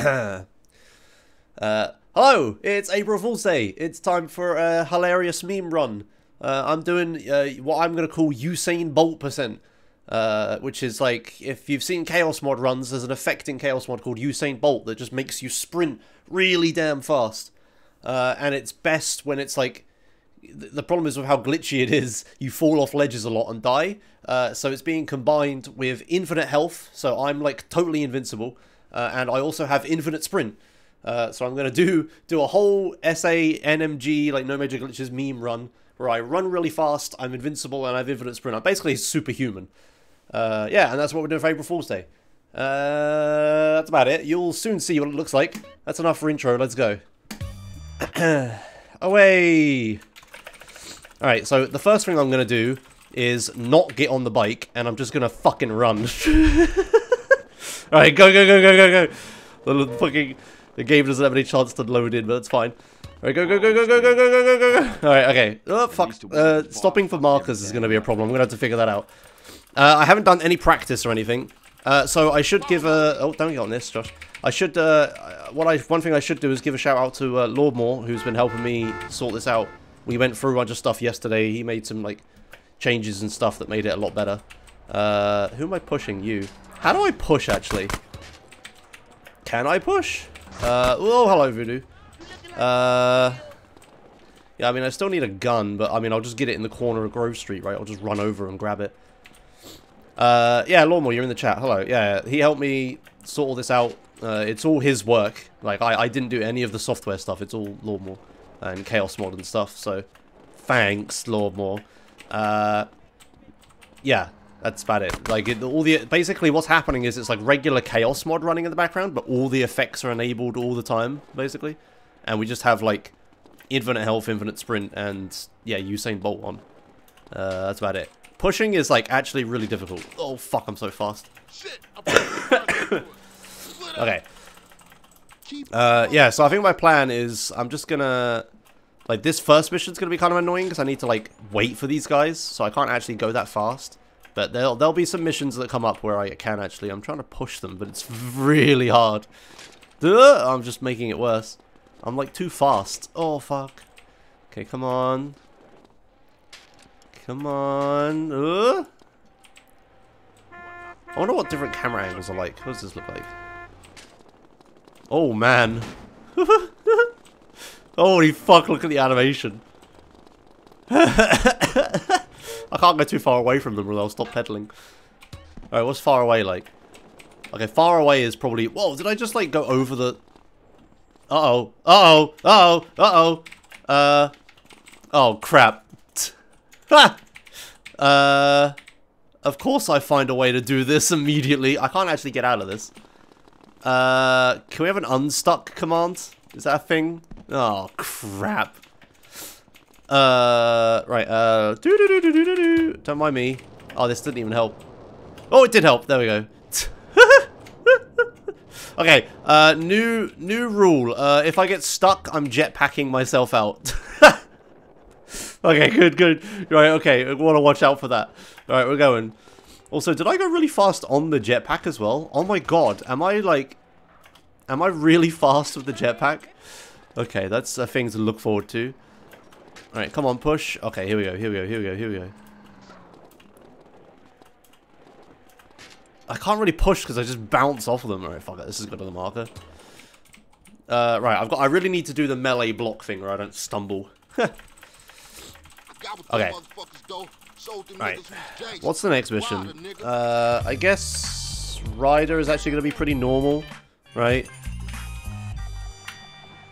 uh, hello, it's April Fool's Day. It's time for a hilarious meme run. Uh, I'm doing uh, what I'm going to call Usain Bolt percent. Uh, which is like, if you've seen Chaos Mod runs, there's an effect in Chaos Mod called Usain Bolt that just makes you sprint really damn fast. Uh, and it's best when it's like, the problem is with how glitchy it is, you fall off ledges a lot and die. Uh, so it's being combined with infinite health, so I'm like totally invincible. Uh, and I also have infinite sprint. Uh, so I'm gonna do do a whole SA NMG like no major glitches meme run where I run really fast, I'm invincible, and I have infinite sprint. I'm basically superhuman. Uh, yeah, and that's what we're doing for April Fool's Day. Uh, that's about it. You'll soon see what it looks like. That's enough for intro. Let's go. Away! Alright, so the first thing I'm going to do is not get on the bike, and I'm just going to fucking run. Alright, go, go, go, go, go, go! The fucking... The game doesn't have any chance to load in, but it's fine. Alright, go, go, go, go, go, go, go, go, go, go! Alright, okay. Oh, fuck. Uh, stopping for markers is going to be a problem. I'm going to have to figure that out. Uh, I haven't done any practice or anything. Uh, so I should give a... Oh, don't get on this, Josh. I should... Uh, what I One thing I should do is give a shout out to uh, Lordmau, who's been helping me sort this out. We went through a bunch of stuff yesterday. He made some, like, changes and stuff that made it a lot better. Uh, who am I pushing? You. How do I push, actually? Can I push? Uh, oh, hello, Voodoo. Uh... Yeah, I mean, I still need a gun, but, I mean, I'll just get it in the corner of Grove Street, right? I'll just run over and grab it. Uh, yeah, Lordmau, you're in the chat. Hello. Yeah, he helped me sort all this out. Uh, it's all his work. Like, I, I didn't do any of the software stuff. It's all Lordmau and Chaos Mod and stuff. So, thanks, Lordmau. Uh, yeah, that's about it. Like, it, all the basically what's happening is it's like regular Chaos Mod running in the background, but all the effects are enabled all the time, basically. And we just have, like, infinite health, infinite sprint, and, yeah, Usain Bolt on. Uh, that's about it. Pushing is, like, actually really difficult. Oh, fuck, I'm so fast. okay. Uh, yeah, so I think my plan is I'm just gonna... Like, this first mission's gonna be kind of annoying because I need to, like, wait for these guys, so I can't actually go that fast. But there'll, there'll be some missions that come up where I can actually. I'm trying to push them, but it's really hard. Duh, I'm just making it worse. I'm, like, too fast. Oh, fuck. Okay, come on. Come on. Uh? I wonder what different camera angles are like. What does this look like? Oh, man. Holy fuck, look at the animation. I can't go too far away from them or they'll stop pedaling. Alright, what's far away like? Okay, far away is probably... Whoa, did I just, like, go over the... Uh-oh. Uh-oh. Uh-oh. Uh-oh. Uh... Oh, crap. uh, of course I find a way to do this immediately. I can't actually get out of this. Uh, can we have an unstuck command? Is that a thing? Oh, crap. Uh, right, uh, don't mind me. Oh, this didn't even help. Oh, it did help. There we go. okay, uh, new, new rule. Uh, if I get stuck, I'm jetpacking myself out. Okay, good, good. Right, okay, I want to watch out for that. Alright, we're going. Also, did I go really fast on the jetpack as well? Oh my god, am I like... Am I really fast with the jetpack? Okay, that's a thing to look forward to. Alright, come on, push. Okay, here we go, here we go, here we go, here we go. I can't really push because I just bounce off of them. Alright, fuck it, this is good on the marker. Uh, right, I've got. I really need to do the melee block thing where I don't stumble. Okay. Right. What's the next mission? Uh, I guess Ryder is actually going to be pretty normal, right?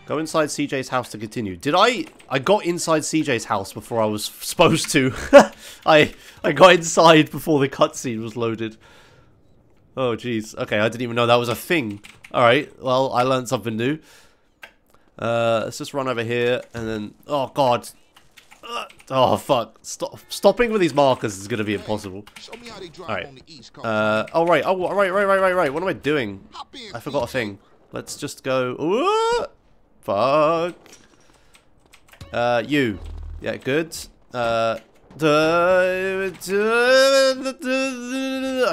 Go inside CJ's house to continue. Did I... I got inside CJ's house before I was supposed to. I I got inside before the cutscene was loaded. Oh, jeez. Okay, I didn't even know that was a thing. Alright, well, I learned something new. Uh, let's just run over here, and then... Oh, God. Oh, fuck. Stop, stopping with these markers is going to be impossible. Alright. Uh, oh, right. Oh, right, right, right, right, right. What am I doing? I forgot a thing. Let's just go... Ooh, fuck. Uh, you. Yeah, good. Uh...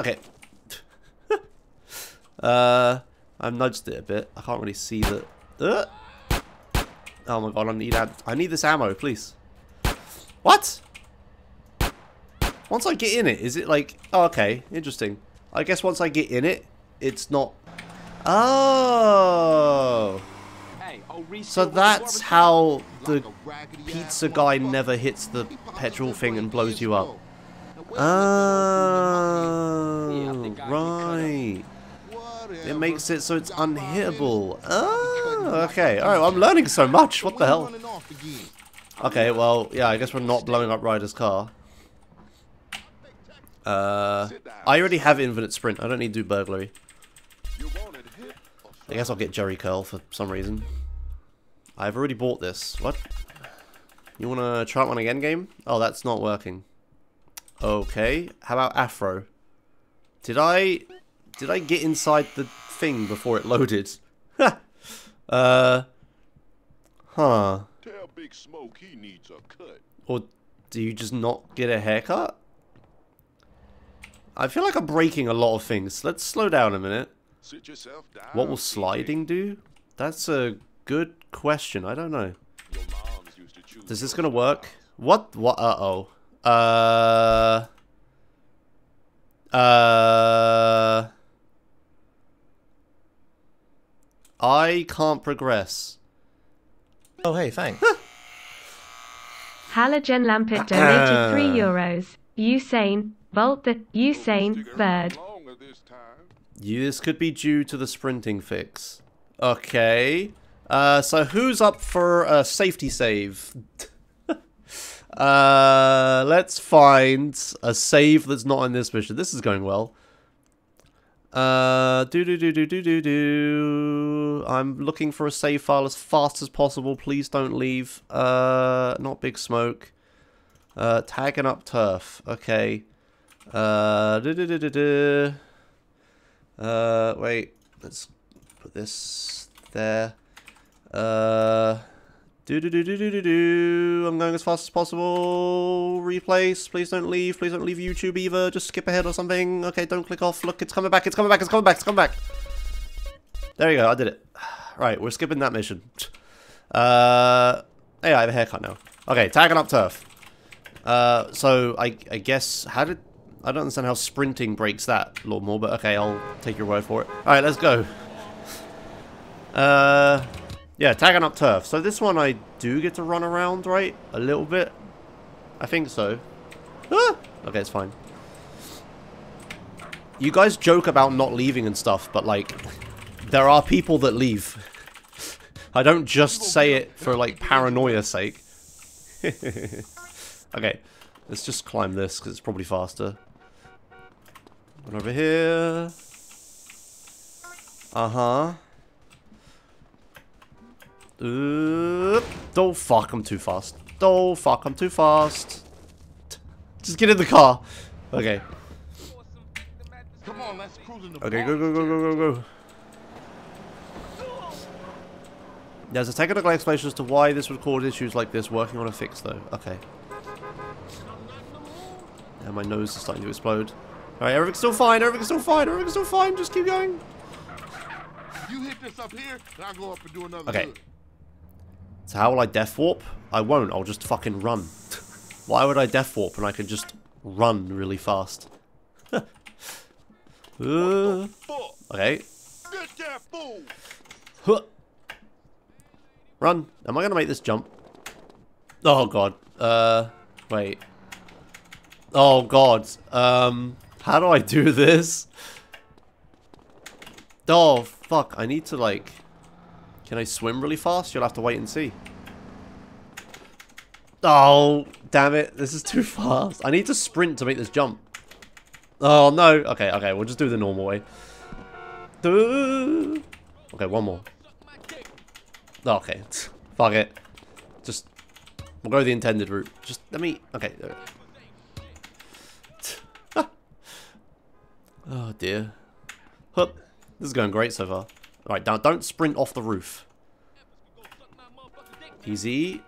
Okay. uh... I've nudged it a bit. I can't really see the... Uh! Oh my god, I need I need this ammo, please. What? Once I get in it, is it like... Oh, okay, interesting. I guess once I get in it, it's not... Oh! So that's how the pizza guy never hits the petrol thing and blows you up. Oh, right. It makes it so it's unhittable. Oh, okay. Alright, well, I'm learning so much. What the hell? Okay, well, yeah, I guess we're not blowing up Ryder's car. Uh, I already have infinite sprint. I don't need to do burglary. I guess I'll get Jheri Curl for some reason. I've already bought this. What? You want to try one again, game? Oh, that's not working. Okay. How about Afro? Did I... Did I get inside the thing before it loaded? uh... Huh. Tell Big Smoke he needs a cut. Or do you just not get a haircut? I feel like I'm breaking a lot of things. Let's slow down a minute. Sit yourself down. What will sliding do? That's a good question. I don't know. Your moms used to choose Is this gonna work? What? What? Uh-oh. Uh... Uh... I can't progress. Oh, hey, thanks. Halogen Lampet donated 3 euros. Usain, Bolt the Usain, Bird. longer this time. You, this could be due to the sprinting fix. Okay. Uh, so who's up for a safety save? uh, let's find a save that's not in this mission. This is going well. Uh, do do do do do do do. I'm looking for a save file as fast as possible. Please don't leave. Uh, not big smoke. Uh, tagging up turf. Okay. Uh, do do do do do. Uh, wait. Let's put this there. Uh, do do do do do do do. I'm going as fast as possible. Replace. Please don't leave. Please don't leave YouTube either. Just skip ahead or something. Okay, don't click off. Look, it's coming back. It's coming back. It's coming back. It's coming back. There you go. I did it. Right, we're skipping that mission. Uh, hey, I have a haircut now. Okay, tagging up turf. Uh, so I, I guess how did I don't understand how sprinting breaks that a lot more, but okay, I'll take your word for it. All right, let's go. Uh, yeah, tagging up turf. So this one I do get to run around, right? A little bit. I think so. Ah! Okay, it's fine. You guys joke about not leaving and stuff, but like, there are people that leave. I don't just say it for like paranoia's sake. okay, let's just climb this because it's probably faster. One over here. Uh-huh. Uh, don't fuck, I'm too fast. Don't fuck, I'm too fast. Just get in the car. Okay. Come on, let's cruise in the Okay, go, go, go, go, go, go. There's a technical explanation as to why this would cause issues like this working on a fix, though. Okay. And my nose is starting to explode. Alright, everything's still fine, everything's still fine, everything's still fine, just keep going. You hit this up here, and I'll go up and do another Okay. hood. So how will I death warp? I won't, I'll just fucking run. Why would I death warp when I can just run really fast? Uh, okay. Huh. Run. Am I going to make this jump? Oh, God. Uh, wait. Oh, God. Um, how do I do this? Oh, fuck. I need to, like... Can I swim really fast? You'll have to wait and see. Oh, damn it. This is too fast. I need to sprint to make this jump. Oh, no. Okay, okay. We'll just do the normal way. Okay, one more. Oh, okay. Fuck it. Just... We'll go the intended route. Just let me... Okay. Ah. oh, dear. Hup. This is going great so far. Alright, now don't sprint off the roof. Easy.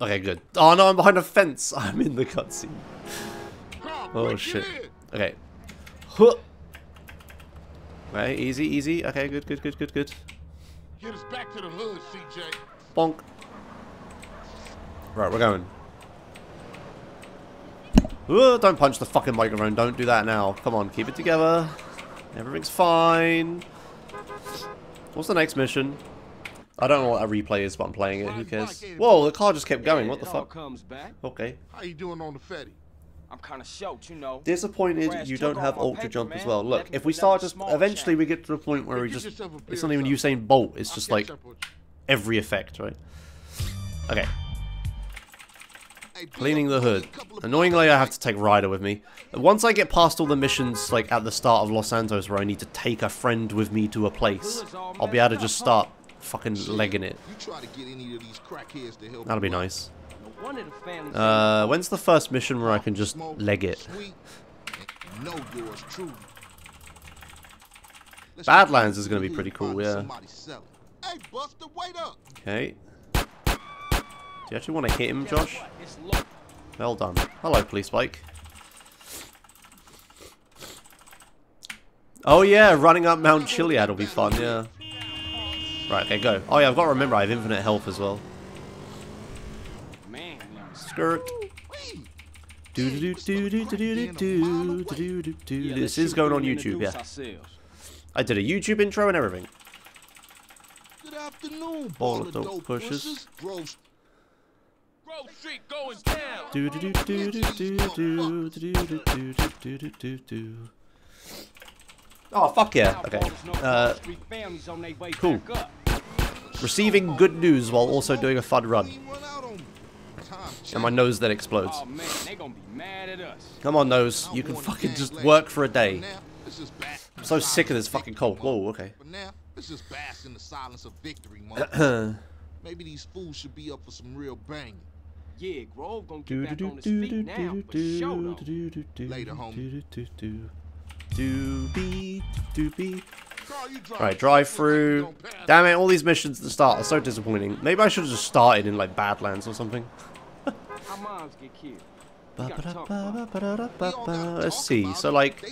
Okay, good. Oh no, I'm behind a fence. I'm in the cutscene. Oh shit. it. Okay. Huh. Right, easy, easy. Okay, good, good, good, good, good. Get us back to the hood, CJ. Bonk. Right, we're going. Ooh, don't punch the fucking microphone. Don't do that now. Come on, keep it together. Everything's fine. What's the next mission? I don't know what a replay is, but I'm playing it. Who cares? Whoa, the car just kept going. What the fuck? comes back. Okay. How you doing on the Fetty? I'm kind of short, you know. Disappointed you don't have ultra paper, jump as well. Look, if we start a just eventually check. we get to the point where we just yourself a beer it's not even something. Usain Bolt. It's just like up with you. every effect, right? Okay. Cleaning the give me a hood. Annoyingly, I have to take Ryder with me. Once I get past all the missions, like at the start of Los Santos, where I need to take a friend with me to a place, I'll be able to just start fucking legging it. You try to get any of these crackheads to help That'll be nice. No wonder the family's Uh, when's the first mission where I can just leg it? Sweet, and know yours truly. Let's Badlands is gonna be pretty cool, yeah. Hey, Buster, wait up. Okay. Do you actually want to hit him, Josh? Well done. Hello, police bike. Oh yeah, running up Mount Chiliad will be fun, yeah. Right, okay, go. Oh yeah, I've got to remember I have infinite health as well. Skirt. Do do do do do do do do do do do. This is going on YouTube, yeah. I did a YouTube intro and everything. Good afternoon, Ball ball of dope pushers. Grove Grove Street going down. Do do do do do do do do do do do do do do. Oh fuck yeah! Okay. Uh, cool. cool. receiving good news while also doing a fun run, Run out on me. Time and my nose then explodes. Oh man, they gonna be mad at us. Come on, nose. You can fucking just work for a day. I'm so sick of this fucking cold. Whoa, okay. But now, let's just bask in the silence of victory. Maybe these fools should be up for some real banging. Yeah, Grove gonna get back on his feet now, Later, homie. Drive through. Damn it, all these missions at the start are so disappointing. Maybe I should have just started in like Badlands or something. Let's see. So like,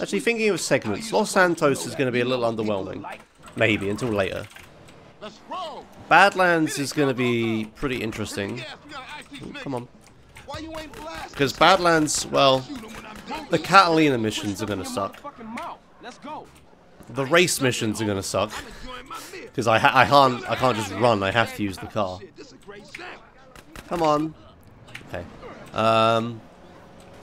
actually thinking of segments, Los Santos is going to be a little underwhelming. Maybe, until later. Let's roll. Badlands is going to be pretty interesting. Ooh, come on. Because Badlands, well, the Catalina missions are going to suck. The race missions are going to suck. Because I, I, can't, I can't just run, I have to use the car. Come on. Okay. Um,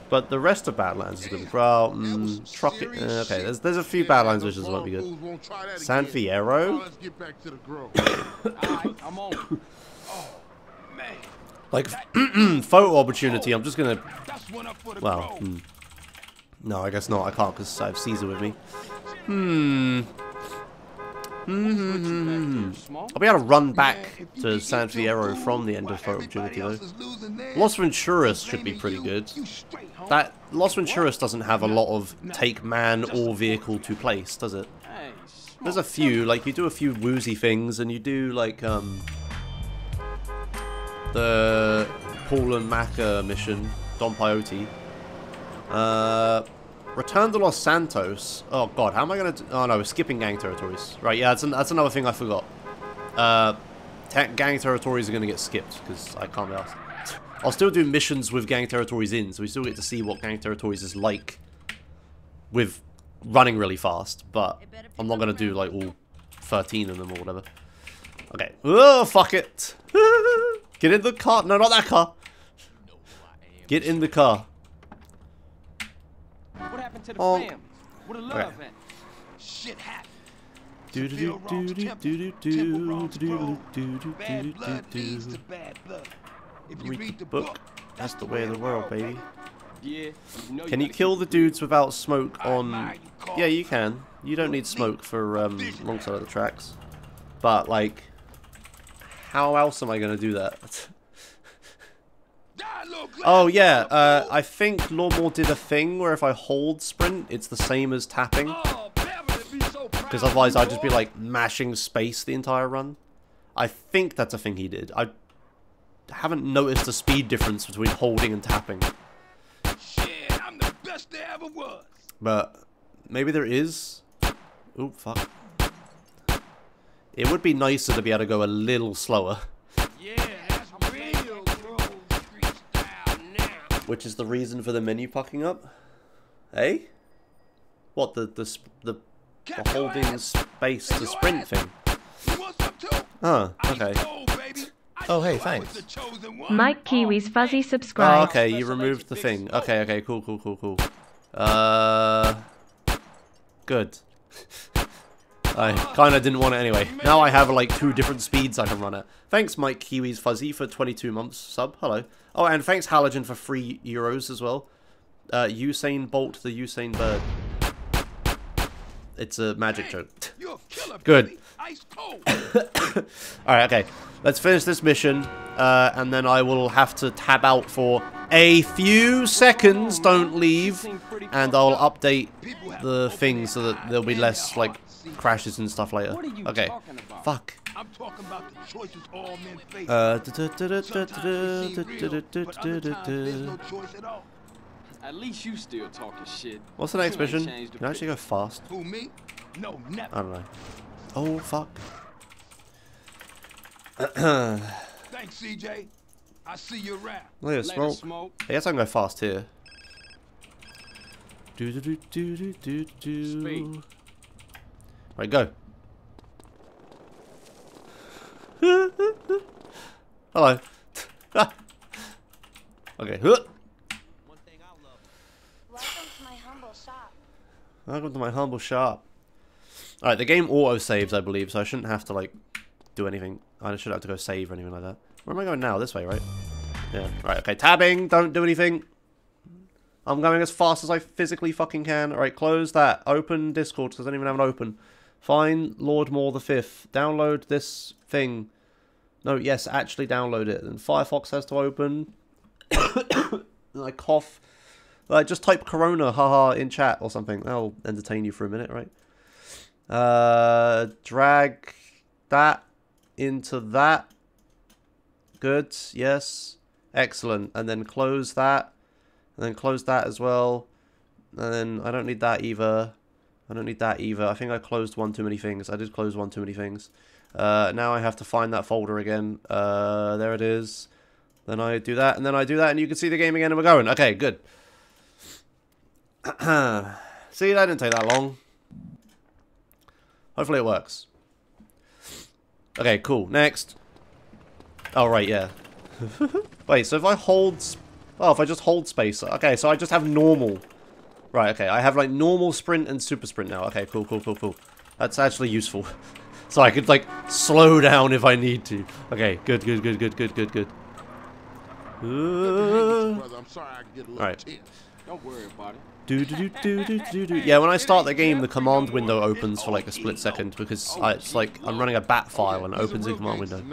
but the rest of Badlands is be well. Mm, truck. Uh, okay, there's there's a few Badlands missions that won't be good. San Fierro, like photo opportunity. I'm just gonna. Well, hmm. no, I guess not. I can't because I have Caesar with me. Hmm. Hmm. I'll be able to run back to San Fierro from the end of photo opportunity though. Los Venturas should be pretty good. That Los Venturas doesn't have a lot of take man or vehicle to place, does it? There's a few, like you do a few woozy things, and you do like um the Paul and Macca mission, Don Peyote. Uh, Return to Los Santos. Oh god, how am I gonna? Do oh no, we're skipping gang territories. Right, yeah, that's an, that's another thing I forgot. Uh, gang territories are gonna get skipped because I can't be asked. I'll still do missions with gang territories in, so we still get to see what gang territories is like with running really fast, but I'm not gonna do like all 13 of them or whatever. Okay. Oh, fuck it. Get in the car. No, not that car. Get in the car. What happened to the Oh. families? Where the love Okay. Shit happened. Do do do do do do do do do do do Bad do blood leads do to do. Bad blood. If you Read the book. That's the way of the world, baby. Yeah. You know Can you gotta kill the it dudes without smoke on? admire you, Carl. Yeah, you can. You don't need smoke for um, long side of the tracks. But like, how else am I gonna do that? Die, little glad Oh yeah, uh, I think Lordmau did a thing where if I hold sprint, it's the same as tapping. Oh, Beverly be so proud Because otherwise I'd just be like mashing space the entire run. I think that's a thing he did. I haven't noticed a speed difference between holding and tapping. Shit, I'm the best there ever was. But maybe there is. Oop, fuck. It would be nicer to be able to go a little slower. Yeah, that's real Grove Street style now. Which is the reason for the menu fucking up. Eh? What, the, the, the, the holding space to sprint thing? Some? Oh, okay. Oh, hey, cold. I was thanks. the chosen one. Mike Kiwi's fuzzy Oh, subscribe. okay, you removed the thing. Okay, okay, cool, cool, cool, cool. Uh, good. I kind of didn't want it anyway. Now I have like two different speeds I can run at. Thanks, Mike Kiwi's Fuzzy for 22 months sub. Hello. Oh, and thanks Halogen for free euros as well. Uh, Usain Bolt, the Usain Bird. It's a magic joke. You're a killer, Good. Ice cold. Alright, okay. Let's finish this mission, uh, and then I will have to tab out for a few seconds. Don't leave. And I'll update the thing so that there'll be less, like, crashes and stuff later. What are you Okay. Fuck. I'm talking about the choices all men face. Uh, Sometimes they seem real, but other times there's no What's at least you still talking shit. What's the next mission? changed a Can I actually go fast? Who, me? No, never. I don't know. Oh, fuck. Thanks, CJ. I see you around. Look at Later, smoke. smoke. I guess I can go fast here. Do do do do do do do. Speed. Right, go. Hello. okay. Huh. Welcome to my humble shop. Welcome to my humble shop. Alright, the game auto saves, I believe, so I shouldn't have to like do anything. I shouldn't have to go save or anything like that. Where am I going now? This way, right? Yeah. Right, okay. Tabbing, don't do anything. I'm going as fast as I physically fucking can. Alright, close that. Open Discord, don't even have an open. Find Lordmau the Fifth. Download this thing. No, yes, actually download it. Then Firefox has to open. and I cough. Like, just type Corona, haha, in chat or something. That'll entertain you for a minute, right? Uh, drag that into that. Good, yes. Excellent. And then close that. And then close that as well. And then I don't need that either. I don't need that either. I think I closed one too many things. I did close one too many things. Uh, now I have to find that folder again. Uh, there it is. Then I do that, and then I do that, and you can see the game again, and we're going. Okay, good. see, that didn't take that long. Hopefully it works. Okay, cool. Next. Oh, right, yeah. Wait, so if I hold... Oh, if I just hold space. Okay, so I just have normal. Right, okay. I have, like, normal sprint and super sprint now. Okay, cool, cool, cool, cool. That's actually useful. so I could, like, slow down if I need to. Okay, good, good, good, good, good, good, good. Uh, Brother, I'm sorry I get a little Alright. Don't worry about it. Do, do, do, do, do, do. Yeah, when I start the game, the command window opens for like a split second because I, it's like I'm running a bat file and it opens in command window.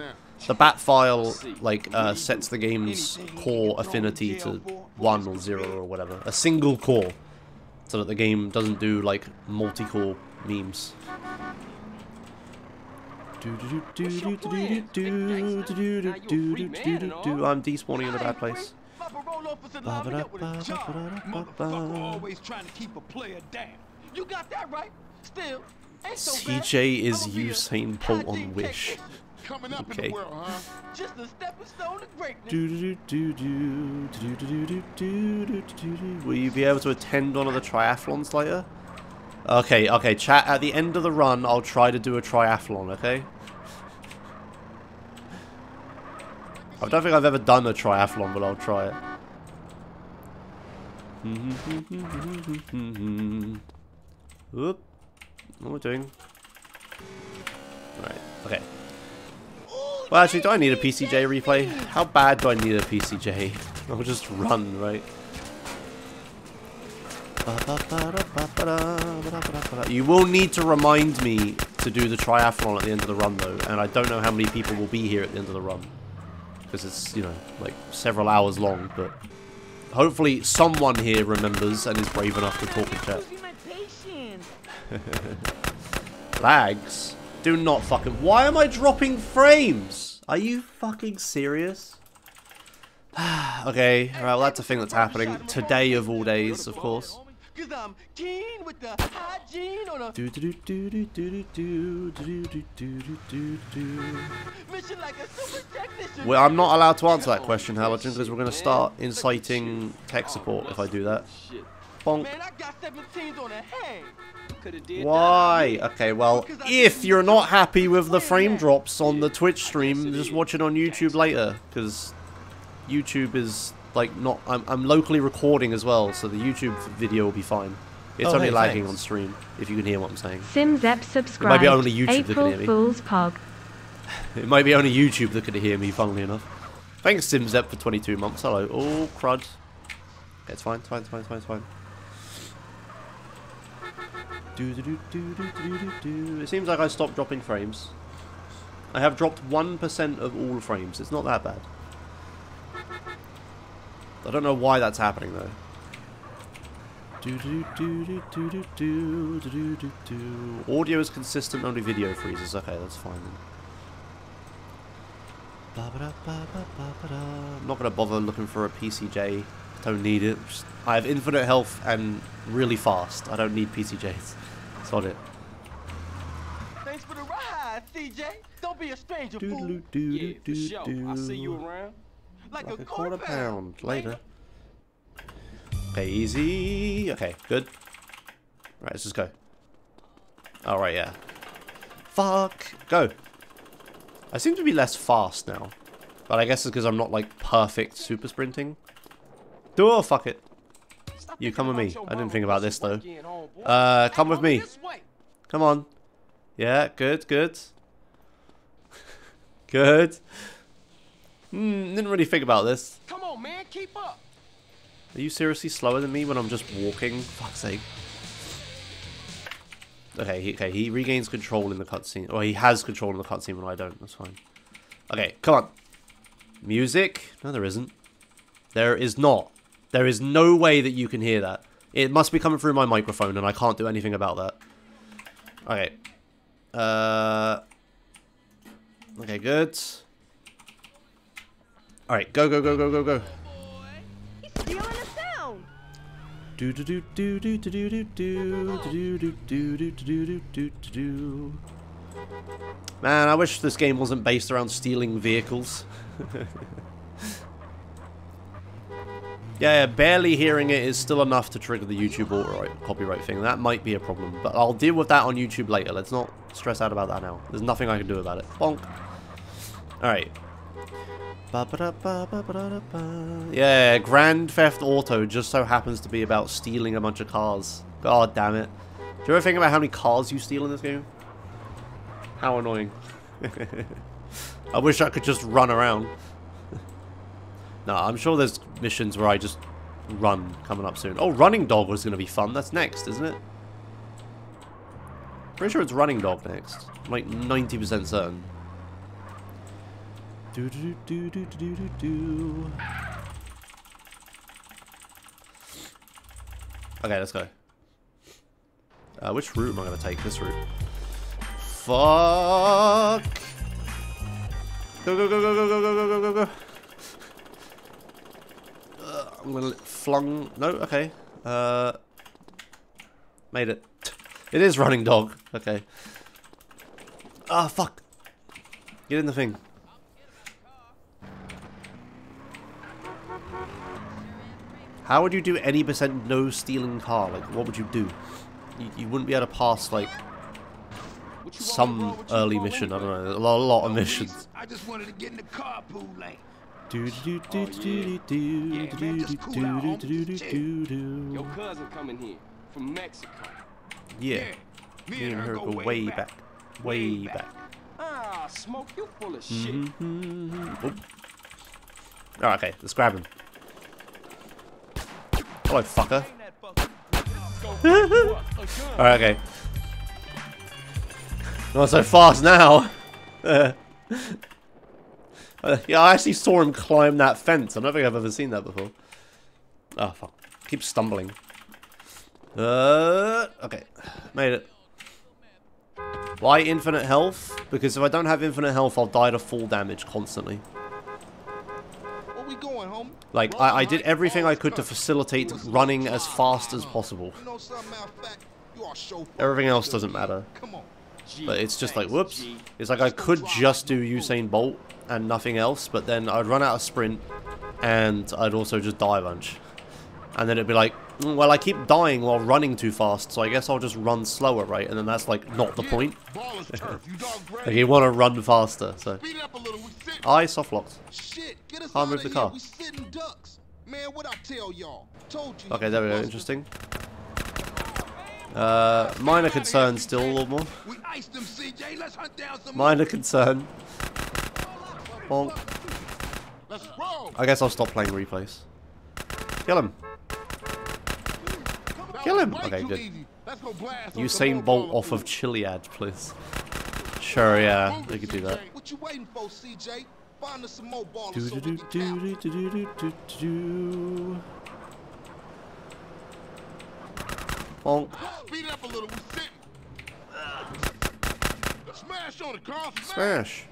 The bat file like uh, sets the game's core affinity to one or zero or whatever, a single core, so that the game doesn't do like multi-core memes. I'm despawning in a bad place. Papa roll officer lined me up with a job. Motherfucker always trying to keep a player down. You got that right. Still, ain't so bad. TJ is I'ma be a Usain Bolt on Wish. Coming up in Okay. the world, huh? Just a stepping stone to greatness. Do do do do do do do do do do do do. Will you be able to attend one of the triathlons later? Okay, okay, chat. At the end of the run, I'll try to do a triathlon. Okay. I don't think I've ever done a triathlon, but I'll try it. Oop. What am I doing? Right. Okay. Well, actually, do I need a PCJ replay? How bad do I need a PCJ? I'll just run, right? You will need to remind me to do the triathlon at the end of the run, though, and I don't know how many people will be here at the end of the run. Because it's, you know, like several hours long, but hopefully someone here remembers and is brave enough to talk in chat. Losing my patience. Lags? Do not fucking... Why am I dropping frames? Are you fucking serious? okay, well that's a thing that's happening today of all days, of course. Cause I'm keen with the hygiene on a Do do do do do do do do do do do do do. mission like a super technician. Well, I'm not allowed to answer that question, Halogen, because we're going to start inciting tech support if I do that. Bonk. Man, I got 17s on a hang. Why? Okay, well, if you're not happy with the frame drops on the Twitch stream, just watch it on YouTube later, because YouTube is, like, not... I'm, I'm locally recording as well, so the YouTube video will be fine. It's Oh, only hey, lagging thanks. on stream, if you can hear what I'm saying. Simzep subscribed. only YouTube that can April hear me. Fool's Pog. It might be only YouTube that could hear me, funnily enough. Thanks, Simzep, for 22 months. Hello. Oh, crud. Okay, it's fine, it's fine, it's fine, it's fine, it's fine. Do, do, do, do, do, do, do, do. It seems like I stopped dropping frames. I have dropped 1% of all frames. It's not that bad. I don't know why that's happening though. Audio is consistent, only video freezes. Okay, that's fine then. I'm not going to bother looking for a PCJ. Don't need it. I have infinite health and really fast. I don't need PCJs. That's not it. Thanks for the ride, CJ. Don't be a stranger, fool. Yeah, for sure. I see you around. Like, Like a a quarter quarter pound later. Okay, easy. Okay, good. Right, let's just go. Alright, yeah. Fuck. Go. I seem to be less fast now. But I guess it's because I'm not, like, perfect super sprinting. Do oh, fuck it. You come with me. I didn't think about this, though. Uh, come with me. Come on. Yeah, good, good. good. Hmm, didn't really think about this. Come on, man, keep up. Are you seriously slower than me when I'm just walking? Fuck's sake. Okay, he, okay, he regains control in the cutscene. Or he has control in the cutscene when I don't. That's fine. Okay, come on. Music? No, there isn't. There is not. There is no way that you can hear that. It must be coming through my microphone, and I can't do anything about that. Okay. Uh. Okay, good. Alright, go, go, go, go, go, go. Sound. Do do do do do do do do do do do do do do do do do. Man, I wish this game wasn't based around stealing vehicles. yeah, barely hearing it is still enough to trigger the YouTube copyright thing. That might be a problem, but I'll deal with that on YouTube later. Let's not stress out about that now. There's nothing I can do about it. Bonk. All right. Ba-ba-da-ba-ba-ba-da-ba. Yeah, Grand Theft Auto just so happens to be about stealing a bunch of cars. God damn it. Do you ever think about how many cars you steal in this game? How annoying. I wish I could just run around. no, I'm sure there's missions where I just run coming up soon. Oh, Running Dog was going to be fun. That's next, isn't it? Pretty sure it's Running Dog next. I'm like 90% certain. Do do do do do do do. Okay, let's go. Uh, which route am I gonna take? This route. Fuck! Go go go go go go go go go go. Uh, I'm gonna flung. No, okay. Uh, made it. It is running dog. Okay. Ah, fuck. Get in the thing. How would you do any percent no stealing car? Like, what would you do? You, you wouldn't be able to pass, like, What you want, bro? some early mission. I don't know. A lot, a lot of missions. I just wanted to get in the carpool lane. Do do do do do Yeah, do do do do do do do Your cousin coming here from Mexico. Yeah, me me and her go way back, way back. Ah, smoke, you full of shit. Mm-hmm. Oh, okay, let's grab him. Hello, fucker. Alright, okay. Not so fast now. Uh, yeah, I actually saw him climb that fence. I don't think I've ever seen that before. Oh, fuck. Keep stumbling. Uh, okay. Made it. Why infinite health? Because if I don't have infinite health, I'll die to full damage constantly. Like, I, I did everything I could to facilitate running as fast as possible. You know something, matter of fact, you are so Everything else doesn't matter. But it's just like, whoops. It's like I could just do Usain Bolt and nothing else, but then I'd run out of sprint and I'd also just die a bunch. And then it'd be like, "Mm, well, I keep dying while running too fast, so I guess I'll just run slower, right? And then that's like not the point. Like you want to run faster, so. Beat it up a little. We sit. I soft locked. Shit, Can't move the car. We sitting ducks. Man, what I tell y'all? Told you. Okay, there we go. Interesting. Uh, minor concern still a little more. We iced them, CJ. Let's hunt down some. Minor concern. Bonk. I guess I'll stop playing replays. Kill him. Kill him. Okay, good. easy. Let's go blast on some Usain Bolt off of. Chiliad, please. Sure, yeah, we could do that. What you waiting for, CJ? Find us some more ballers Do do do do do do do do do do. Bonk. Speed up a little. We sitting. Smash on the car. Smash.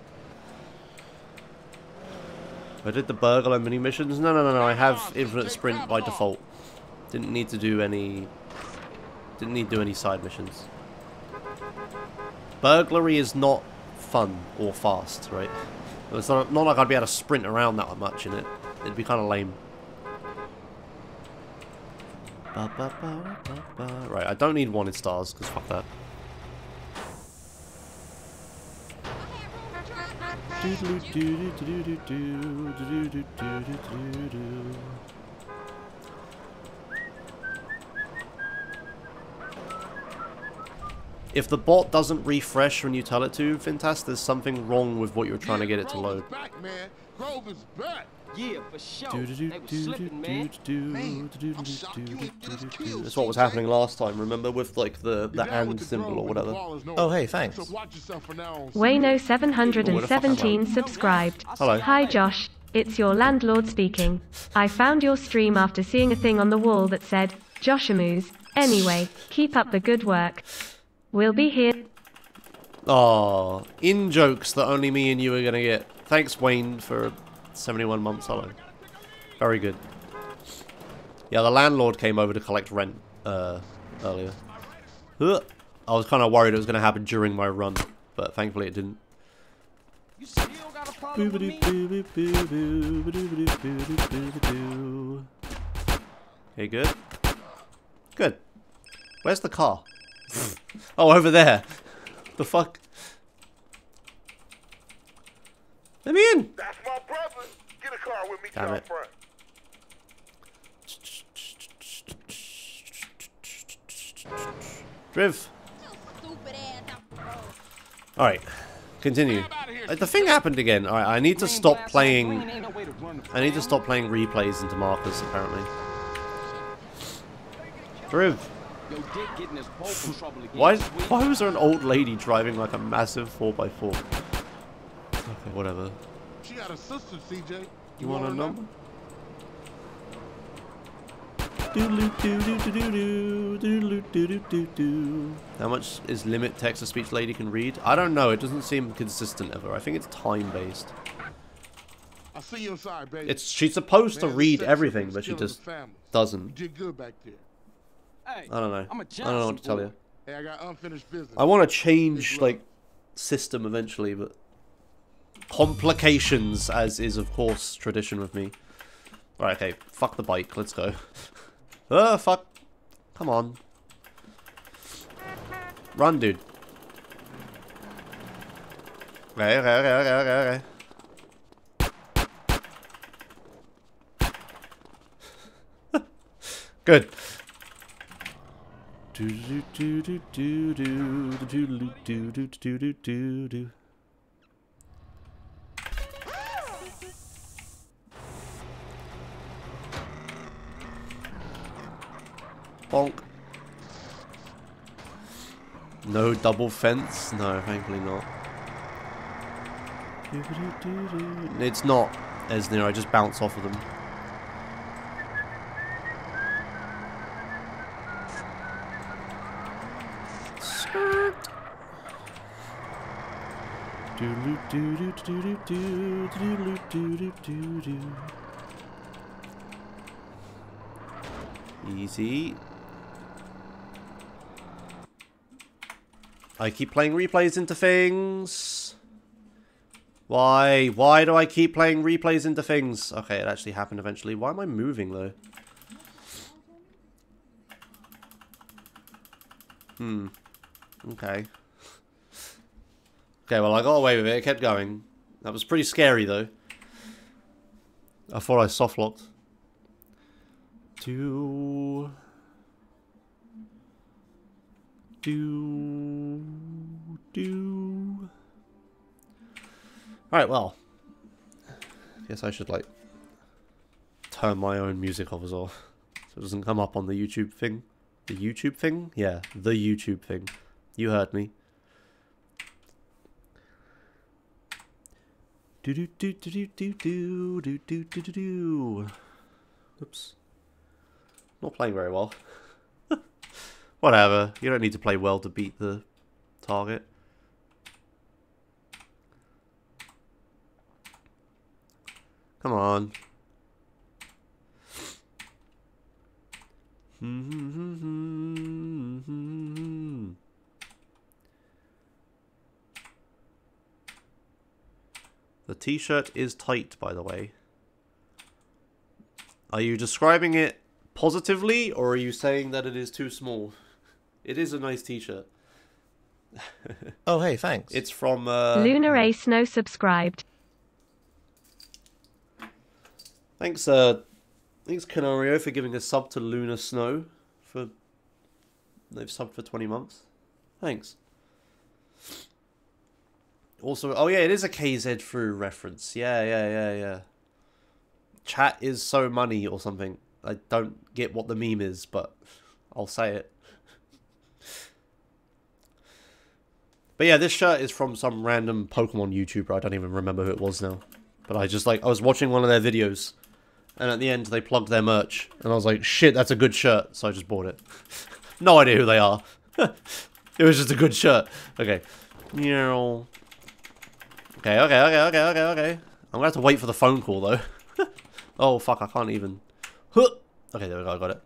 I did the burglar mini missions. No, no, no, no. I have infinite sprint by default. Didn't need to do any. Didn't need to do any side missions. Burglary is not fun or fast, right? It's not, not like I'd be able to sprint around that much in it. It'd be kind of lame. Ba, ba, ba. Right, I don't need wanted stars because fuck that. If the bot doesn't refresh when you tell it to, Fintas, there's something wrong with what you're trying to get it to load. Back, man. Grove is back. Yeah, for sure. They was slipping, man. That's what was happening last time, remember? With like the, the You're with the symbol or whatever. ball is no- Oh, hey, thanks. So watch yourself for now on Wayno 717 subscribed. Hello. Hi Josh, it's your landlord speaking. I found your stream after seeing a thing on the wall that said, Joshimuz. Anyway, keep up the good work. We'll be here. Aw, in jokes that only me and you are gonna get. Thanks, Wayne, for 71 months solo. Very good. Yeah, the landlord came over to collect rent uh, earlier. Ugh. I was kind of worried it was going to happen during my run, but thankfully it didn't. You still got a problem with me? Okay, good. Good. Where's the car? oh, over there. The fuck? Let me in. That's my brother. Get a car with me Damn down it. front. Driv. Alright. Continue. Uh, The thing happened again. Alright, I need to stop playing... I need to stop playing replays into markers, apparently. Driv. Yo, Dick getting his pole in trouble again. Why, why was there an old lady driving like a massive 4x4? Okay, whatever. She got a sister, CJ. You want a wanna number? How much is limit text to speech lady can read? I don't know. It doesn't seem consistent ever. I think it's time based. I see you inside, baby. It's she's supposed to read everything, but she just doesn't. did good back there. Hey, I don't know. I'm a I don't know what to tell you. Hey, I got unfinished business. I want to change like system eventually, but complications, as is of course tradition with me. Right, okay, fuck the bike. Let's go. Oh fuck! Come on, run, dude. Okay, okay, okay, okay, okay, okay. Good. Do. Bonk. No double fence? No, thankfully not. It's not, Esnir, I just bounce off of them. Easy. I keep playing replays into things. Why? Why do I keep playing replays into things? Okay, it actually happened eventually. Why am I moving, though? Hmm. Okay. Okay, well, I got away with it. It kept going. That was pretty scary, though. I thought I soft-locked. Do... Do... Do... Alright, well. Guess I should, like, turn my own music off as well. So it doesn't come up on the YouTube thing. The YouTube thing? Yeah, the YouTube thing. You heard me. Do do do do do do do do do do do. Oops. Not playing very well. Whatever. You don't need to play well to beat the target. Come on. The t-shirt is tight, by the way. Are you describing it positively, or are you saying that it is too small? It is a nice t-shirt. Oh, hey, thanks. It's from... Uh, Lunar A Snow subscribed. Thanks, uh, thanks Canario for giving a sub to Lunar Snow. For they've subbed for twenty months. Thanks. Also, oh yeah, it is a KZ through reference. Yeah, yeah, yeah, yeah. Chat is so money or something. I don't get what the meme is, but I'll say it. But yeah, this shirt is from some random Pokemon YouTuber. I don't even remember who it was now. But I just like, I was watching one of their videos. And at the end, they plugged their merch. And I was like, shit, that's a good shirt. So I just bought it. no idea who they are. it was just a good shirt. Okay. Meow. Okay, okay, okay, okay, okay, okay. I'm gonna have to wait for the phone call, though. oh, fuck, I can't even. Huh. Okay, there we go, I got it.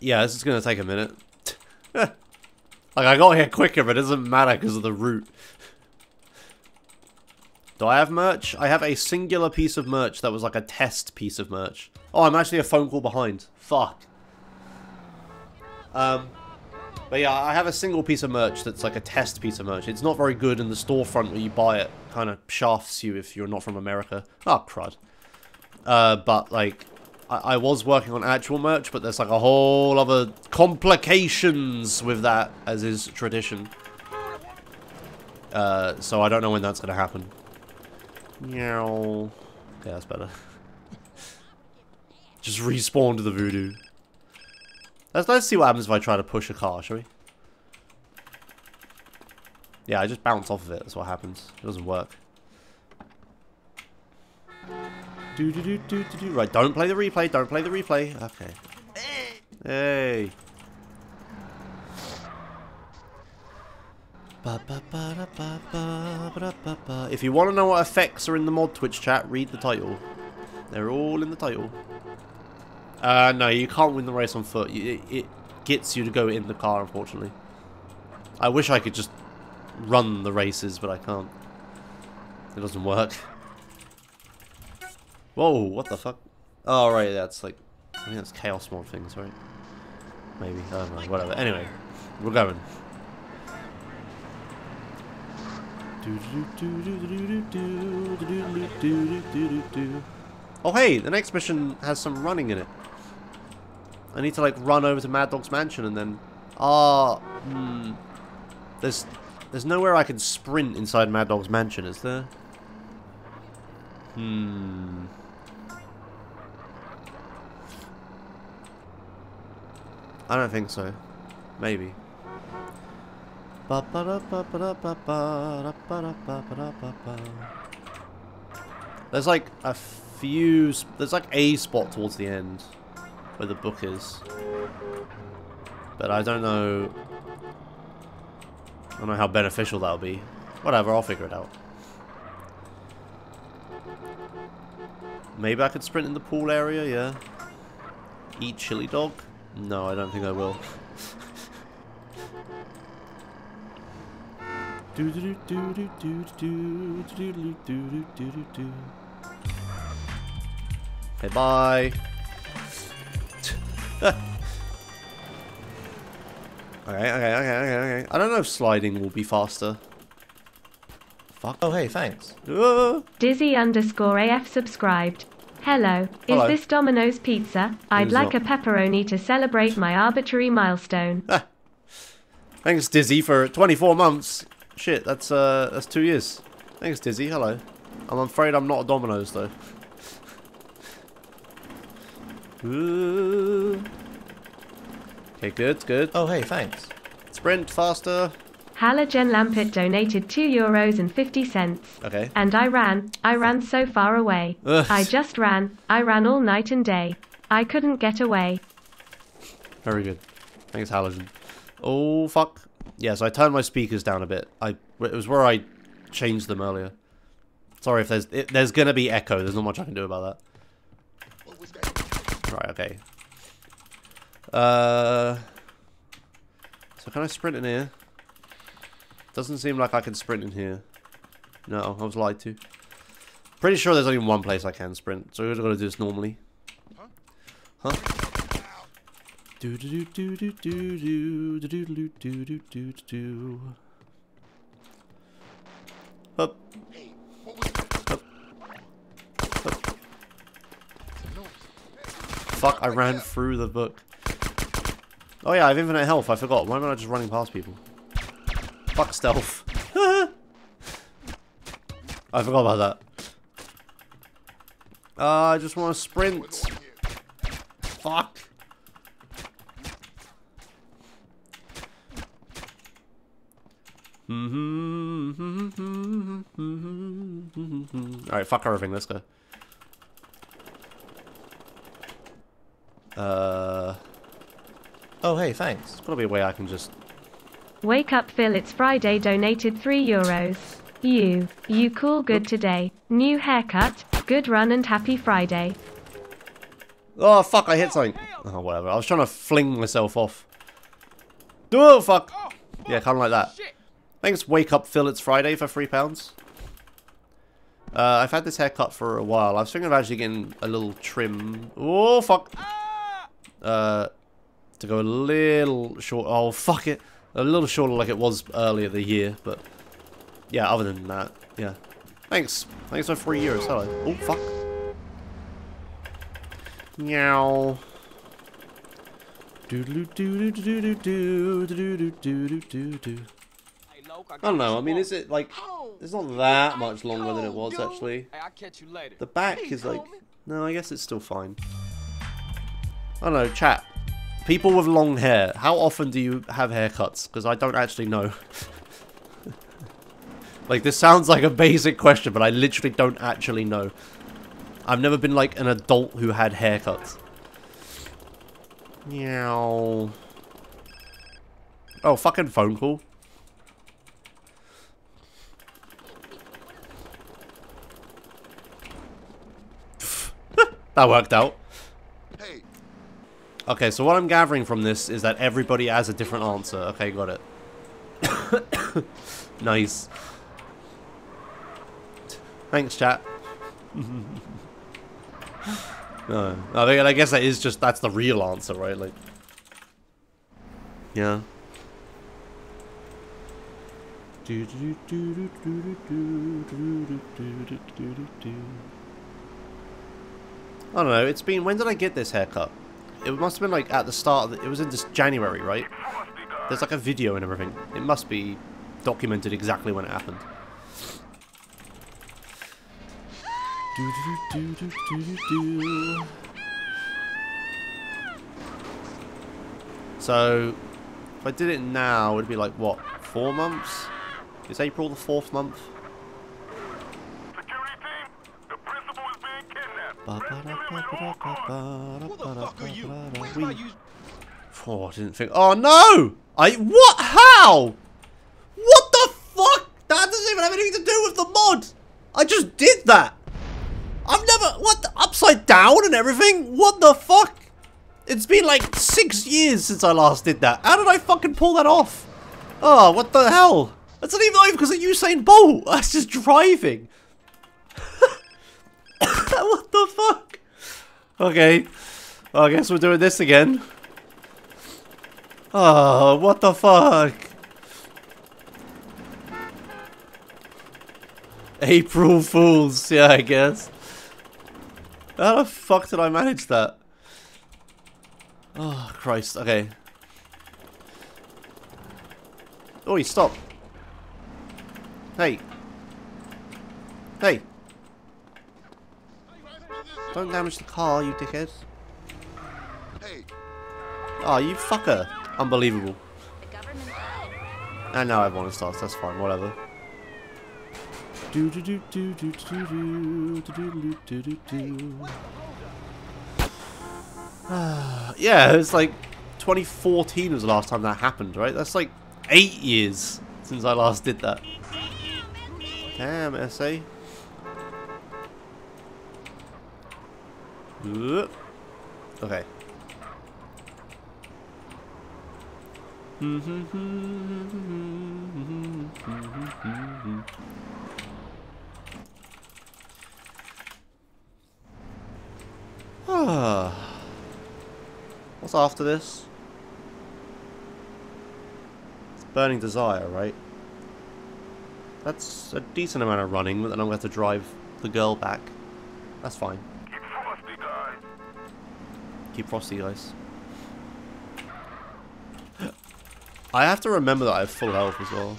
Yeah, this is gonna take a minute. like, I got here quicker, but it doesn't matter because of the route. Do I have merch? I have a singular piece of merch that was like a test piece of merch. Oh, I'm actually a phone call behind. Fuck. Um, but yeah, I have a single piece of merch that's like a test piece of merch. It's not very good, and the storefront where you buy it kind of shafts you if you're not from America. Oh, crud. Uh, but like, I, I was working on actual merch, but there's like a whole other complications with that, as is tradition. Uh, so I don't know when that's going to happen. Meow. Yeah, that's better. Just respawn to the voodoo. Let's, let's see what happens if I try to push a car, shall we? Yeah, I just bounce off of it. That's what happens. It doesn't work. Do do do do do do. Right, don't play the replay. Don't play the replay. Okay. Hey. If you want to know what effects are in the mod Twitch chat, read the title. They're all in the title. Uh, no, you can't win the race on foot. It, it gets you to go in the car, unfortunately. I wish I could just run the races, but I can't. It doesn't work. Whoa, what the fuck? Oh, right, that's like... I think that's Chaos Mod things, right? Maybe, I don't know, whatever. Anyway, we're going. Oh hey, the next mission has some running in it. I need to like run over to Mad Dog's mansion and then ah hmm. There's there's nowhere I can sprint inside Mad Dog's mansion, is there? Hmm. I don't think so. Maybe. There's like a few... There's like a spot towards the end where the book is. But I don't know... I don't know how beneficial that'll be. Whatever, I'll figure it out. Maybe I could sprint in the pool area, yeah. Eat chili dog? No, I don't think I will. Okay, bye. okay, okay, okay, okay, okay. I don't know if sliding will be faster. Fuck. Oh, hey, thanks. Ah. Dizzy underscore AF subscribed. Hello, Hello. is this Domino's Pizza? I'd is like not. a pepperoni to celebrate my arbitrary milestone. Thanks, Dizzy, for 24 months. Shit, that's uh, that's two years. Thanks, Dizzy. Hello. I'm afraid I'm not a Domino's though. Ooh. Okay, good, good. Oh, hey, thanks. Sprint faster. Halogen Lampet donated 2 euros and 50 cents. Okay. And I ran, I ran so far away. Ugh. I just ran, I ran all night and day. I couldn't get away. Very good. Thanks, Halogen. Oh, fuck. Yeah, so I turned my speakers down a bit. I It was where I changed them earlier. Sorry if there's... It, there's gonna be echo. There's not much I can do about that. Right, okay. Uh... So can I sprint in here? Doesn't seem like I can sprint in here. No, I was lied to. Pretty sure there's only one place I can sprint, so we're gonna do this normally. Huh? Do do do do do do do do do do do do do. Up. Fuck! I ran through the book. Oh yeah, I have infinite health. I forgot. Why am I just running past people? Fuck stealth. I forgot about that. Uh, I just want to sprint. Fuck. Alright, fuck everything, let's go. Uh, Oh, hey, thanks. there's gotta be a way I can just... Wake up Phil, it's Friday donated 3 euros. You, you cool good today. New haircut, good run and happy Friday. Oh, fuck, I hit something. Oh, whatever. I was trying to fling myself off. Oh, fuck. Yeah, kind of like that. Thanks, Wake Up Phil, it's Friday for three pounds. Uh, I've had this haircut for a while. I was thinking of actually getting a little trim. Oh, fuck uh, to go a little short. Oh, fuck it. A little shorter like it was earlier the year, but yeah, other than that, yeah. Thanks. Thanks for three euros. Hello. Oh, fuck. Meow. I don't know. I mean, is it like it's not that much longer than it was actually. The back is like no, I guess it's still fine. I don't know. Chat. People with long hair. How often do you have haircuts? Because I don't actually know. like this sounds like a basic question, but I literally don't actually know. I've never been like an adult who had haircuts. Meow. Oh, fucking phone call. that worked out. Okay, so what I'm gathering from this is that everybody has a different answer. Okay, got it. nice. Thanks, chat. no, I, mean, I guess that is just that's the real answer, right? Like, yeah. I don't know. It's been. When did I get this haircut? It must have been like at the start. Of the, it was in this January, right? There's like a video and everything. It must be documented exactly when it happened. Do, do, do, do, do, do, do. So, if I did it now, it'd be like what? Four months? Is April the fourth month? Who the fuck are you? Where's my use? Oh, I didn't think. Oh no! I what? How? What the fuck? That doesn't even have anything to do with the mod. I just did that. I've never what the, upside down and everything. What the fuck? It's been like six years since I last did that. How did I fucking pull that off? Oh, what the hell? That's not even because of Usain Bolt. That's just driving. what the fuck? Okay. Well, I guess we're doing this again. Oh, what the fuck? April Fools, yeah, I guess. How the fuck did I manage that? Oh, Christ, okay. Oh, he stopped. Hey. Hey. Don't damage the car, you dickhead. Hey, Oh, you fucker. Unbelievable. And now everyone starts, that's fine, whatever. Do do do do do do do do do do do do. Yeah, it was like 2014 was the last time that happened, right? That's like eight years since I last did that. Damn, SA. Okay. What's after this? It's Burning Desire, right? That's a decent amount of running, but then I'm going to have to drive the girl back. That's fine. Keep frosty, guys. I have to remember that I have full health as well.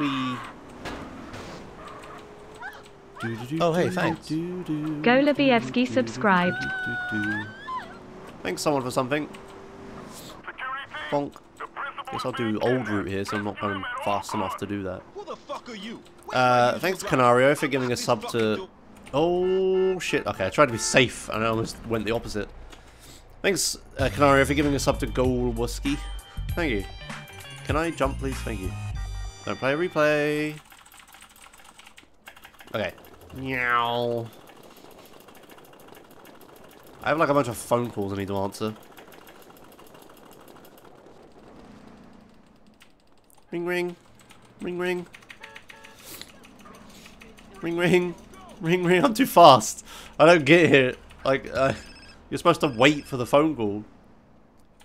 We. Oh, hey, thanks. Golabievsky subscribed. Thanks, someone, for something. Bonk. Guess I'll do old route here, so I'm not going fast enough to do that. Who the fuck are you? Uh, thanks, Canario, for giving a sub to... Oh, shit. Okay, I tried to be safe, and I almost went the opposite. Thanks, uh, Canario, for giving a sub to Golwuski. Thank you. Can I jump, please? Thank you. Don't play replay. Okay. Meow. I have like a bunch of phone calls I need to answer. Ring ring. Ring ring. Ring ring. Ring ring. I'm too fast. I don't get it. Like, uh, you're supposed to wait for the phone call.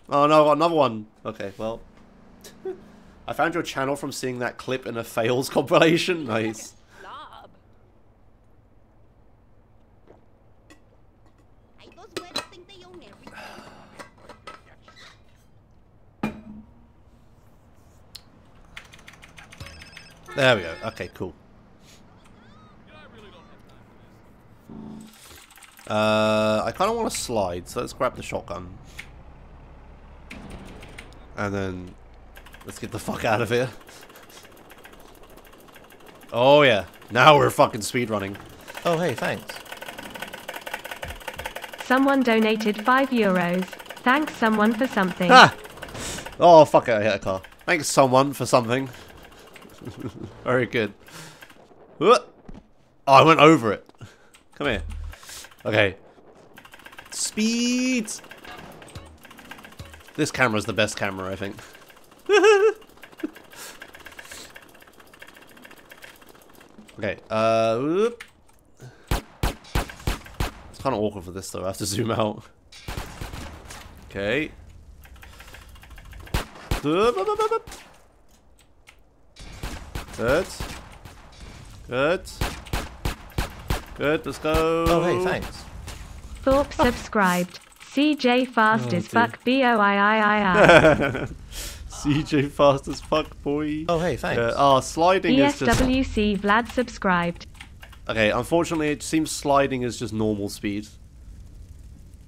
Oh no, another one. Okay, well. I found your channel from seeing that clip in a fails compilation. Nice. There we go. Okay, cool. Uh, I kind of want to slide, so let's grab the shotgun. And then, let's get the fuck out of here. Oh yeah, now we're fucking speedrunning. Oh, hey, thanks. Someone donated 5 euros. Thanks someone for something. Ah! Oh fuck it, I hit a car. Thanks someone for something. Very good. Whoa. Oh, I went over it. Come here. Okay. Speed! This camera's the best camera, I think. okay, uh... whoop. It's kind of awkward for this, though. I have to zoom out. Okay. Good. Good. Good, let's go. Oh, hey, thanks. Thorpe subscribed. CJ fast Oh, as dear. fuck B O I I I I. CJ fast as fuck, boy. Oh, hey, thanks. Yeah, oh, sliding E is just... ESWC Vlad subscribed. Okay, unfortunately, it seems sliding is just normal speed.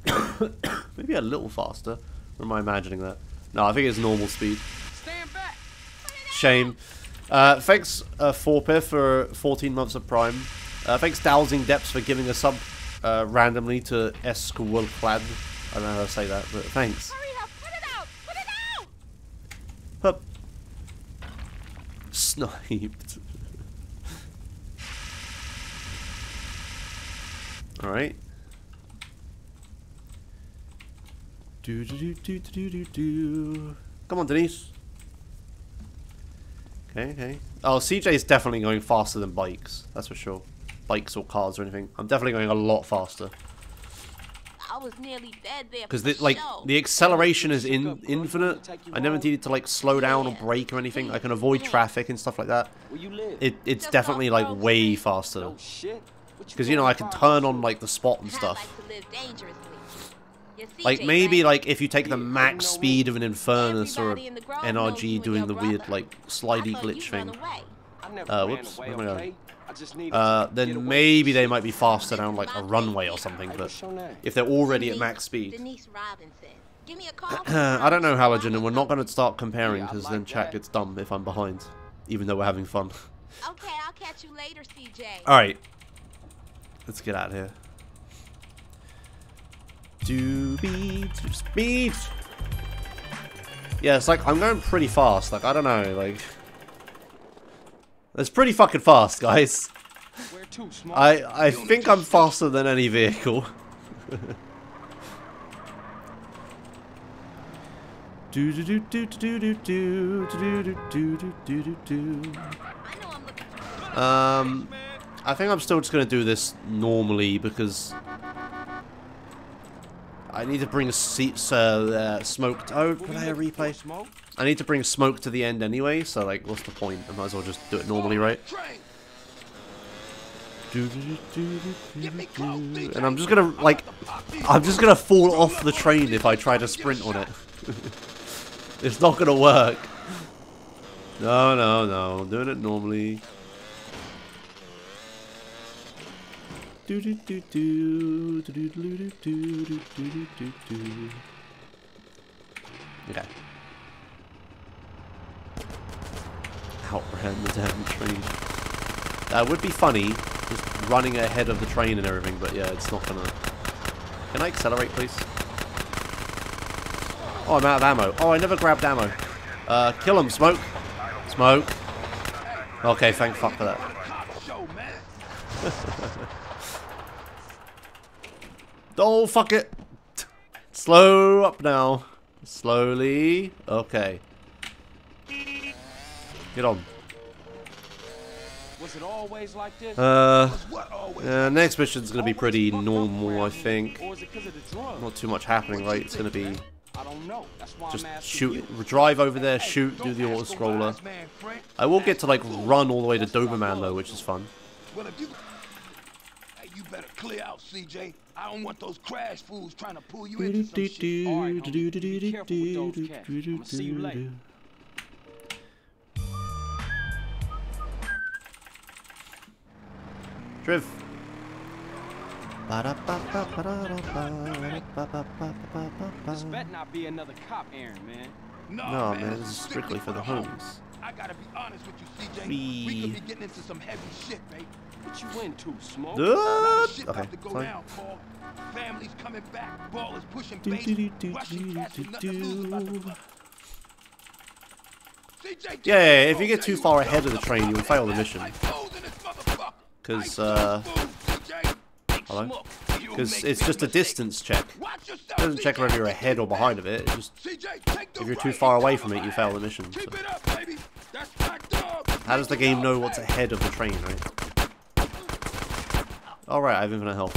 Maybe a little faster. Or am I imagining that? No, I think it's normal speed. Stand back. Shame. Uh, thanks, uh, Forpir, for 14 months of Prime. Uh, thanks, Dowsing Depths, for giving a sub uh, randomly to Esquilclad. I don't know how to say that, but thanks. Hurry up, put it out, put it out. Hup. Sniped. Alright. Do do do do do do do. Come on, Denise. Okay, okay. Oh, CJ's definitely going faster than bikes. That's for sure. Bikes or cars or anything. I'm definitely going a lot faster. I was nearly dead there. Because the, like sure. the acceleration is in infinite. I never needed to like slow down or brake or anything. I can avoid traffic and stuff like that. Where you live? It it's Just definitely like way Street. faster. oh shit. Because you know I can turn on like the spot and stuff. like to live dangerously. Your Like CJ, maybe like if you take the max speed of an Infernus or Everybody in the Grove knows you NRG doing the weird like I slidey glitch thing, away. I never Uh, whoops, away, where am I going? Okay? I just needed uh, then maybe they might be faster down like a runway or something. But what's your name? if they're already at max speed, Denise Robinson. Give me a call. I don't know Halogen, and we're not going to start comparing because then chat gets dumb if I'm behind, even though we're having fun. Okay, I'll catch you later, CJ. All right, let's get out of here. Doobie to speed. Yeah, it's like I'm going pretty fast. Like I don't know, like it's pretty fucking fast, guys. Where to, Smoke? I I think I'm faster than any vehicle. do do do do do do do do do do do do do do. I know I'm looking for Um, I think I'm still just gonna do this normally because I need to bring seat, uh, uh, smoke. Oh, What can I have a replay? Smoke? I need to bring smoke to the end anyway. So like, what's the point? I might as well just do it normally, right? And I'm just gonna like, I'm just gonna fall off the train if I try to sprint on it. it's not gonna work. No, no, no. I'm doing it normally. Do do do do do do do do do do do do do. Okay. Outran the damn train. That would be funny, just running ahead of the train and everything, but yeah, it's not gonna... Can I accelerate, please? Oh, I'm out of ammo. Oh, I never grabbed ammo. Uh, kill him, Smoke. Smoke. Okay, thank fuck for that. Oh, fuck it. Slow up now. Slowly. Okay. Get on. Was it always like this? Uh, always? uh, next mission's gonna be pretty normal, I think. here? Or is it 'cause of the drugs? Not too much happening, right? It's gonna be I don't know. That's why just I'm shoot, drive over there, shoot, do the auto scroller. I will get to like run all the way to Doberman though, which is fun. Well, if you. Hey, you better clear out, CJ. I don't want those crash fools trying to pull you into some shit. All right, homie. Be careful with those cats. I'ma see you later. Driv. This bet not be another cop errand, man. No, man, this is strictly for the homies. I gotta be honest with you, CJ. Wee. We could be getting into some heavy shit, babe. What you into, Smoke? A lot What? of shit Okay, about to go fine. down, Paul. Families coming back, ballers pushing Do, base, do, do, do, Russian cats do, with nothing to lose about the do. fuck. CJ, get Yeah, yeah, the if you get phone, too tell far you ahead of the don't train, fuck you'll with fail the that mission. Uh, because uh, hello, because it's just a distance check. It doesn't check whether you're ahead or behind of it. just if you're too far away from it, you fail the mission. So. How does the game know what's ahead of the train, right? Alright, I have infinite health.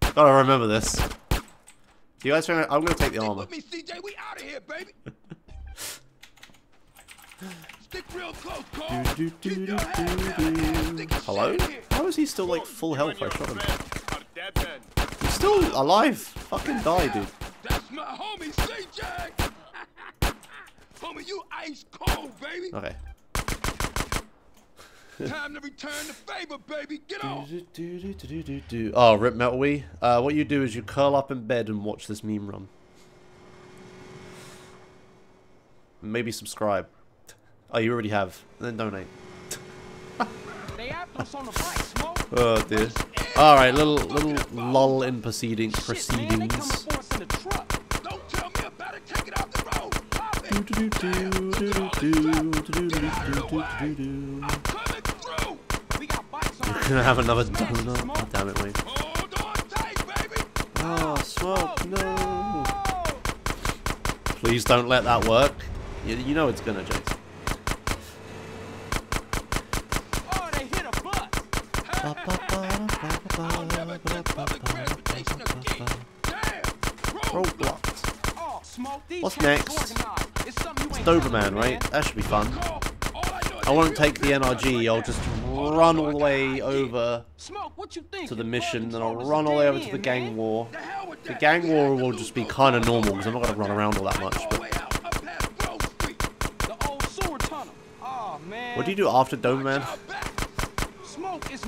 Gotta remember this. Do you guys remember? I'm gonna take the armor. Stick real close, Cole. Do, do, do, do, do, do. Hello? shit in. How is he still like full health? I shot him. He's still alive. Fucking die, dude. That's my homie, CJ. homie, you ice cold, baby. Okay. Time to return the favor, baby. Get off. Oh, Rip Metal Wii. Uh, what you do is you curl up in bed and watch this meme run. Maybe subscribe. Oh, you already have. Then donate. oh dear. All right, little little lull in proceeding proceedings. You're gonna have another donut. Oh, damn it, Wayne. Ah, oh, smoke, no. Please don't let that work. You, you know it's gonna, Jason. Roadblocks. What's next? It's Doberman, right? That should be fun. I won't take the NRG, I'll just run all the way over to the mission, then I'll run all the way over to the gang war. The gang war will just be kind of normal, because I'm not going to run around all that much. But... What do you do after Doberman?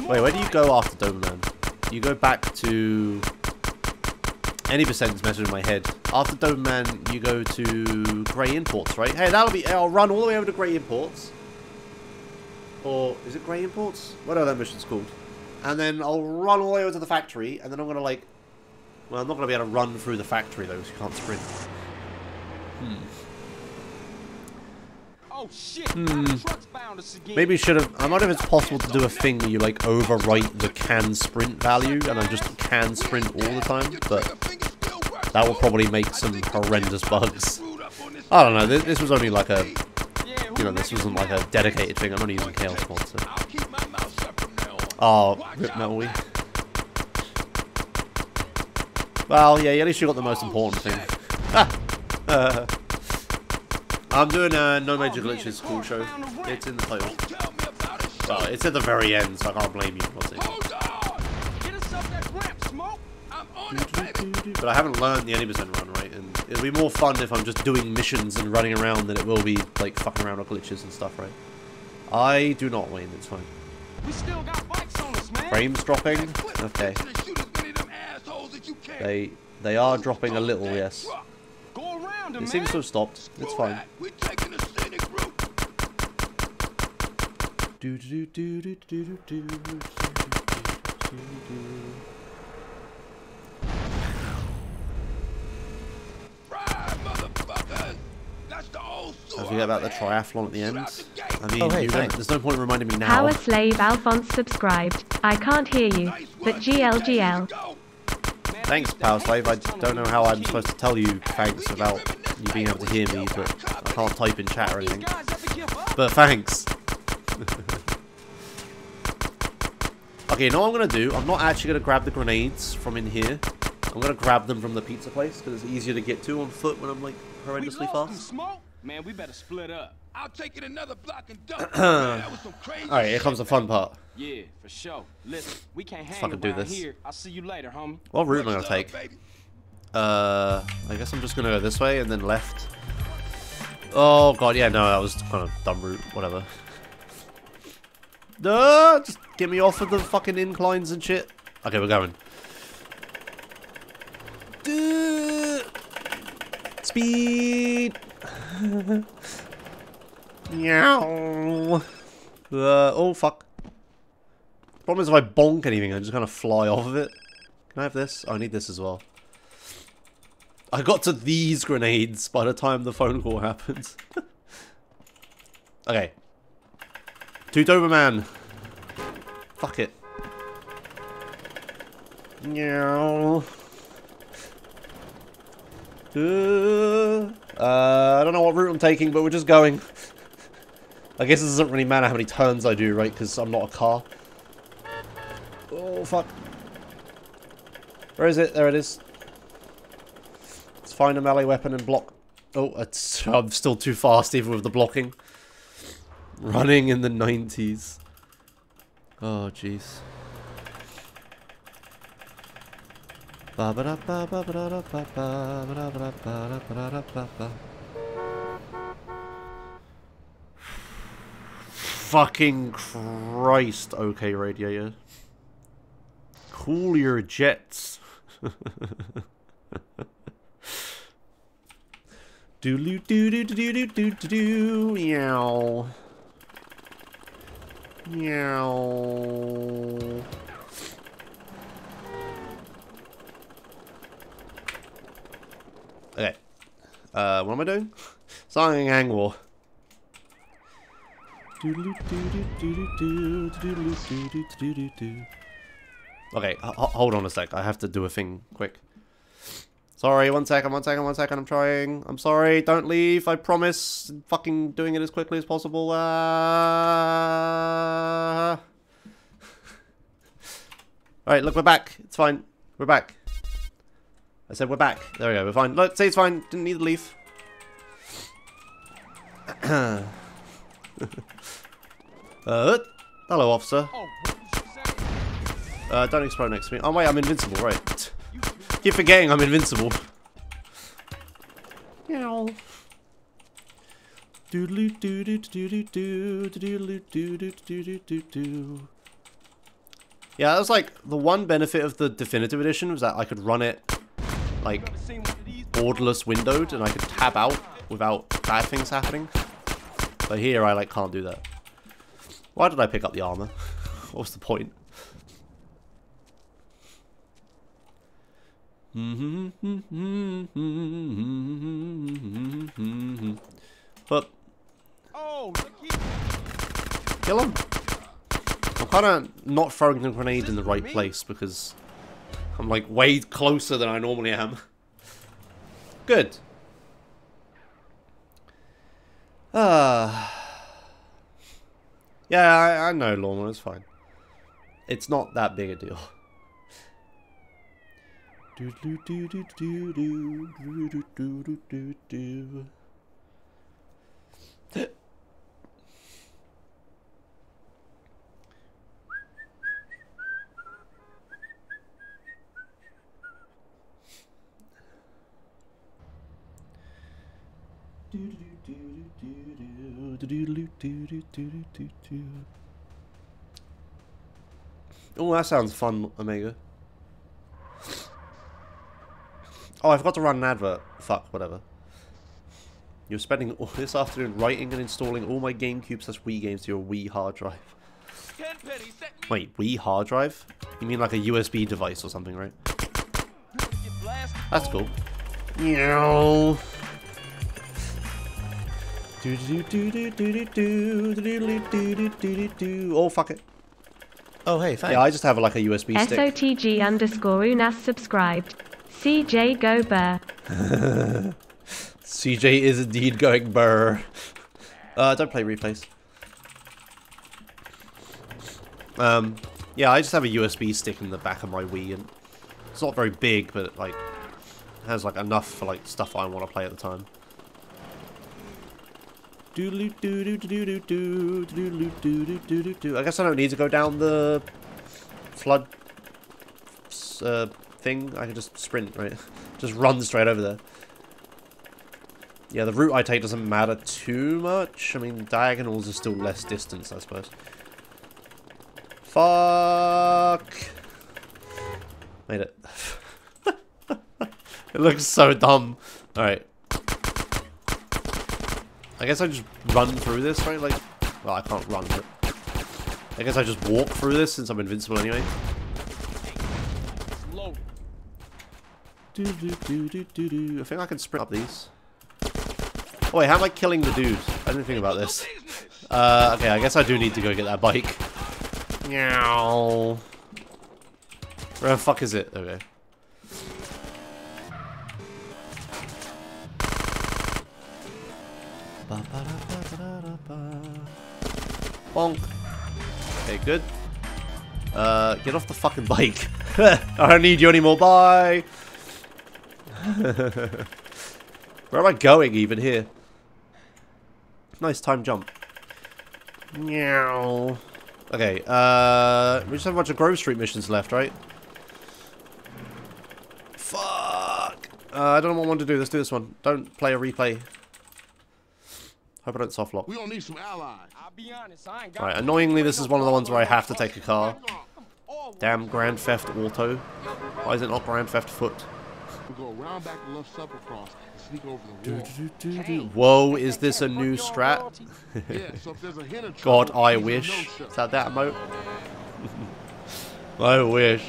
Wait, where do you go after Doberman? You go back to... Any percent's messing with my head. After Doberman, you go to Grey Imports, right? Hey, that'll be... I'll run all the way over to Grey Imports. Or, is it Grey Imports? Whatever that mission's called. And then I'll run all the way over to the factory, and then I'm going to, like... Well, I'm not going to be able to run through the factory, though, because you can't sprint. Oh, shit. The truck's bound us again. Hmm. Maybe should have... I wonder if it's possible to do a thing where you, like, overwrite the can sprint value, and I just can sprint all the time, but... Finger still works. That will probably make some horrendous bugs. Screwed up on this I don't know, this, this was only like a, you know, this wasn't like a dedicated thing, I'm only using Chaos Mod, so. I'll keep my mouth shut from now. Oh, Rip out. Metal Wii. Well, yeah, at least you got the most important thing. Ah! Uh, I'm doing a No Major Oh, Glitches the school show. found a ramp. It's in the title. Tell me about it. Well, it's at the very end, so I can't blame you for not seeing. Hold on. Get us up that ramp, Smoke. I'm on it, baby. But I haven't learned the Any% run, right? And it'll be more fun if I'm just doing missions and running around than it will be, like, fucking around with glitches and stuff, right? I do not, Wayne, it's fine. We still got bikes on us, man. Frames dropping? Okay. And shoot as many of them assholes as you can. They they are dropping a little, yes. Go around him, It seems to have stopped. It's fine. We're taking the scenic route. Do do do do do do do do do do do. Ride, motherfuckers. That's I forget about the triathlon at the end. Shoot out the gate. I mean, Oh, hey, you don't, thanks. there's no point in reminding me now. Power slave Alphonse subscribed. I can't hear you, Nice but work. GLGL. Thanks, Power Slave. I don't know how I'm supposed to tell you thanks without you being able to hear me, but I can't type in chat or anything. guys ever give up? But thanks. okay, you know what I'm gonna do? I'm not actually gonna grab the grenades from in here. I'm gonna grab them from the pizza place because it's easier to get to on foot when I'm like horrendously fast. Man, we better split up. I'll take it another block and dump. Man, that was some crazy All right, here comes the fun part. Yeah, for sure. Listen, we can't hang fucking do this. here. I'll see you later, homie. What route am I Much gonna take? baby. Uh, I guess I'm just gonna go this way and then left. Oh god, yeah, no, that was kind of dumb route. Whatever. Duh, just get me off of the fucking inclines and shit. Okay, we're going. Duh. Speed. Meow. Uh, oh fuck. Problem is if I bonk anything, I just kind of fly off of it. Can I have this? Oh, I need this as well. I got to these grenades by the time the phone call happened. okay. To Doberman. Fuck it. Meow. Uh, I don't know what route I'm taking, but we're just going. I guess it doesn't really matter how many turns I do, right? Because I'm not a car. Oh, fuck. Where is it? There it is. Let's find a melee weapon and block. Oh, I'm still too fast even with the blocking. Running in the 90s. Oh, jeez. Fucking Christ, okay, radiator. Cool your jets. do do do do do do do do do meow meow. Okay. Uh, what am I doing? Song angle. Okay, hold on a sec. I have to do a thing quick. Sorry, one second, one second, one second. I'm trying. I'm sorry. Don't leave. I promise. Fucking doing it as quickly as possible. Uh... Alright, look, we're back. It's fine. We're back. I said we're back. There we go. We're fine. Look, see, it's fine. Didn't need to leave. Uh, hello, officer. What did you say? Uh, don't explode next to me. Oh, wait, I'm invincible, right. Keep forgetting I'm invincible. Meow. Doodly doo doo doo doo doo doodly doo doo doo doo doo doo. Yeah, that was like the one benefit of the definitive edition was that I could run it like Ever seen one of these? borderless windowed and I could tab out without bad things happening. But here I like can't do that. Why did I pick up the armor? what was the point? But Oh, kill him. I'm kind of not throwing the grenade in the right place because I'm like way closer than I normally am. Good. Ah. Yeah, I, I know Lorna, it's fine. It's not that big a deal. Oh, that sounds fun, Omega. Oh, I forgot to run an advert. Fuck, whatever. You're spending all this afternoon writing and installing all my GameCube slash Wii games to your Wii hard drive. Ten pennies, set me Wait, Wii hard drive? You mean like a USB device or something, right? Oh fuck it. Oh, hey, thanks. Yeah, I just have like a USB stick. SOTG underscore unas subscribed. CJ Go Burr. CJ is indeed going burr. Uh, don't play replays. Um, yeah, I just have a USB stick in the back of my Wii, and it's not very big, but it, like has like enough for like stuff I want to play at the time. I guess I don't need to go down the flood uh, thing. I can just sprint, right? just run straight over there. Yeah, the route I take doesn't matter too much. I mean, diagonals are still less distance, I suppose. Fuck. Made it. it looks so dumb. Alright. I guess I just run through this, right? Like, well, I can't run, but... I guess I just walk through this since I'm invincible anyway. Do, do, do, do, do, do. I think I can sprint up these. Oh wait, how am I killing the dude? I didn't think about this. Uh, okay, I guess I do need to go get that bike. Meow. Where the fuck is it? Okay. Bonk. Okay, good. Uh, get off the fucking bike. I don't need you anymore. Bye. Where am I going even here? Nice time jump. Meow. Okay, uh, we just have a bunch of Grove Street missions left, right? Fuck. Uh, I don't know what one to do. Let's do this one. Don't play a replay. Hope I don't soft lock. We gonna need some allies. I'll be honest, I ain't got Alright, annoyingly, this is one of the ones where I have to take a car. Damn Grand Theft Auto. Why is it not Grand Theft Foot? We go around back the Los Sepulcros and sneak over the wall. Whoa, is this a new strat? yeah, so if there's a hint of God, trouble, I he's a wish. no-show. Is that that emote? I wish.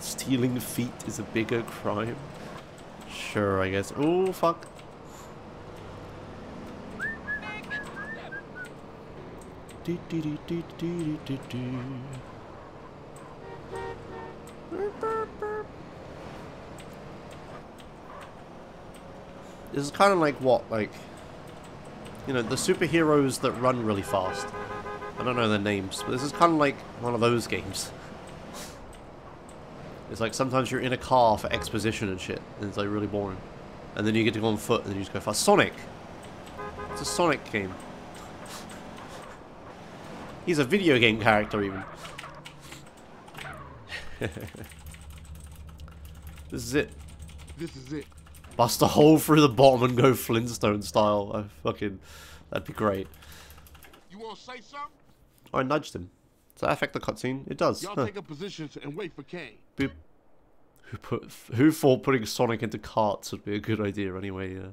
Stealing the feet is a bigger crime. Sure, I guess. Oh, fuck. This is kind of like what, like, you know, the superheroes that run really fast. I don't know their names, but this is kind of like one of those games. It's like sometimes you're in a car for exposition and shit, and it's like really boring. And then you get to go on foot, and you just go fast. Sonic! It's a Sonic game. He's a video game character, even. this is it. This is it. Bust a hole through the bottom and go Flintstone style. I fucking... That'd be great. You want to say something? Oh, I nudged him. Does that affect the cutscene? It does. Y'all Huh. take up positions and wait for Kane. Boop. Who put? Who thought putting Sonic into carts would be a good idea? Anyway, yeah.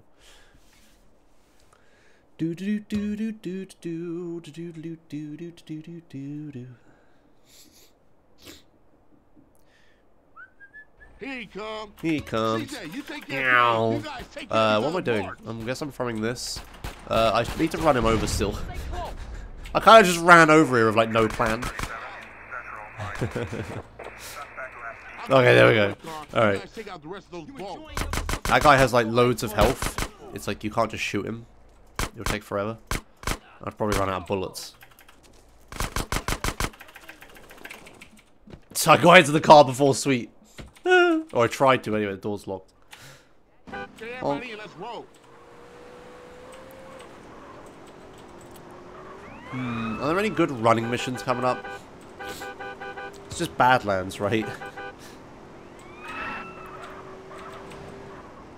Do do do do do do do do do do do do do do do. Here he come. Here he comes. CJ, you take that You guys take Uh, what am I doing? other I guess I'm throwing this. Uh, I need to run him over still. I kind of just ran over here with like no plan. Okay, there we go. parts. All You right. guys take out the rest of those balls. That guy has like loads of health. It's like you can't just shoot him. It'll take forever. I'd probably run out of bullets. So I got into the car before Sweet. or I tried to anyway, the door's locked. Get everybody in, let's roll. Are there any good running missions coming up? It's just Badlands, right?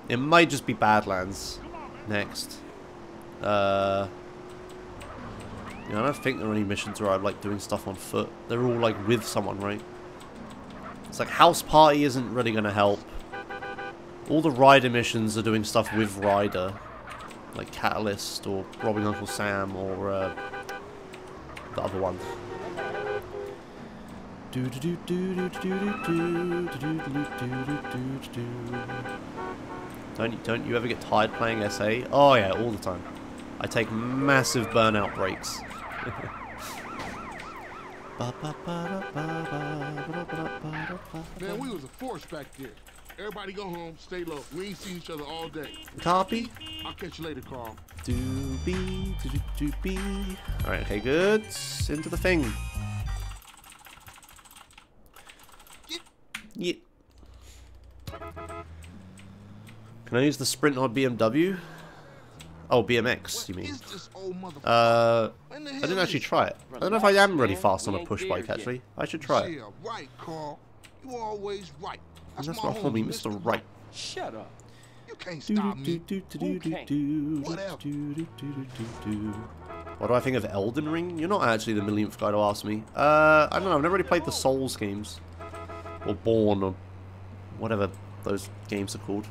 It might just be Badlands next. Uh, yeah, I don't think there are any missions where I'm like doing stuff on foot. They're all like with someone, right? It's like house party isn't really going to help. All the Ryder missions are doing stuff with Ryder. Like Catalyst or Robbing Uncle Sam or uh, the other one. Don't don't you ever get tired playing SA? Oh yeah, all the time. I take massive burnout breaks. Man, we was a force back there. Everybody go home, stay low. We ain't seen each other all day. Copy. I'll catch you later, Carl. Doobie, doo doo doobie. Alright, okay, good. Into the thing. Yeah. Can I use the sprint on BMW? Oh, BMX, you mean? is this old motherfucker? Uh, I didn't actually try it. I don't know if I am really fast on a push bike, actually. I should try it. Right, Carl. You always right. And That's, that's my homie, Mr. Mr. Right. Shut up. You can't stop me. What do I think of Elden Ring? You're not actually the millionth guy to ask me. Uh, I don't know. I've never really played the Souls games, or Born, or whatever those games are called.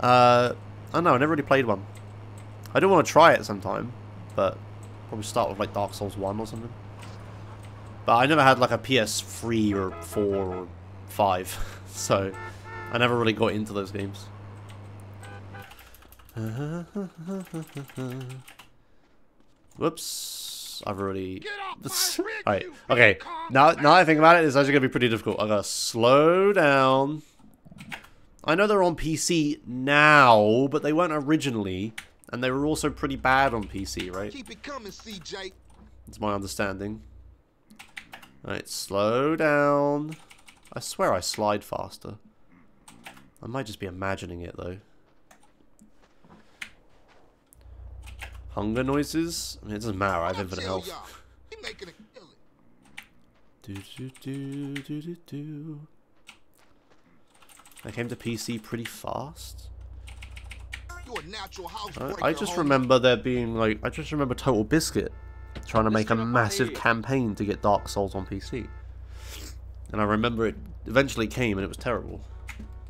Uh, I don't know. I never really played one. I do want to try it sometime, but probably start with like Dark Souls One or something. But I never had like a PS3 or 4 or 5, so I never really got into those games. Whoops. I've already... Get off my Alright, okay. Now, now I think about it, it's actually going to be pretty difficult. I gotta slow down. I know they're on PC now, but they weren't originally. And they were also pretty bad on PC, right? Keep it coming, CJ. That's my understanding. Alright, slow down. I swear I slide faster. I might just be imagining it, though. Hunger noises? I mean, it doesn't matter, I have infinite health. y'all, He making it killing. Do, do, do, do, do, do. I came to PC pretty fast. You a natural I, I just remember there being like I just remember Total Biscuit trying to make a get up my massive campaign to get Dark Souls on PC. And I remember it eventually came and it was terrible.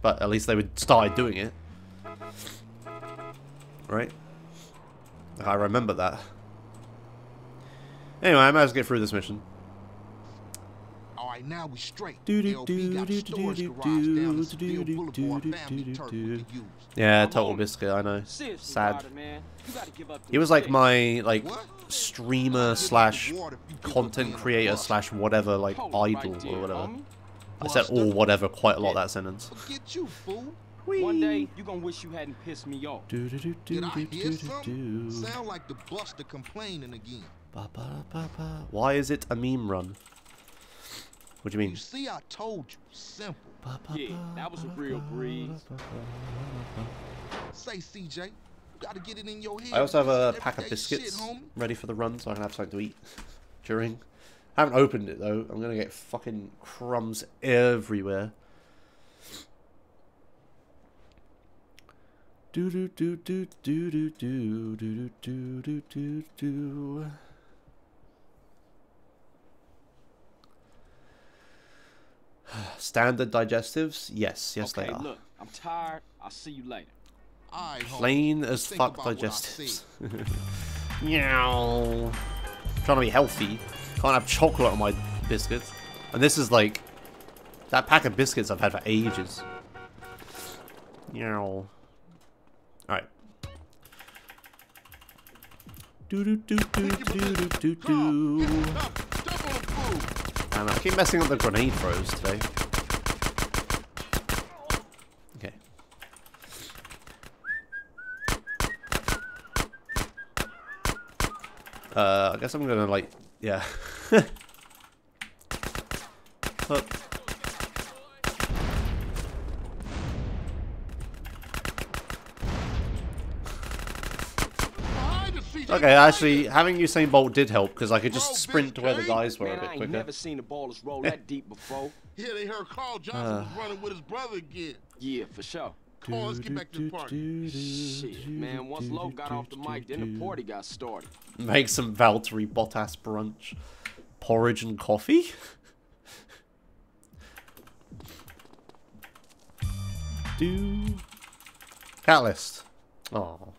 But at least they would started doing it. Right? I remember that. Anyway, I might as well get through this mission. All right, right, now we straight. Do do LB do got a do storage do garage down do the do Steel do Boulevard do family do turf do we could use. Yeah, I'm Total on it. Biscuit, I know. Seriously, Sad. Ryder, man. You gotta give up He was like my like What? streamer slash content creator slash whatever like idol or whatever. I said all whatever quite a lot that sentence. Forget you, fool. One day, you gonna wish you hadn't pissed me off. Do do do do Did I do hear do something? do. Sound like the Buster complaining again. Ba, ba, ba, ba. Why is it a meme run? What do you mean? You see, I told you. Simple. Ba, ba, Yeah, that was a ba, real ba, breeze. ba, ba, ba. Say, CJ, you gotta get it in your head. I also have a pack of biscuits Shit, ready for the run, so I can have something to eat during. I haven't opened it though. I'm gonna get fucking crumbs everywhere. Do do do do do do do do do do do do. Standard digestives? Yes, yes okay, they are. look, I'm tired. I'll see you later. All right, homie. Plain as fuck about what I digestives. Meow. Trying to be healthy. Can't have chocolate on my biscuits. And this is like that pack of biscuits I've had for ages. Meow. Alright. Do do do do do do do do. It, I keep messing up the grenade throws today. Okay. Uh, I guess I'm gonna like, yeah. But Behind the CJ, okay, behind actually, you. having Usain Bolt did help because I could just sprint to where the guys were Man, a I bit ain't quicker. never seen the ballers roll that deep before. Yeah, they heard Carl Johnson Uh. was running with his brother again. Yeah, for sure. Come on, let's get back to the party. Shit, man. Once Lowe got off the mic, then the party got started. Make some Valtteri Bottas brunch. Porridge and coffee? Do. Catalyst. Oh.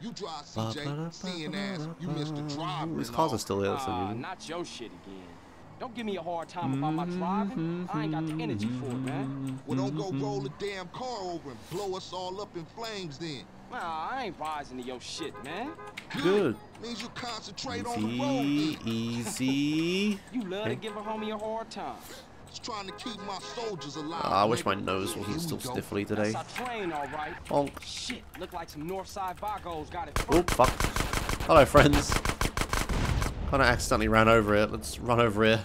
You drive, CJ. Seeing ass, you missed the driver. These and cars all. are still here, that's Ah, not your shit again. Don't give me a hard time about my driving. I ain't got the energy for it, man. Well, don't go roll the damn car over and blow us all up in flames then. Nah, I ain't rising to your shit, man. Good. Means you concentrate on the road Easy, then. easy. You love Okay. to give a homie a hard time. Just trying to keep my soldiers alive. Ah, I wish my nose wasn't we still go. stiffly today. That's our train, all right. Bonk. Shit, look like some Northside Vagos got it. Oh, fuck. Hello, friends. Kinda accidentally ran over it. Let's run over here.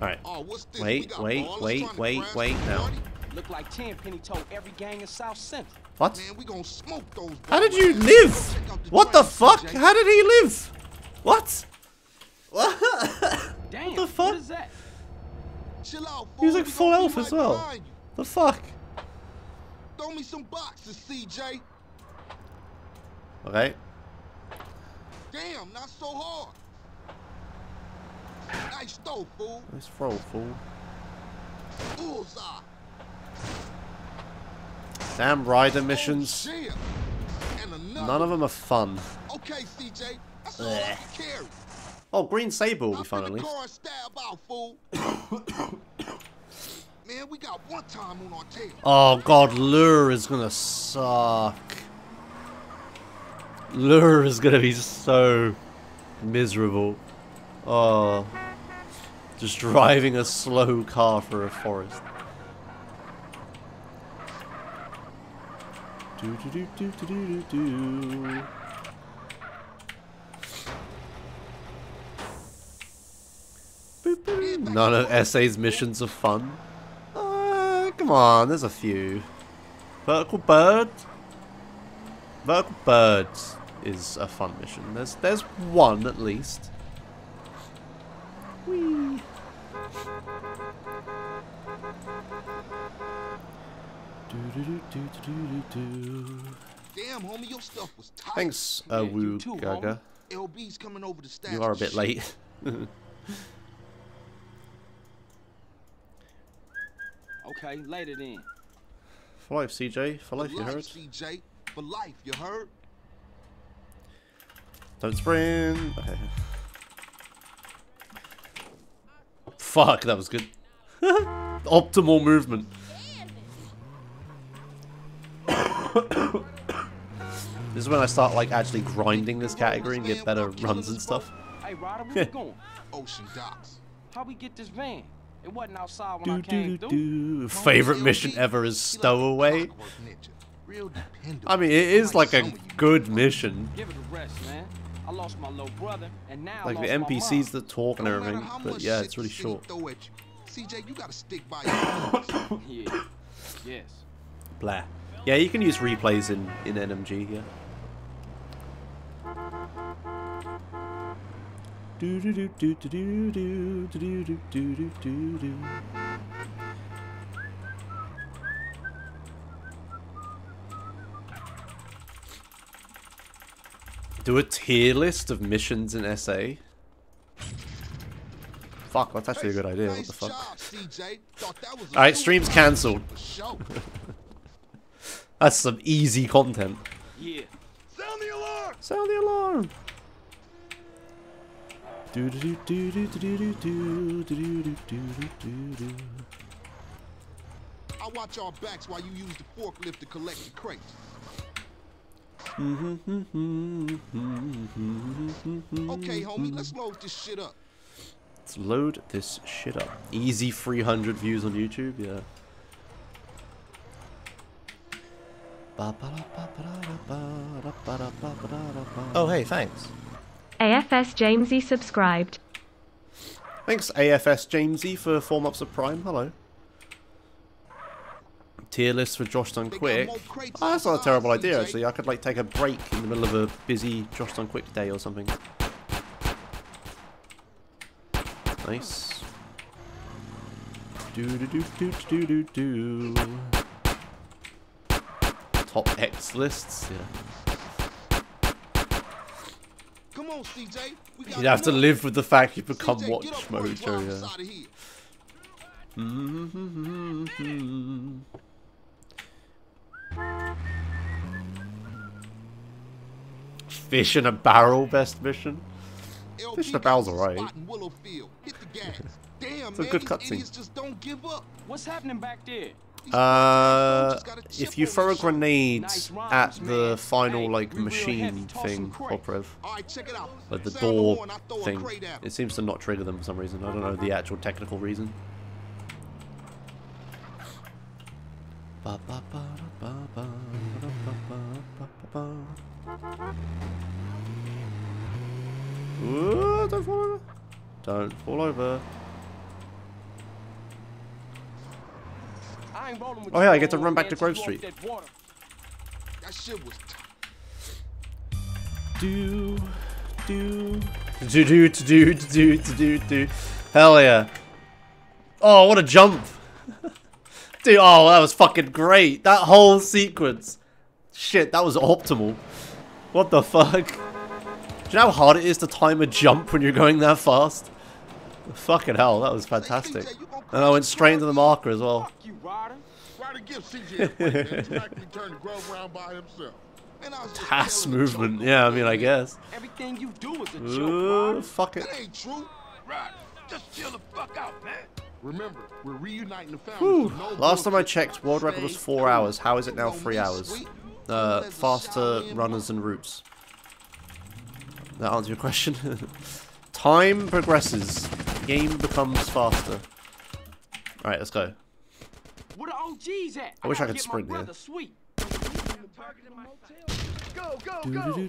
Alright. Oh, what's? Wait, wait, wait, wait, wait, now. Look like Tenpenny told every gang in South Central. What? Man, we gonna smoke those How did you live? Check What the fuck? CJ. How did he live? What? What? Damn, the fuck? what is that? Chill out, He was like full gonna health right as well. The fuck? Throw me some boxes, CJ. Okay. Damn, not so hard. Nice throw, fool. Nice throw, fool. Bullseye. Damn Ryder missions. shit. None of them are fun. Okay, CJ. That's all I can carry. Oh, Green Sabre will be fun at least. car stab out, fool. Man, we got one time on our tail. Oh god, Lure is gonna suck. Lure is gonna be so miserable. Oh. Just driving a slow car through a forest. Do do do do do do do do. Boop, boop. None of SA's missions are fun. Uh, come on, there's a few. Vertical Bird? Vertical Bird is a fun mission. There's there's one at least. Whee. Do, do, do, do, do, do, do. Damn, homie, your stuff was tight. Thanks, uh, Woo Gaga. LB's coming over to You are a bit late. Okay, later then. For life, CJ. For life, For you life, heard? CJ. For life, you heard? Don't sprint. Okay. fuck, that was good. Optimal movement. this is when I start like actually grinding this category and get better runs and stuff. Hey, Ryder, where you going? Ocean docks. How we get this van? It wasn't outside when do, I came do, do, do. Favorite mission ever is Stowaway. I mean, it is like a good mission. Like the NPCs that talk and everything, but yeah, it's really short. CJ, you gotta stick by your Yes. Blah. Yeah, you can use replays in in NMG. Yeah. Do do do do do do do do do do do do do. Do a tier list of missions in SA. Fuck, that's actually a good idea. What the fuck? job, CJ. Thought that was a Alright, stream's cancelled. That's some easy content. Yeah. Sound the alarm! Sound the alarm. Do do do do do do do do do do do do do. I watch our backs while you use the forklift to collect the crates. Okay, homie, let's load this shit up. Let's load this shit up. Easy 300 views on YouTube, yeah. Oh, hey, thanks. AFS Jamesy subscribed. Thanks, AFS Jamesy, for four months of Prime. Hello. Tier list for Josh Done Quick. Oh, that's not a terrible idea, actually. I could like take a break in the middle of a busy Josh Done Quick day or something. Nice. Do do do do do do do. Top X lists, yeah. Come on, CJ. You'd have to live with the fact you've become CJ, WatchMojo. Yeah. Fish in a barrel, best mission. Fish in a barrel's alright. it's a good cutscene. What's happening back there? Uh, if you throw a grenade at the final like machine thing, like the door thing, it seems to not trigger them for some reason. I don't know the actual technical reason. Ooh, don't fall over. Don't fall over. Oh, yeah, I get to run back to Grove Street. off that shit was tough. do do do do do do do do do. Hell yeah. Oh what a jump. Dude oh that was fucking great. That whole sequence. Shit that was optimal. What the fuck? Do you know how hard it is to time a jump when you're going that fast? Fucking hell that was fantastic and I went straight into the marker as well Fuck you, Ryder. Ryder gives CJ a break, man. He's turned the Grove around by himself. Man, I was just task movement yeah I mean I guess Everything you do is a joke, Ooh, Ryder. fuck it That ain't true. Right. Just chill the fuck out, man. Remember, we're reuniting the family. Whew. no Last time I checked, world record was four hours. How is it now three hours? Uh, faster runners and routes. That answer your question? Time progresses. Game becomes faster. All right, let's go. What the OG's at? I, wish I could sprint there. Sweet. Go, go, go.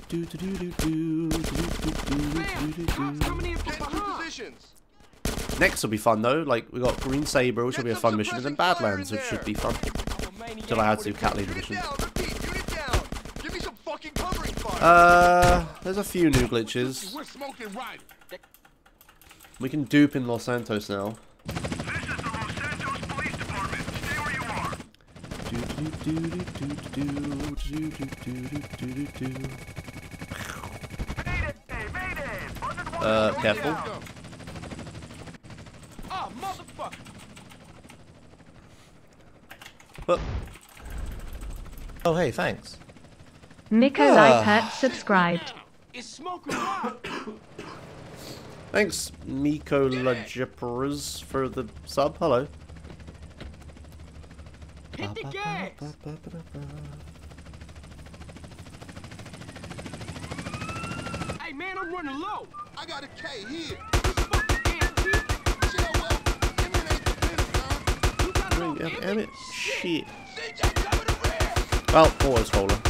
Next will be fun though. Like we got Green Sabre, which will be a fun mission, and then Badlands, which should be fun. Till I had to do cat leader missions. Uh, there's a few new glitches. We can dupe in Los Santos now. Uh, careful. Oh, motherfucker. But Oh, hey, thanks. Miko Ah. Lightpert subscribed. Thanks, Miko Lajippers, for the sub. Hello. Hit the gas! Hey man, I'm running low! I got a K here! Bring up Emmett? Shit. Well, always falling.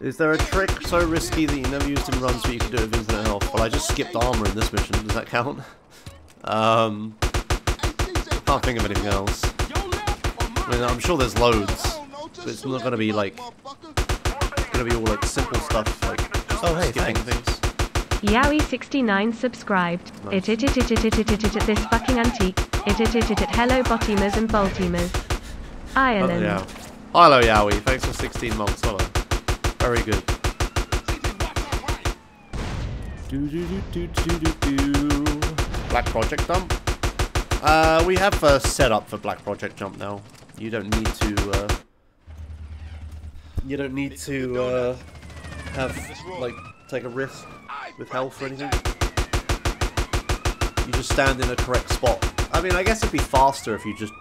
Is there a trick so risky that you never used in runs but you can do it with infinite health? Well, I just skipped armor in this mission. Does that count? um, can't think of anything else. Your left or I mine? mean, I'm sure there's loads. don't know, just But it's not gonna be like, it's gonna be all like simple stuff, like Oh, hey, skipping thanks. things. Yowie69 subscribed. It it it it it it it it it it this fucking antique. It it it it it hello bottimers and boltimers. Oh, Ireland. yeah. Hello, Yowie. Thanks for 16 months. Hello. Very good. CJ, watch our right. Do do do do do do do. Black Project Jump. Uh, we have uh, set up for Black Project Jump now. You don't need to. Uh, you don't need to uh, have like take a risk with health or anything. You just stand in a correct spot. I mean, I guess it'd be faster if you just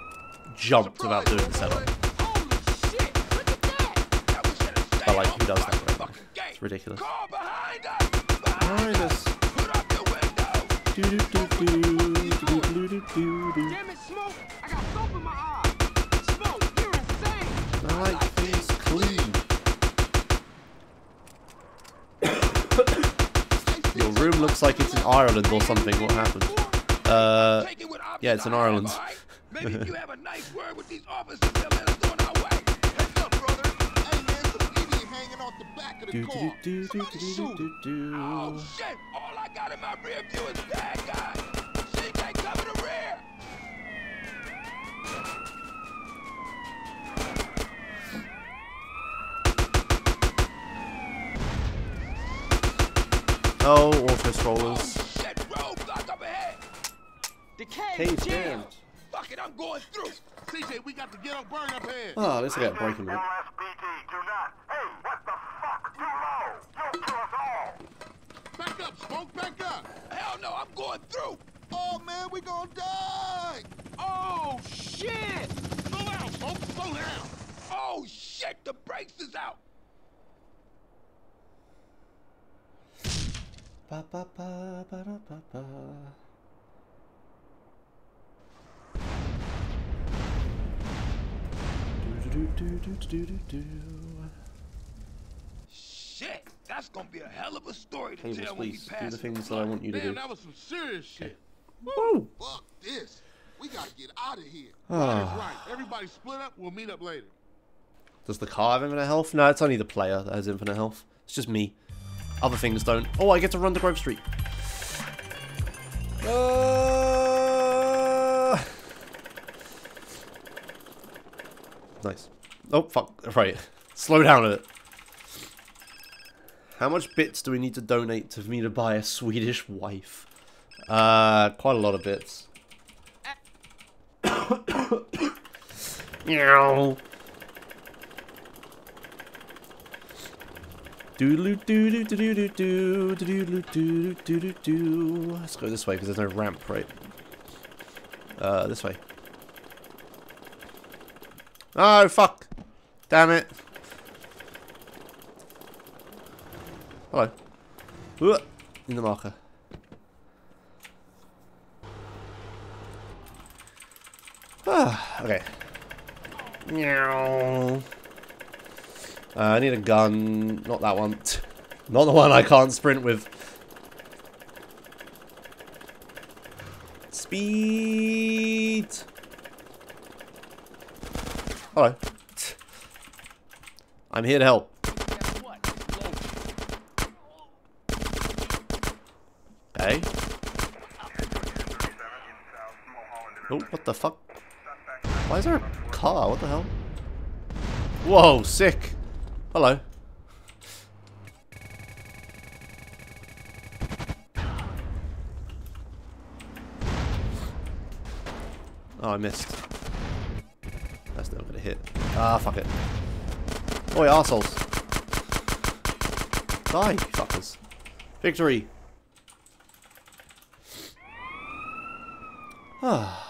jumped without doing the setup. Holy shit, look at that. But like, who does that right? It's ridiculous. Behind us. Behind us. Put up the window. Do do do do do do. Damn it, Smoke. I got soap in my eye. Smoke, you're insane. I like things clean. Your room looks like it's in Ireland or something. What happened? Uh, Take it with yeah, it's in Ireland. arm, all right? Maybe if you have a nice word with these officers, they'll let us on our way. Heads up, brother. Hey, man, some idiot hanging off the back of the do car. do do do do do do Oh, shit. All I got in my rear view is bad guy. Oh, Orphis rollers. Oh, shit, bro, Decay jammed. Fuck it, I'm going through. CJ, we got to get a burn up here. Oh, this is about breaking it. Hey, back up, Smoke, back up! Hell no, I'm going through! Oh, man, we gonna die. Oh, shit. Slow down, smoke, slow down. Oh, shit, the brakes is out. Ba, ba, ba, ba, da, ba, ba. Do, do, do, do, do, do, do, do. Shit, that's gonna be a hell of a story to Tables, tell when we please. Do the things that I want you to Damn, do. that was some serious shit. Woo! Fuck this. We gotta get out of here. Right right. Everybody split up. We'll meet up later. Does the car have infinite health? No, it's only the player that has infinite health. It's just me. Other things don't. Oh, I get to run to Grove Street. Uh... Nice. Oh, fuck. Right. Slow down a bit. How much bits do we need to donate to me to buy a Swedish wife? Uh, quite a lot of bits. Meow. do do do do do do do do. Let's go this way because there's no ramp, right? Uh, this way. Oh fuck! Damn it! Hello. In the marker. Okay. Meow. Uh, I need a gun. Not that one. Not the one I can't sprint with. Speed. Hello. I'm here to help. Hey. Oh, what the fuck? Why is there a car? What the hell? Whoa, sick. Hello. Oh, I missed. That's not gonna hit. Ah, fuck it. Oi, arseholes. Die, fuckers. Victory. Ah.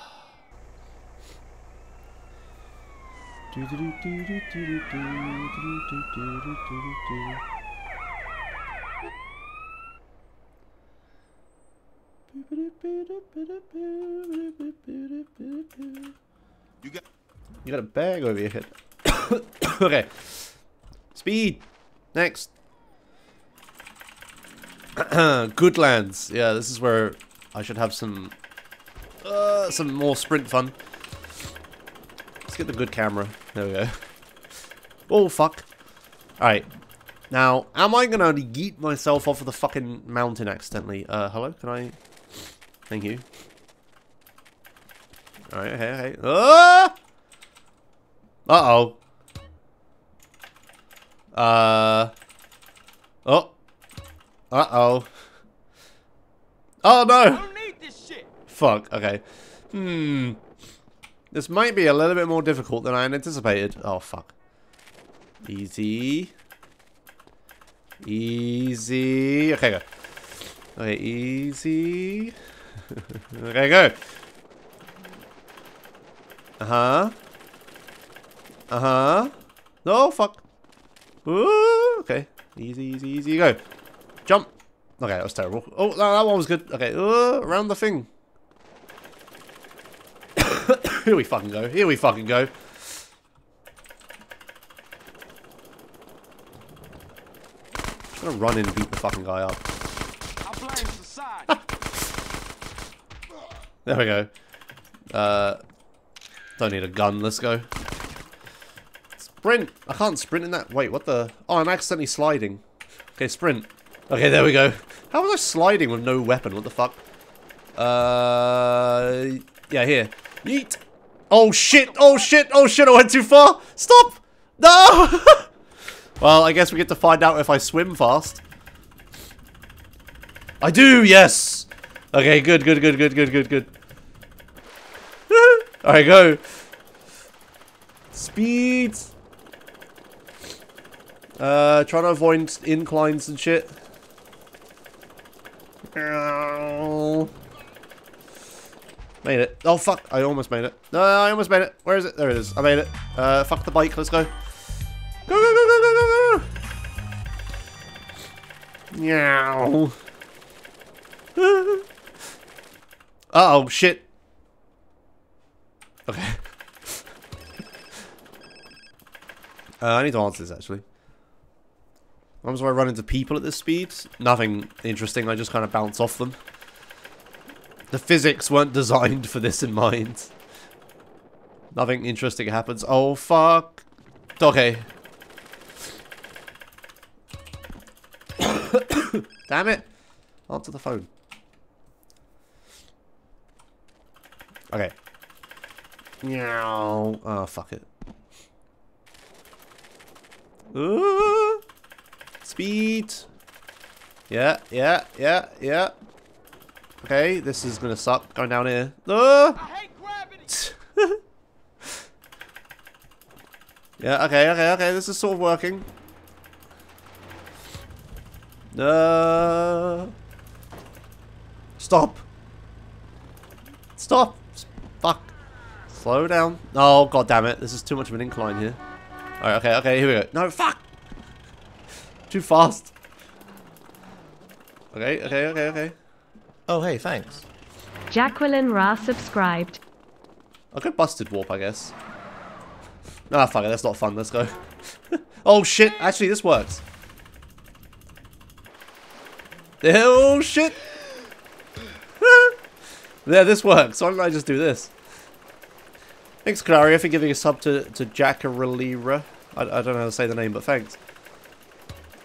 You got You got a bag over your head. okay. Speed. Next. Goodlands. Yeah, this is where I should have some uh, some more sprint fun. Let's get the good camera. There we go. Oh, fuck. Alright. Now, am I gonna yeet myself off of the fucking mountain accidentally? Uh, hello? Can I... Thank you. Alright, okay, okay. Ah! Uh-oh. Uh... Oh. Uh-oh. Oh, no! I don't need this shit. Fuck, okay. Hmm. This might be a little bit more difficult than I anticipated. Oh, fuck. Easy. Easy. Okay, go. Okay, easy. okay, go. Uh-huh. Uh-huh. No, fuck. Ooh, okay. Easy, easy, easy. Go. Jump. Okay, that was terrible. Oh, that one was good. Okay, uh, around the thing. Here we fucking go. Here we fucking go. Just gonna run in and beat the fucking guy up. I blame society. There we go. Uh, don't need a gun. Let's go. Sprint. I can't sprint in that. Wait, what the? Oh, I'm accidentally sliding. Okay, sprint. Okay, there we go. How was I sliding with no weapon? What the fuck? Uh, yeah, here. Yeet. Oh shit! Oh shit! Oh shit! I went too far. Stop! No. well, I guess we get to find out if I swim fast. I do. Yes. Okay. Good. Good. Good. Good. Good. Good. Good. All right, go. Speed. Uh, trying to avoid inclines and shit. Made it. Oh, fuck. I almost made it. No, I almost made it. Where is it? There it is. I made it. Uh, fuck the bike. Let's go. Go, go, go, go, go, go, go. Meow. Uh-oh, shit. Okay. uh, I need to answer this, actually. When I run into people at this speed? Nothing interesting, I just kind of bounce off them. The physics weren't designed for this in mind. Nothing interesting happens. Oh, fuck. Okay. Damn it. Answer the phone. Okay. Meow. Oh, fuck it. Ooh. Speed. Yeah, yeah, yeah, yeah. Okay, this is gonna suck. Going down here. Ah! Yeah, okay, okay, okay. This is sort of working. Uh, stop. Stop. Fuck. Slow down. Oh, god damn it. This is too much of an incline here. Alright, okay, okay, here we go. No, fuck. Too fast. Okay, okay, okay, okay. Oh, hey, thanks. Jacqueline Ra subscribed. I'll go busted warp, I guess. Nah, fuck it. That's not fun. Let's go. oh, shit. Actually, this works. Oh, shit. yeah, this works. Why don't I just do this? Thanks, Claria, for giving a sub to, to Jackaralira. I, I don't know how to say the name, but thanks.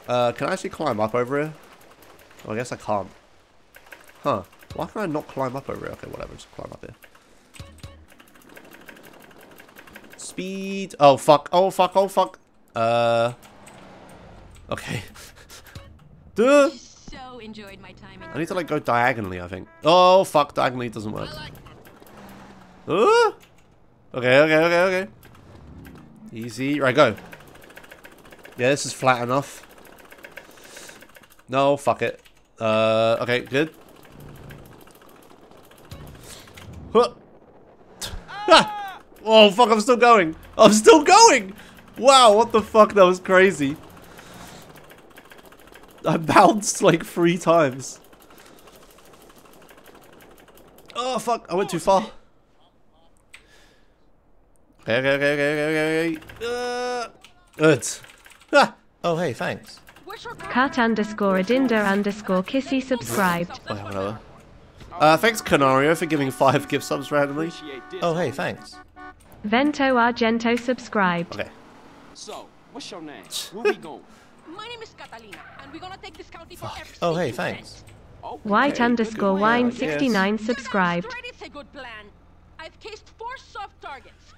Uh, can I actually climb up over here? Oh, I guess I can't. Huh. Why can I not climb up over here? Okay, whatever. Just climb up here. Speed. Oh, fuck. Oh, fuck. Oh, fuck. Uh. Okay. Duh. So enjoyed my time I need to, like, go diagonally, I think. Oh, fuck. Diagonally doesn't work. Uh. Okay, okay, okay, okay. Easy. Right, go. Yeah, this is flat enough. No, fuck it. Uh, okay, good. Huh. Ah! Oh, fuck, I'm still going. I'm still going! Wow, what the fuck, that was crazy. I bounced like three times. Oh, fuck, I went too far. Okay, okay, okay, okay, okay, okay. Uh, good. Ah! Oh, hey, thanks. Cut underscore Adinda underscore Kissy subscribed. Oh, yeah, whatever. Uh, thanks, Canario, for giving five gift subs randomly. Oh, hey, thanks. Vento Argento subscribed. Okay. So, what's your name? Where we going? My name is Catalina, and we're gonna take this county for every Oh, hey, thanks. Okay, White underscore plan. wine yes. 69 subscribed. Damn it's a good plan. I've cased four soft targets.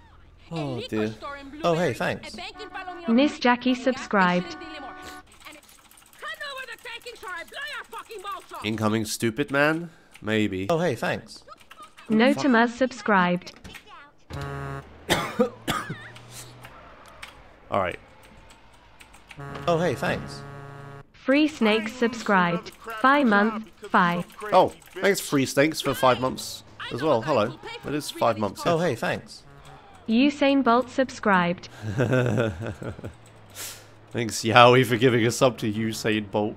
Oh, dear. Oh, hey, thanks. a bank in Palomino Miss Jackie subscribed. station in Dillimore, and it's- I know where the takings are. I blow your fucking balls off. Incoming stupid man? Maybe. Oh, hey, thanks. Notamuz subscribed. Alright. Oh, hey, thanks. Free Snakes subscribed. Five month, five. Oh, thanks, Free Snakes, for five months as well. Hello. It is five months. Oh, hey, thanks. Usain Bolt subscribed. Thanks, Yowie, for giving a sub to Usain Bolt.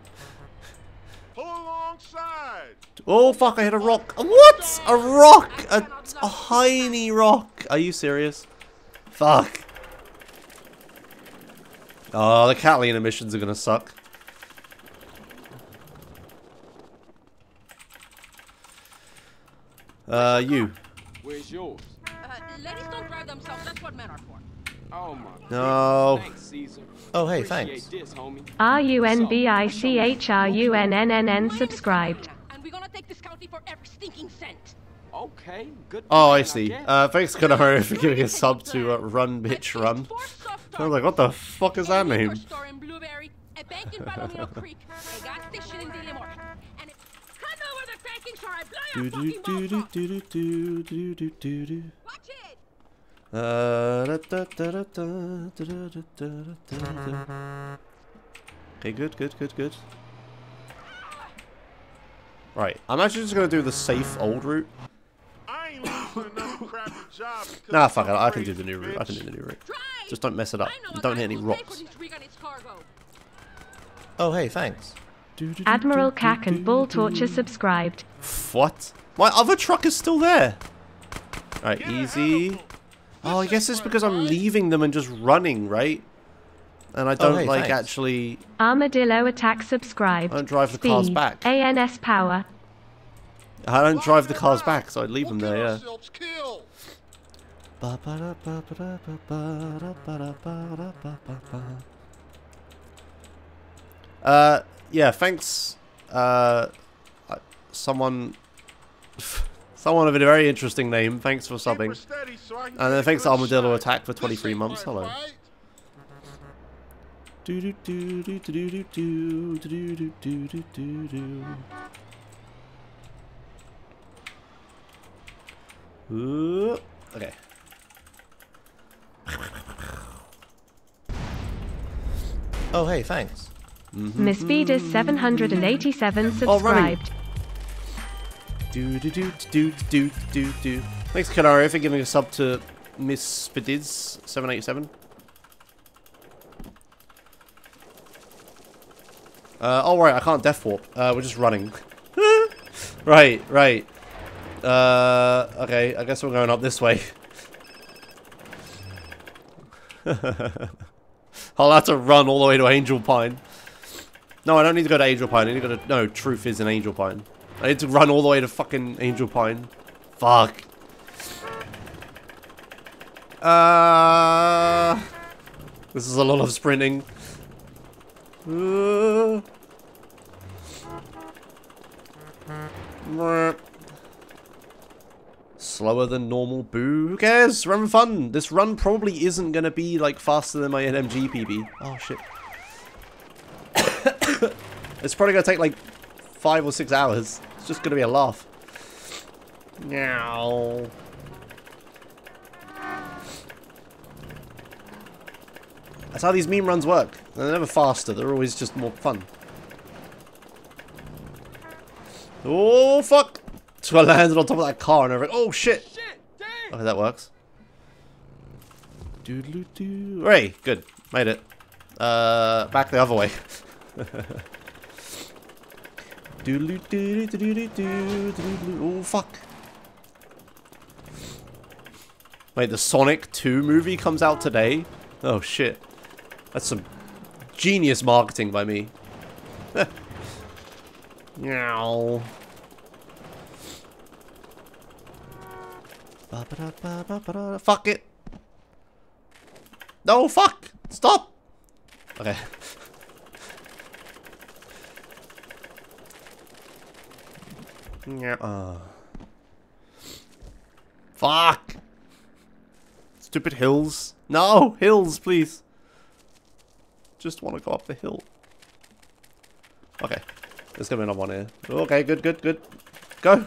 Pull alongside. Oh, fuck, I hit a rock. What? A rock! A, a tiny rock. Are you serious? Fuck. Oh, the Catalina missions are gonna suck. Uh, you. Where's yours? Uh, ladies don't drive themselves. That's what men are for. Oh my. No. Thanks, Oh, hey, thanks. this, homie. R U N B I C H R U N N N N subscribed thank this county for every stinking cent. Okay, good. Oh, I see. Uh, thanks, Kanaro, for giving a sub to uh, Run Bitch Run. I was like, what the fuck is that name? a bank in Palomino Creek. I got stationed in Dillimore, And if over the banking store, I blow your. Watch it! Okay, good, good, good, good. Right, I'm actually just gonna do the safe old route. I ain't losing another crappy job because Nah, fuck it, I can do the new route. I can do the new route. Just don't mess it up. I know a Don't hit any who'll pay for rocks. this rig and its cargo. Oh, hey, thanks. Admiral Cack and Bull Torture subscribed. What? My other truck is still there. Alright, easy. Oh, I guess it's because I'm leaving them and just running, right? And I don't hey, like thanks. actually. Armadillo Attack subscribed. I don't drive the cars back. ANS Power. I don't drive the cars back, so I'd leave them We'll there. Yeah. Uh, yeah, thanks, uh, uh, someone, someone with a very interesting name, thanks for subbing. steady so And then thanks Armadillo shot. Attack for 23 months, hello. fight. Do do do do do do do do do do do do do. Ooh, okay. Oh, hey, thanks. Mm -hmm. Miss Speed 787 subscribed. Oh, do do do do do do do. Thanks, Kanaro, for giving a sub to Miss Spidids 787. Uh, oh right, I can't death warp. Uh, we're just running. right, right. Uh, okay, I guess we're going up this way. I'll have to run all the way to Angel Pine. No, I don't need to go to Angel Pine. I need to go to... No, Truth is in Angel Pine. I need to run all the way to fucking Angel Pine. Fuck. Uh, this is a lot of sprinting. Uh, Slower than normal. Boo. Who cares? Run fun. This run probably isn't going to be like faster than my NMG PB. Oh shit. it's probably going to take like five or six hours. It's just going to be a laugh. Now. That's how these meme runs work. They're never faster. They're always just more fun. Oh, fuck! So I landed on top of that car and everything. Oh, shit! Shit. Okay, that works. Doodaloo doo. Hooray! Good. Made it. Uh, back the other way. Doodaloo doo doo doo doo doo. Oh, fuck. Wait, the Sonic 2 movie comes out today? Oh, shit. That's some genius marketing by me. Meow. Fuck it. No, fuck. Stop. Okay. Yeah. Uh. Fuck. Stupid hills. No, hills, please. Just want to go up the hill. Okay. There's gonna be another one here. Okay, good, good, good. Go.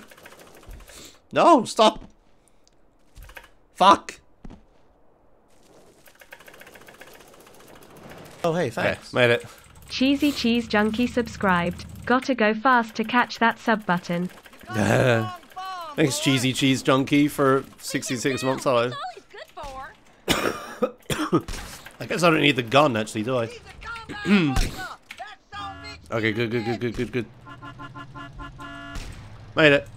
No, stop. Fuck. Oh, hey, Okay, thanks. made it. Cheesy Cheese Junkie subscribed. Gotta go fast to catch that sub button. Yeah. Thanks, Cheesy Cheese Junkie, for 66 months. Hello. That's all he's good for. I guess I don't need the gun, actually, do I? Okay, good, good, good, good, good, good. Made it.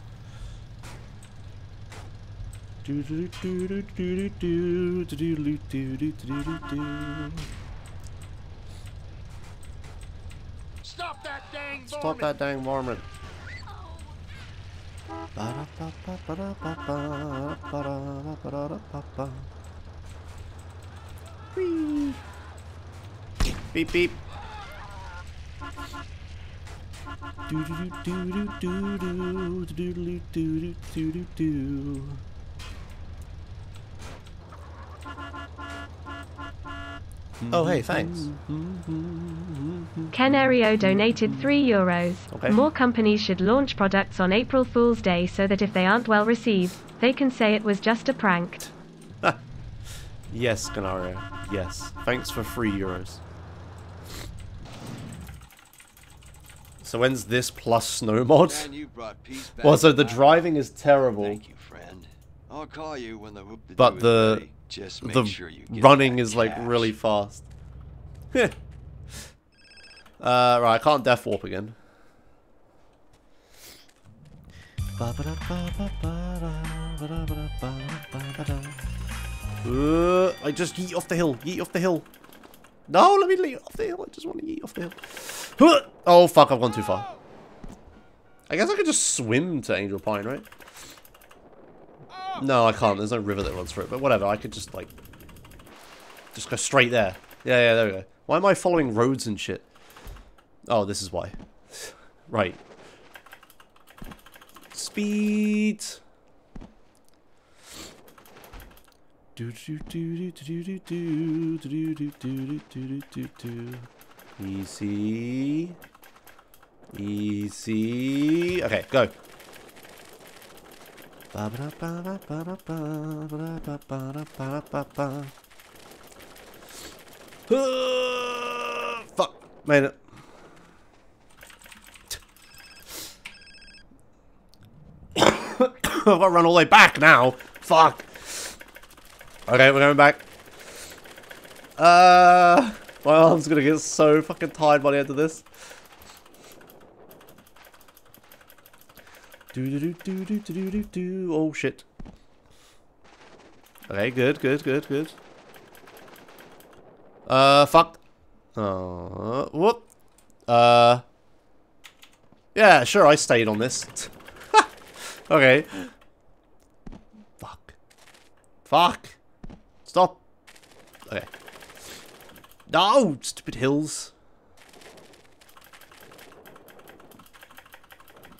Stop that dang Stop that dang varmint. Beep beep. Do do do do do do do do do do do do. Oh, hey, thanks. Kenario donated 3 euros. Okay. More companies should launch products on April Fool's Day so that if they aren't well received, they can say it was just a prank. Yes, Canario. Yes. Thanks for three euros. So when's this plus snow mod? Man, you brought peace back Well, so the driving is terrible, Thank you, friend. I'll call you when the but the. Just make the sure you get running is like cash. really fast. uh, right, I can't death warp again. Uh, I just yeet off the hill. Yeet off the hill. No, let me yeet off the hill. I just want to yeet off the hill. Oh fuck! I've gone too far. I guess I could just swim to Angel Pine, right? No, I can't. There's no river that runs through it. But whatever. I could just like, just go straight there. Yeah, yeah. There we go. Why am I following roads and shit? Oh, this is why. right. Speed. Do do do do do do do do do do do do do. do Easy. Easy. Okay, go. Fuck. Made it. I've got to run all the way back now. Fuck. Okay, we're going back. Uh, my arm's gonna get so fucking tired by the end of this. Do do do do do do do do. Oh shit. Okay, good, good, good, good. Uh, fuck. Uh, whoop. Uh. Yeah, sure, I stayed on this. okay. Fuck. Fuck. Stop. Okay. No, stupid hills.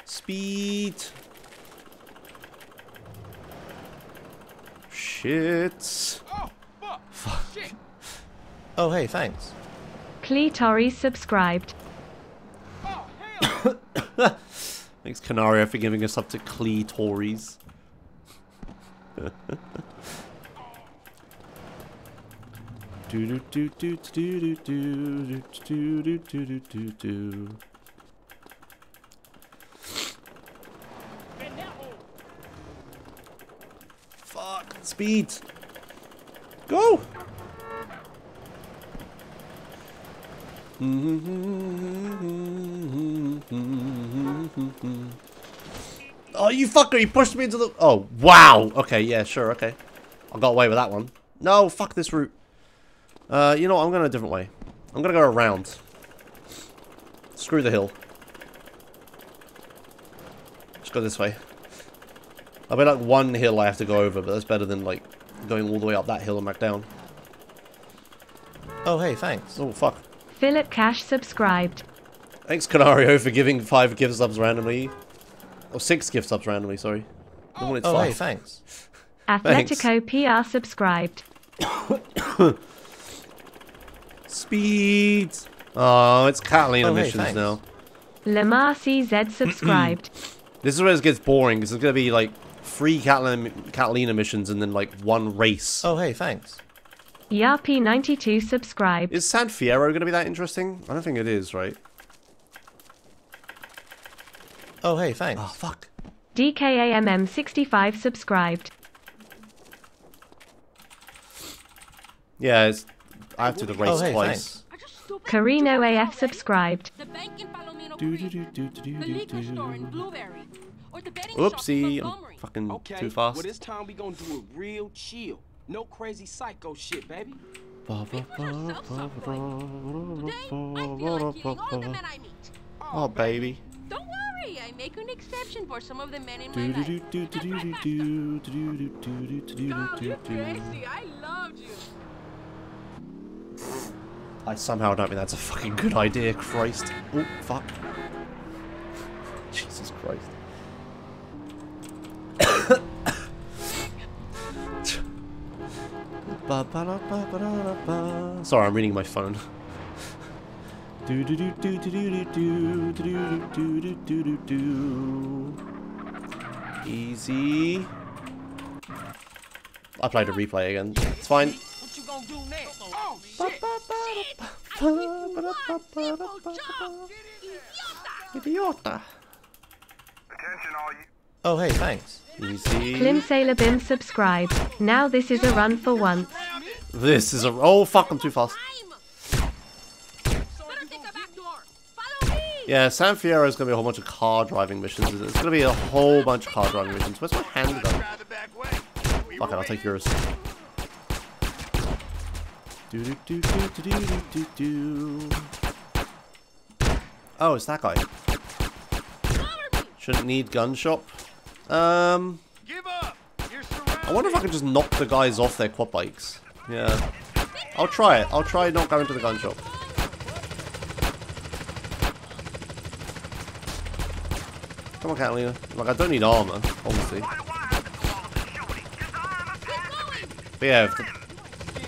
Speed. Shit. Oh, fuck. Shit. Oh, hey, thanks. Cleetoris subscribed. Oh. Thanks, Canaria, for giving us up to Clee Tories. Do do do do do do do do do do do do do. Fuck speed. Go. Oh, you fucker, You pushed me into the... Oh, wow. Okay, yeah, sure, okay. I got away with that one. No, fuck this route. Uh, you know? I'm going a different way. I'm gonna go around. Screw the hill. Just go this way. I'll be like one hill I have to go over, but that's better than like going all the way up that hill and back down. Oh, hey, thanks. Oh, fuck. Philip Cash subscribed. Thanks, Canario, for giving five gift subs randomly. Or six gift subs randomly, sorry. I wanted Oh, five. hey, thanks. Atletico PR subscribed. Speed! Oh, it's Catalina Oh, missions thanks. now. Lamar CZ subscribed. This is where it gets boring, because it's going to be like three Catalina, Catalina missions and then like one race. Oh, hey, thanks. Yarp92 subscribed. Is San Fierro going to be that interesting? I don't think it is, right? Oh, hey, thanks. Oh, fuck. DKAMM65 subscribed. Yeah, it's, I have to do the race oh, hey, twice. Carino AF subscribed. Oopsie, I'm fucking okay, too fast. Well, this time we gonna do it real chill. No crazy psycho shit, baby. Oh, baby. Don't worry, I make an exception for some of the men in my life. Girl, you're crazy. I loved you. I somehow don't think that's a fucking good idea, Christ. Oh, fuck. Jesus Christ. Sorry, I'm reading my phone. Easy. I played a replay again. It's fine. What gonna do next? Oh shit! Idiota. Oh, hey, thanks. Easy. Klim Sailor Bim subscribed. Now this is a run for once. This is a. Oh, fuck, I'm too fast. Better take the back door. Follow me. Yeah, San Fierro is going to be a whole bunch of car driving missions. It's going to be a whole bunch of car driving missions. Where's my handgun? Drive the back way. We Fuck it, I'll take waiting. yours. Do do do do do do do do. Oh, it's that guy. Shouldn't need gun shop. Um. Give up. I wonder if I can just knock the guys off their quad bikes. Yeah. I'll try it. I'll try not going to the gun shop. Come on, Catalina. Like, I don't need armor, obviously. But yeah,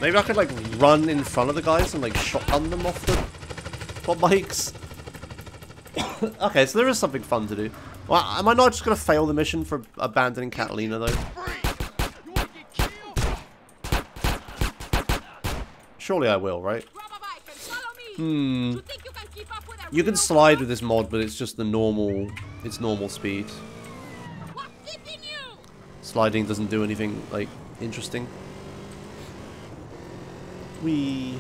maybe I could, like, run in front of the guys and, like, shotgun them off the quad bikes. okay, so there is something fun to do. Well, am I not just going to fail the mission for abandoning Catalina, though? Surely I will, right? Grab a bike and follow me. Hmm. You can keep up with a You can real slide with this mod, but it's just the normal, it's normal speed. What's keeping you? Sliding doesn't do anything, like, interesting. Wee.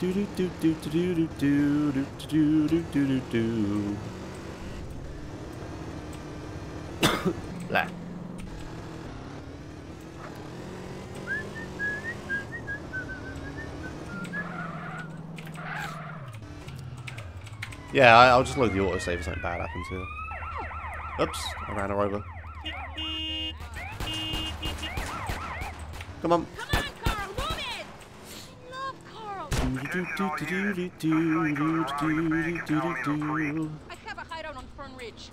Do do do do do do do do do do do do do. Blah. Yeah, I, I'll just load the autosave if something bad happens here. Oops, I ran her over. Come on. Come on, Carl, move it. Love Carl. I have a hideout on Fern Ridge.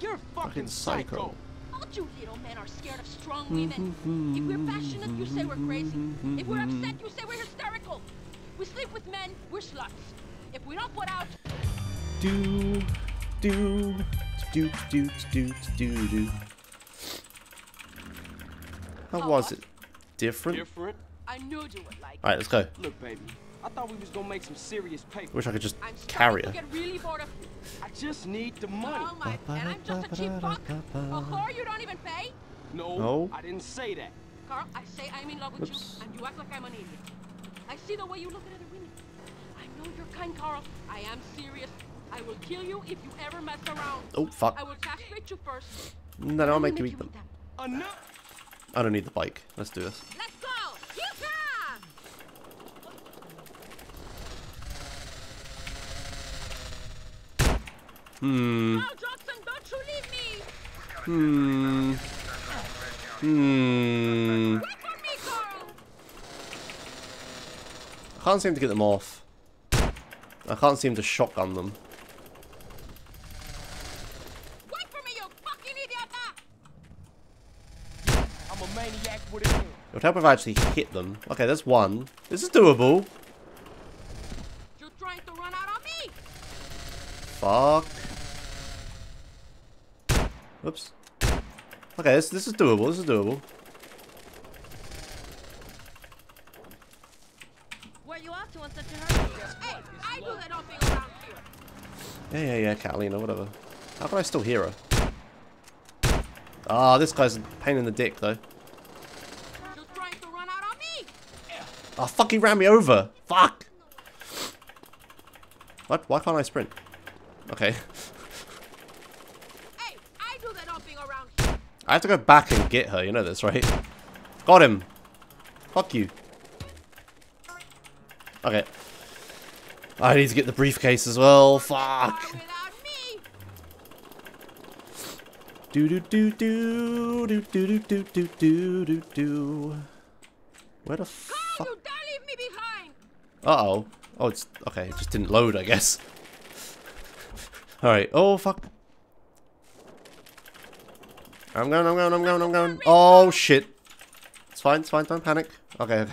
You're fucking, Fucking psycho. All you little men are scared of strong women. If we're passionate, you say we're crazy. If we're upset, you say we're hysterical. We sleep with men, we're sluts. If we don't put out, Do, do, do, do, do, do, do. How was it? Different? Different. I knew you would like. Alright, let's go. Look, baby. I thought we was gonna make some serious paper. Wish I could just I'm carry starting her. to really I just need the money. Oh my, and I'm just a cheap fuck. A whore you don't even pay? No, No. I didn't say that. Carl, I say I'm in love with Oops. you, and you act like I'm an idiot. I see the way you look at other women. I know you're kind, Carl. I am serious. I will kill you if you ever mess around. Oh, fuck. I will castrate you first. No, no, I'll then make you eat them. them. Enough. I don't need the bike. Let's do this. Let's Hmm. hmm. Hmm. Hmm. I can't seem to get them off. I can't seem to shotgun them. It would help if I actually hit them. Okay, that's one. This is doable. Fuck. Oops. Okay, this, this is doable. This is doable. Where you off to in such a hurry? Hey, I all thing around here. Yeah, yeah, yeah, Catalina, whatever. How can I still hear her? Ah, this guy's a pain in the dick, though. You're trying to run out on me! Oh, fuck, he ran me over. Fuck. What? Why can't I sprint? Okay. Hey, I do that all thing around here. I have to go back and get her, you know this, right? Got him. Fuck you. Okay. I need to get the briefcase as well. Fuck. Far without me! Do do do do do do do do do do do do. Where the fuck? don't leave me behind! Uh oh. Oh, it's okay. It just didn't load, I guess. All right. Oh fuck. I'm going. I'm going. I'm going. I'm going. Oh shit. It's fine. It's fine. Don't panic. Okay.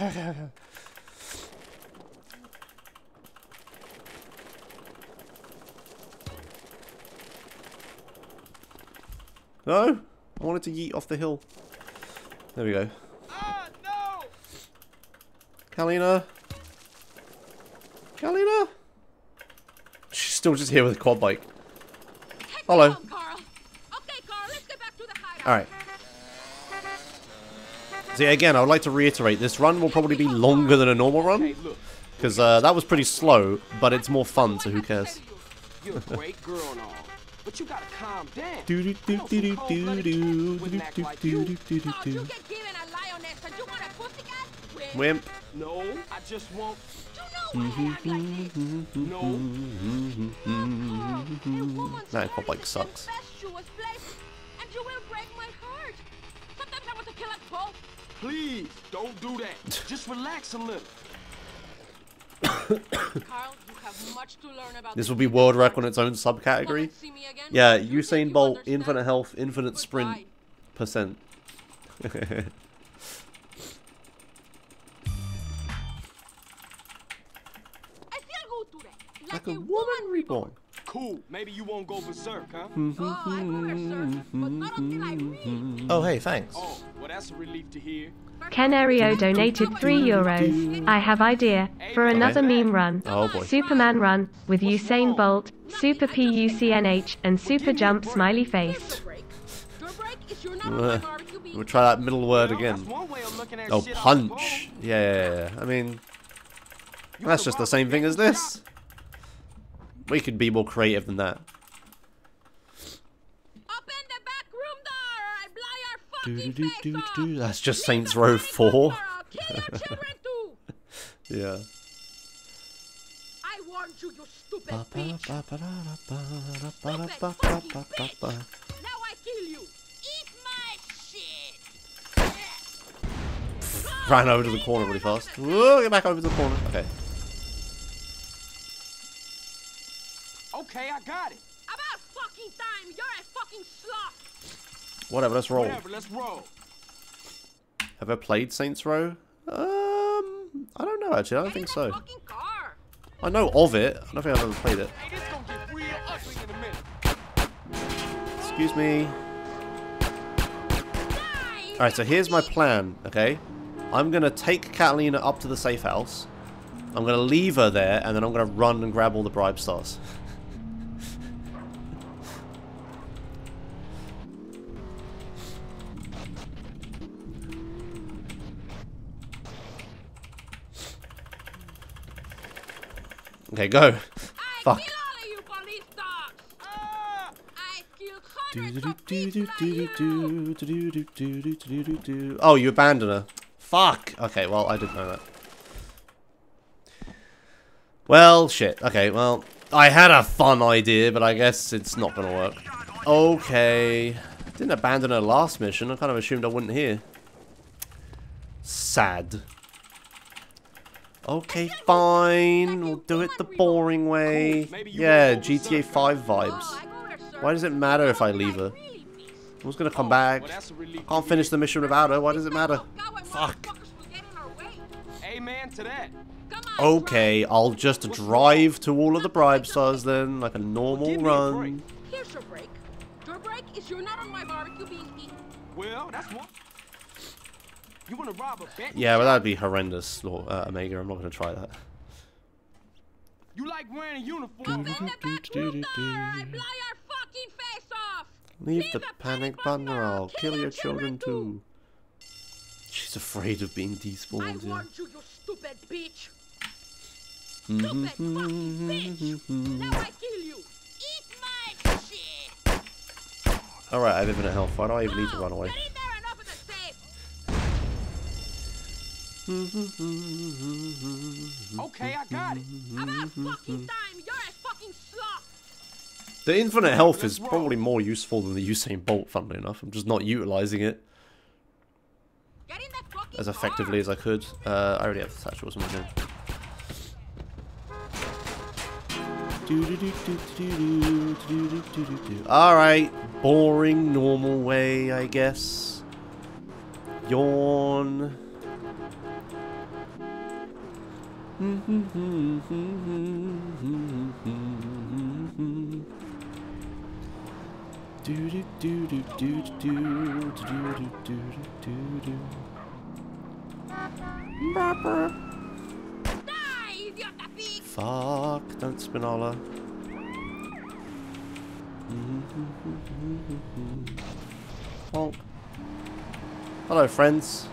No. I wanted to yeet off the hill. There we go. Ah, no! Kalina? Kalina? She's still just here with a quad bike. Hello. no, Carl. Okay, Carl, let's get back to the hideout. Alright. See, again, I would like to reiterate, this run will probably be longer than a normal run. Because uh, that was pretty slow, but it's more fun, so who cares? You're a great girl and all. But you gotta calm down. Do do do I do do do do do do do do do get given a lioness and you Please, don't do that. Just relax a little. Carl, you have much to learn about This will be world record on its own subcategory. Yeah, Usain Bolt, infinite health, infinite sprint percent. I feel good today. Like, like a woman reborn. Cool. Maybe you won't go berserk, huh? Oh, I will berserk, but not until I read. Oh, hey, thanks. Oh, well, that's a relief to hear. Kenario donated 3 euros. I have idea for another meme run. Oh boy. Superman run with Usain Bolt, Super PUCNH, and Super Jump smiley face. Your break. Your break is your number one barbecue beef. We'll try that middle word again. one way of looking at Oh, punch. Yeah, yeah, yeah. I mean, that's just the same thing as this. We could be more creative than that. Do, do, do, That's just Leave Saints Row 4. yeah. I warned you, you stupid bitch. Now I kill you. Eat my shit. Ran over to the corner really fast. Get back over to the corner. Okay. Okay, I got it. About fucking time. You're a fucking slut. Whatever, let's roll. Whatever, let's roll. Have I played Saints Row? Um, I don't know actually. I don't Get think so. fucking car. I know of it. I don't think I've ever played it. Hey, this gonna get real ugly in a. Excuse me. Alright, so here's my plan, okay? I'm gonna take Catalina up to the safe house. I'm gonna leave her there, and then I'm gonna run and grab all the bribe stars. pigs like you. Oh, you abandoned her. Fuck. Okay, well, I didn't know that. Well, shit. Okay, well, I had a fun idea, but I guess it's not gonna work. Okay. Didn't abandon her last mission. I kind of assumed I wouldn't hear. Sad. Okay, fine. We'll do it the boring way. Yeah, GTA 5 vibes. I go there, sir. Why does it matter if I leave her? Really, please. Who's gonna come back? Well, that's a relief. Can't finish the mission without her. Why does it matter? Fuck. motherfuckers will get in our way. Amen to that. Come on, Okay, I'll just drive to all of the bribe stars then, like a normal Give me a run. Here's your break. Your break is you're not on my barbecue being eaten. Well, that's one. You wanna rob a bank? Yeah, but that'd be horrendous, Lord, uh, Omega. I'm not gonna try that. You like wearing a uniform? in the back room door, I blow your fucking face off. Leave the panic button or I'll kill your children too. She's afraid of being I despawned, yeah. warned you, you stupid bitch. Mm-hmm, stupid fucking mm-hmm, bitch. Mm-hmm. Now I kill you. Eat my shit. Alright, I have infinite health. Why do I even need to Oh, run away? Okay, I got it. About fucking time. You're a fucking sloth. The infinite health is probably more useful than the Usain Bolt, funnily enough. I'm just not utilizing it Get in that fucking as effectively as I could. Uh, I already have the satchel, so I'm good. Alright, boring, normal way, I guess. Yawn. Die, idiota pig. Fuck, don't Spinola. Honk. Hello, friends.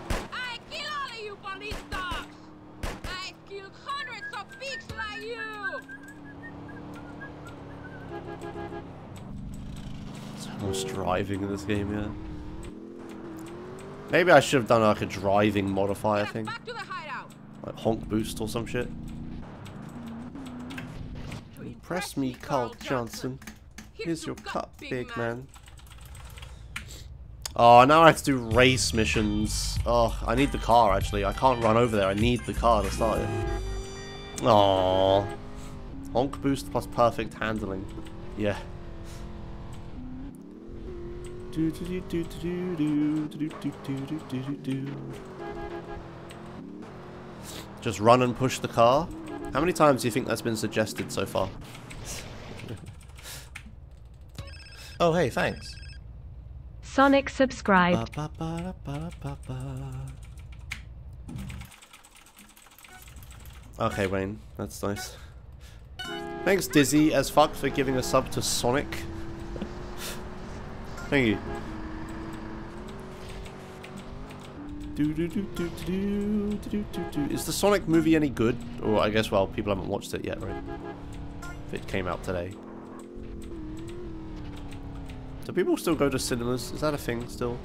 So much driving in this game, yeah. Maybe I should have done like a driving modifier thing. back to the hideout. Like honk boost or some shit. Impress me, Carl Johnson. Here's your cup, big man. Oh, now I have to do race missions. Oh, I need the car, actually. I can't run over there. I need the car to start it. Aww. Honk boost plus perfect handling. Yeah. Do do do do do do do do do do do do do. Just run and push the car. How many times do you think that's been suggested so far? Oh, hey, thanks. Sonic subscribed. Ba, ba, ba. Okay, Wayne, that's nice. Thanks Dizzy as fuck for giving a sub to Sonic. Thank you. Is the Sonic movie any good? Or I guess, well, people haven't watched it yet, right? If it came out today. Do people still go to cinemas? Is that a thing still?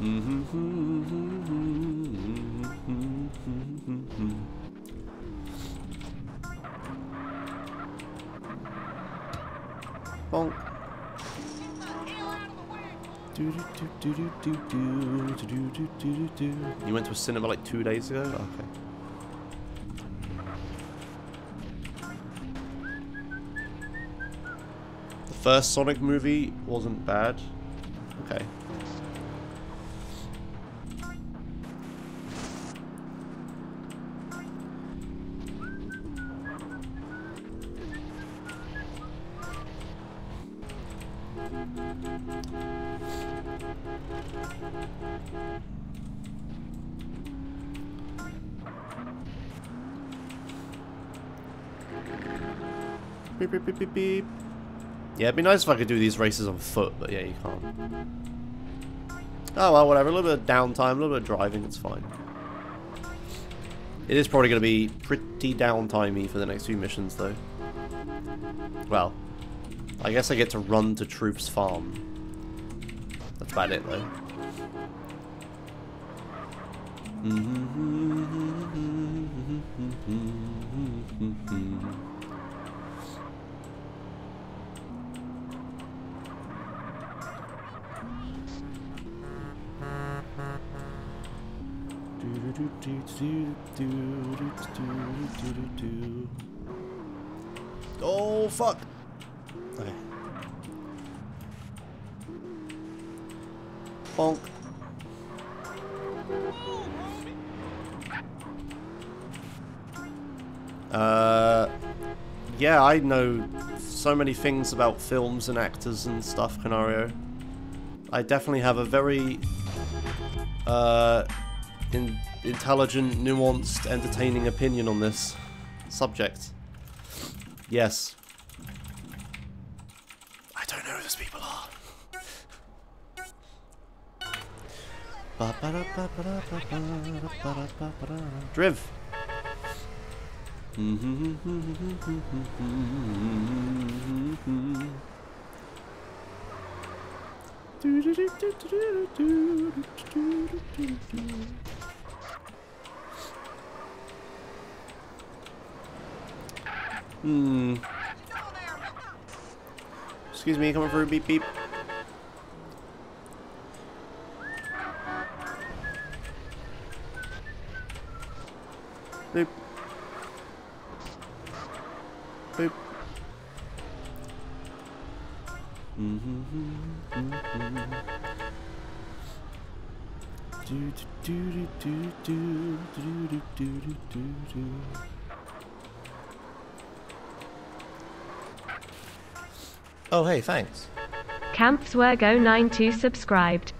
Bonk. You went to a cinema like two days ago? Okay. The first Sonic movie wasn't bad. Okay. Beep, beep, beep, beep, beep. Yeah, it'd be nice if I could do these races on foot, but yeah, you can't. Oh well, whatever. A little bit of downtime, a little bit of driving, it's fine. It is probably going to be pretty downtimey for the next few missions, though. Well, I guess I get to run to Truth's farm. That's about it, though. Mm-hmm. Oh, fuck. Okay. Bonk. Uh, yeah, I know so many things about films and actors and stuff, Canario. I definitely have a very uh, in intelligent, nuanced, entertaining opinion on this subject. Yes. I don't know who those people are. Driv. Hmm. Excuse me, coming for a beep beep. Boop. Boop. Do do do do do do do do do do do. Oh, hey, thanks. Campswergo92 subscribed.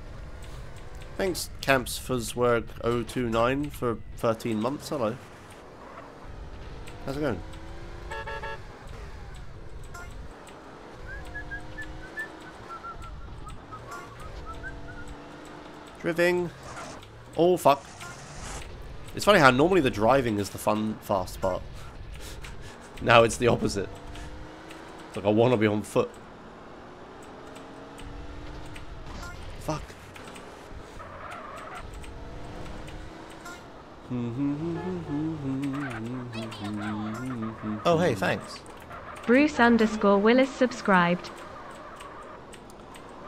Thanks, Camps Fuzzwerg 029 for 13 months. Hello. How's it going? Driving. Oh, fuck. It's funny how normally the driving is the fun, fast part. now it's the opposite. It's like I want to be on foot. Fuck. Oh, hey, thanks. Bruce underscore Willis subscribed.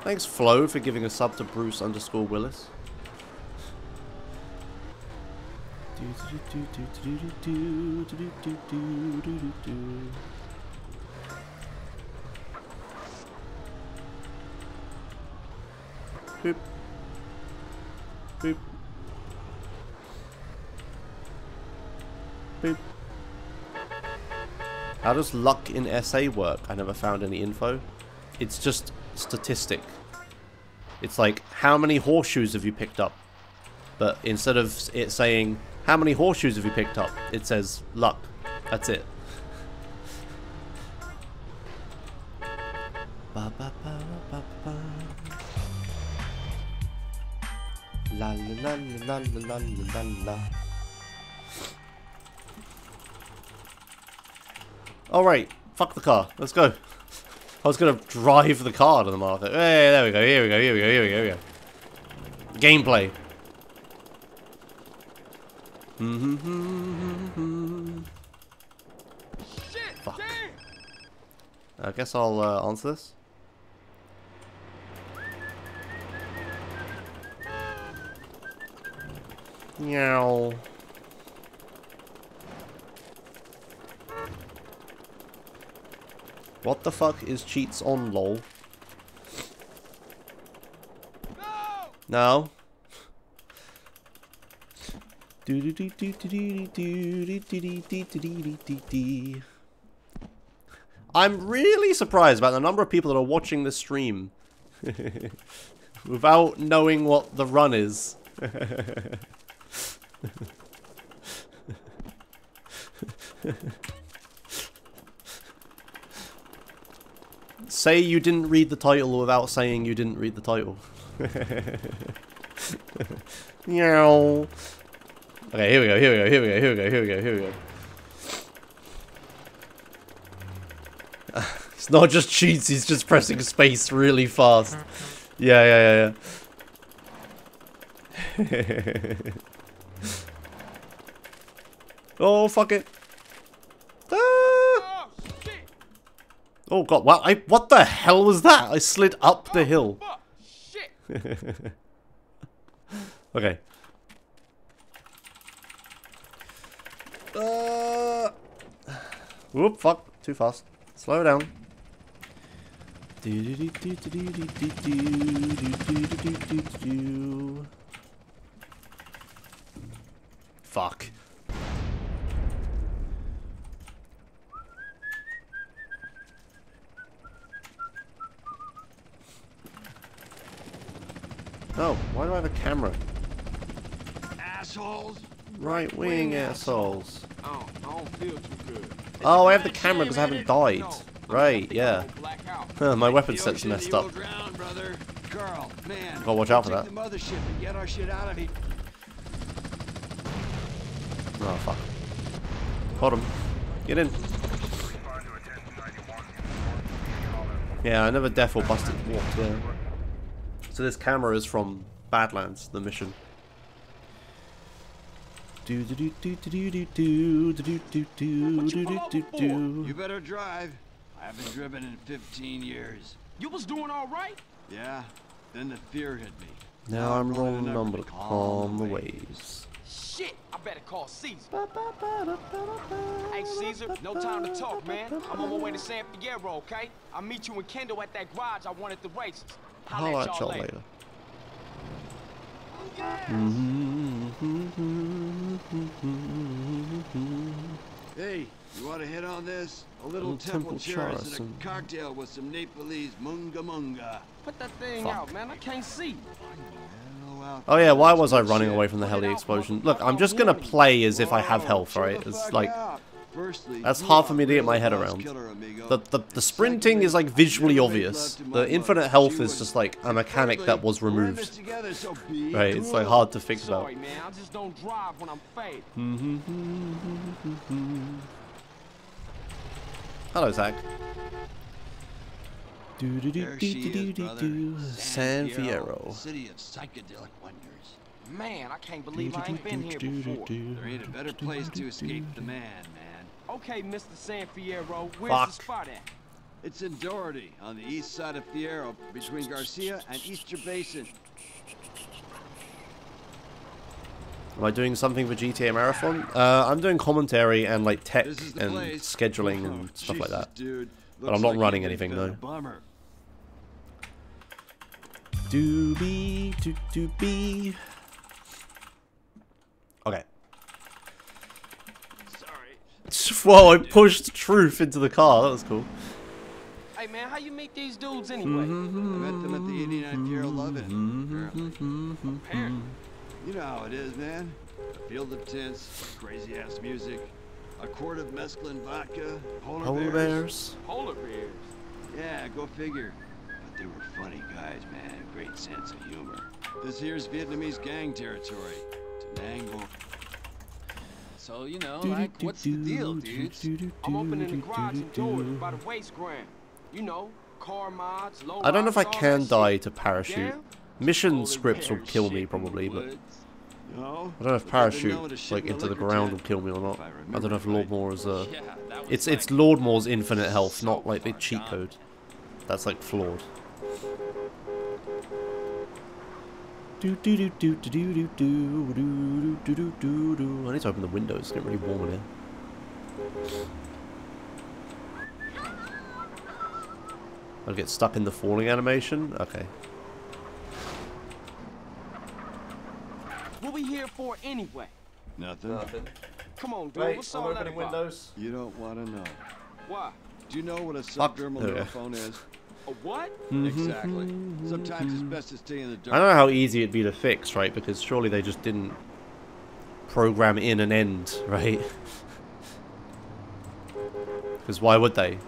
Thanks, Flo, for giving a sub to Bruce underscore Willis. Boop. Boop. Boop. How does luck in SA work? I never found any info. It's just statistic. It's like, how many horseshoes have you picked up? But instead of it saying, how many horseshoes have you picked up? It says, luck. That's it. Ba, ba, La la la la la la la. Alright, fuck the car. Let's go. I was gonna drive the car to the market. Hey, there we go, here we go, here we go, here we go, here we go. Gameplay. Fuck. I guess I'll uh, answer this. Meow. What the fuck is cheats on lol? No. I'm really surprised about the number of people that are watching this stream without knowing what the run is. Say you didn't read the title without saying you didn't read the title. Meow. Okay, here we go, here we go, here we go, here we go, here we go, here we go. It's not just cheats, he's just pressing space really fast. Yeah, yeah, yeah, yeah. Oh, fuck it. Ah! Oh, god, what, I, what the hell was that? I slid up the hill. Okay. Uh, whoop, fuck, too fast. Slow down. Fuck. Oh, why do I have a camera? Assholes. Right wing assholes. I don't, I don't feel too good. Oh, I have the camera because I haven't died. No, Right, I think I yeah. won't black out. Huh, my weapon The set's ocean, messed up. will drown, brother. Carl, man. Gotta watch out for that. the and get our shit out of here. Oh, fuck. Hold him. Get in. Yeah, I never def or busted walked there to this camera is from Badlands, the mission. You better drive. I haven't driven in 15 years. You was doing all right? Yeah. Then the fear hit me. Now I'm rolling a number to calm the waves. Shit, I better call Caesar. Hey Caesar, no time to talk, man. I'm on my way to San Fierro, okay? I'll meet you and Kendl at that garage I wanted the races. Holla I'll at at y'all y'all later. later. Mm-hmm. Hey, you want to hit on this? A little, Little temple, temple charice charice and and- a cocktail with some Nepalese munga munga. Put that thing Fuck. out, man. I can't see. Oh yeah, why was I running away from the heli explosion? Look, I'm just gonna play as if I have health, Chill right? It's like out. Firstly, that's you hard for me to get my head around. killer, the the, the sprinting is like visually obvious. The infinite health is just like a mechanic that was We're in this removed. together, so be Right, it's like hard to think about. Sorry, man. I just don't drive when I'm faded. Hello, Zach. There she is, brother. San Fierro. city of psychedelic wonders. Man, I can't believe I ain't been here before. There ain't a better place to escape the man, man. Okay, Mr. San Fierro, where's Fuck. the spot at? It's in Doherty, on the east side of Fierro, between Garcia and Easter Basin. Am I doing something for GTA Marathon? Uh, I'm doing commentary and like tech This is the and place. scheduling Oh, and stuff like that. Dude. But I'm not like running anything, been a though. Bummer. Doobie doo doobie. Okay. Sorry. Whoa! I pushed Truth into the car. That was cool. Hey, man, how you meet these dudes anyway? I met them at the 89 Fierro Lovin'. Mm-hmm. apparently. Apparently. You know how it is, man. A field of tents, crazy ass music, a quart of mescaline vodka, polar, Polar bears. bears. Polar bears. Yeah, go figure. But they were funny guys, man. Great sense of humor. This here's Vietnamese gang territory. Tenang So, you know, like, what's the deal, dudes? I'm opening the garage in Doherty by the waste ground. You know, car mods, low I don't know if I can die to parachute. Mission scripts will kill me probably, but I don't know if but they've been parachute known to shit like into the ground will kill me or not. I I don't know if remember Lordmau is uh Yeah, that was it's it's Lordmau's infinite health, not like the cheat code. That's like flawed. Do do do do do do do do do do do do do. I need to open the windows. It's getting really warm in here. I'll get stuck in the falling animation. Okay. What we here for anyway? Nothing. Come on, dude. What's all that about? You don't want to know. Why? Do you know what a subdermal neurophone is? A what? Exactly. Sometimes it's best to stay in the dark. I don't know how easy it'd be to fix, right? Because surely they just didn't program in an end, right? Because why would they?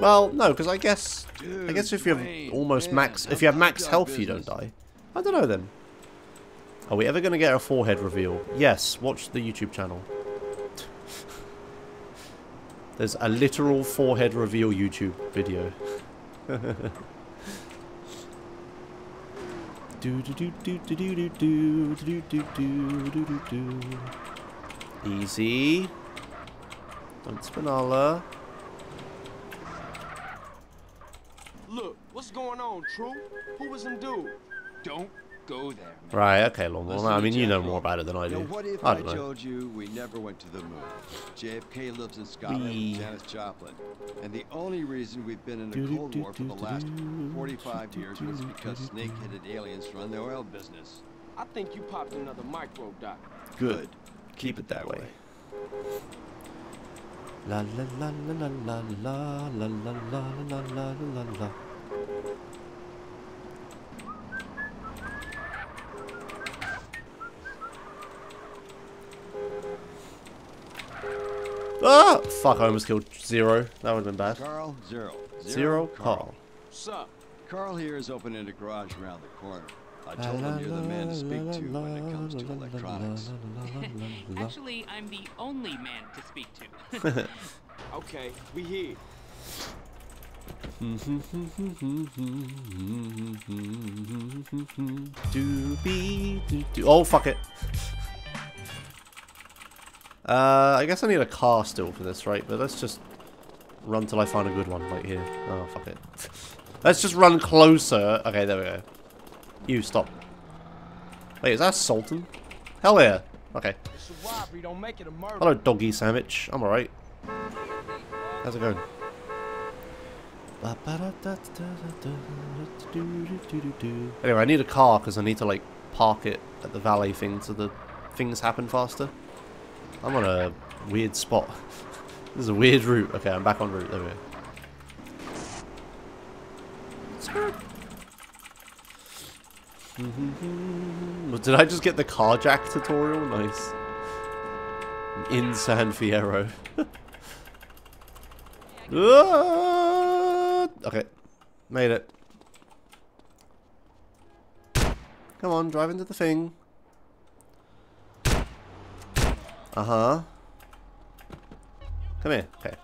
Well, no, because I guess I guess if you have almost man, max, if you have max health, you don't die. I don't know then. Are we ever going to get a forehead reveal? Yes, watch the YouTube channel. There's a literal forehead reveal YouTube video. do do do do do do do do do do do do do. Easy. Don't spinala. Look, what's going on, True? Who was them dude? Don't go there, man. Right, okay, Long Well, Listen I mean, you know more about it than I Now, do. what if I I, don't know. told you we never went to the moon? JFK lives in Scotland Wee. with Janis Joplin. And the only reason we've been in a Cold War for the last 45 years was because snake-headed aliens run the oil business. I think you popped another microdot. Good. Keep it that way. La la la la la la la la la la la la la la. Ah! Fuck, I almost killed Zero. That would have been bad. Carl, zero. Zero, Carl. What's up? Carl here is opening a garage around the corner. I told him you're the man to speak to when it comes to electronics. Actually, I'm the only man to speak to. Okay, we here. Doobie doo doo. Oh, fuck it. Uh, I guess I need a car still for this, right? But let's just run till I find a good one, right here. Oh, fuck it. Let's just run closer. Okay, there we go. You, stop. Wait, is that Sultan? Hell yeah. Okay. Robbery. Hello, doggy sandwich. I'm alright. How's it going? Anyway, I need a car because I need to like park it at the valet thing so the things happen faster. I'm on a weird spot. this is a weird route. Okay, I'm back on route. There we go. Did I just get the carjack tutorial? Nice. In San Fierro. Ah! okay. Made it. Come on, drive into the thing. Uh-huh. Come here. Okay.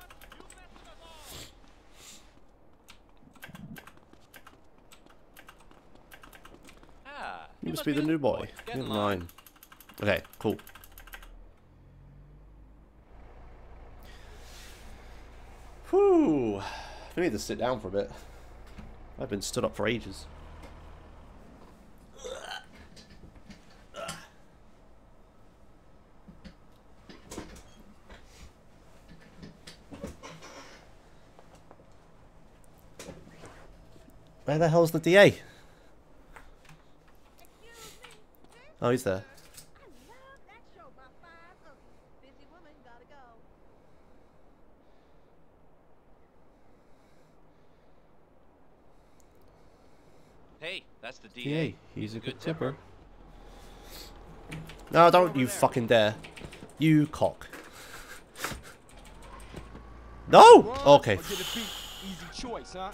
ah, You must be the new boy. Get Get in in line. line. Okay, cool. Whew. I need to sit down for a bit. I've been stood up for ages. Where the hell's the DA? Oh, he's there. Hey, that's the DA. DA, he's a good tipper. No, don't you fucking dare. You cock. No! Okay. Or get a beat. Easy choice, huh?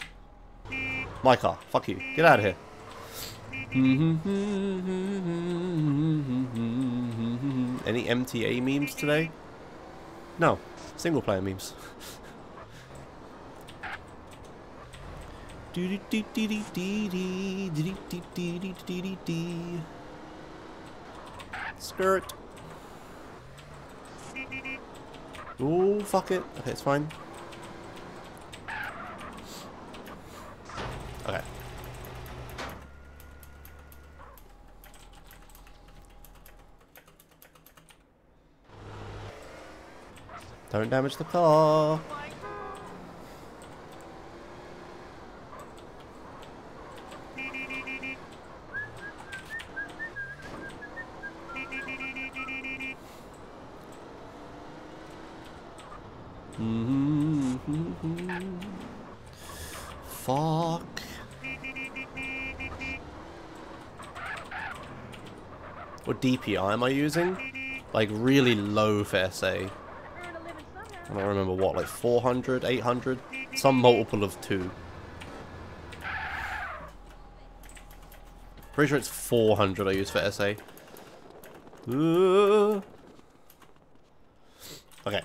My car. Fuck you. Get out of here. Any MTA memes today? No. Single player memes. Skirt. Oh, fuck it. Okay, it's fine. Okay. Don't damage the car. Mm-hmm. Fuck. What DPI am I using? Like really low for SA. I don't remember what, like 400, 800? Some multiple of 2. Pretty sure it's 400 I use for SA. Uh. Okay.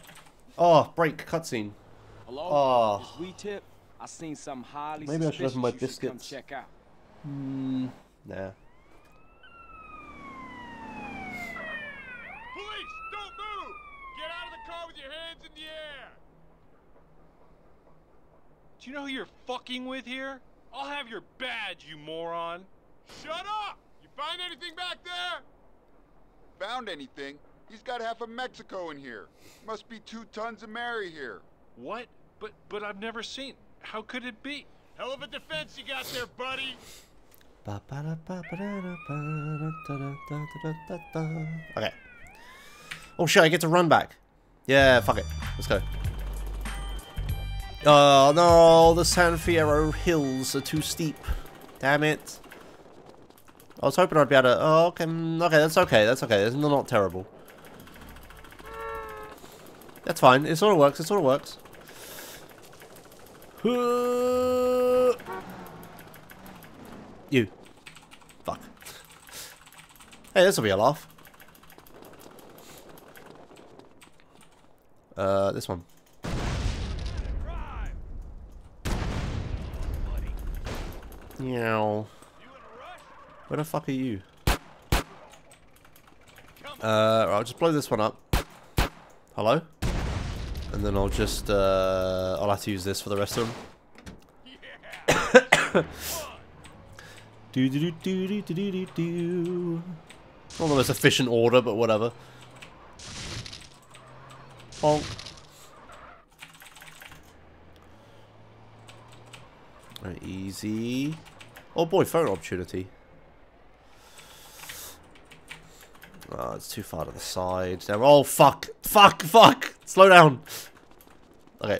Oh, break, cutscene. Hello? Oh. It's we tip. I seen some highly Maybe I should have my should come check out. Hmm, nah. Police, don't move! Get out of the car with your hands in the air! Do you know who you're fucking with here? I'll have your badge, you moron! Shut up! You find anything back there? Found anything? He's got half of Mexico in here. Must be two tons of Mary here. What? But but I've never seen. How could it be? Hell of a defense you got there, buddy! Okay. Oh shit, I get to run back. Yeah, fuck it. Let's go. Oh no, the San Fierro hills are too steep. Damn it. I was hoping I'd be able to... Oh, okay, mm, okay, that's okay, that's okay. It's not terrible. That's fine. It sort of works, it sort of works. You. Fuck. Hey, this will be a laugh. Uh, this one. Meow. Where the fuck are you? Uh, I'll just blow this one up. Hello? And then I'll just, uh, I'll have to use this for the rest of them. do do do do do do do do. Not the most efficient order, but whatever. Bonk. Right, easy. Oh boy, photo opportunity. Oh, it's too far to the side. Now, oh, fuck. Fuck, fuck. Slow down. Okay.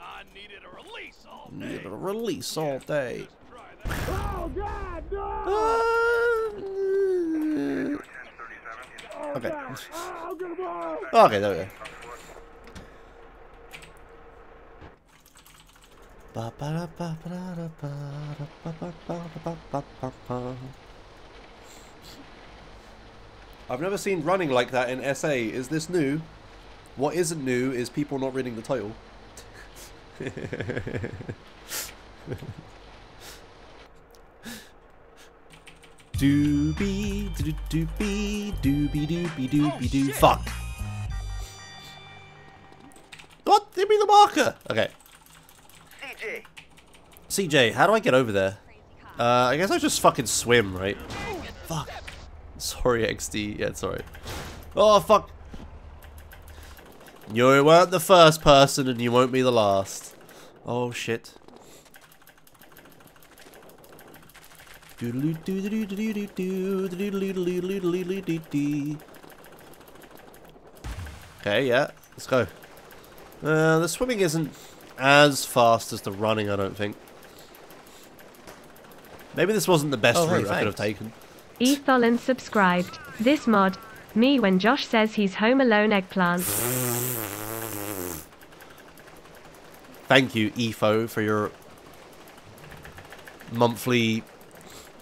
I needed a release all day. Needed a release all day. Oh God, no! Ah. Okay. Oh, good boy! Okay, there we go. Oh, Ba ba da ba ba da da ba da ba ba ba da ba ba ba ba. I've never seen running like that in SA. Is this new? What isn't new is people not reading the title. Doobie doo doobie doobie doobie doobie doo. Oh, fuck. What? Give me the marker. Okay. CJ. How do I get over there? Uh, I guess I just fucking swim, right? Fuck. Sorry, XD. Yeah, sorry. Oh, fuck. You weren't the first person and you won't be the last. Oh, shit. Okay, yeah, let's go. Uh, the swimming isn't as fast as the running, I don't think. Maybe this wasn't the best Oh, hey, route I could have taken. Etholin subscribed. This mod. Me when Josh says he's home alone eggplant. Thank you, EFO, for your monthly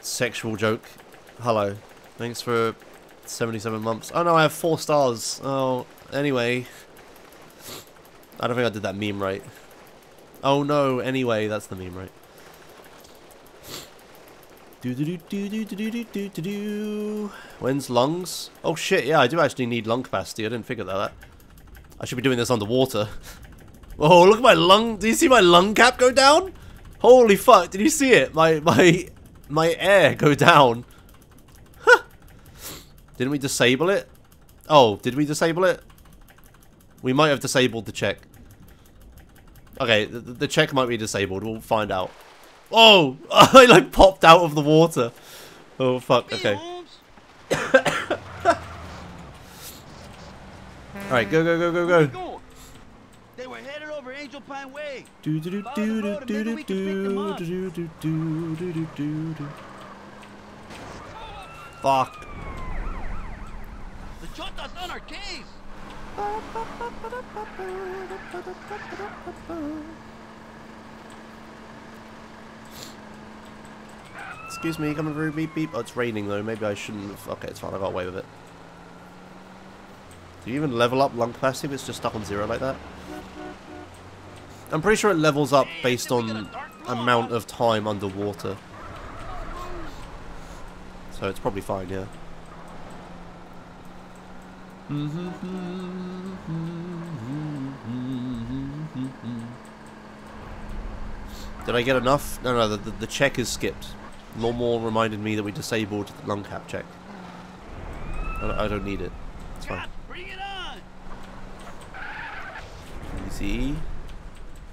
sexual joke. Hello. Thanks for 77 months. Oh no, I have four stars. Oh, anyway. I don't think I did that meme right. Oh no, anyway, that's the meme, right? Do do do do do do do do do do. When's lungs? Oh shit, yeah, I do actually need lung capacity. I didn't figure that out. I should be doing this underwater. Oh, look at my lung. Do you see my lung cap go down? Holy fuck, did you see it? My my my air go down. Huh. Didn't we disable it? Oh, did we disable it? We might have disabled the check. Okay, the, the check might be disabled. We'll find out. Oh, I like popped out of the water. Oh fuck. Okay. All right, go go go go go. They were headed over Angel Pine Way. Do do do do do do maybe we can pick them do do do do do do do do. Fuck. The chota's on our case. Excuse me, coming through, beep beep. Oh, it's raining though, maybe I shouldn't have... Okay, it's fine, I got away with it. Do you even level up lung capacity if it's just stuck on zero like that? I'm pretty sure it levels up based on amount of time underwater. So it's probably fine, yeah. Mm-hmm. Did I get enough? No, no, the, the, the check is skipped. Normal reminded me that we disabled the lung cap check. I don't, I don't need it. It's fine. Bring it on! Easy.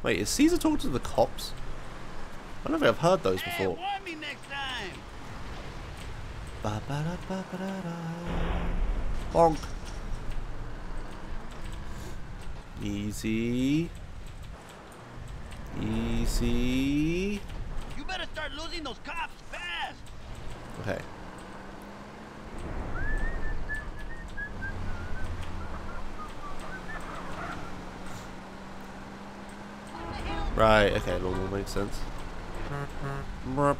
Wait, is Caesar talking to the cops? I don't think I've heard those Hey, before. warn me next time! Ba -ba -da -ba -ba -da -da. Bonk. Easy. Easy. You better start losing those cops fast! Okay. Right, okay, normal makes sense. Hello,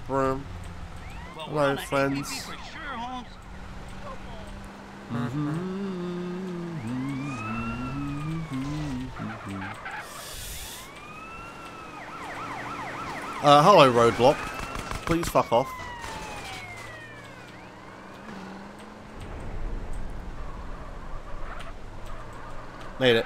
friends. For sure, Holmes. Uh, hello, Roadblock. Please fuck off. Made it.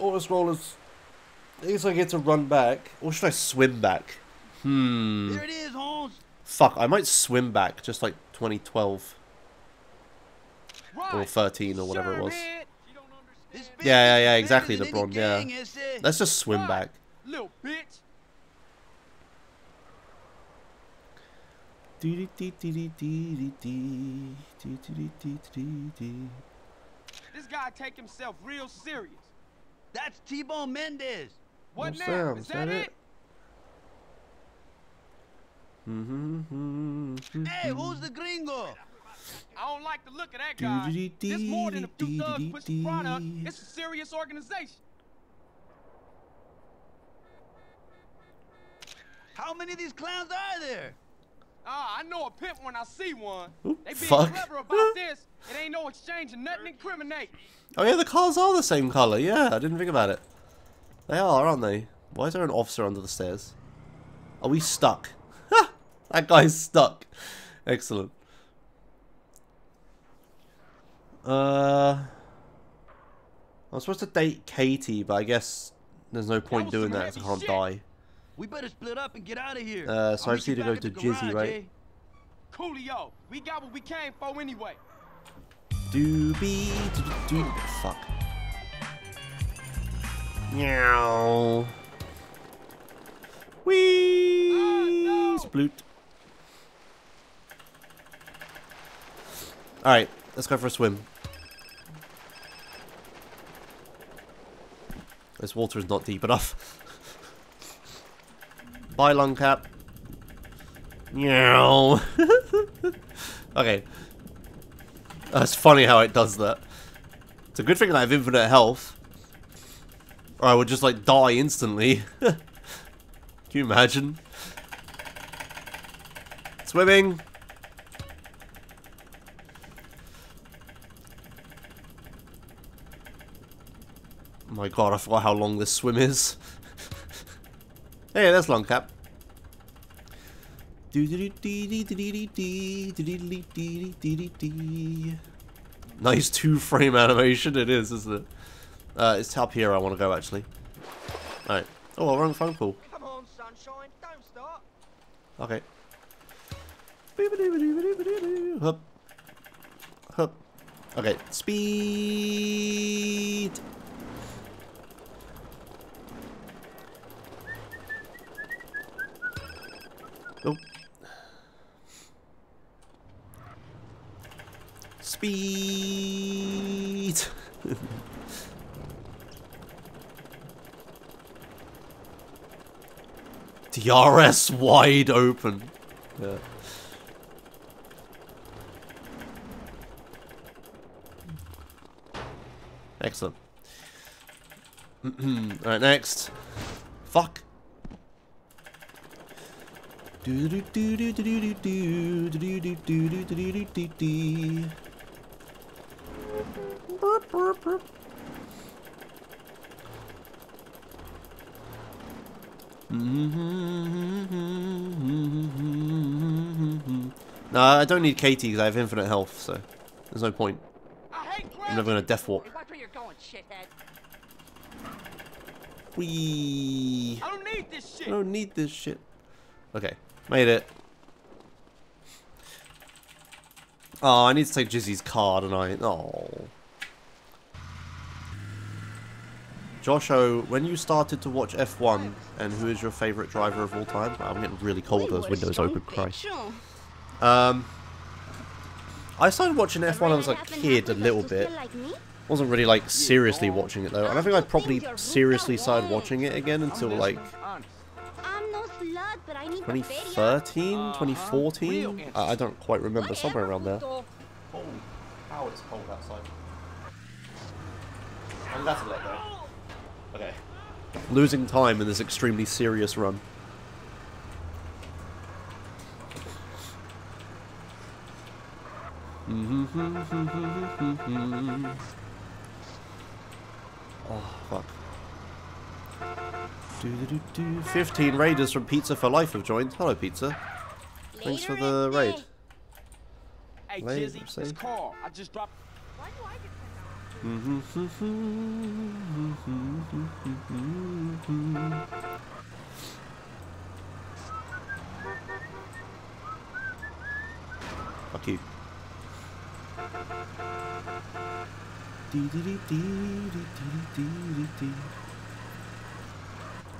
Auto scrollers. I guess I get to run back. Or should I swim back? Hmm. There it is, Holmes! Fuck, I might swim back, just like 2012 or 13 or whatever it was. Yeah, yeah, yeah, exactly, than any LeBron, yeah. gang, is it? Let's just swim back. Little bitch. This guy take himself real serious. That's T-Bone Mendez. What Oh, now? Sam, is is that, that it? It? Mm-hmm. Hey, who's the gringo? I don't like the look of that guy. This more than a few thugs pushing product. It's a serious organization. How many of these clowns are there? Ah, I know a pimp when I see one. Oop, they being fuck. clever about this. It ain't no exchange of nothing incriminate. Oh yeah, the cars are the same colour. Yeah, I didn't think about it. They are, aren't they? Why is there an officer under the stairs? Are we stuck? Ha! That guy's stuck. Excellent. Uh, I'm supposed to date Katie, but I guess there's no point doing that I can't shit. die. We better split up and get out of here. Uh, so I'll I just need to go to Jizzy, garage, right? eh? Coolio, we got what we came for anyway. Doobie doo doo doo. Fuck. Meow. Whee! Sploot. Alright, let's go for a swim. This water is not deep enough. Bye, lung cap. Meow. okay. That's funny how it does that. It's a good thing I have infinite health. Or I would just like die instantly. Can you imagine? Swimming! My god, I forgot how long this swim is. hey, that's long cap. Nice two frame animation it is, isn't it? Uh, it's up here I want to go actually. Alright. Oh, we're on the phone call. Come on, sunshine, don't stop. Okay. Hup. Hup. Okay, speed. Speed. DRS wide open. Yeah. Excellent. Alright, next. Fuck. Mm-hmm. No, I don't need Katie because I have infinite health, so there's no point. I'm never gonna death warp. Watch where you're going, shithead. Wee. I don't need this shit. I don't need this shit. Okay, made it. Oh, I need to take Jizzy's card, and I. Oh. Josho, when you started to watch F1, and who is your favourite driver of all time? I'm getting really cold. Those windows open. Christ. Um, I started watching F1 when I was a kid a little bit. Wasn't really like seriously watching it though. I don't think I probably seriously started watching it again until like 2013, uh-huh. 2014. I, I don't quite remember. Somewhere around there. Oh, how it's cold outside. And that's a let go. Okay. Losing time in this extremely serious run. Mm-hmm. oh, fuck. Do, do, do, 15 raiders from Pizza for Life have joined. Hello, Pizza. Thanks for the raid. Hey, Jizzy, say. it's I just dropped. Fuck you.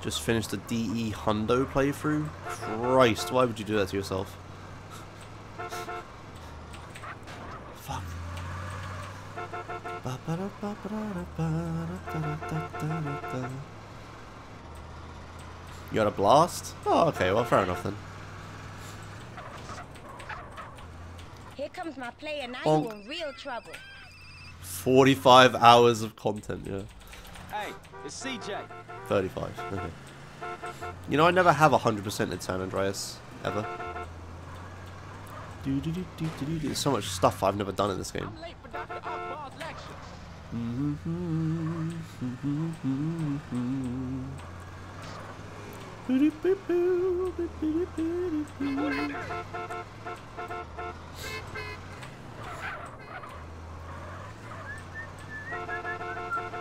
Just finished the DE Hundo playthrough? Christ, why would you do that to yourself? Fuck. You got a blast? Oh, okay, well, fair enough then. Here comes my player, now Bonk. you in real trouble. 45 hours of content, yeah. Hey, it's CJ. 35, okay. You know, I never have 100% in San Andreas, ever. There's so much stuff I've never done in this game.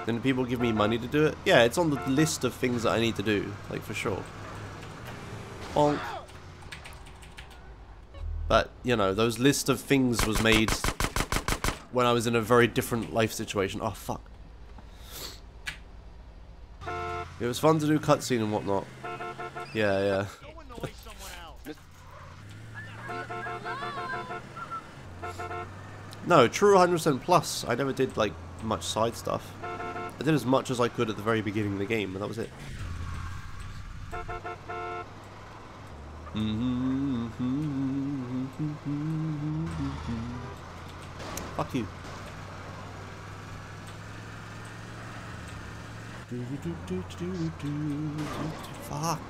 Then people give me money to do it? Yeah, it's on the list of things that I need to do, like for sure. Bonk. But, you know, those list of things was made when I was in a very different life situation. Oh, fuck. It was fun to do cutscene and whatnot. Yeah, yeah. No, true 100% plus. I never did, like, much side stuff. I did as much as I could at the very beginning of the game, and that was it. Mm-hmm. Fuck you. Fuck.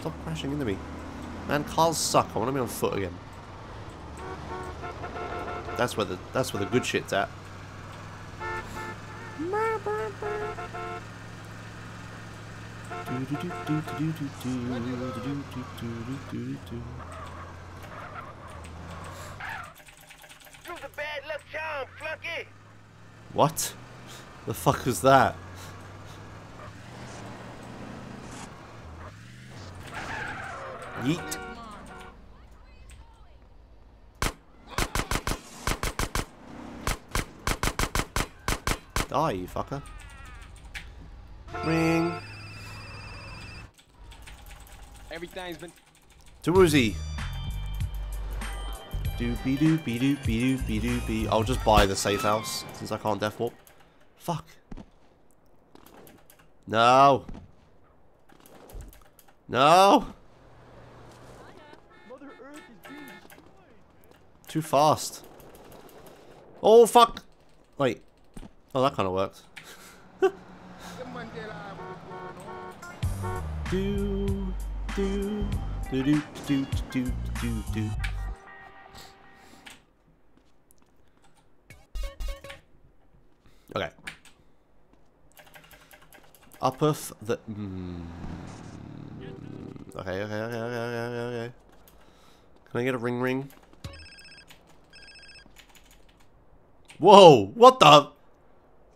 Stop crashing into me. Man, cars suck. I want to be on foot again. That's where the that's where the good shit's at. What? The fuck was that? Yeet. Die, you fucker. Ring. Everything's been. To Woozie. Doopy doopy doopy doopy doopy. I'll just buy the safe house since I can't death warp. Fuck. No. No. Too fast. Oh fuck. Wait. Oh, that kind of worked. do, do, do, do, do, do, do, do. Okay. Uppeth the. Mm, okay, okay, okay, okay, okay, okay. Can I get a ring ring? Whoa! What the?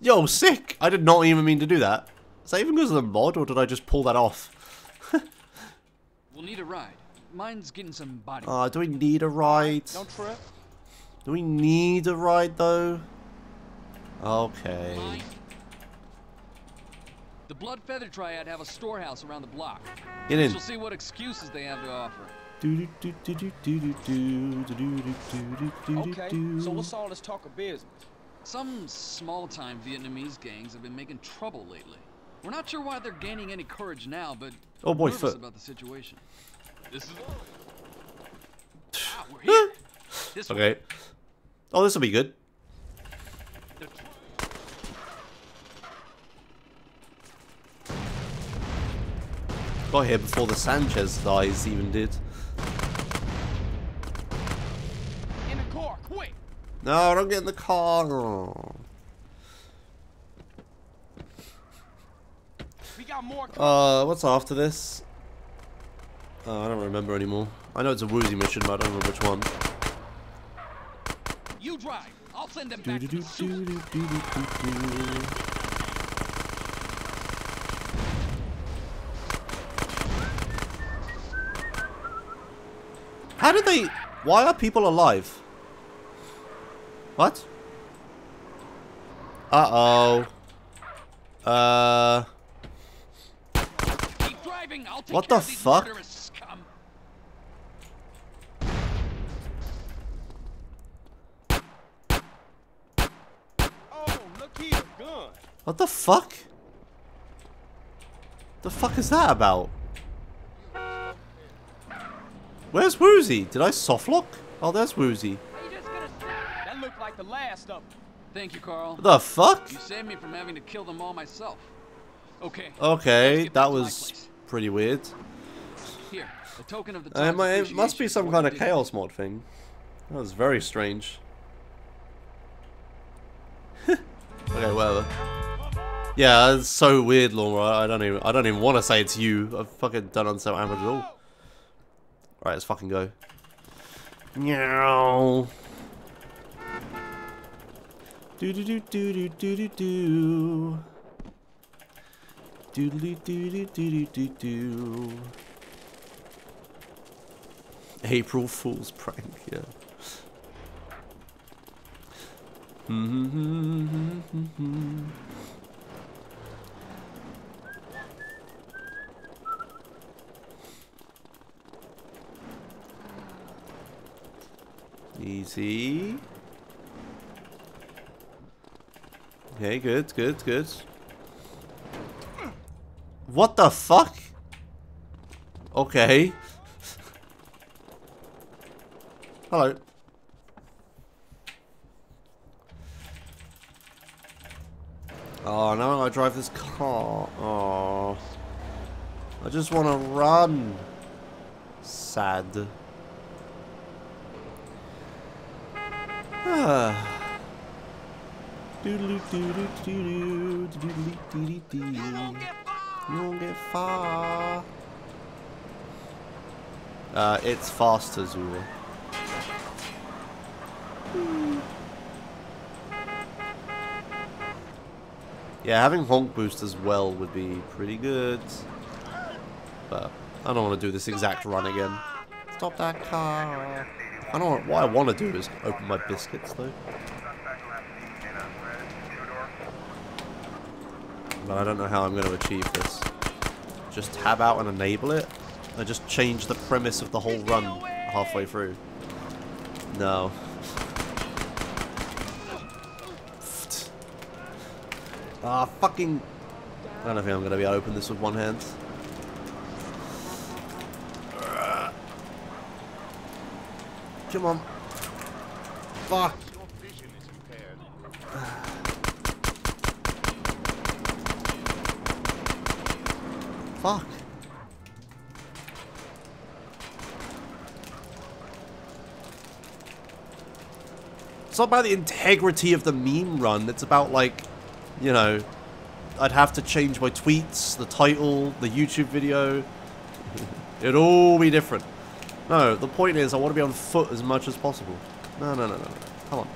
Yo, sick! I did not even mean to do that. Is that even because of the mod, or did I just pull that off? We'll need a ride. Mine's getting some body. Uh, do we need a ride? Don't trip. Do we need a ride, though? Okay. The Blood Feather Triad have a storehouse around the block. Get in. She'll see what excuses they have to offer. Okay, so what's all this talk of business? Some small-time Vietnamese gangs have been making trouble lately. We're not sure why they're gaining any courage now, but Oh boy, nervous foot. about the situation. This is. Ah, we're here. this way. Okay. Oh, this will be good. Got here before the Sanchez guys even did. In the car, quick! No, don't get in the car. Oh. We got more. Uh, what's after this? Oh, I don't remember anymore. I know it's a Woozie mission, but I don't remember which one. You drive. I'll send them back to the Do-do-do-do-do-do-do-do. How did they... Why are people alive? What? Uh-oh. Uh... What the fuck? What the fuck? The fuck is that about? Where's Woozie? Did I softlock? Oh, there's Woozie. That looked like the last of them. Thank you, Carl. The fuck? You saved me from having to kill them all myself. Okay. Okay, that was pretty weird. Here, a token of the Uh, it, it must be some kind of chaos mod thing. That was very strange. okay, whatever. Yeah, it's so weird, Laura. I don't even I don't even want to say it's you. I've fucking done understand what happened at all. Right, let's fucking go. Meow. Do do do do do do do do. Doodly doo doo doo doo doo. April Fool's prank, yeah. Hmm, hmm, hmm, Easy. Okay, good, good, good. What the fuck? Okay. Hello. Oh, now I drive this car. Oh. I just want to run. Sad. Ah. Doodly doodly doodly doodly doodly doo. You won't get far. Uh, it's faster, Zula. Yeah, having honk boost as well would be pretty good. But I don't want to do this exact run again. Stop that car. I don't. What I want to do is open my biscuits though. But I don't know how I'm going to achieve this. Just tab out and enable it? I just change the premise of the whole run halfway through. No. Ah, fucking... I don't think I'm going to be able to open this with one hand. Come on. Fuck. Fuck. It's not about the integrity of the meme run. It's about, like, you know, I'd have to change my tweets, the title, the YouTube video. It'd all be different. No, the point is I want to be on foot as much as possible. No, no, no, no, no. Come on.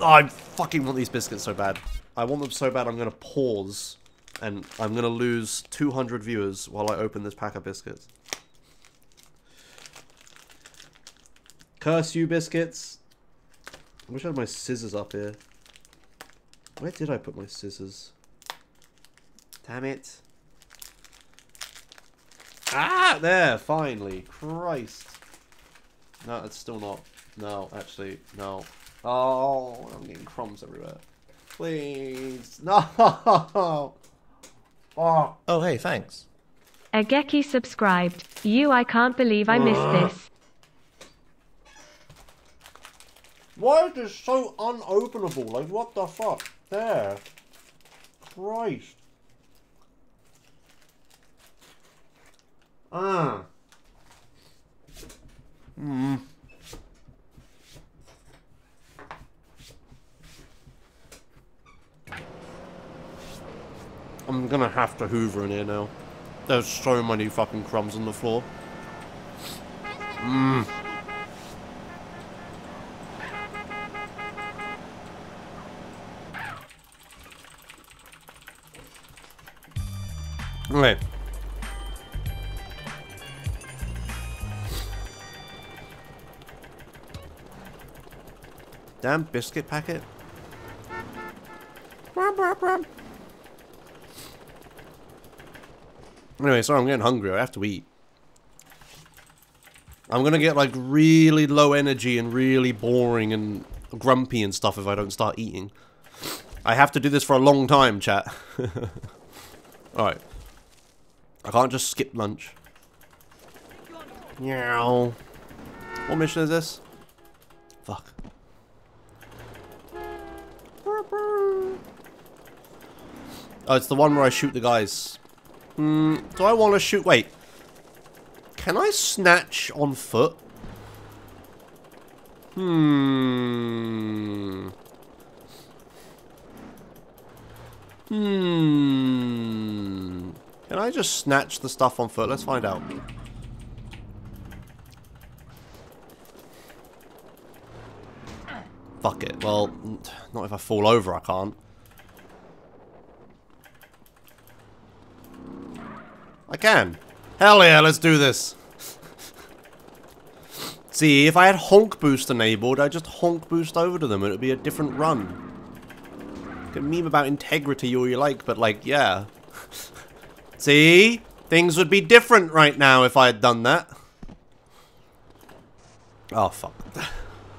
Oh, I fucking want these biscuits so bad. I want them so bad I'm going to pause and I'm to lose 200 viewers while I open this pack of biscuits. Curse you, biscuits. I wish I had my scissors up here. Where did I put my scissors? Damn it. Ah, there, finally. Christ. No, it's still not. No, actually, no. Oh, I'm getting crumbs everywhere. Please. No. Oh. Oh, hey, thanks. Ageki subscribed. You, I can't believe I missed this. Why is this so unopenable? Like, what the fuck? There. Christ. Ah. Hmm. I'm gonna have to hoover in here now. There's so many fucking crumbs on the floor. Mmm. Okay. Damn biscuit packet. Anyway, sorry, I'm getting hungry. I have to eat. I'm gonna get like really low energy and really boring and grumpy and stuff if I don't start eating. I have to do this for a long time, chat. Alright. I can't just skip lunch. Meow. What mission is this? Fuck. Oh, it's the one where I shoot the guys. Hmm, do I want to shoot... Wait. Can I snatch on foot? Hmm... Hmm... Can I just snatch the stuff on foot? Let's find out. Fuck it. Well, not if I fall over, I can't. I can. Hell yeah, let's do this. See, if I had honk boost enabled, I'd just honk boost over to them and it'd be a different run. You can meme about integrity all you like, but like, yeah. See? Things would be different right now if I had done that. Oh, fuck.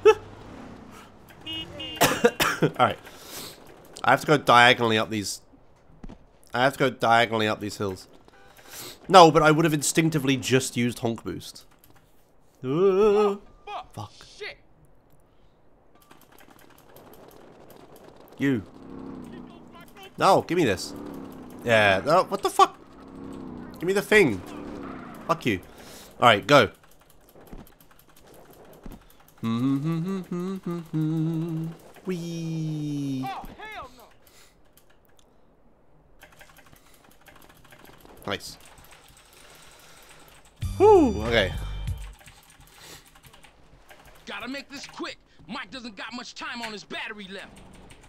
Alright. I have to go diagonally up these... I have to go diagonally up these hills. No, but I would have instinctively just used honk boost. Uh, fuck. Shit. You. No, give me this. Yeah, no, what the fuck? Give me the thing. Fuck you. Alright, go. Wee. Nice. Whew, okay. Gotta make this quick. Mike doesn't got much time on his battery left.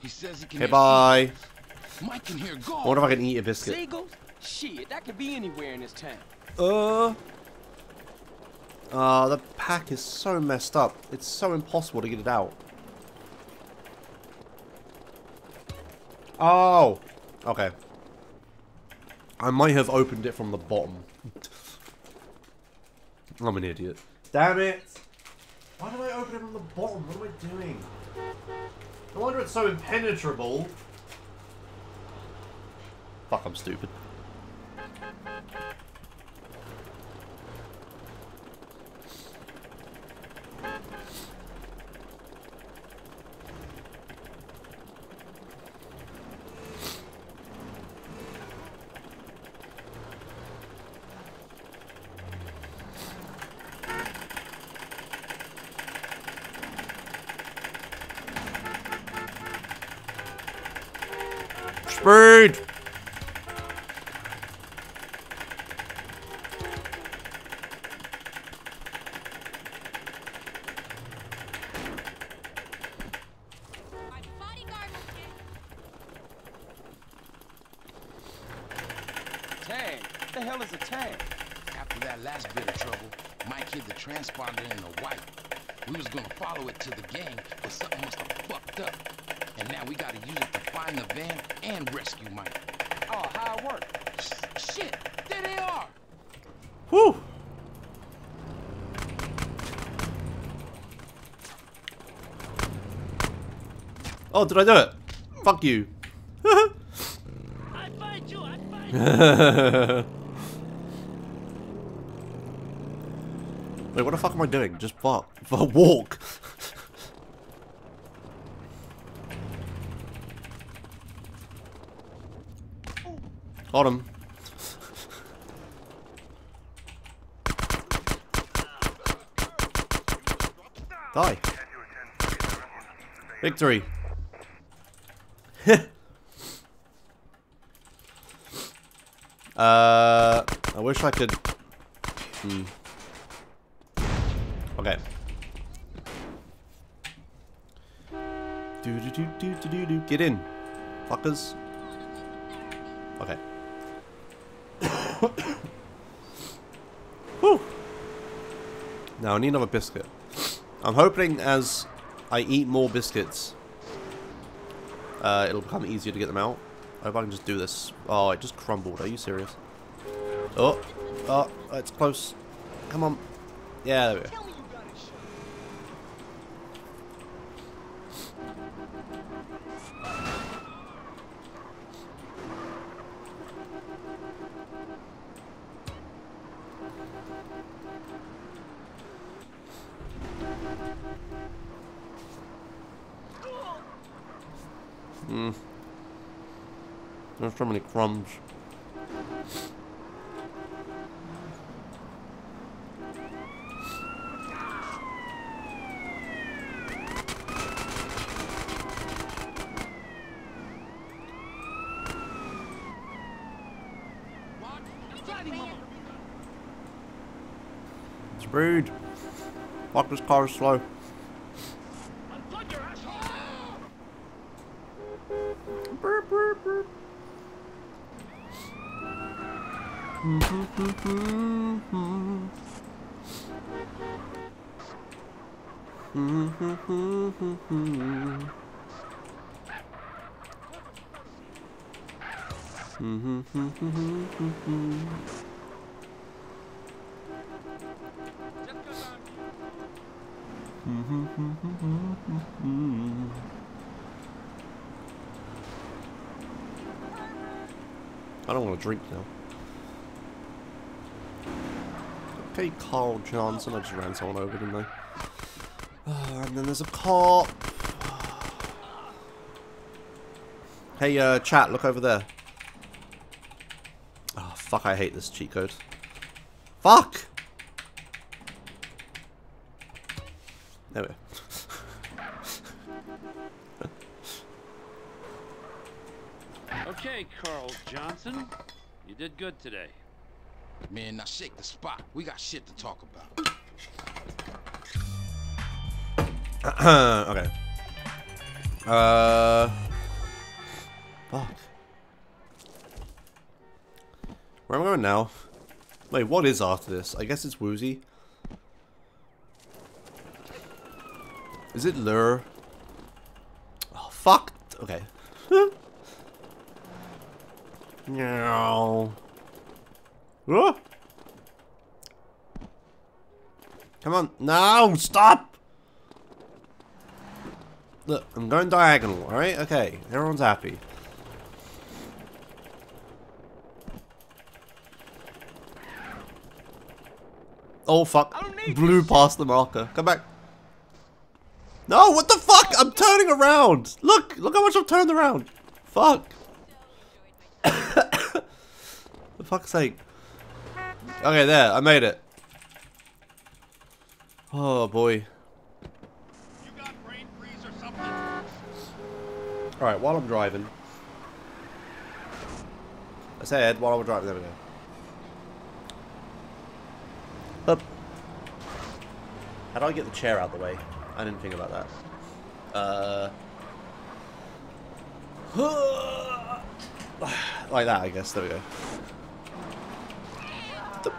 He says he can. Okay, bye. Mike can hear God. I wonder if I can eat a biscuit. Seagulls? Shit, that could be anywhere in this town. Uh. Uh, the pack is so messed up. It's so impossible to get it out. Oh. Okay. I might have opened it from the bottom. I'm an idiot. Damn it! Why did I open it on the bottom? What am I doing? No wonder it's so impenetrable. Fuck, I'm stupid. Oh, did I do it? Fuck you. Wait, what the fuck am I doing? Just fuck. Walk. Got him. Die. Victory. uh, I wish I could. Hmm. Okay. Do do do do do do do. Get in, fuckers. Okay. Whew. Now I need another biscuit. I'm hoping as I eat more biscuits, uh, it'll become easier to get them out. I hope I can just do this. Oh, it just crumbled. Are you serious? Oh, oh, it's close. Come on. Yeah, there we go. Hmm. There's so many crumbs. Car is slow. Drink now. Okay, Carl Johnson. I just ran someone over, didn't I? Ah, and then there's a cop. Hey, uh, chat, look over there. Oh, fuck, I hate this cheat code. Fuck! There we go. Okay, Carl Johnson. You did good today. Man, now shake the spot. We got shit to talk about. okay. Uh. Fuck. Where am I going now? Wait, what is after this? I guess it's Woozie. Is it Lure? Oh, fuck. Okay. No. Ah! Come on. No, stop! Look, I'm going diagonal, alright? Okay, everyone's happy. Oh, fuck. Blew past the marker. Come back. No, what the fuck? I'm turning around. Look, look how much I've turned around. Fuck. For fuck's sake. Okay, there. I made it. Oh, boy. Alright, while I'm driving. I said while I'm driving. There we go. Up. How do I get the chair out of the way? I didn't think about that. Uh. like that, I guess. There we go.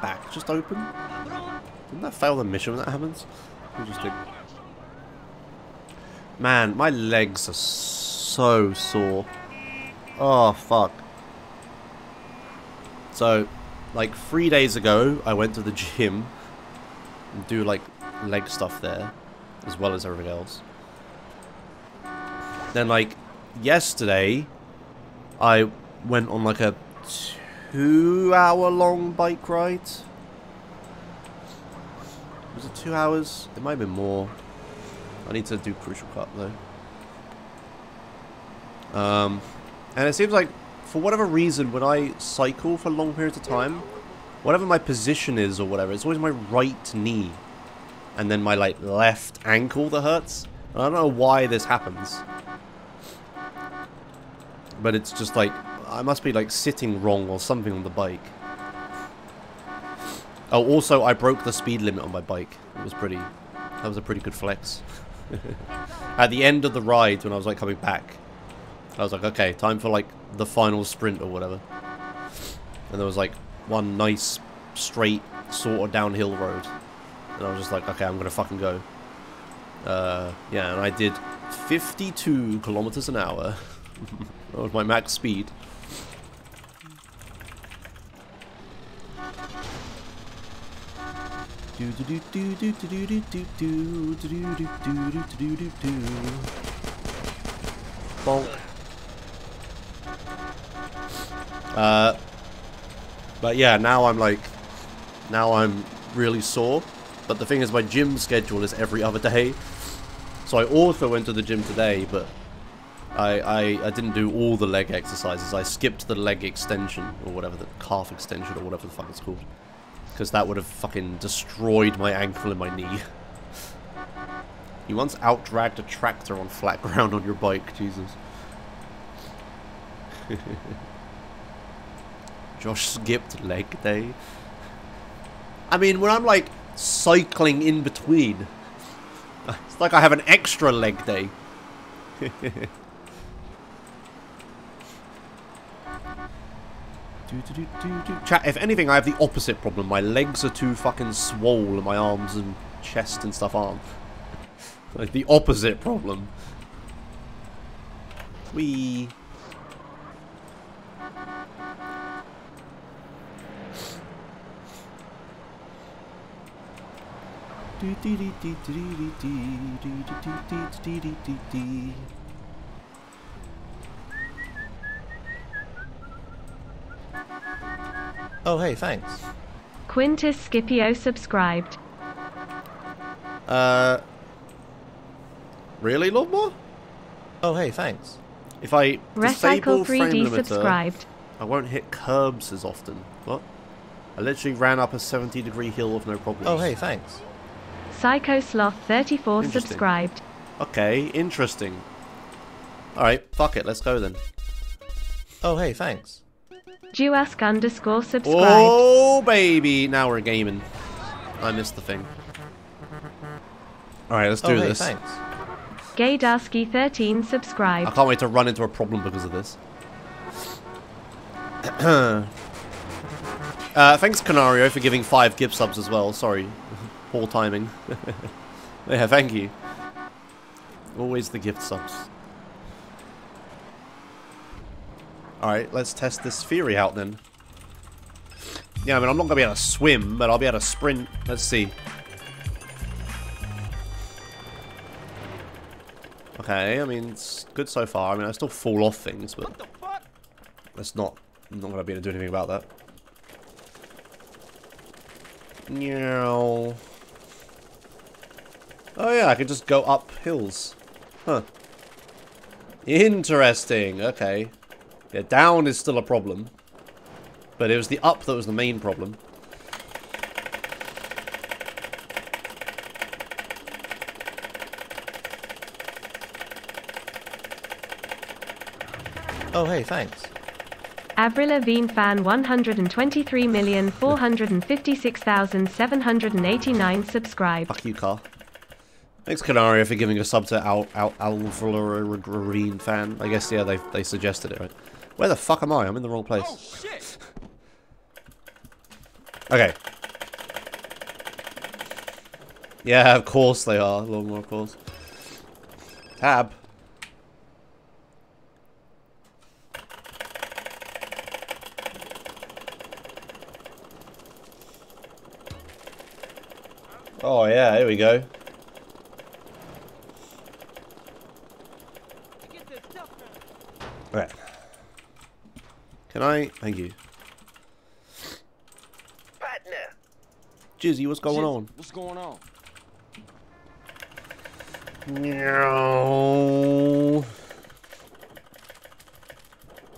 Back just open? Didn't that fail the mission when that happens? Interesting. Man, my legs are so sore. Oh, fuck. So, like, three days ago, I went to the gym and do, like, leg stuff there, as well as everything else. Then, like, yesterday, I went on, like, a two-hour-long bike ride. Was it two hours? It might have been more. I need to do Crucial Cut, though. Um, and it seems like, for whatever reason, when I cycle for long periods of time, whatever my position is or whatever, it's always my right knee. And then my, like, left ankle that hurts. I don't know why this happens. But it's just like, I must be, like, sitting wrong or something on the bike. Oh, also, I broke the speed limit on my bike. It was pretty... That was a pretty good flex. At the end of the ride, when I was, like, coming back, I was like, okay, time for, like, the final sprint or whatever. And there was, like, one nice, straight, sort of downhill road. And I was just like, okay, I'm gonna fucking go. Uh, yeah, and I did 52 kilometers an hour. that was my max speed. Do do do do do do do do do do do do do do do do do Bonk. Uh, but yeah, now I'm like, now I'm really sore. But the thing is, my gym schedule is every other day. So I also went to the gym today, but I, I, I didn't do all the leg exercises. I skipped the leg extension, or whatever, the calf extension, or whatever the fuck it's called. Because that would have fucking destroyed my ankle and my knee. You once out-dragged a tractor on flat ground on your bike, Jesus. Josh skipped leg day. I mean, when I'm like cycling in between, it's like I have an extra leg day. Chat, if anything, I have the opposite problem. My legs are too fucking swole and my arms and chest and stuff aren't. like the opposite problem. We. Oh, hey, thanks. Quintus Scipio subscribed. Uh. Really, Lordmau? Oh, hey, thanks. If I disable Recycle 3D limiter, subscribed. I won't hit curbs as often. What? I literally ran up a 70 degree hill with no problems. Oh, hey, thanks. Psycho Sloth 34 subscribed. Okay, interesting. Alright, fuck it, let's go then. Oh, hey, thanks. Duask underscore subscribe. Oh, baby! Now we're gaming. I missed the thing. Alright, let's do oh, hey, this. thanks. Gaydarsky 13 subscribe. I can't wait to run into a problem because of this. uh, thanks, Canario, for giving five gift subs as well. Sorry. Poor timing. yeah, thank you. Always the gift subs. Alright, let's test this theory out then. Yeah, I mean, I'm not going to be able to swim, but I'll be able to sprint. Let's see. Okay, I mean, it's good so far. I mean, I still fall off things, but... That's not... I'm not going to be able to do anything about that. Meow. Oh yeah, I can just go up hills. Huh. Interesting, okay. Yeah, down is still a problem. But it was the up that was the main problem. Oh, hey, thanks. Avril Lavigne fan 123,456,789 subscribed. Fuck you, Carl. Thanks, Canaria, for giving a sub to Al Al Alvarine fan. I guess yeah, they they suggested it, right? Where the fuck am I? I'm in the wrong place. Oh, shit Okay. Yeah, of course they are. A little more, of course. Tab. Oh yeah, here we go. Right. Can I? Thank you. Partner. Jizzy, what's going Jizzy, on? What's going on? No.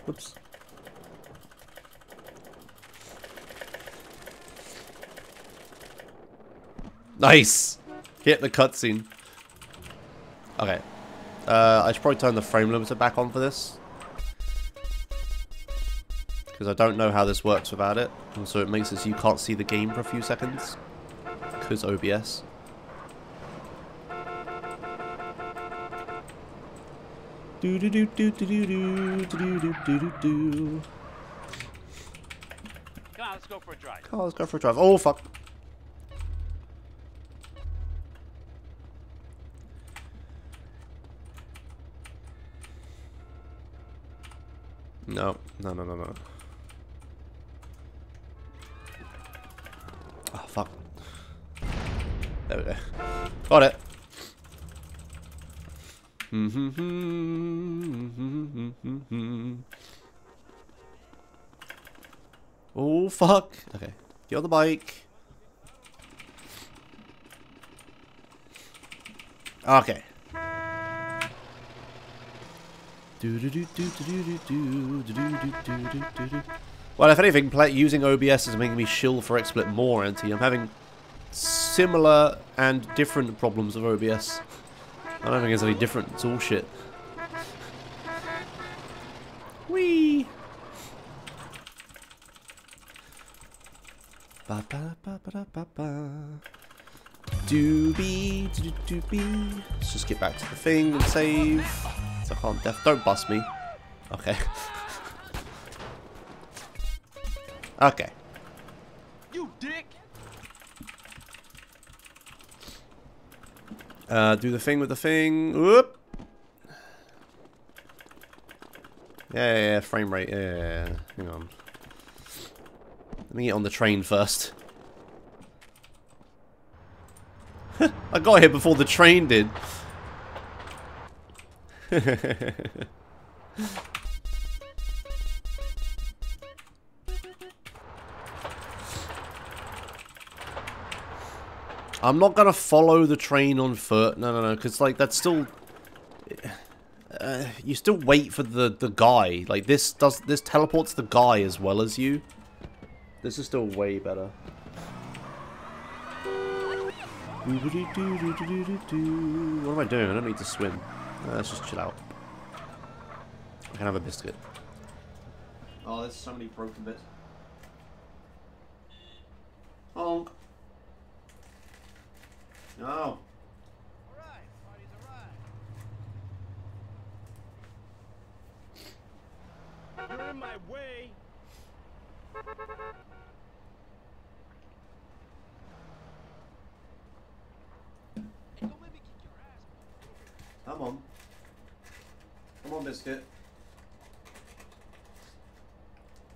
Oops. Nice. Hit the cutscene. Okay. Uh, I should probably turn the frame limiter back on for this. Because I don't know how this works without it. And so it makes it so you can't see the game for a few seconds. Because OBS. Do do do do do do do do do do do do. Come on, let's go for a drive. Oh, let's go for a drive. Oh fuck. No, no, no, no, no. Got it. oh fuck. Okay. Get on the bike. Okay. Well, if anything, play, using OBS is making me shill for XSplit more, Anti. I'm having similar and different problems with OBS. I don't think it's any different. It's all shit. Whee! Ba ba ba ba ba ba. Doobie, doo doo doobie. Let's just get back to the thing and save. So I can't def. Don't bust me. Okay. okay. You dick! Uh, do the thing with the thing. Whoop. Yeah, yeah, yeah, frame rate. Yeah, yeah, yeah. Hang on. Let me get on the train first. I got here before the train did. I'm not gonna follow the train on foot. No, no, no, because like that's still. Uh, you still wait for the the guy. Like this does this teleports the guy as well as you. This is still way better. What am I doing? I don't need to swim. Uh, let's just chill out. I can have a biscuit. Oh, there's so many broken bits. Honk. No. You're in my way. Come on. Come on, biscuit.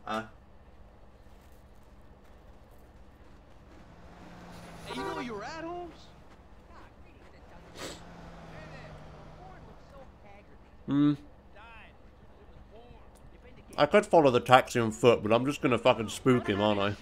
Ah. Hey, you know you're at, Holmes? Hmm. I could follow the taxi on foot, but I'm just gonna fucking spook him, aren't I?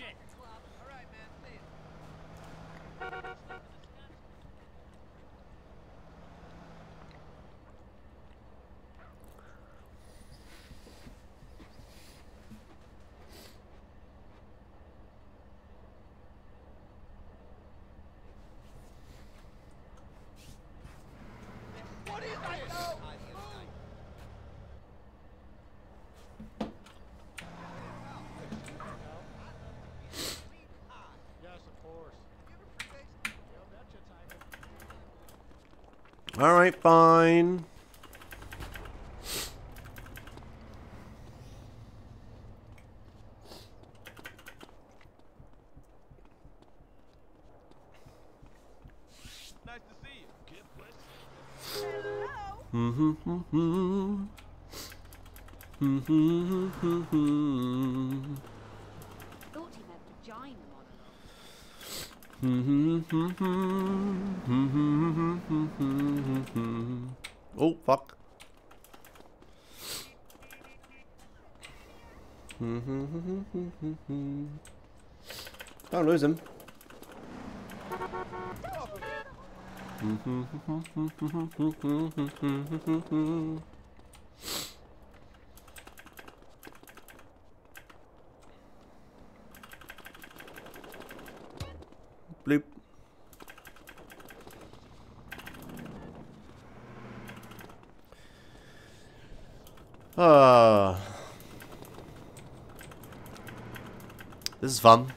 Fun.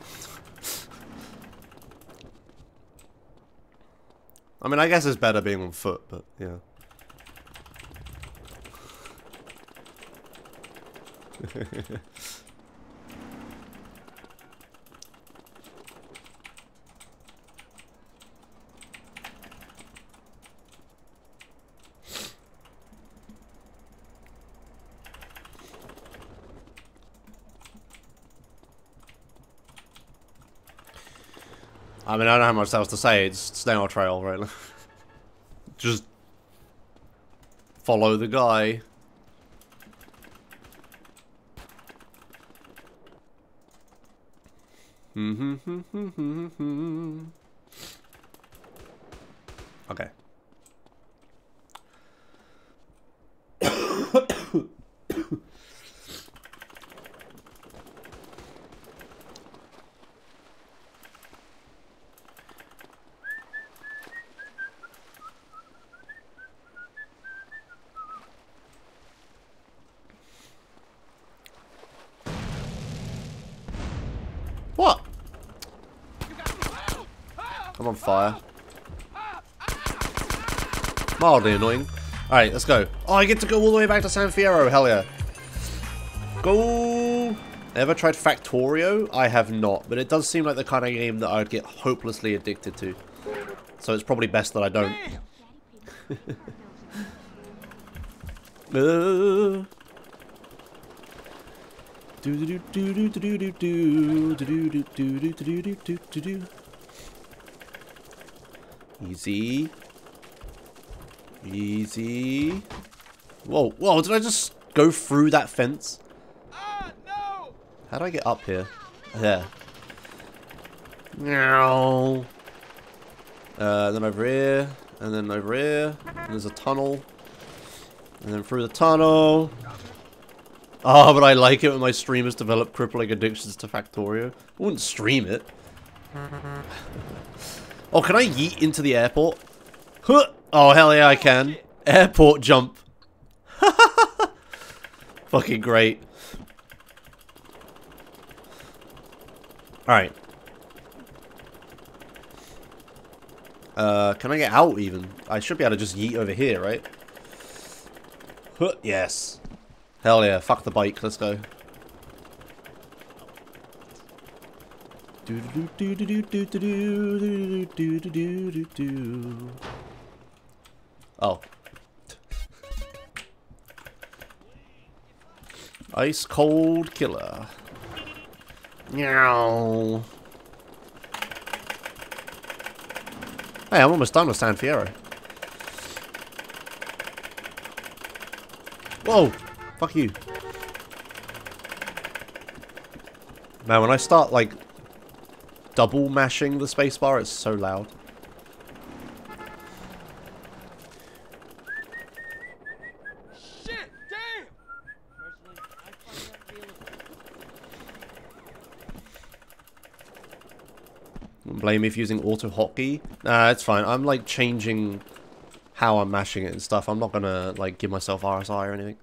I mean, I guess it's better being on foot, but yeah. I mean, I don't have much else to say. It's snail trail, right? Just follow the guy. annoying. Alright, let's go. Oh, I get to go all the way back to San Fierro, hell yeah. Go! Ever tried Factorio? I have not, but it does seem like the kind of game that I'd get hopelessly addicted to. So it's probably best that I don't. Easy. Easy. Whoa, whoa, did I just go through that fence? How do I get up here? There. Meow. Uh, then over here, and then over here, there's a tunnel. And then through the tunnel. Oh, but I like it when my streamers develop crippling addictions to Factorio. I wouldn't stream it. Oh, can I yeet into the airport? Huh. Oh, hell yeah, I can. Airport jump. Fucking great. Alright. Uh, can I get out even? I should be able to just yeet over here, right? Huh, yes. Hell yeah, fuck the bike, let's go. Do do do do do do do do do do do do. Oh. Ice cold killer. Meow. Hey, I'm almost done with San Fierro. Whoa! Fuck you. Man, when I start, like, double mashing the spacebar, it's so loud. Blame me for using auto hotkey. Nah, it's fine. I'm like changing how I'm mashing it and stuff. I'm not gonna like give myself RSI or anything.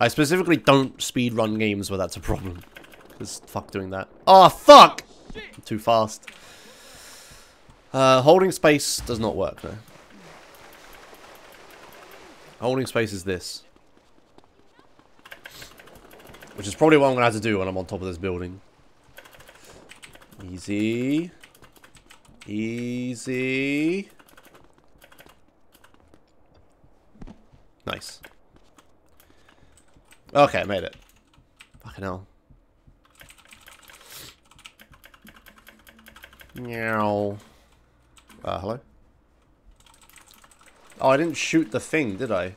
I specifically don't speed run games where that's a problem. Because fuck doing that. Oh fuck! I'm too fast. Uh, holding space does not work though. Holding space is this. Which is probably what I'm going to have to do when I'm on top of this building. Easy. Easy. Nice. Okay, I made it. Fucking hell. Meow. Uh, hello? Oh, I didn't shoot the thing, did I?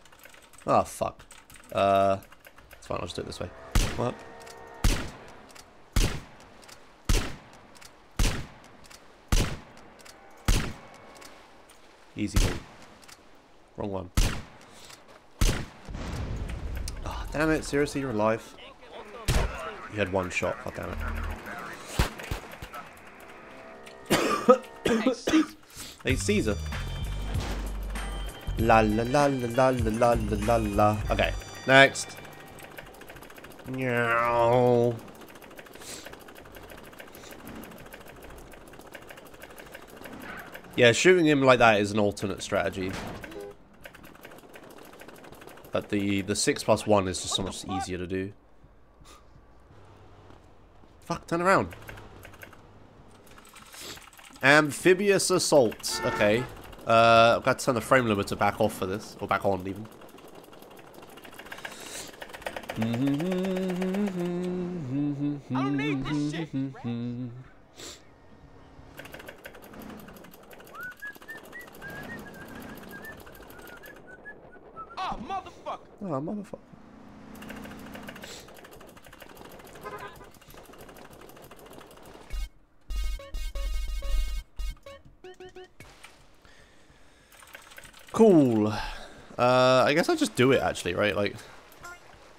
Oh, fuck. Uh, it's fine, I'll just do it this way. What? Easy game. Wrong one. Oh, damn it, seriously, you're alive. You had one shot, god damn it. hey, Caesar. La la la la la la la la la. Okay, next. Meow. Yeah, shooting him like that is an alternate strategy. But the, the 6 plus 1 is just so much easier to do. Fuck, turn around. Amphibious assault. Okay. Uh, I've got to turn the frame limiter back off for this. Or back on, even. I don't need this shit. Oh, motherfucker. Cool. Uh, I guess I'll just do it actually, right? Like,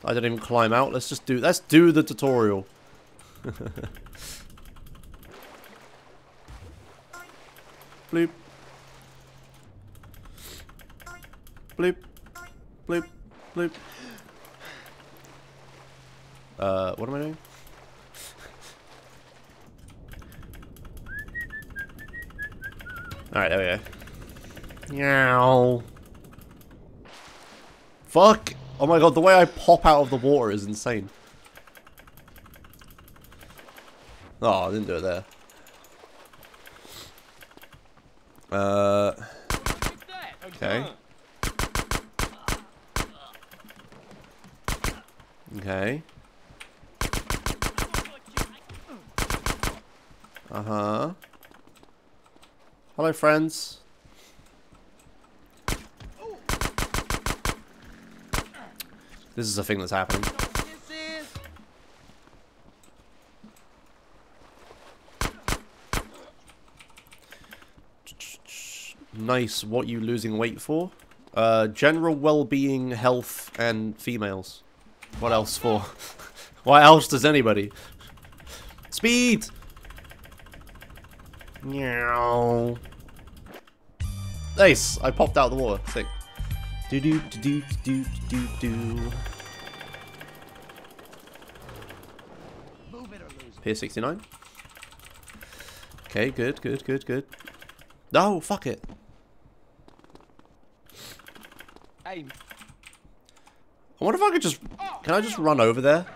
I didn't even climb out. Let's just do. Let's do the tutorial. Bloop. Bloop. Bloop. Bloop. Uh, what am I doing? Alright, there we go. Meow. Fuck! Oh my god, the way I pop out of the water is insane. Oh, I didn't do it there. Uh... Okay. Okay. Uh-huh. Hello, friends. This is a thing that's happening. Nice. What you losing weight for? Uh, general well-being, health, and females. What else for? what else does anybody? Speed! Meow. Nice! I popped out of the water. Sick. Do do do do do do do. Pier 69. Okay, good, good, good, good. No, fuck it. Hey, I wonder if I could just... Can I just run over there?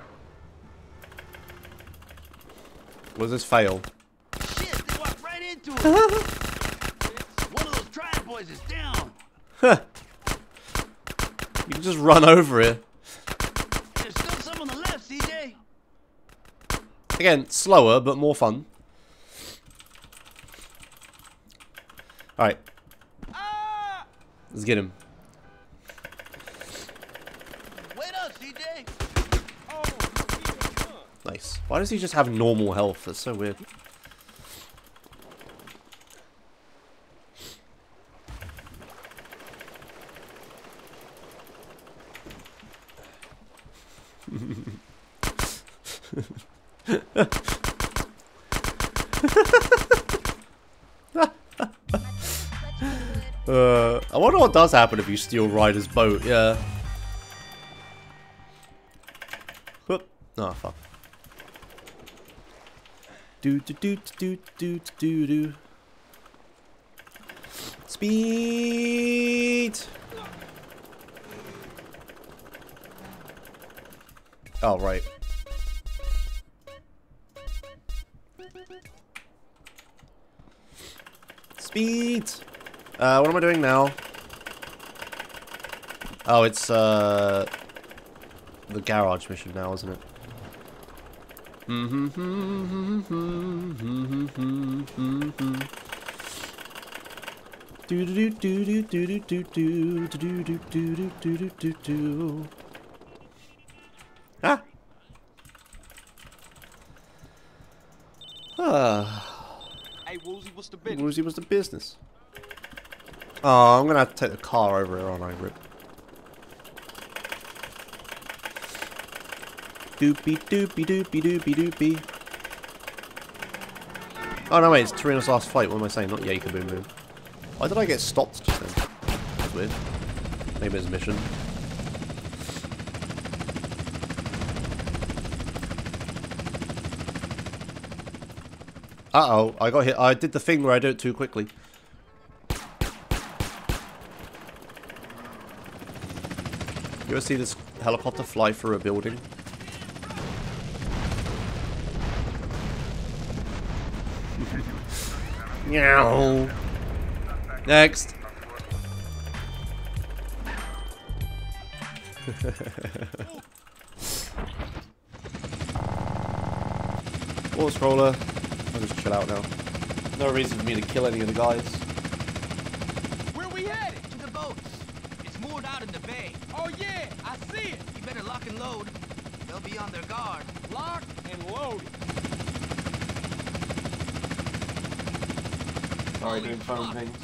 Was this fail? Right into it. One of those triad boys is down. Huh. You can just run over it. There's still some on the left, CJ. Again, slower, but more fun. Alright. Ah! Let's get him. Wait up, CJ. Nice. Why does he just have normal health? That's so weird. uh, I wonder what does happen if you steal Ryder's boat, yeah. Oh, fuck. Do do do do do do do. Speed. All oh, right. Speed. Uh, what am I doing now? Oh, it's uh the garage mission now, isn't it? Do do do do do do do do do do do do do do do do. Ah. Ah. Hey, Woozie, what's the business? Woozie was the business. Oh, I'm gonna have to take the car over here, aren't I, Rip? Doopy doopy doopy doopy doopy. Oh no, wait, it's Toreno's last fight. What am I saying? Not Yay Ka-Boom-Boom. Why did I get stopped just then? That's weird. Maybe it's a mission. Uh oh, I got hit. I did the thing where I do it too quickly. You ever see this helicopter fly through a building? Meow. Next. Wall scroller. I'll just chill out now. No reason for me to kill any of the guys. Holy fuck. things.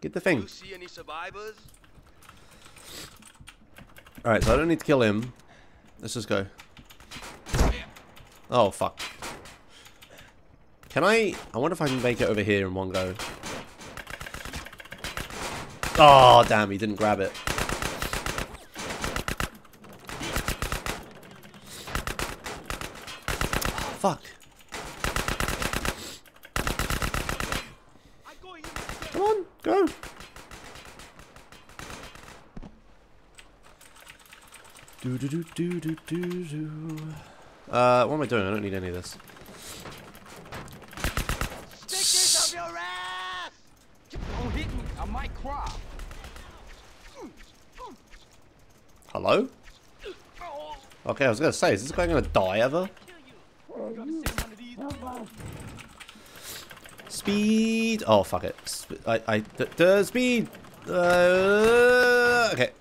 Get the thing. Alright, so I don't need to kill him. Let's just go. Oh, fuck. Can I... I wonder if I can make it over here in one go. Oh, damn, he didn't grab it. Fuck. Come on, go. Do do do do do do do. Uh, what am I doing? I don't need any of this. Stick this your ass! Don't hit me. I might cry. Hello? Okay, I was gonna say, is this guy gonna die ever? Speed! Oh, fuck it. Sp I, I, d d speed! Uh, okay.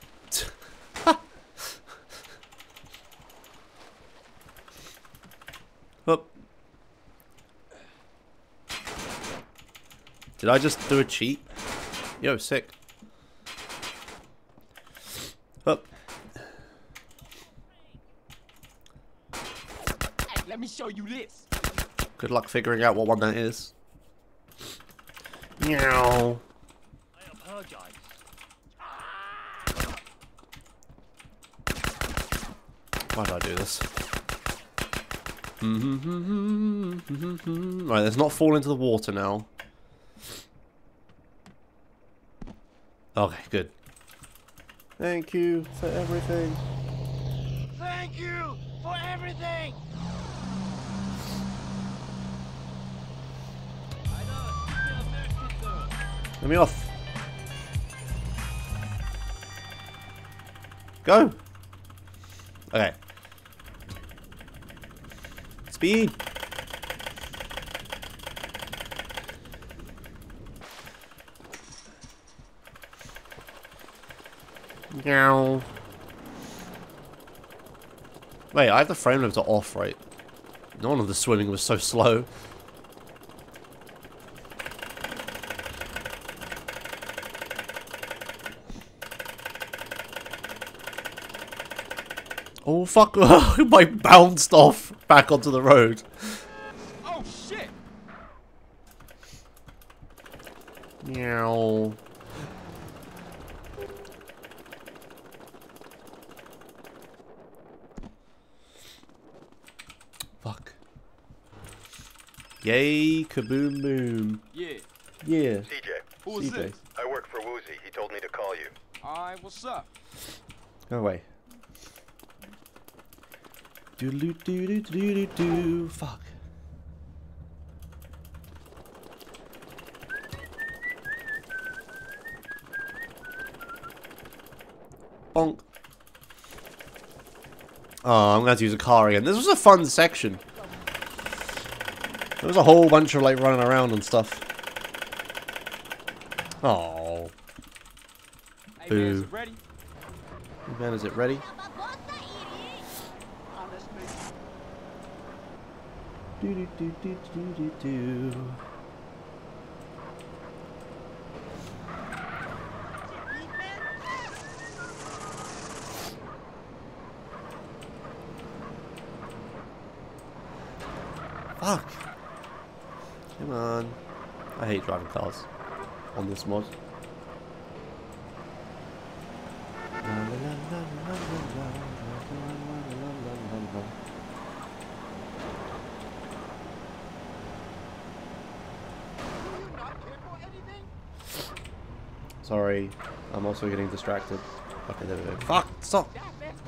Whoop. Did I just do a cheat? Yo, sick. Whoop. Hey, let me show you this. Good luck figuring out what one that is. Meow. I apologize. Why did I do this? Mm-hmm. right, let's not fall into the water now. Okay, good. Thank you for everything. Thank you for everything. Let me off. Go. Okay. Speed. Meow. Wait, I have the frame limiter off, right? None of the swimming was so slow. Oh fuck! I bounced off back onto the road. Oh shit! Meow. Fuck. Yay, Ka-Boom-Boom. Yeah. Yeah. CJ. Who is CJ. this? I work for Woozie. He told me to call you. Alright, what's up? Go away. Do do do do do do do. Fuck. Bonk. Oh, I'm gonna have to use a car again. This was a fun section. There was a whole bunch of like running around and stuff. Oh. Hey man, is Boo. it ready? Man, is it ready? Oh, do do do do do do do. driving cars on this mod. Sorry, I'm also getting distracted. Okay, there we go. Fuck! Stop!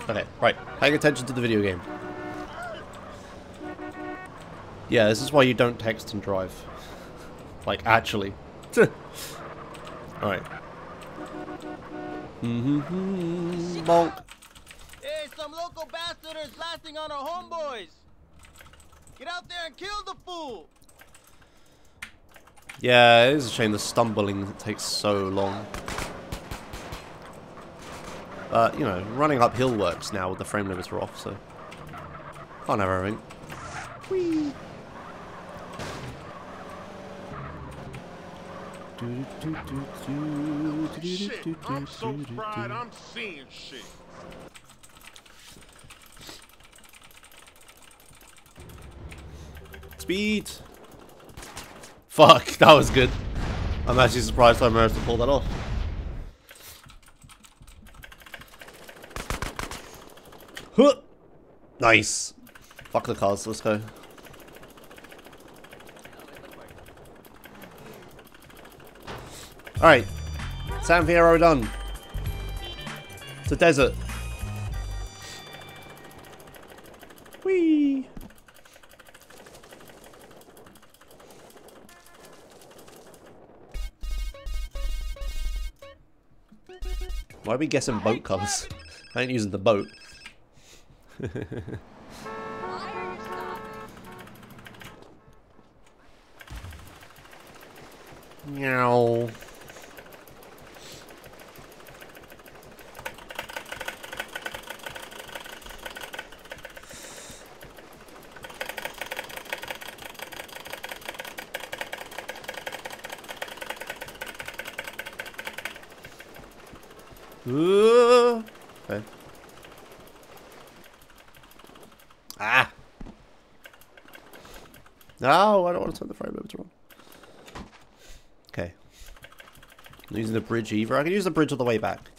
Okay, right. Paying attention to the video game. Yeah, this is why you don't text and drive like, actually. Alright. Mm-hmm. Bonk. Hey, some local bastard is blasting on our homeboys. Get out there and kill the fool. Yeah, it is a shame the stumbling takes so long. But, you know, running uphill works now with the frame limiter off, so... Can't have everything. Whee! I'm so fried, I'm seeing shit. Speed! Fuck, that was good. I'm actually surprised I managed to pull that off. Huh! Nice. Fuck the cars, let's go. Alright. San Fierro done. It's a desert. Whee! Why are we guessing boat covers? I ain't using the boat. Meow. Ooh. Okay. Ah. No, I don't want to turn the frame limiter on. Okay. I'm using the bridge either. I can use the bridge on the way back.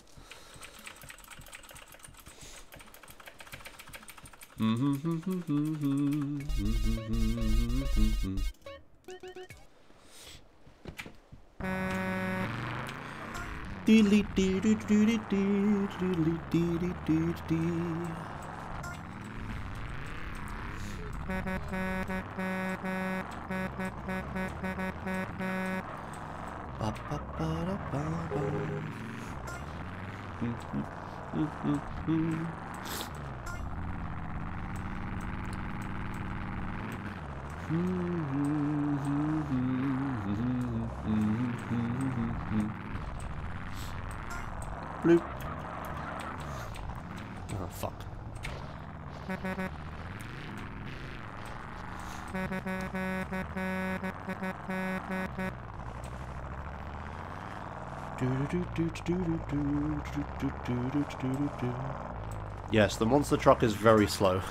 Yes, the monster truck is very slow.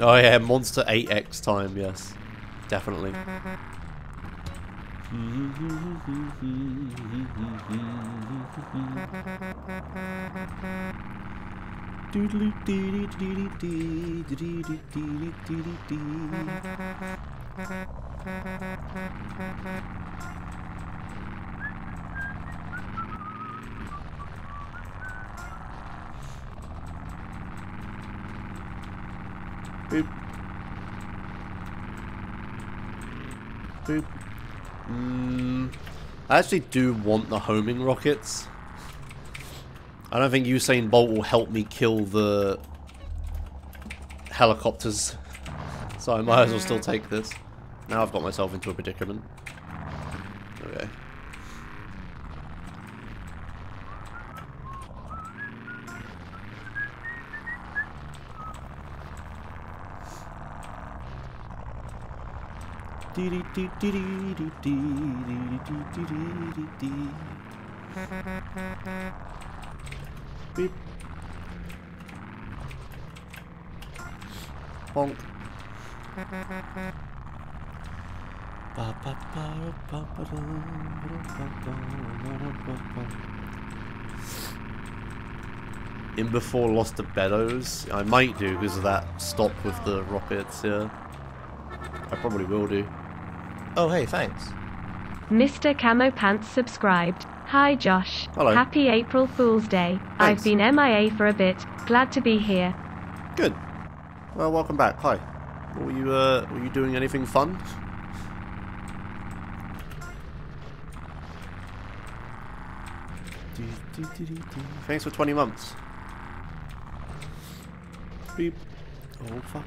oh yeah, monster 8x time, yes. Definitely. Boop. Boop. Mm, I actually do want the homing rockets. I don't think Usain Bolt will help me kill the helicopters. So I might as well still take this. Now I've got myself into a predicament. Okay. Beep. Bonk. In before lost to Beddoes? I might do because of that stop with the rockets, yeah. I probably will do. Oh, hey, thanks. Mr. Camo Pants subscribed. Hi Josh. Hello. Happy April Fool's Day. I've been MIA for a bit. Glad to be here. Good. Well, welcome back. Hi. Were you, uh, were you doing anything fun? Thanks for 20 months. Beep. Oh, fuck.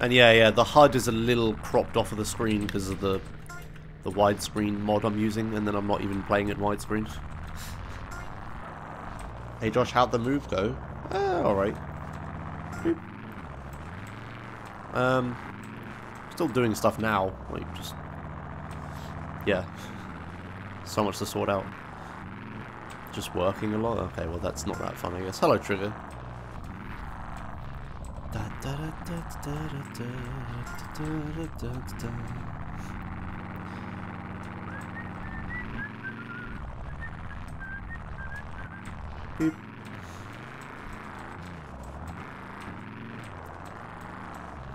And yeah, yeah, the HUD is a little cropped off of the screen because of the the widescreen mod I'm using, and then I'm not even playing it widescreen. Hey Josh, how'd the move go? Uh, alright. Um, still doing stuff now, like just, yeah. So much to sort out. Just working a lot? Okay, well that's not that fun I guess. Hello Trigger. Beep.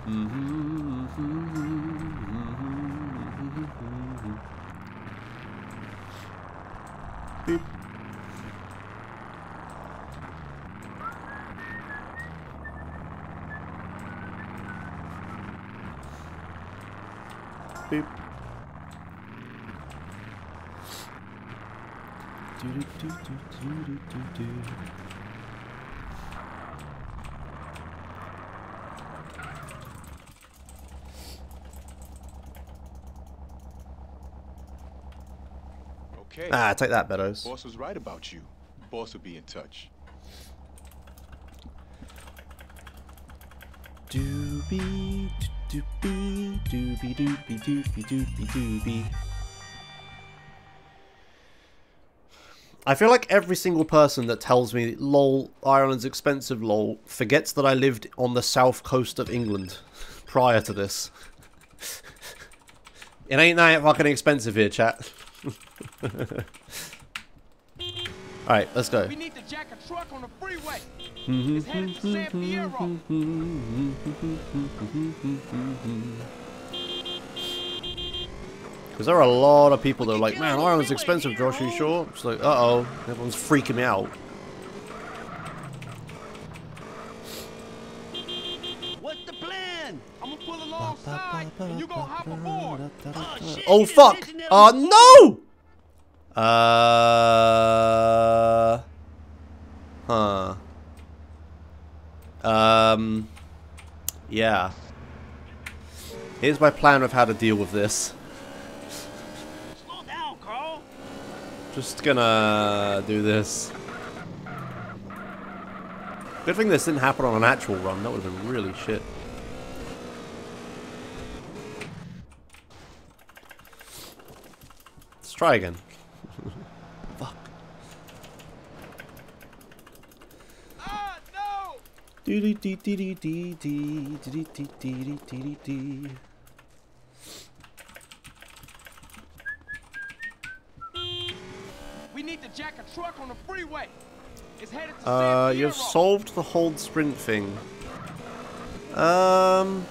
Mm-hmm. Beep. Beep. Do do do do do do do. Okay. Ah, take that, Beddoes. Boss was right about you. Boss will be in touch. Doobie doobie doobie doobie doobie doobie doobie. I feel like every single person that tells me, lol, Ireland's expensive, lol, forgets that I lived on the south coast of England prior to this. it ain't that fucking expensive here, chat. Alright, let's go. We need to jack a truck on the freeway. Mm-hmm. It's headed for San Fierro. Because there are a lot of people that are like, man, Ireland's expensive, Josh, are you sure? It's like, uh-oh, everyone's freaking me out. And you gonna hop aboard. Oh, shit. Oh, fuck! Oh, no! Uh... Huh. Um... Yeah. Here's my plan of how to deal with this. Slow down, Carl. Just gonna do this. Good thing this didn't happen on an actual run. That would have been really shit. Try again. Fuck. We need to jack a truck on the freeway. It's headed to Uh, you've solved the hold sprint thing. Um,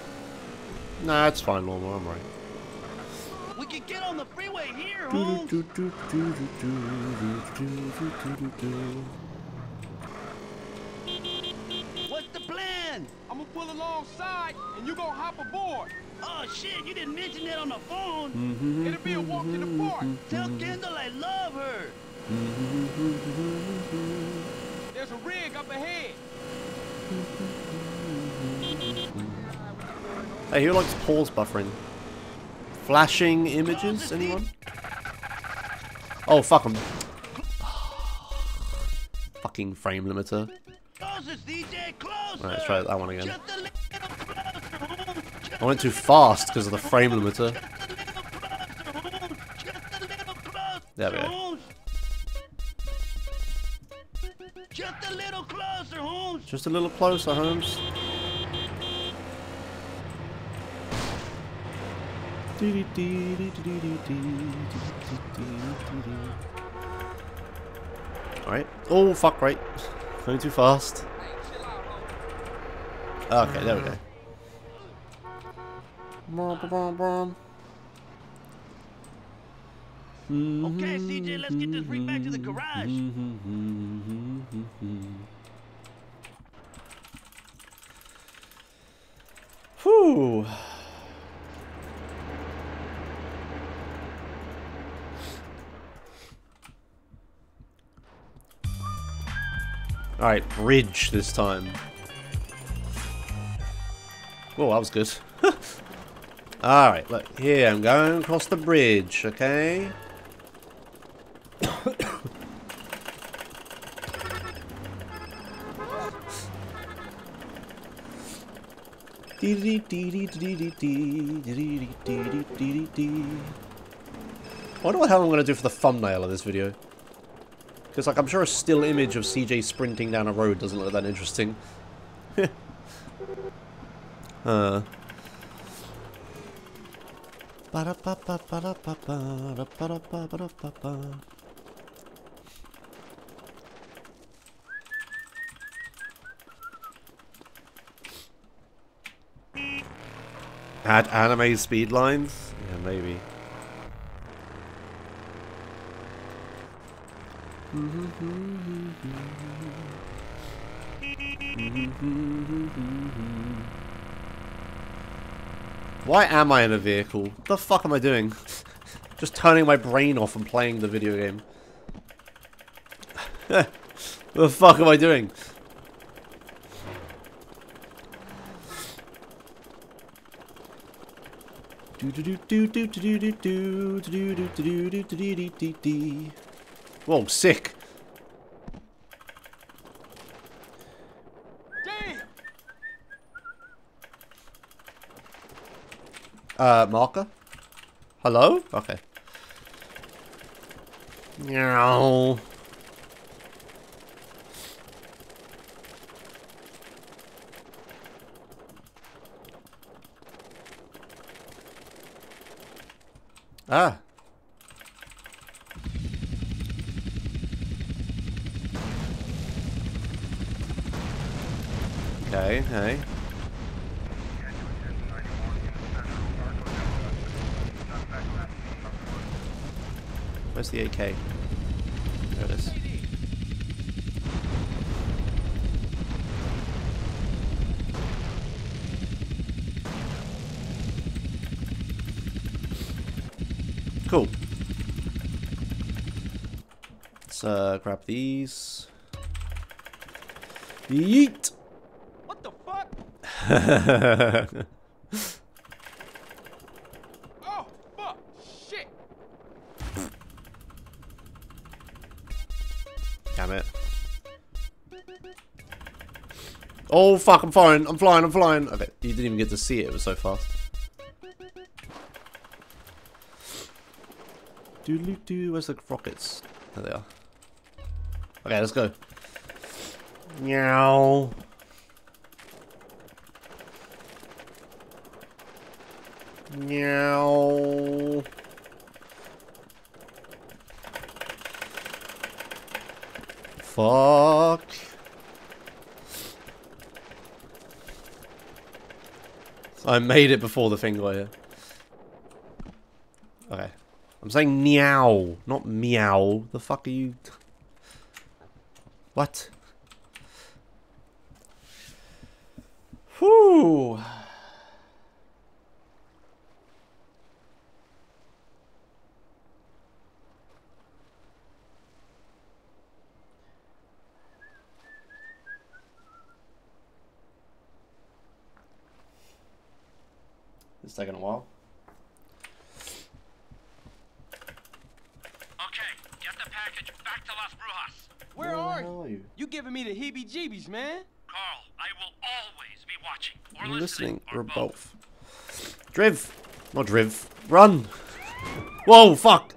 nah, it's fine, Normal. I'm right. Do. What's the plan? I'm gonna pull alongside and you gonna hop aboard. Oh shit, you didn't mention that on the phone. Mm-hmm. It'll be a walk in the park. Tell Kendl I love her. There's a rig up ahead. Hey, who likes pause buffering? Flashing images, anyone? Oh, fuck 'em. Fucking frame limiter. Right, let's try that one again. I went too fast because of the frame limiter. There we go. Just a little closer, Holmes. Just a little closer, Holmes. Alright. Oh, fuck, right. Going too fast. Okay, there we go. Okay, CJ, let's get this rig back to the garage. Whew. Alright, bridge this time. Whoa, that was good. Alright, look, here, I'm going across the bridge, okay? I wonder what hell I'm going to do for the thumbnail of this video. Because, like, I'm sure a still image of CJ sprinting down a road doesn't look that interesting. uh. Add anime speed lines? Yeah, maybe. Why am I in a vehicle? What the fuck am I doing? Just turning my brain off and playing the video game. what the fuck am I doing? Whoa, sick. Uh, marker? Hello? Okay. Meow. Ah. Okay, okay. Where's the AK? There it is. Cool. Let's uh, grab these. Yeet! Oh, fuck. Shit. Damn it. Oh fuck, I'm flying, I'm flying, I'm flying. Okay, you didn't even get to see it, it was so fast. Doodly doo, where's the rockets? There they are. Okay, let's go. Meow. Meow. Fuck. I made it before the thing got here. Okay. I'm saying meow, not meow. The fuck are you... What? Whew. It's taking a while. Okay, get the package back to Las Brujas. Where Where are you? are you? You giving me the heebie-jeebies, man. Carl, I will always be watching or You're listening, listening, or or both. both. Driv. Not Driv. Run. Whoa, fuck.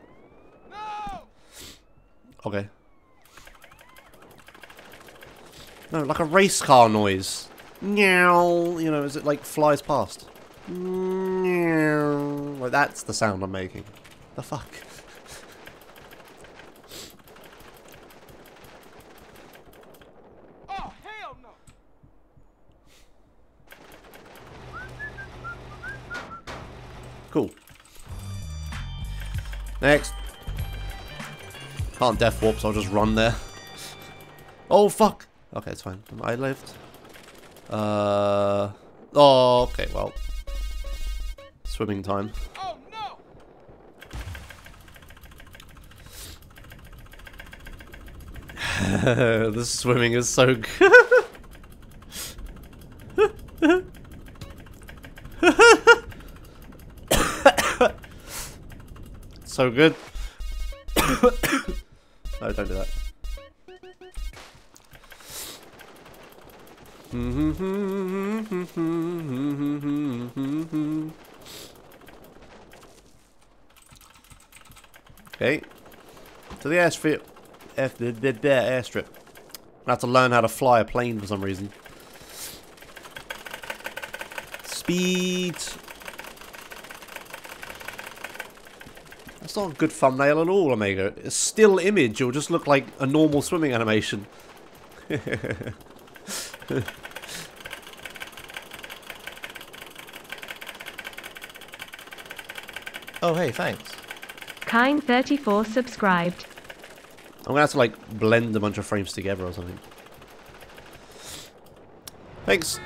No. Okay. No, like a race car noise. Meow. You know, as it like flies past. Like that's the sound I'm making. The fuck? Oh, hell no. Cool. Next. Can't death warp, so I'll just run there. Oh, fuck. Okay, it's fine. I lived. Uh. Oh, okay, well. Swimming time. The swimming is so good. so good. no, don't do that. Okay. The airstrip. F the, the, the airstrip. I have to learn how to fly a plane for some reason. Speed. That's not a good thumbnail at all, Omega. A still image will just look like a normal swimming animation. Oh, hey, thanks. Kine34 subscribed. I'm gonna have to like blend a bunch of frames together or something. Thanks,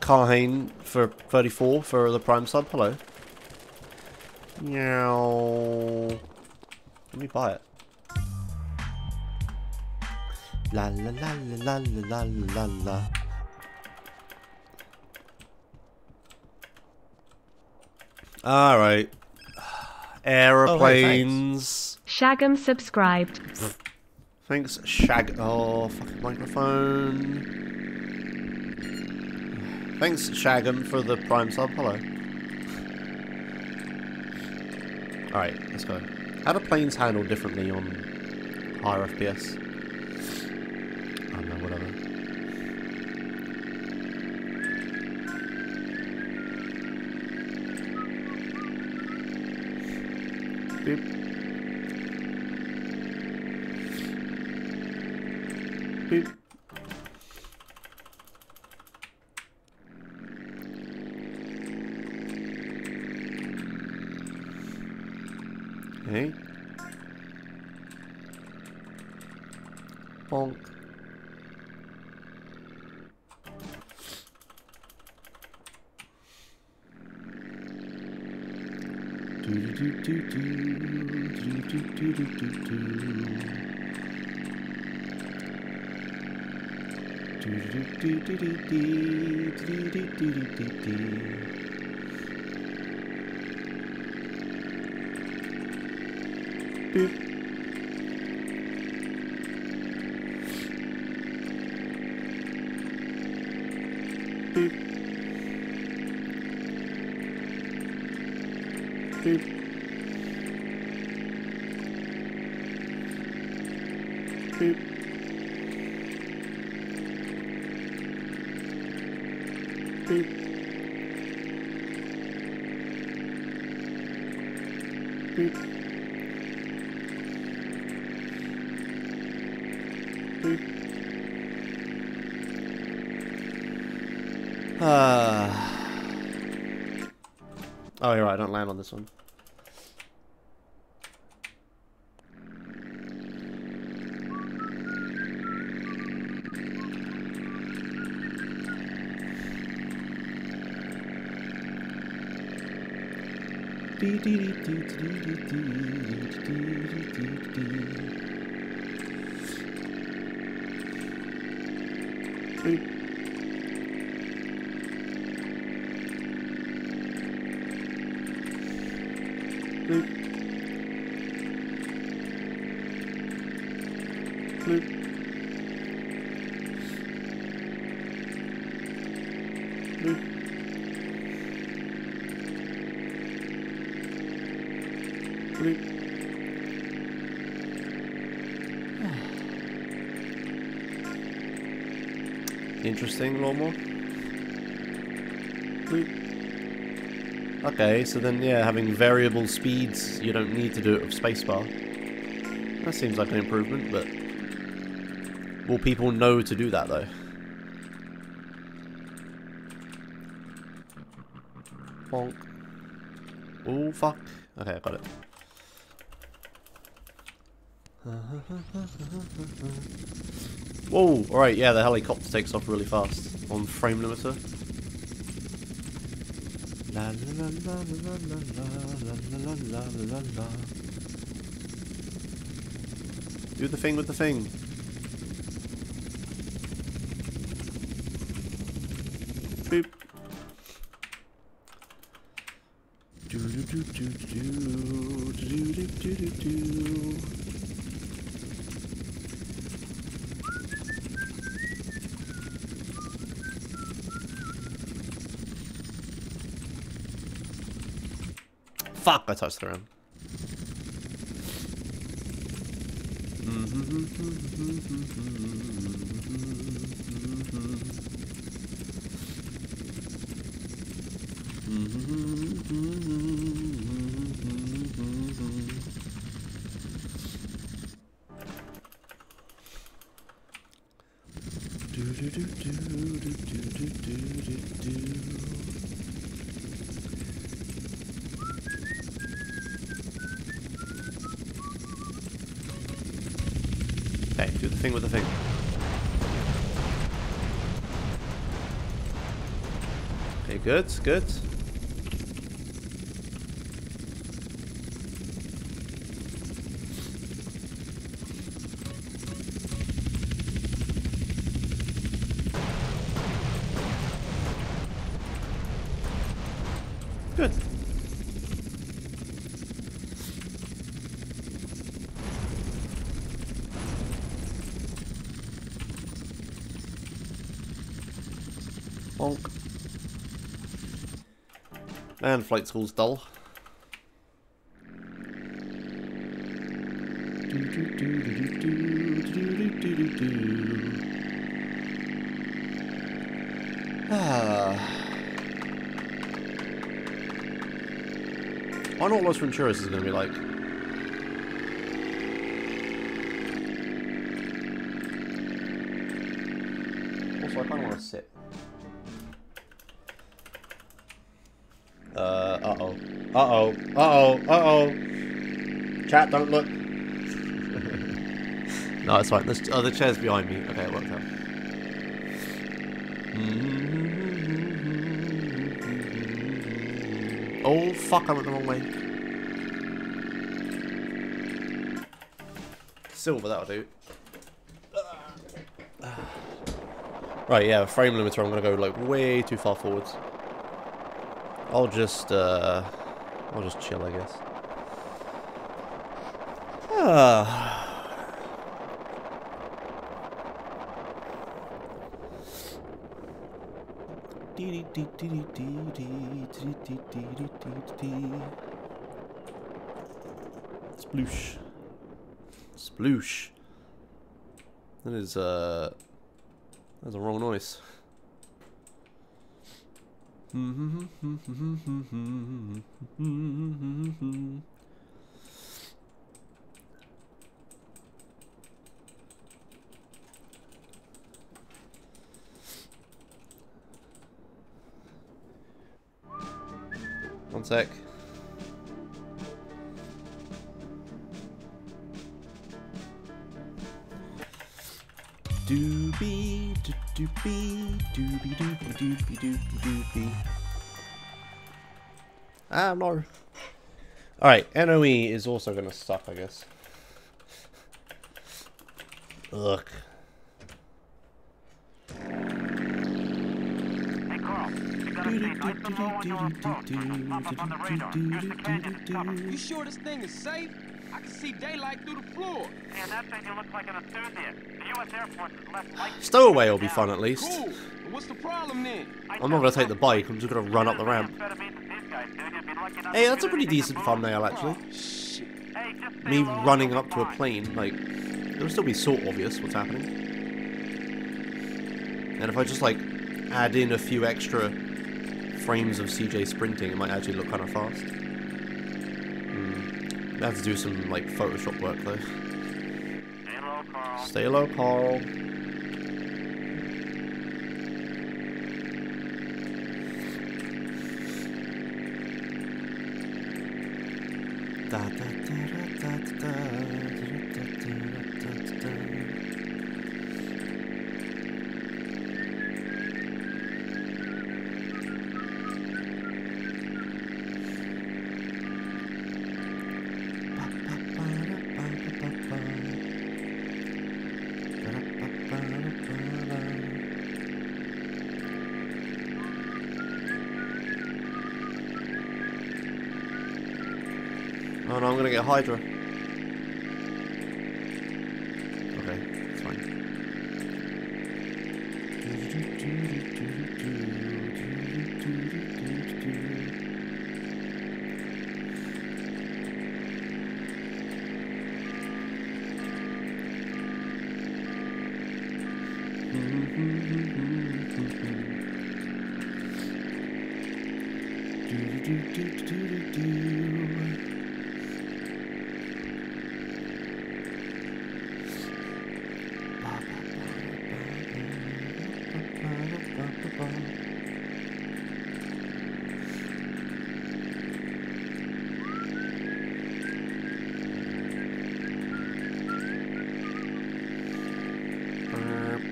Carhane, for 34 for the Prime sub. Hello. Meow. Let me buy it. La la la la la la la la. All right. Oh, Aeroplanes. Shagam subscribed. Thanks, Shag. Oh, fucking microphone. Thanks, Shagam, for the Prime sub. Hello. Alright, let's go. How do planes handle differently on higher FPS? I don't know, whatever. Beep. Okay. Bonk. Do do do do do do do do do do. Do Boop. Boop. Boop. Boop. Boop. Boop. Ah. Oh, you're right. I don't land on this one. Boop. Bloop. Bloop. Bloop. Bloop. Interesting, little Okay, so then, yeah, having variable speeds, you don't need to do it with spacebar. That seems like an improvement, but... Will people know to do that, though? Bonk. Oh, fuck. Okay, I got it. Whoa, alright, yeah, the helicopter takes off really fast on frame limiter. La la la la la la la la la la la Do the thing with the thing. Fuck, I touched the rim. do good, good. And flight school's dull. Ah. I know what Los Venturas is going to be like. Uh-oh. Uh-oh. Chat, don't look. no, it's fine. There's, oh, the chair's behind me. Okay, it worked out. Oh, fuck, I went the wrong way. Silver, that'll do. Right, yeah, frame limiter, I'm to go, like, way too far forwards. I'll just, uh, I'll just chill, I guess. Ah. Sploosh. Sploosh. That is, uh, that's a wrong noise. One sec. Doobie, doobie, doobie, doobie. Ah, no. Alright, NOE is also gonna suck, I guess. Ugh. You sure this thing is safe? I can see daylight through the floor. And that thing you look like an enthusiast. The U.S. Air Force is less likely. Stowaway will be fun at least. Cool. What's the problem then? I'm not gonna take the bike, I'm just gonna run up the ramp. Hey, that's a pretty decent thumbnail actually. Me running up to a plane, like, it'll still be sort obvious what's happening. And if I just like add in a few extra frames of CJ sprinting, it might actually look kind of fast. Hmm. I have to do some like Photoshop work though. Stay low, Carl. Da, Oh no, I'm gonna get Hydra. Okay, it's fine. Burp,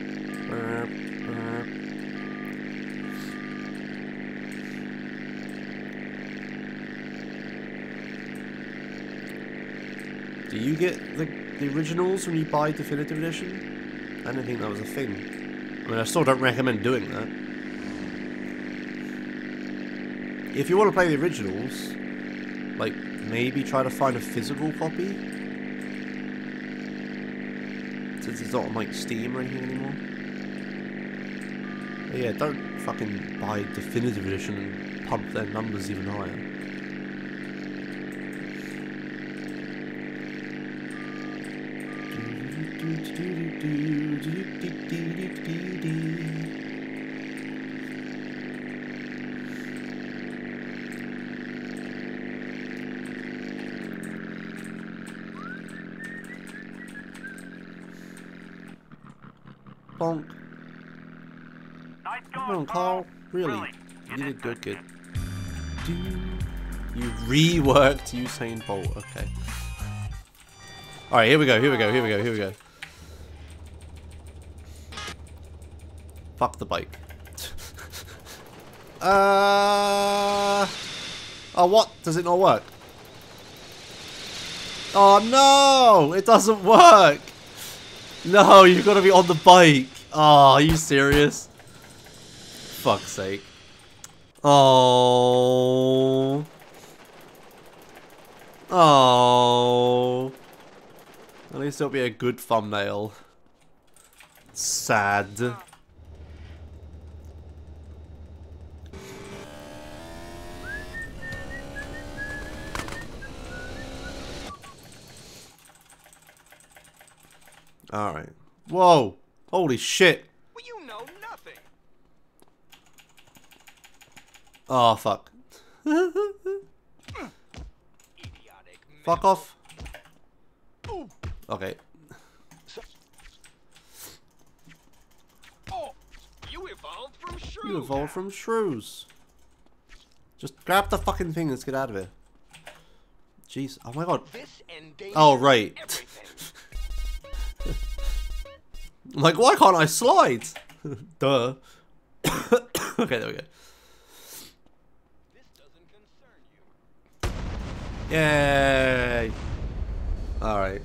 burp, burp. Do you get the, originals when you buy Definitive Edition? I didn't think that was a thing. I mean, I still don't recommend doing that. If you want to play the originals, like, maybe try to find a physical copy. Since it's not on, like, Steam or anything anymore. But yeah, don't fucking buy Definitive Edition and pump their numbers even higher. Bonk. Come on, Carl. Really? You did good, good. Do you reworked Usain Bolt? Okay. All right, here we go. Here we go. Here we go. Here we go. Fuck the bike. uh. Oh, what? Does it not work? Oh no! It doesn't work. No, you've got to be on the bike. Oh, are you serious? Fuck's sake. Oh. Oh. At least it'll be a good thumbnail. Sad. Alright. Whoa! Holy shit! Well, you know nothing. Oh, fuck. Fuck off. Okay. Oh, you evolved from shrew. You evolved from shrews. Just grab the fucking thing. Let's get out of here. Jeez. Oh my god. Oh, right. I'm like, why can't I slide? Duh. okay, there we go. Yay! Alright.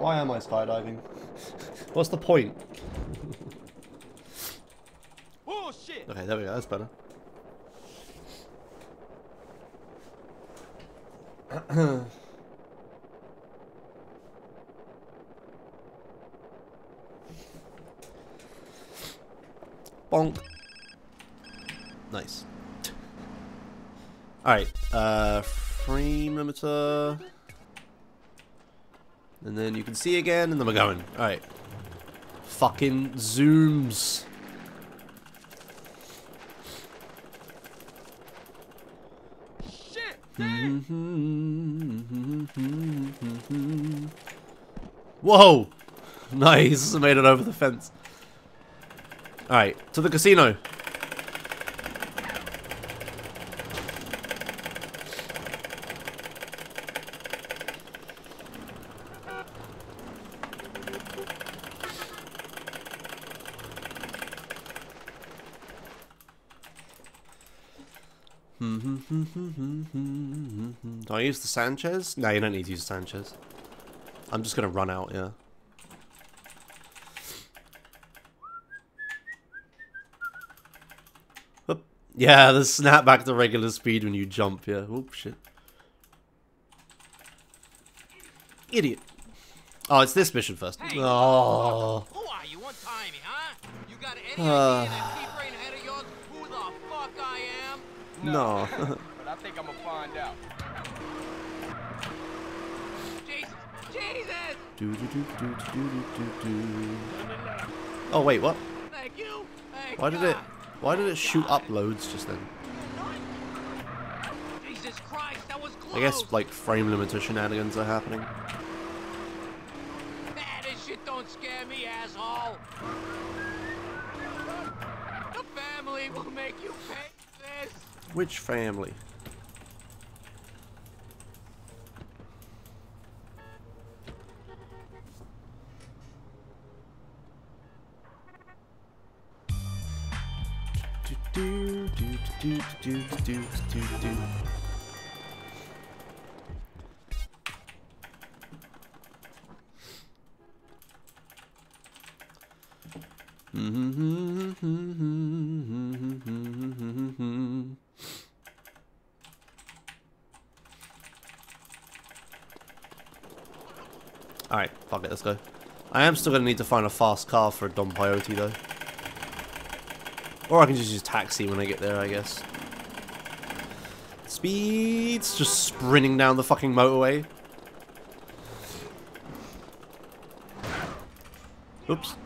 Why am I skydiving? What's the point? Bullshit. Okay, there we go, that's better. can see again, and then we're going. Alright. Fucking zooms. Mm-hmm. Whoa! Nice, made it over the fence. Alright, to the casino. Do I use the Sanchez? No, you don't need to use Sanchez. I'm just gonna run out, yeah. Oop. Yeah, the snap back to regular speed when you jump, yeah. Oop, shit. Idiot. Oh, it's this mission first. Oh. Who are you? What huh? You got any Uh. idea that pea brain head of yours who the fuck I am? No. but Do, do, do, do, do, do, do. Oh wait, what? Thank you. Thank Why did it? Why did it shoot up loads just then? Jesus Christ, that was close. I guess like frame limiter shenanigans are happening. Ah, this shit don't scare me, asshole. The family will make you pay for this. Which family? I am still gonna need to find a fast car for a Don Peyote though. Or I can just use taxi when I get there, I guess. Speeds just sprinting down the fucking motorway. Oops.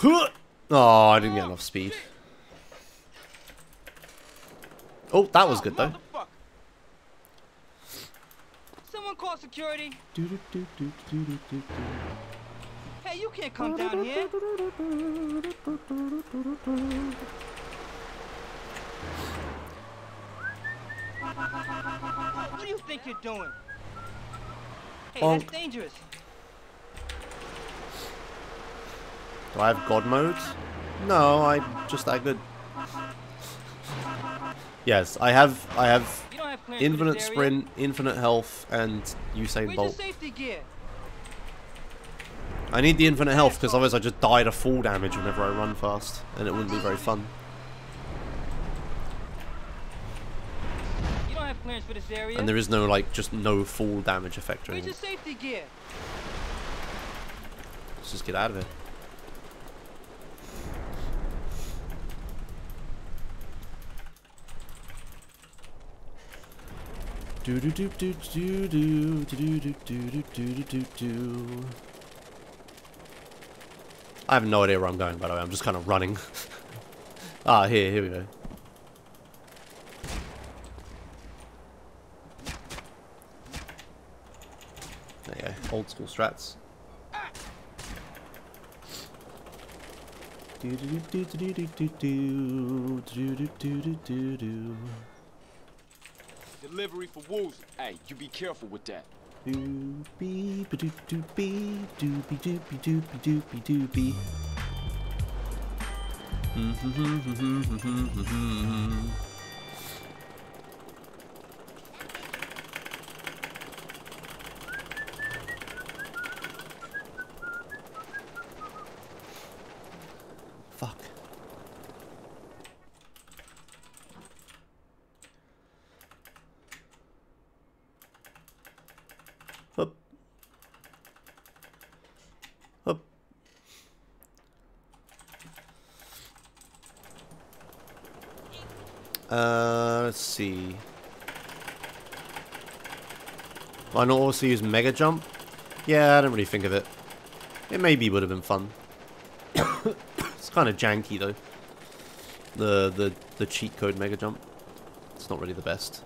Huh! Oh, I didn't get enough speed. Oh, that was good though. Someone call security. Hey, you can't come down here. What do you think you're doing? Hey, Bonk. that's dangerous. Do I have God mode? No, I'm just that good. Yes, I have I have infinite sprint, infinite health, and Usain Bolt. I need the infinite health because otherwise I just die to fall damage whenever I run fast, and it wouldn't be very fun. You don't have clearance for this area. And there is no like just no fall damage effect or anything. safety gear? Let's just get out of it. Do do do do do do do do do do do do do. I have no idea where I'm going, by the way. I'm just kind of running. ah, here, here we go. There you go. Old school strats. Do do do do do do do do do do do do do do. Delivery for Woozie. Hey, you be careful with that. Doopy doopy doopy doopy doopy doopy doopy. Fuck. Up. Up. Uh, let's see. Why not also use Mega Jump? Yeah, I don't really think of it. It maybe would have been fun. it's kind of janky though. The the the cheat code Mega Jump. It's not really the best.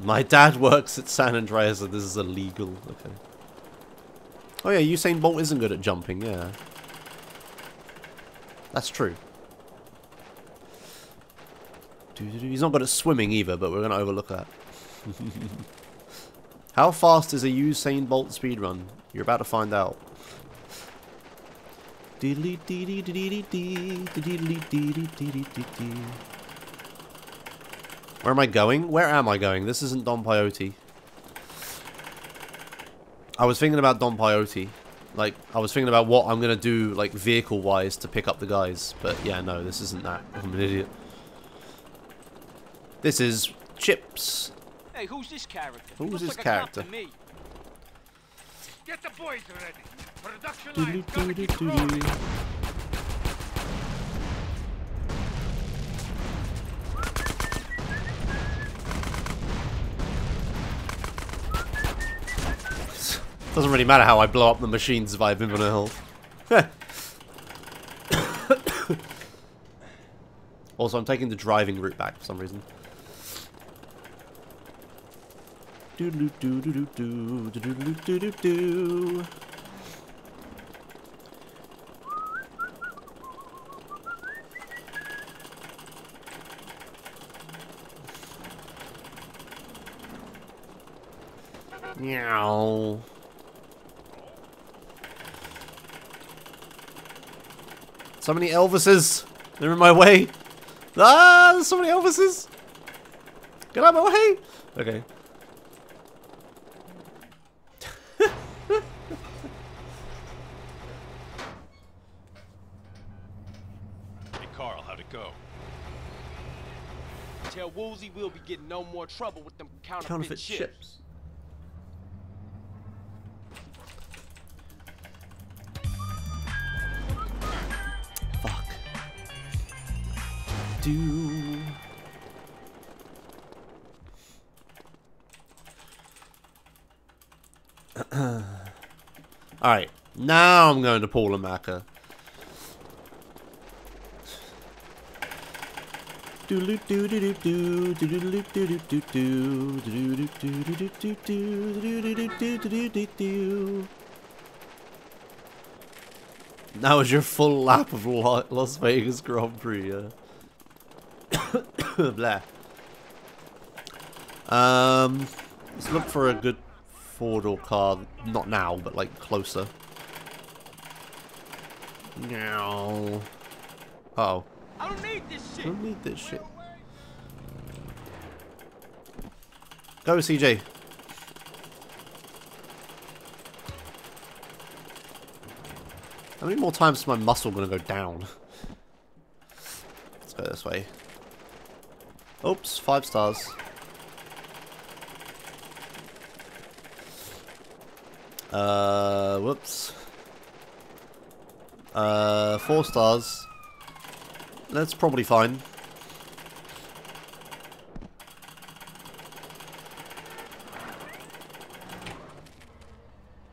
My dad works at San Andreas and this is illegal. Okay. Oh yeah, Usain Bolt isn't good at jumping, yeah. That's true. He's not good at swimming either, but we're going to overlook that. How fast is a Usain Bolt speedrun? You're about to find out. Where am I going? Where am I going? This isn't Don Peyote. I was thinking about Don Peyote. Like, I was thinking about what I'm going to do, like, vehicle-wise to pick up the guys. But, yeah, no, this isn't that. I'm an idiot. This is Chips. Hey, who's this character? Who's this like character? me. Get the boys ready. Production Doo line. Doesn't really matter how I blow up the machines if I have infinite health. also, I'm taking the driving route back for some reason. Doo doo doo doo doo doo doo doo doo doo doo. Meow. So many Elvises. They're in my way. Ah, there's so many Elvises. Get out of my way. Okay. Hey, Carl, how'd it go? Woozie we'll be getting no more trouble with them counterfeit, Counterfeit chips. chips. Fuck. Do. Alright, now I'm going to Paul and Maccer. That was your full lap of Las Vegas Grand Prix, yeah. Blah. Um, let's look for a good four-door car. Not now, but like closer. No. Uh oh. I don't need this shit. I don't need this shit. Go, CJ. How many more times is my muscle gonna go down? Let's go this way. Oops, five stars. Uh, whoops. Uh, four stars. That's probably fine.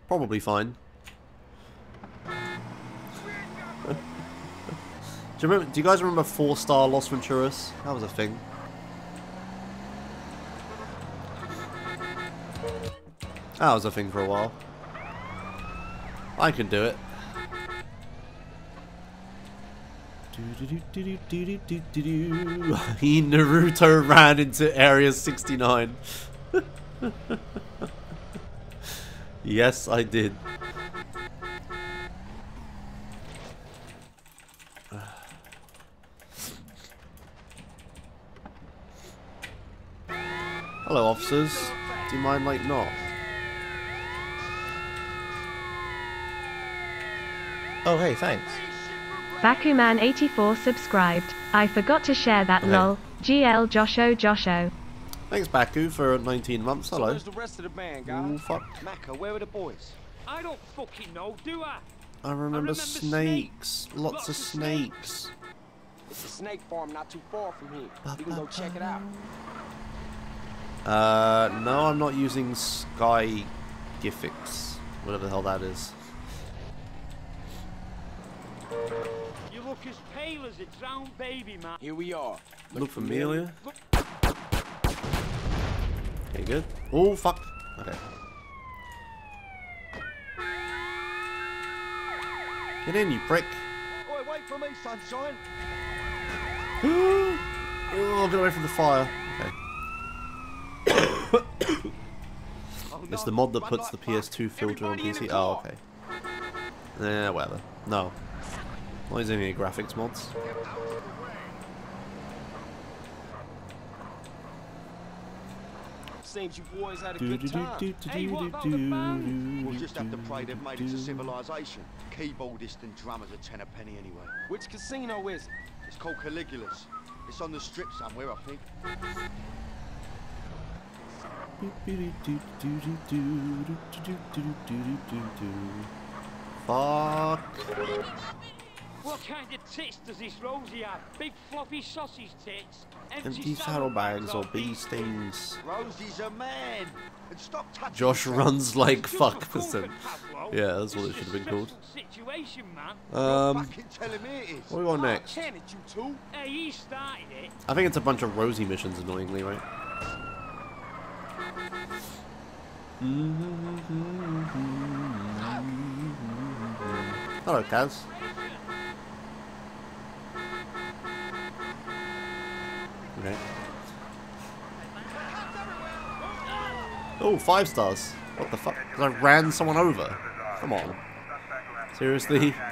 Probably fine. do you remember? Do you guys remember four star Los Venturas? That was a thing. That was a thing for a while. I can do it. he Naruto ran into Area 69. yes, I did. Hello, officers. Do you mind, like, not? Oh, hey, thanks. Bakuman84 subscribed. I forgot to share that Okay. lol. GL Josho Josho. Thanks, Baku, for 19 months. Hello. where's the rest of the band, guys? Ooh, fuck. Maccer, where are the boys? I don't fucking know, do I? I remember, remember snakes. Lots of snakes. It's a snake farm not too far from here. You can go check it out. Uh, no, I'm not using Sky Gifix. Whatever the hell that is. You look as pale as a drowned baby, man. Here we are. Look familiar. Okay, good. Oh, fuck. Okay. Get in, you prick. Oi, wait for me, sunshine. oh, get away from the fire. Okay. Oh, it's the mod that puts the PS2 filter on PC. Oh, okay. Yeah, whatever. No. Not using any graphics mods. Seems you boys had a Do, good do, do, time. do, do, Hey, do, what do, about the band? do, We'll just have to pray they've made it to do. civilization. Keyboardist and drummers a ten a penny anyway. Which casino is it? It's called Caligula's. It's on the strip somewhere, I think. Fuck. What kind of tits does this Rosie have? Big floppy sausage tits? Empty saddlebags or bee stings. Rosie's a man. And stop touching Josh runs like fuck percent. Yeah, that's what it should have been called. Situation, man. Um, Fucking it is. what do we got next? It, you two? Hey, he started it. I think it's a bunch of Rosie missions, annoyingly, right? Hello, Kaz. Okay. Oh, five stars. What the fuck? 'Cause I ran someone over. Come on. Seriously?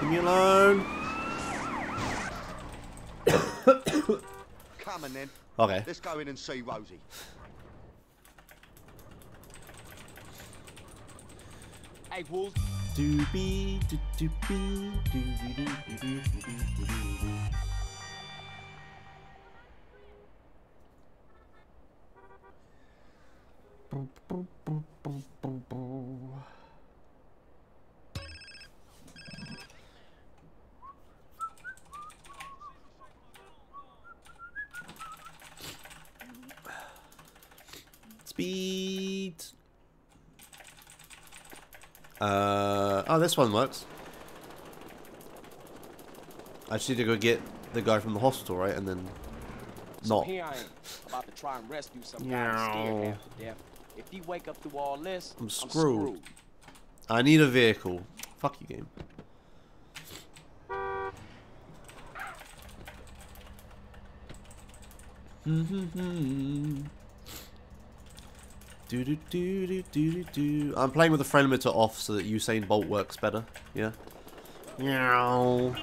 Leave me alone. Come on then. Okay. Let's go in and see Rosie. Wolves. Doobie, doo doobie, doobie, doo doo doo doo doo doo doo. Boom, boom, boom, boom, boom, boom. Speed. Uh, oh, this one works. I just need to go get the guy from the hospital, right? And then So not. here I am, about to try and rescue some guy scared half to death. If he wake up through all this, I'm I'm screwed. screwed. I need a vehicle. Fuck you, game. Do do do do do do do. I'm playing with the frame limiter off so that Usain Bolt works better. Yeah. Meow.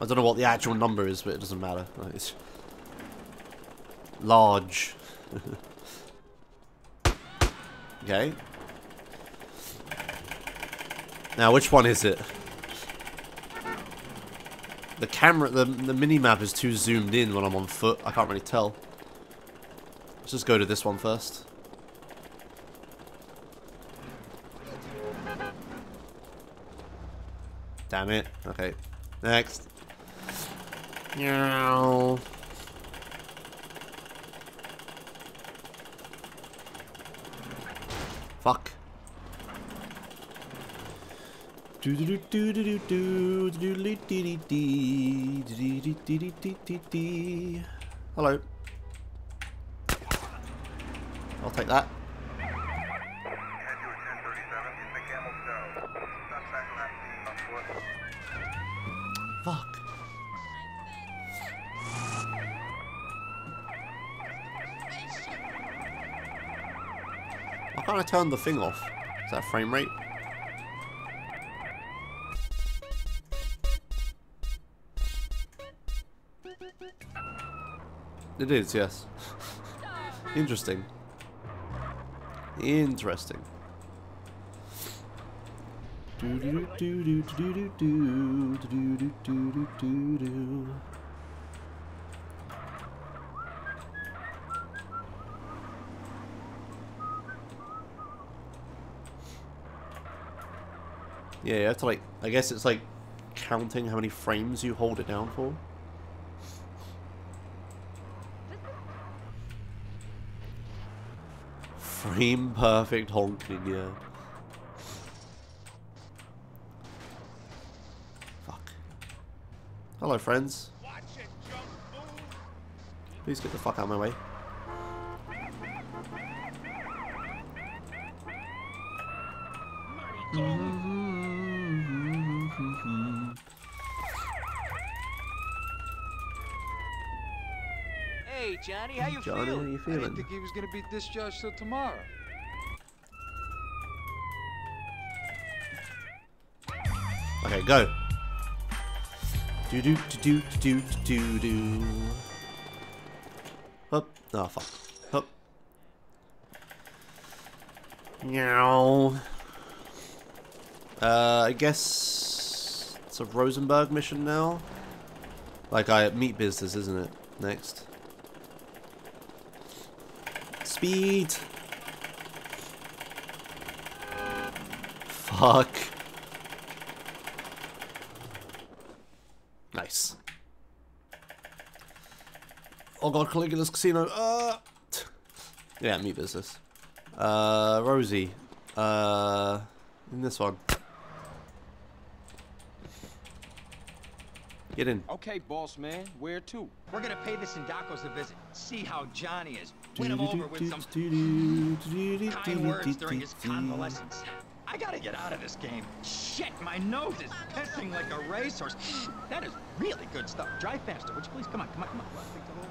I don't know what the actual number is, but it doesn't matter. It's large. okay. Now, which one is it? The camera, the, the mini-map is too zoomed in when I'm on foot. I can't really tell. Let's just go to this one first. Damn it. Okay. Next. Meow. Fuck. Hello. I'll take that. Fuck. Why can't I turn the thing off? Is that frame rate? It is, yes. Interesting. Interesting. Yeah, you have to like, I guess it's like counting how many frames you hold it down for. Frame perfect honking, yeah. Fuck. Hello, friends. Please get the fuck out of my way. Hey, Johnny, how you feeling? I didn't think he was gonna be discharged till tomorrow. Okay, go. Do do do do do do do. Up. Oh fuck. Up. Meow. Uh, I guess it's a Rosenberg mission now. Like I meat business, isn't it? Next. Speed. Fuck. Nice. Oh god, Caligula's Casino. Uh, yeah, me business. Uh, Rosie. Uh, in this one. Get in. Okay, boss man, where to? We're gonna pay the Sindaccos a visit. See how Johnny is. Win him over with some kind words during his convalescence. I gotta get out of this game. Shit, my nose is pissing like a racehorse. That is really good stuff. Drive faster, would you please? Come on, come on, come on.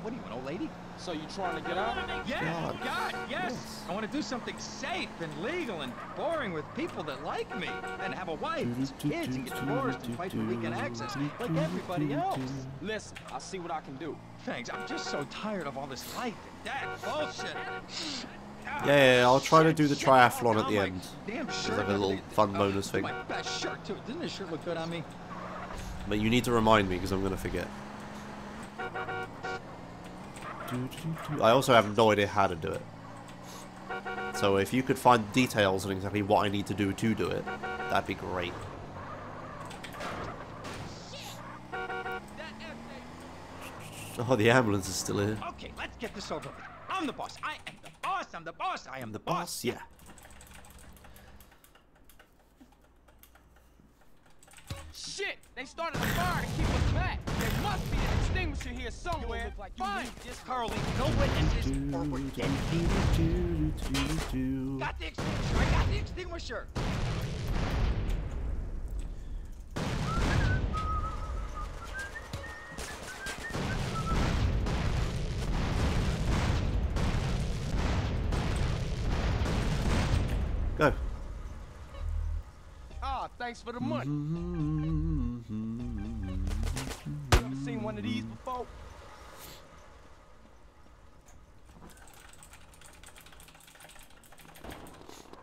What are you, an old lady? So you trying to get out? Yeah, God. God, yes. I want to do something safe and legal and boring with people that like me. And have a wife and some kids and get divorced and fight for weekend access like everybody else. Listen, I'll see what I can do. Thanks, I'm just so tired of all this life bullshit. Yeah, yeah, yeah, I'll try to do the triathlon at the end. Damn like a little fun bonus thing. My best shirt too. Doesn't this shirt look good on me? But you need to remind me because I'm going to forget. I also have no idea how to do it. So if you could find details on exactly what I need to do to do it, that'd be great. Oh, the ambulance is still here. Okay, let's get this over with. I'm the boss. I am the boss. I'm the boss. I am the boss. Boss, yeah. Shit! They started a fire to keep us back. There must be an extinguisher here somewhere. Like Fine. This Carly, no witnesses, or we're dead. Got the extinguisher. I got the extinguisher. Go. Ah, thanks for the money. Mm-hmm. seen one of these before?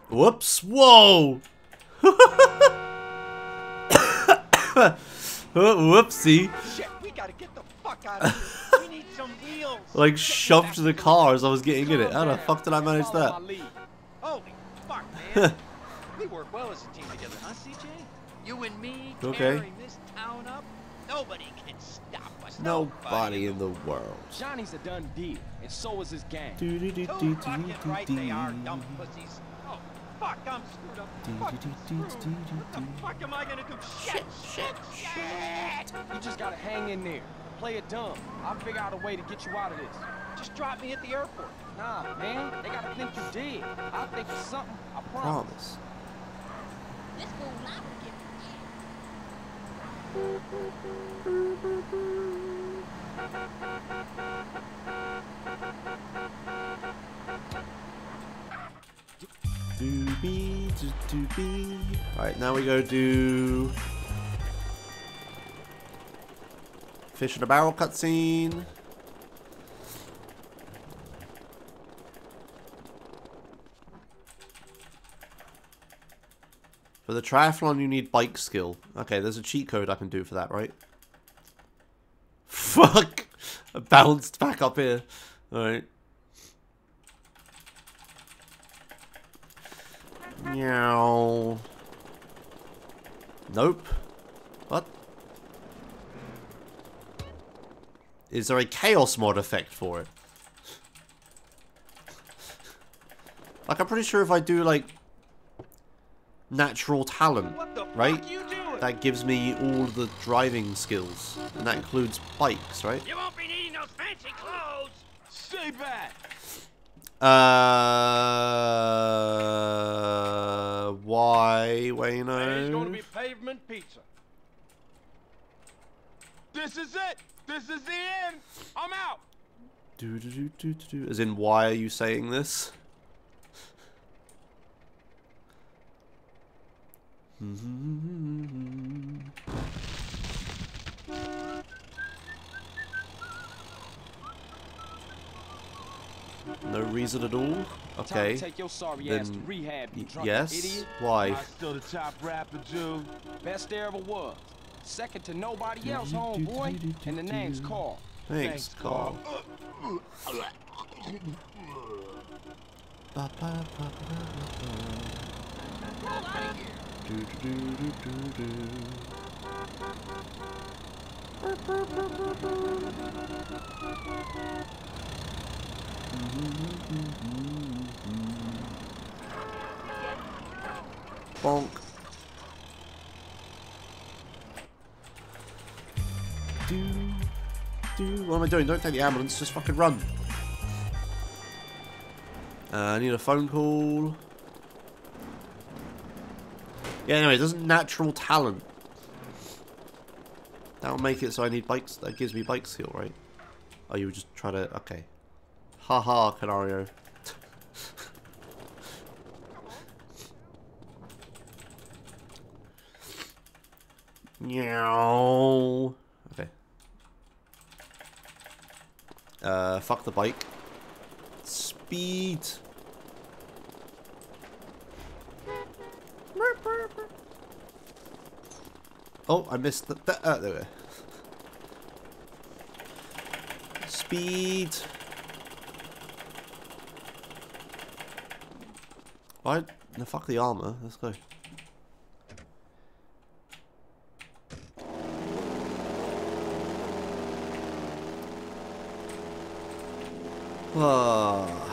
Whoops! Whoa! Whoopsie! Shit, we gotta get the fuck out of here. we need some wheels. Like shoved the car as I was getting in it. How the fuck did I manage that? Holy fuck, man. we work well as a team together, huh, CJ? You and me Okay. carrying this town up. Nobody can stop us. Nobody in the world. Johnny's a done deal, and so is his gang. Do do do Too do fucking do right they are, dumb pussies. Oh, fuck, I'm screwed up. Fuck, I'm screwed. What the fuck am I gonna do? Shit, shit, shit! You just gotta hang in there. Play it dumb. I'll figure out a way to get you out of this. Just drop me at the airport. Nah, man. They gotta think you dead. I'll think of something. I promise. Promise. This fool liable to get Doobie, do doobie. Alright, now we go do. Fish in a barrel cutscene. For the triathlon, you need bike skill. Okay, there's a cheat code I can do for that, right? Fuck! I bounced back up here. Alright. Meow. Nope. What? Is there a chaos mod effect for it? Like, I'm pretty sure if I do, like, natural talent, right? That gives me all the driving skills. And that includes bikes, right? You won't be needing those fancy clothes. Stay back. Uh, why, There's gonna be pavement pizza. This is it. This is the end. I'm out. Do, do, do, do, do, do. As in, why are you saying this? Mm-hmm. No reason at all? Okay. Take your sorry ass to Then, rehab, you drunk yes? idiot. Why? I still the top rapper, Jew. Best there ever was. Second to nobody else, homeboy. And the name's Carl. Thanks, Carl. Ba, ba, ba, ba, ba, ba. Do, do, do, do, do, do. Bonk. Do, do. What am I doing? Don't take the ambulance, just fucking run. Uh, I need a phone call. Yeah, anyway, it doesn't natural talent. That'll make it so I need bikes. That gives me bike skill, right? Oh, you were just trying to. Okay. Haha, Canario. Meow. Okay. Uh, fuck the bike. Speed. Oh, I missed the. the uh, there we. Speed. Why? No, fuck the armor. Let's go. Ah.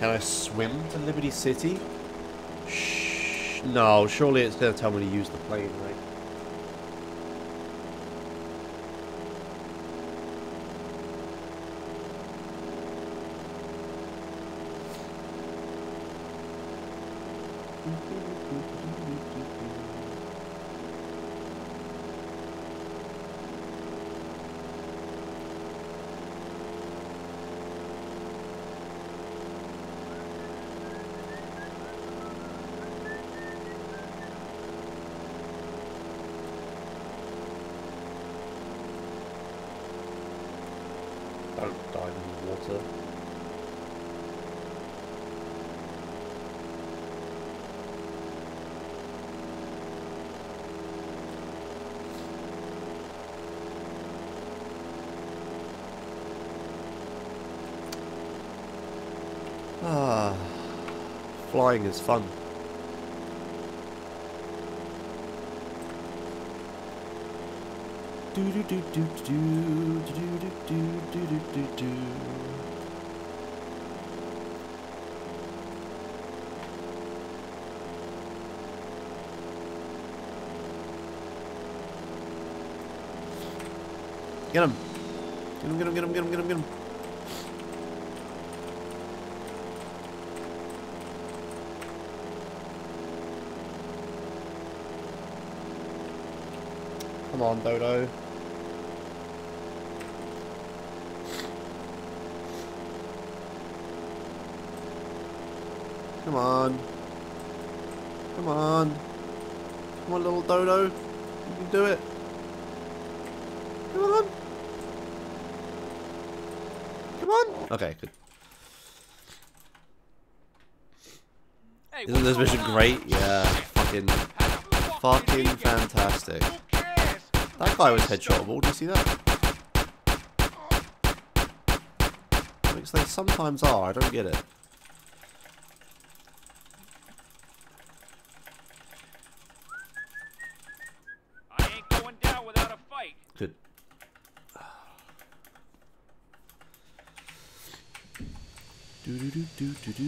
Can I swim to Liberty City? Shh. No, surely it's going to tell me to use the plane, right? Do do do. Get him! Get him! Get him! Get him! Get him! Get him! Get him! Come on, Dodo. Come on. Come on. Come on, little Dodo. You can do it. Come on. Come on. Okay, good. Isn't this mission great? Yeah. Fucking. Fucking fantastic. That guy was headshotable. Do you see that? Looks they sometimes are. I don't get it. I ain't going down without a fight. Good. Do do do do do do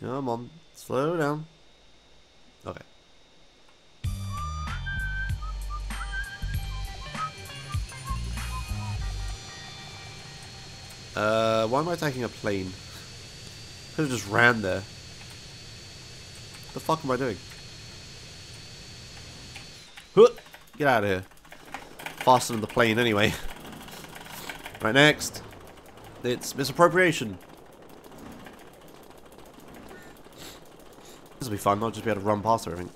Come on, slow down. Okay. Uh, why am I taking a plane? Could have just ran there. The fuck am I doing? Get out of here. Faster than the plane anyway. Right next. It's misappropriation. This will be fun. I'll just be able to run past everything.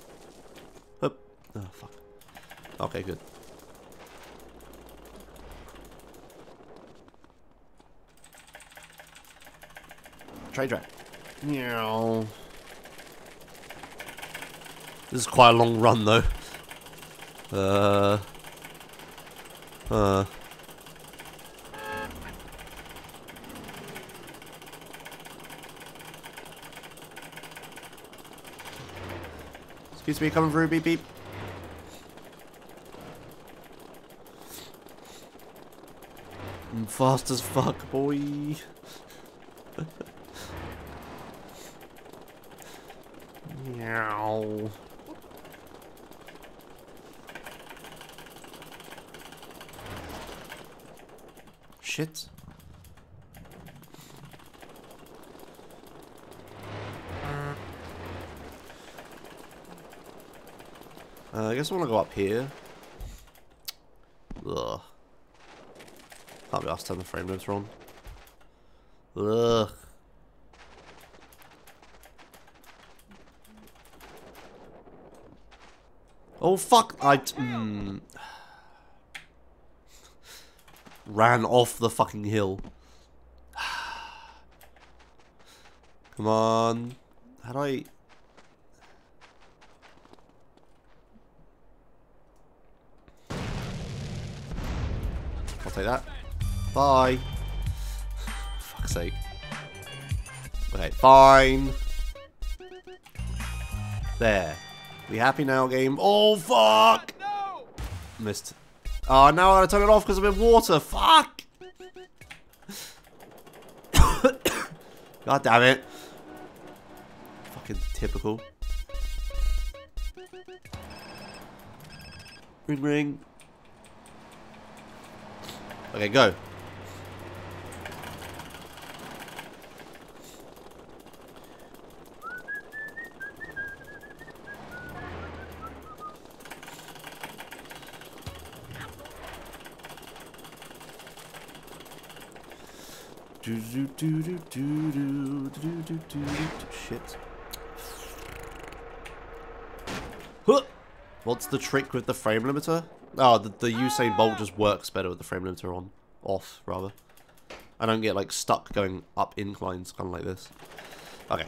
Oh fuck. Okay, good. Trade track. Meow. This is quite a long run though. Uh. Uh. Excuse me, coming through, beep beep. I'm fast as fuck, boy. Shit. Uh, I guess I want to go up here. Ugh. Can't be asked to turn the frame rates wrong. Ugh. Oh fuck! I mm, ran off the fucking hill. Come on. How do I? I'll take that. Bye. Fuck's fuck's sake. Okay, fine. There. We happy now, game? Oh, fuck! No! Missed. Oh, now I gotta turn it off because I'm in water. Fuck! God damn it. Fucking typical. Ring ring. Okay, go. Do do do do do do do shit. Huh. What's the trick with the frame limiter? Oh, the, the Usain Bolt just works better with the frame limiter on. Off, rather. I don't get, like, stuck going up inclines, kind of like this. Okay.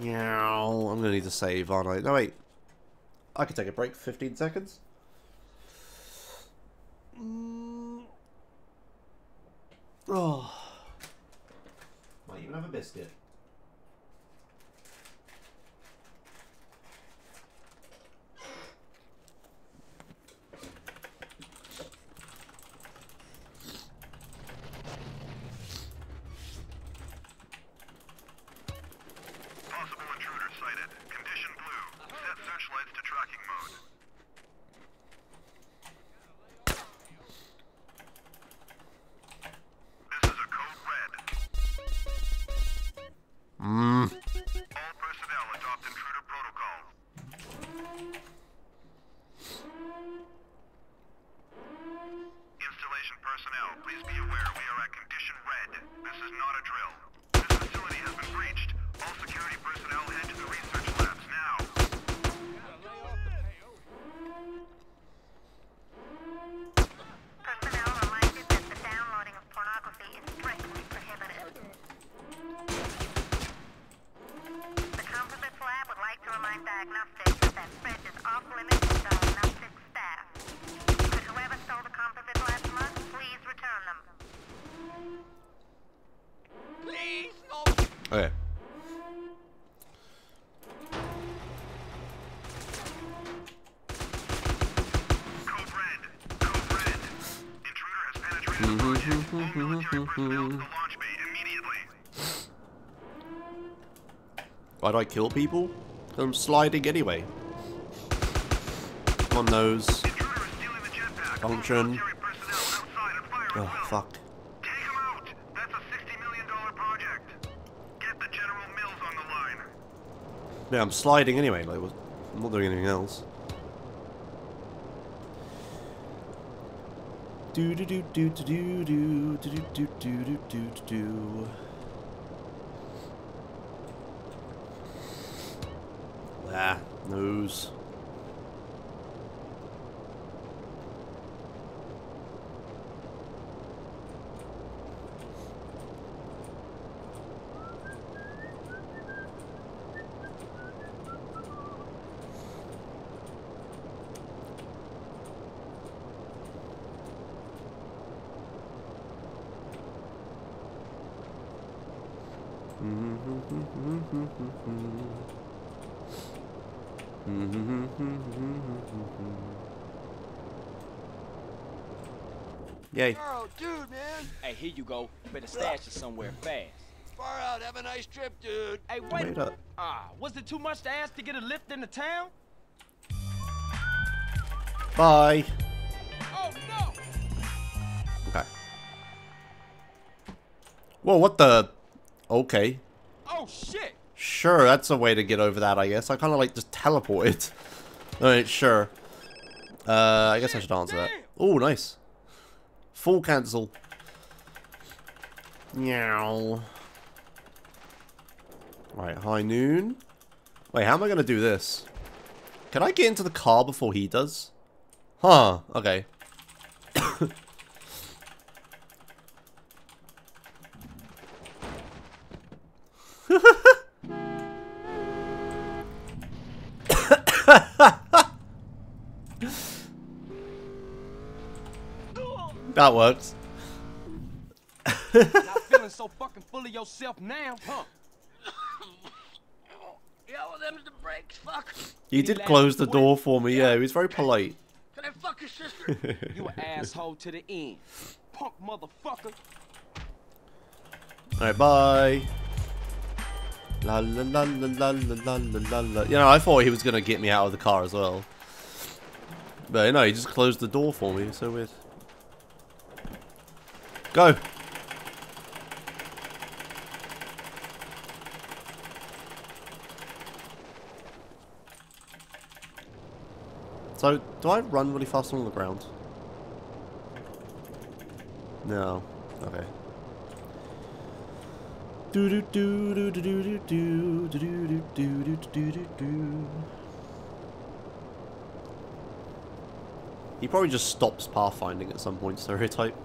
Meow. I'm going to need to save, aren't I? No, wait. I can take a break. 15 seconds. Mm. Oh. Mm-hmm. Why do I kill people? I'm sliding anyway. On, nose. Function. Oh, fuck. Yeah, I'm sliding anyway, like, I'm not doing anything else. Do do do do do do do do do do do do do. Ah, nose. Yay. Oh, dude, man. Hey, here you go. Better stash it somewhere fast. Far out. Have a nice trip, dude. Hey, wait. Wait up. Ah, was it too much to ask to get a lift into town? Bye. Oh no! Okay. Whoa, what the? Okay. Oh shit! Sure, that's a way to get over that, I guess. I kind of like just teleported. Alright, sure. Uh, I guess I should answer that. Oh, nice. Full cancel. Meow. Right, high noon. Wait, how am I going to do this? Can I get into the car before he does? Huh, okay. That works. Not feeling so fucking full of yourself now, huh? Yo, them's the breaks, fuck. You did close the door for me, yeah. He was very polite. Can I fuck your sister? you asshole to the end. Punk motherfucker. Alright, bye. La la la la la la la la You know, I thought he was gonna get me out of the car as well. But you know, he just closed the door for me, so weird. Go. So, do I run really fast on the ground? No. Okay. Do do do do do do do do do do do do do do. He probably just stops pathfinding at some point, stereotype.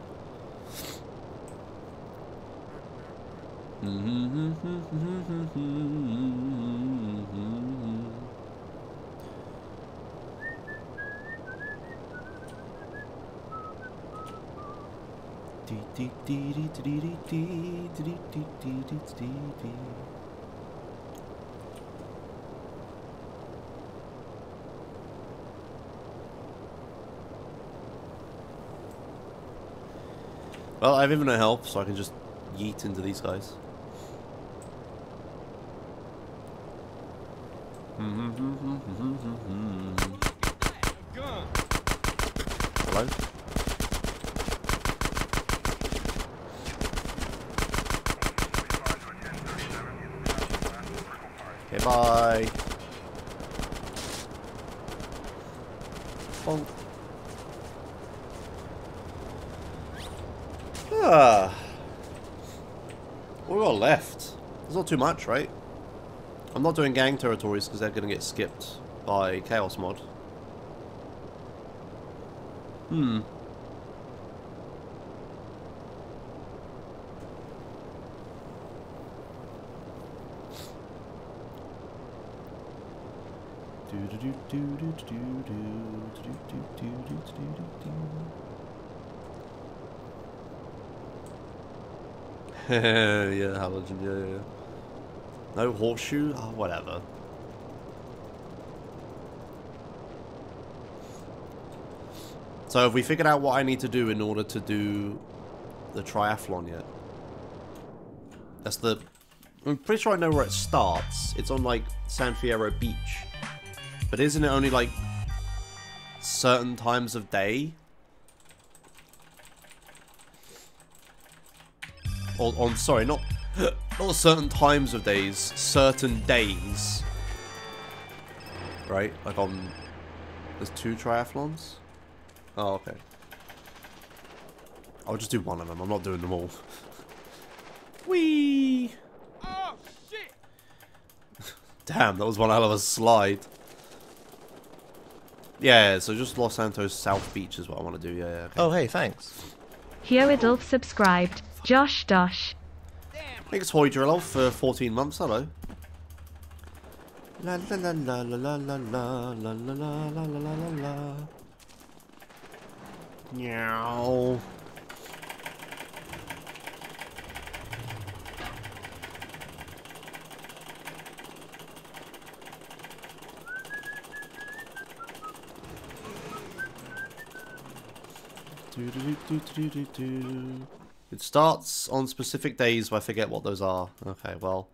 Well, I have infinite health, so I can just yeet into these guys. Hello? Okay, bye. Bonk. Ah. What we got left? There's not too much, right? I'm not doing gang territories because they're going to get skipped by Chaos Mod. Hmm. yeah, halogen, yeah, yeah. No horseshoe? Oh, whatever. So have we figured out what I need to do in order to do the triathlon yet? That's the... I'm pretty sure I know where it starts. It's on, like, San Fierro Beach. But isn't it only, like, certain times of day? Or, on, sorry, not, not certain times of days, certain days. Right? Like on, there's two triathlons? Oh, okay. I'll just do one of them, I'm not doing them all. Whee! Oh, shit! Damn, that was one hell of a slide. Yeah, so just Los Santos South Beach is what I want to do, yeah, yeah. Okay. Oh, hey, thanks. Hyoidulf subscribed. Josh Dosh. Thanks, Hoy Drillo, for 14 months. Hello. La la la la la la la la la la la la la la la. Meow. Do, do, do, do, do, do. It starts on specific days, but I forget what those are. Okay, well,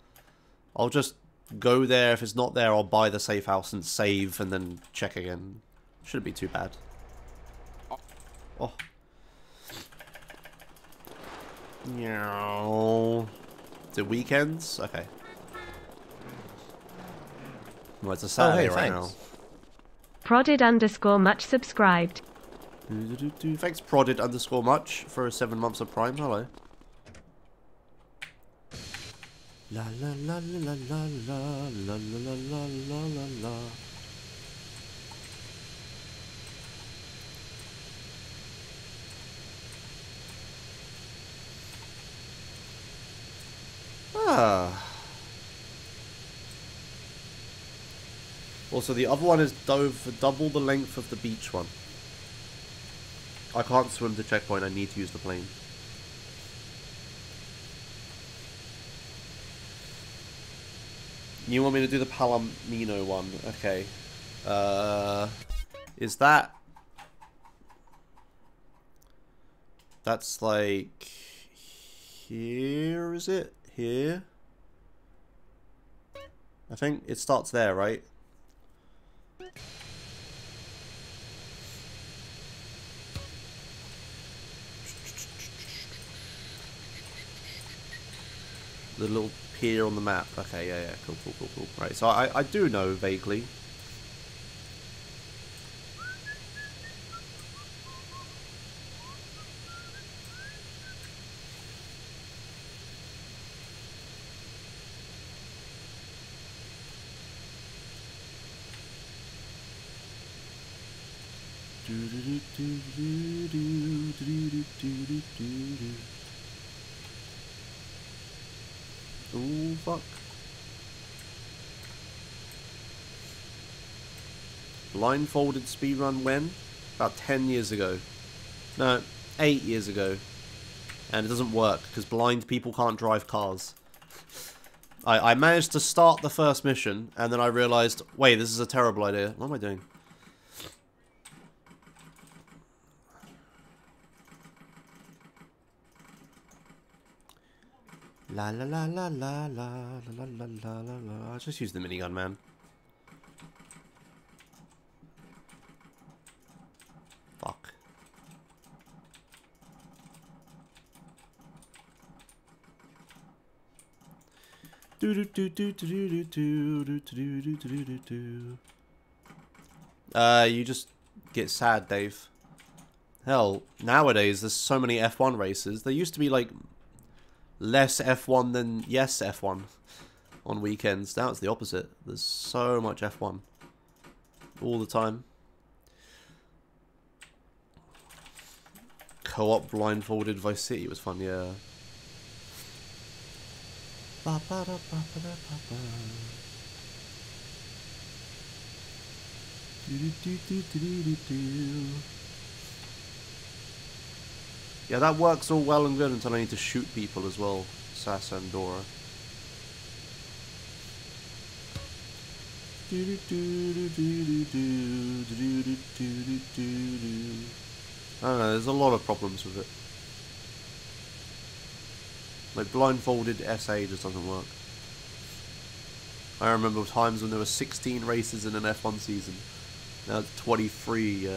I'll just go there. If it's not there, I'll buy the safe house and save and then check again. Shouldn't be too bad. Oh. Yeah. Is it weekends? Okay. Well, it's a oh, Saturday hey, right thanks. now. Prodded underscore much subscribed. Do-do-do-do. Thanks, prodded underscore much for seven months of Prime. Hello. La la la la la la la la la la la la la. Ah. Also, the other one is dove for double the length of the beach one. I can't swim to checkpoint, I need to use the plane. You want me to do the Palomino one? Okay. Uh, is that... That's like... Here, is it? Here? I think it starts there, right? The little pier on the map. Okay, yeah, yeah, cool, cool, cool, cool. Right, so I, I do know vaguely. Oh fuck. Blindfolded speedrun when? About 10 years ago. No, 8 years ago. And it doesn't work, because blind people can't drive cars. I, I managed to start the first mission, and then I realized, wait, this is a terrible idea. What am I doing? La la la la la la la la la la la. Just use the minigun, man. Uh, you just get sad, Dave. Hell, nowadays there's so many F1 races. There used to be like less F1 than yes F1 on weekends. Now it's the opposite. There's so much F1 all the time. Co-op blindfolded Vice City was fun, yeah. Ba -ba -da -ba -da. Yeah, that works all well and good until I need to shoot people as well, Sasa and Dora. I don't know, there's a lot of problems with it. Like blindfolded SA just doesn't work. I remember times when there were 16 races in an F1 season. Now it's 23. Uh,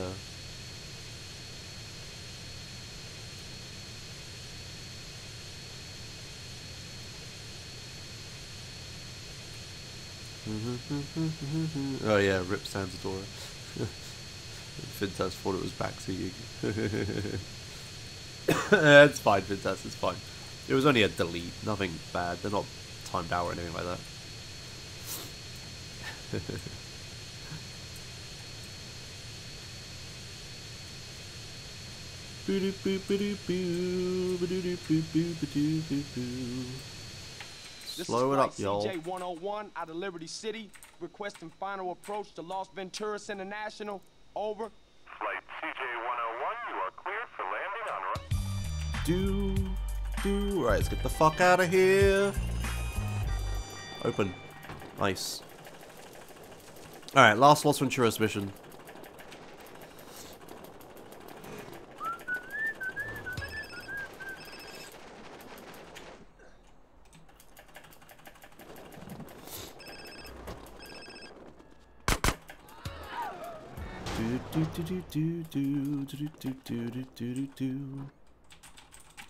oh yeah, Rip Sansadora. Fintas thought it was back to you. it's fine, Fintas, it's fine. It was only a delete, nothing bad. They're not timed out or anything like that. Slow it up, y'all. CJ 101 out of Liberty City, requesting final approach to Las Venturas International. Over. Flight CJ-101, you are clear for landing on... Do, do. Right, let's get the fuck out of here. Open. Nice. Alright, last Las Venturas mission.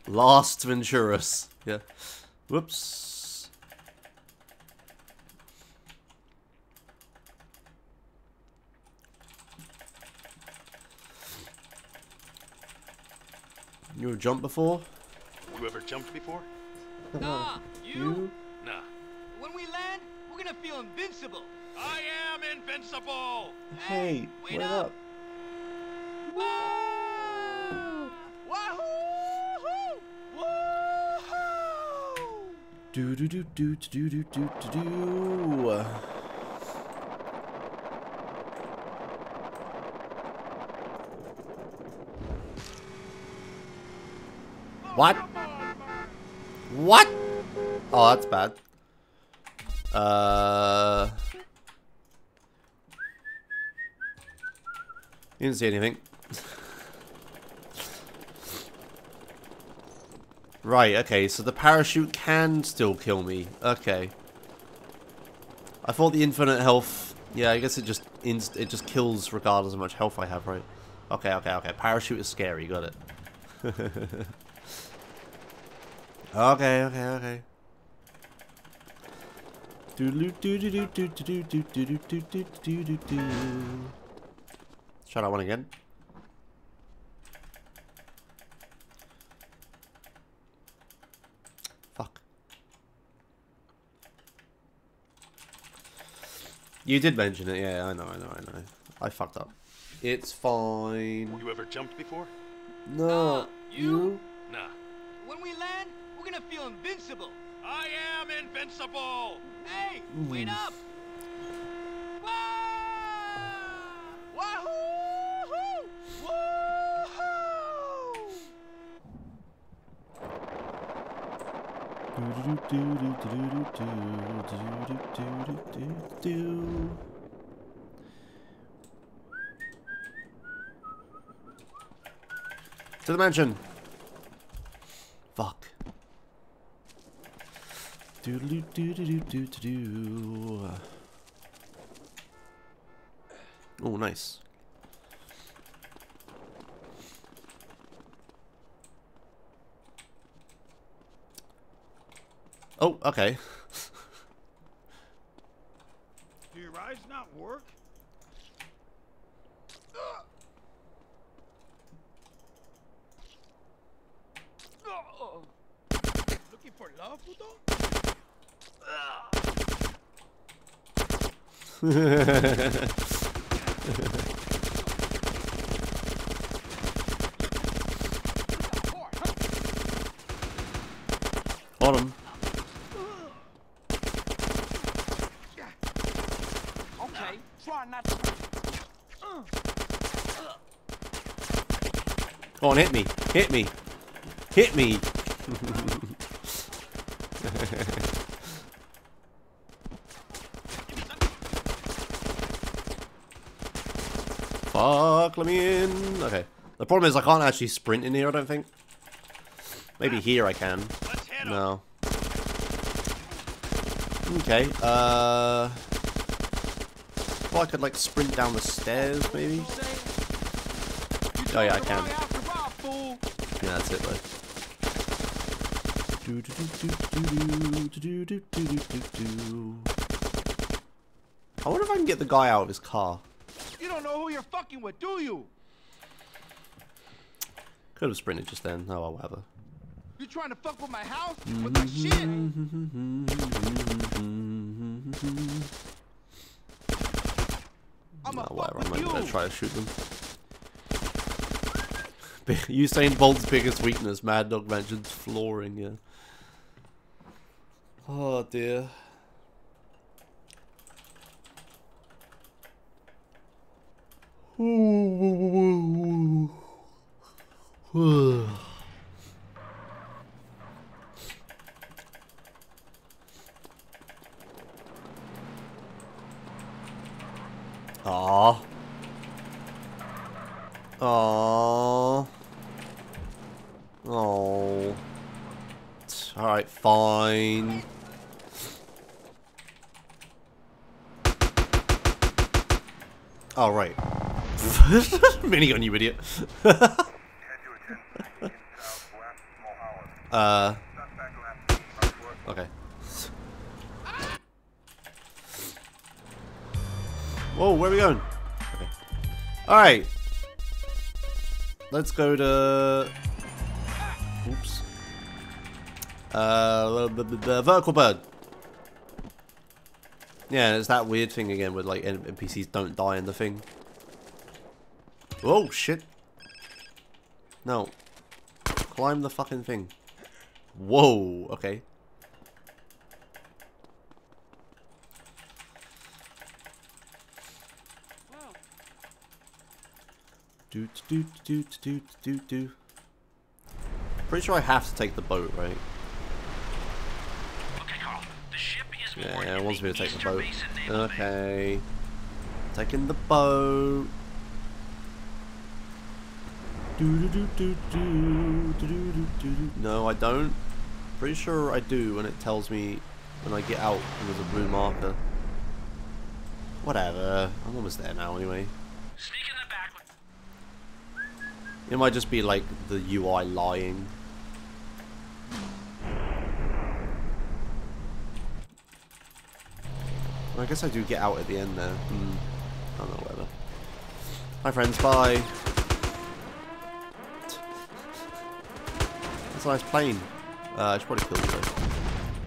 Last Venturas. Yeah. Whoops. You ever jumped before? You ever jumped before? Nah, you? You? Nah. When we land, we're gonna feel invincible. I am invincible! Hey, wait, up. Whoa! Do do do do do do do do do. What? What? Oh, that's bad. Uh... You didn't see anything. Right, okay, so the parachute can still kill me. Okay. I thought the infinite health... Yeah, I guess it just it just kills regardless of how much health I have, right? Okay, okay, okay. Parachute is scary, got it. okay, okay, okay. Try that one again. Fuck. You did mention it, yeah, I know, I know, I know. I fucked up. It's fine. You ever jumped before? No, uh, you? Nah. When we land, we're gonna feel invincible. I am invincible! Hey, wait up! To the mansion. Fuck. Doodle doo doo doo doo doo. Oh, nice. Oh, okay. Do your rides not work? Looking for love, puto? Got him. Okay, try not to. Go on, hit me. Hit me. Fuck, let me in. Okay. The problem is I can't actually sprint in here, I don't think. Maybe here I can. No. Okay, uh... Well, I could, like, sprint down the stairs, maybe? Oh, yeah, I can. Yeah, that's it, though. I wonder if I can get the guy out of his car. You don't know who you're fucking with, do you? Could have sprinted just then. Oh, well, whatever. You trying to fuck with my house? With my shit? I'm No, whatever. fuck I'm gonna you. try to shoot them. Usain Bolt's biggest weakness, Mad Dog mentions flooring, yeah. Oh dear. Aww. Aww. Oh. Alright, fine. Oh, right. Minigun, you idiot. uh. Okay. Whoa, where are we going? Okay. Alright. Let's go to... Uh, the, the, the vertical bird. Yeah, it's that weird thing again with like NPCs don't die in the thing. Oh shit. No. Climb the fucking thing. Whoa, okay. Do do do do do do do. Pretty sure I have to take the boat, right? Okay, Carl. The ship is Yeah, it wants me to take the boat. Okay. Taking the boat. No, I don't. Pretty sure I do when it tells me when I get out and there's a blue marker. Whatever. I'm almost there now anyway. It might just be like the UI lying. I guess I do get out at the end there. Hmm. I don't know, whatever. Hi friends, bye. That's a nice plane. Uh, I should probably kill you though.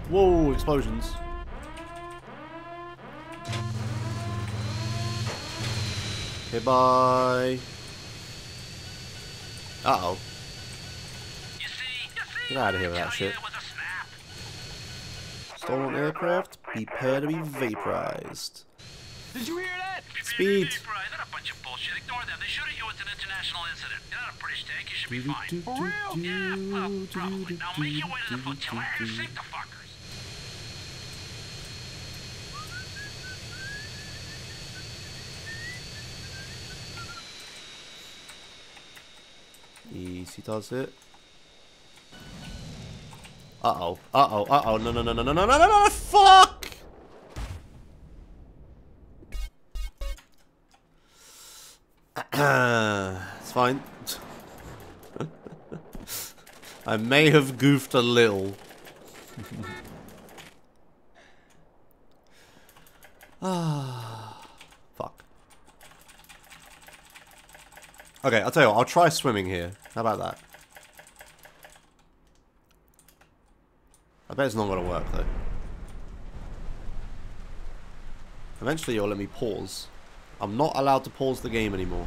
Whoa, explosions. Okay, bye. Uh-oh. Get out of here with that shit. Stolen aircraft, prepare to be vaporized. Did you hear that? Speed. Ignore them. They shoot at you. An international incident. You're not a British tank. You should be fine. For real? Yeah, well, probably. Now make your way to the flotilla and sink the fuckers. Easy does it. Uh-oh. Uh-oh. Uh-oh. No, no, no, no, no, no, no, no, no, no, fuck! it's fine. I may have goofed a little. Ah, fuck. Okay, I'll tell you what, I'll try swimming here. How about that? I bet it's not going to work, though. Eventually you'll let me pause. I'm not allowed to pause the game anymore.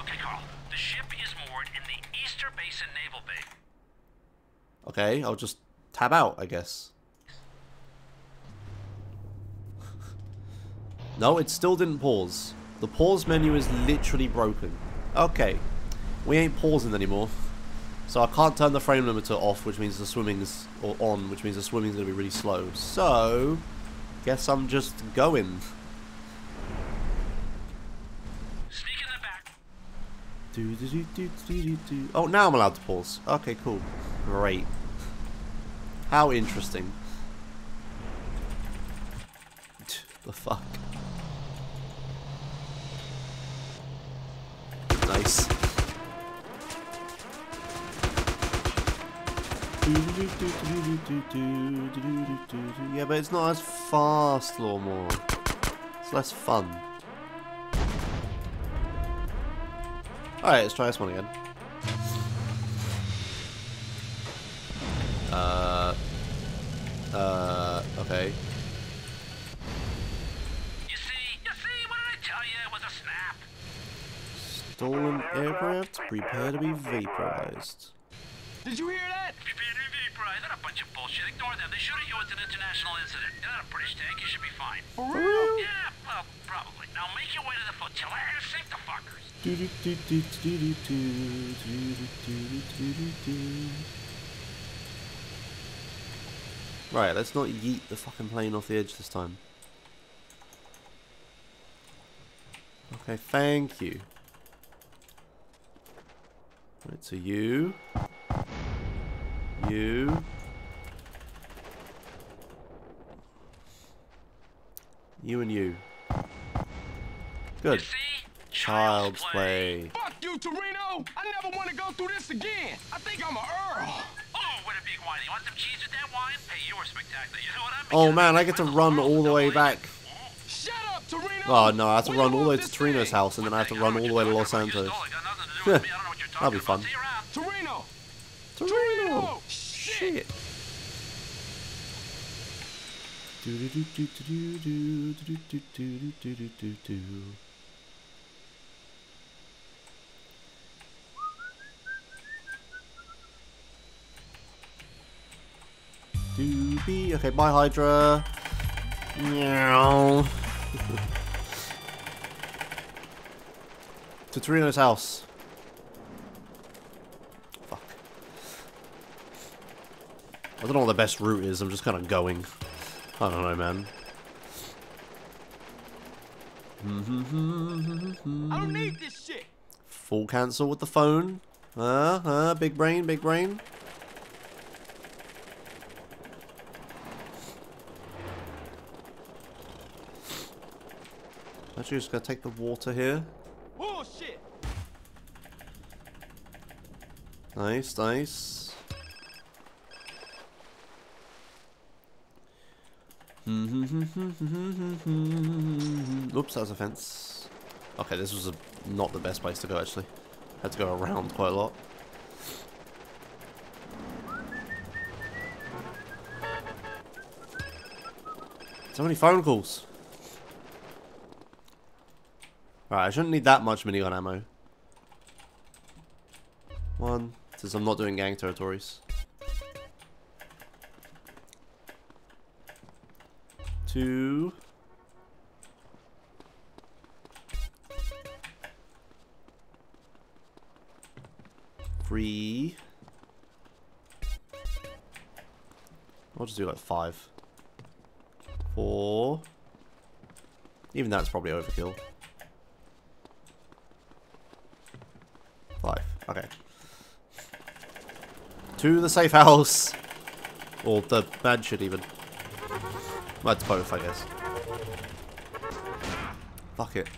Okay, Carl. The ship is moored in the Easter Basin Naval Base. Okay, I'll just tab out, I guess. no, it still didn't pause. The pause menu is literally broken. Okay, we ain't pausing anymore. So I can't turn the frame limiter off, which means the swimming's or on, which means the swimming's gonna be really slow. So, guess I'm just going. Do, do, do, do, do, do, do. Oh, now I'm allowed to pause. Okay, cool. Great. How interesting. The fuck? Nice. Yeah, but it's not as fast, Lordmau. It's less fun. Alright, let's try this one again. Uh... Uh... Okay. You see, you see, what did I tell you? It was a snap! Stolen aircraft, prepare to be vaporized. Did you hear that? Prepare to be vaporized. That's a bunch of bullshit. Ignore them. They shoot at you. It's an international incident. You're not a British tank. You should be fine. For real? Yeah, well, probably. Now make your way to the flotilla and sink the fuckers. Right, let's not yeet the fucking plane off the edge this time. Okay, thank you. Right, so you. You. You and you. Good. Child's play. Fuck you, Toreno! I never want to go through this again. I think I'm a Earl. Oh, what a big whine. You want some cheese with that whine? Hey, you were spectacular. You know what I mean? Oh man, I get to run all the way back. Shut up, Toreno! Oh no, I have to run all the way to Toreno's house and then I have to run all the way to Los Santos. That'll be fun. Toreno! Toreno! shit. be Okay, bye Hydra. Meow. to Toreno's house. I don't know what the best route is, I'm just kind of going. I don't know, man. I don't need this shit. Full cancel with the phone. Uh, uh, big brain, big brain. Actually, just gonna take the water here. Bullshit. Nice, nice. Oops, that was a fence. Okay, this was a, not the best place to go, actually. Had to go around quite a lot. So many phone calls. Alright, I shouldn't need that much minigun ammo. One, since I'm not doing gang territories. Two. Three. I'll just do like five. Four. Even that's probably overkill. Five. Okay. To the safe house. Or the mansion even. That's both, I guess. Fuck it.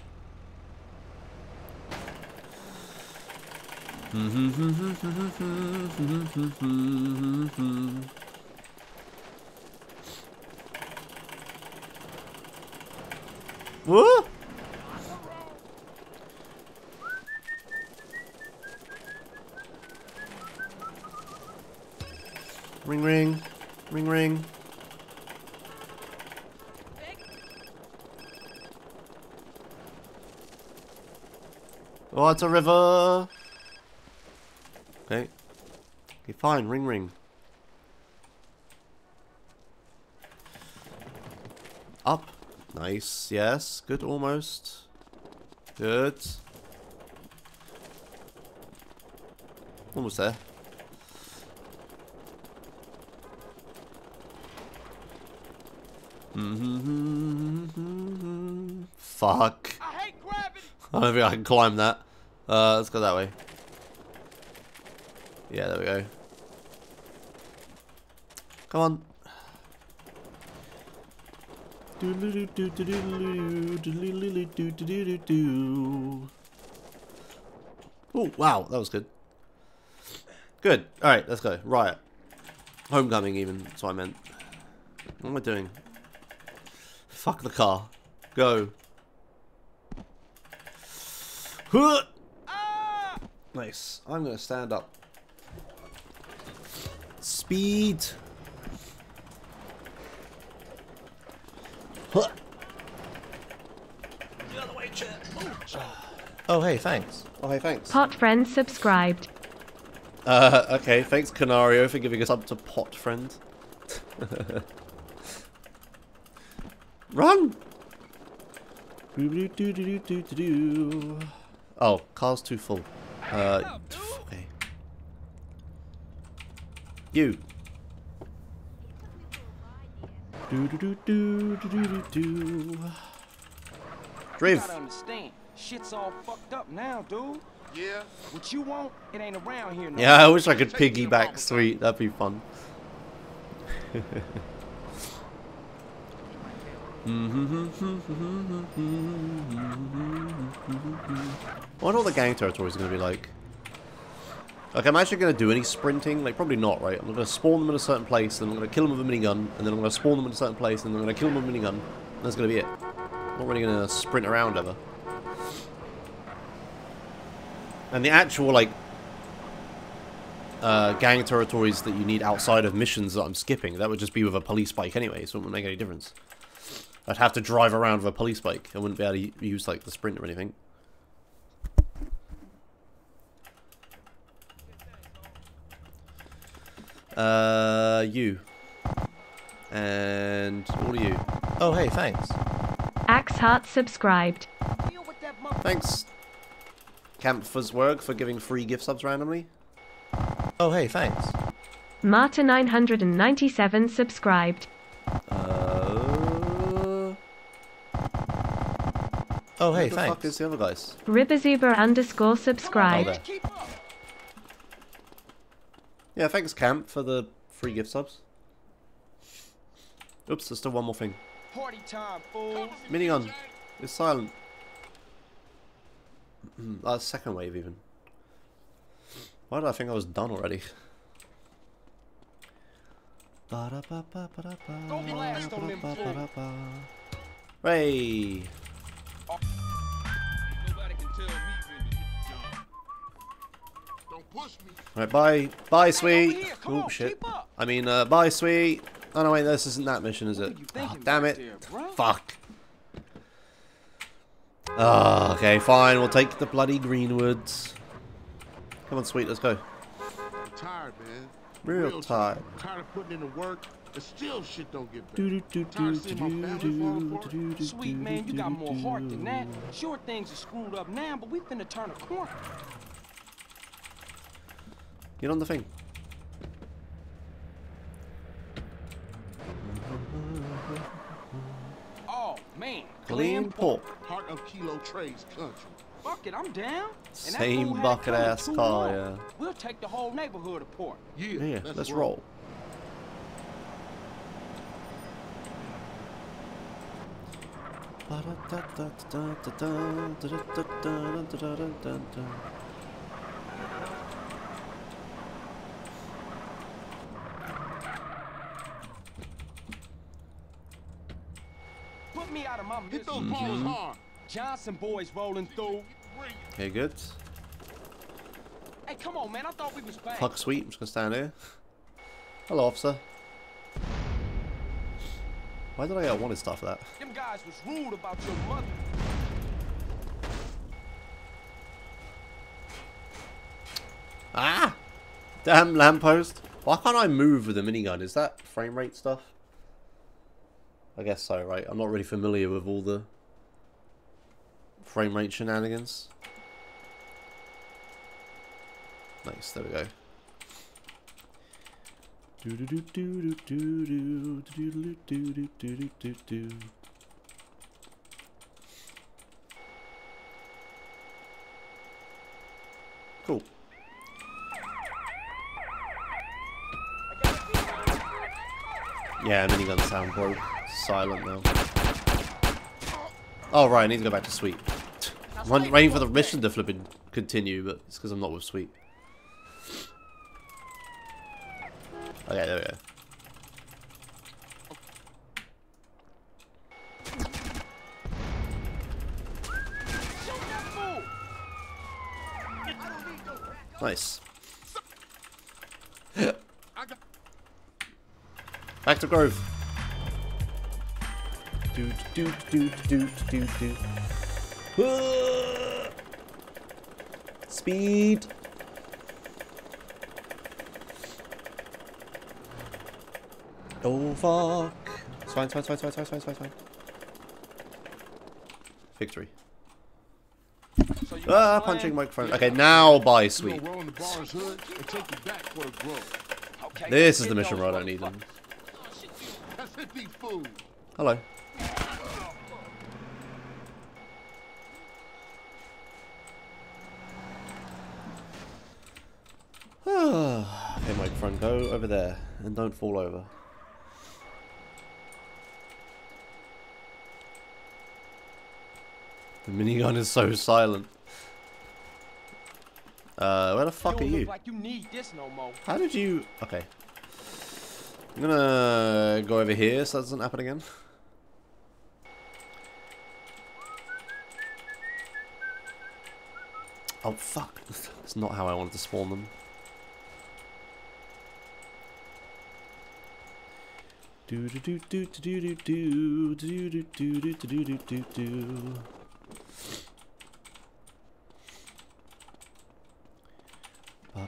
Ring ring. Ring ring. It's a river. Okay. Okay, fine. Ring ring. Up. Nice. Yes. Good. Almost. Good. Almost there. Mm-hmm. Fuck. I hate. I don't think I can climb that. Uh, let's go that way. Yeah, there we go. Come on. Oh, wow, that was good. Good. Alright, let's go. Riot. Homecoming, even. That's what I meant. What am I doing? Fuck the car. Go. Huh! Nice. I'm going to stand up. Speed. Huh. Oh, hey, thanks. Oh, hey, thanks. Pot friend subscribed. Uh, okay, thanks Canario for giving us up to pot friend. Run! Oh, car's too full. Uh, okay. You. Do do do do do do do. Driv. You gotta understand, shit's all fucked up now, dude. Yeah. What you want, it ain't around here. No Yeah, I wish I could piggyback sweet. That'd be fun. I wonder what the gang territory is going to be like. Like, am I actually going to do any sprinting? Like, probably not, right? I'm going to spawn them in a certain place, then I'm going to kill them with a minigun, and then I'm going to spawn them in a certain place, and then I'm going to kill them with a minigun. And that's going to be it. I'm not really going to sprint around ever. And the actual, like, uh, gang territories that you need outside of missions that I'm skipping, that would just be with a police bike anyway, so it wouldn't make any difference. I'd have to drive around with a police bike. I wouldn't be able to use, like, the sprint or anything. Uh, you. And all of you. Oh, hey, thanks. Axe Heart subscribed. Thanks, Campfers Work, for giving free gift subs randomly. Oh, hey, thanks. Marta997 subscribed. Uh, Oh, hey, Who the fuck thanks. is the other guys? Ribazuba underscore subscribe. Oh. Yeah, thanks, Camp, for the free gift subs. Oops, there's still one more thing. Party time, fool. Minigun. It's silent. uh, second wave, even. Why did I think I was done already? Go Right, bye. Bye, sweet. Oh, shit. I mean, uh, bye, sweet. Oh, no, wait, this isn't that mission, is it? Oh, damn it. Fuck. Ah, okay, fine. We'll take the bloody Greenwoods. Come on, sweet, let's go. Tired, man. Real tired. Tired of putting in the work, and still shit don't get better. do do Tired do of seeing do my family fall do apart. do do Sweet man, you got more heart than that. Sure, things are screwed up now, but we finna turn a corner. Get on the thing. Oh man, Clean pork. Heart of Kilo Trey's country. Fuck it, I'm down. Same bucket ass too car, yeah. We'll take the whole neighborhood apart. Yeah, Yeah, let's, roll. Put me out of my Hit those balls Mhm. hard. Johnson boys rolling through. Okay, good. Hey, come on, man. I thought we was back. Fuck sweet, I'm just gonna stand here. Hello, officer. Why did I get wanted stuff for that? Them guys was rude about your mother. Ah! Damn lamppost. Why can't I move with a minigun? Is that frame rate stuff? I guess so, right? I'm not really familiar with all the frame rate shenanigans. Nice, there we go. Do do do do do do do do do do do do do do. Cool. Yeah, minigun sound broke. Silent now. Oh right, I need to go back to Sweet. I'm waiting for the mission to flipping continue, but it's because I'm not with Sweet. Okay, there we go. Nice. Back to Grove. Do do do do do do. Speed. Oh fuck. It's fine, it's fine, it's fine, it's fine, it's fine, it's fine, it's fine. Victory. Ah, punching microphone. Okay, now buy sweet. Roll in the bar's hood and take you back for the grove. This is the mission where I don't need them. Let's hit these fools. Hello. okay, microphone, go over there and don't fall over. The minigun is so silent. Uh, where the fuck are you? don't you? Like you no. How did you... Okay. I'm gonna go over here so that doesn't happen again. Oh, fuck. That's not how I wanted to spawn them. Do do do do do do do do do do do do do do do. The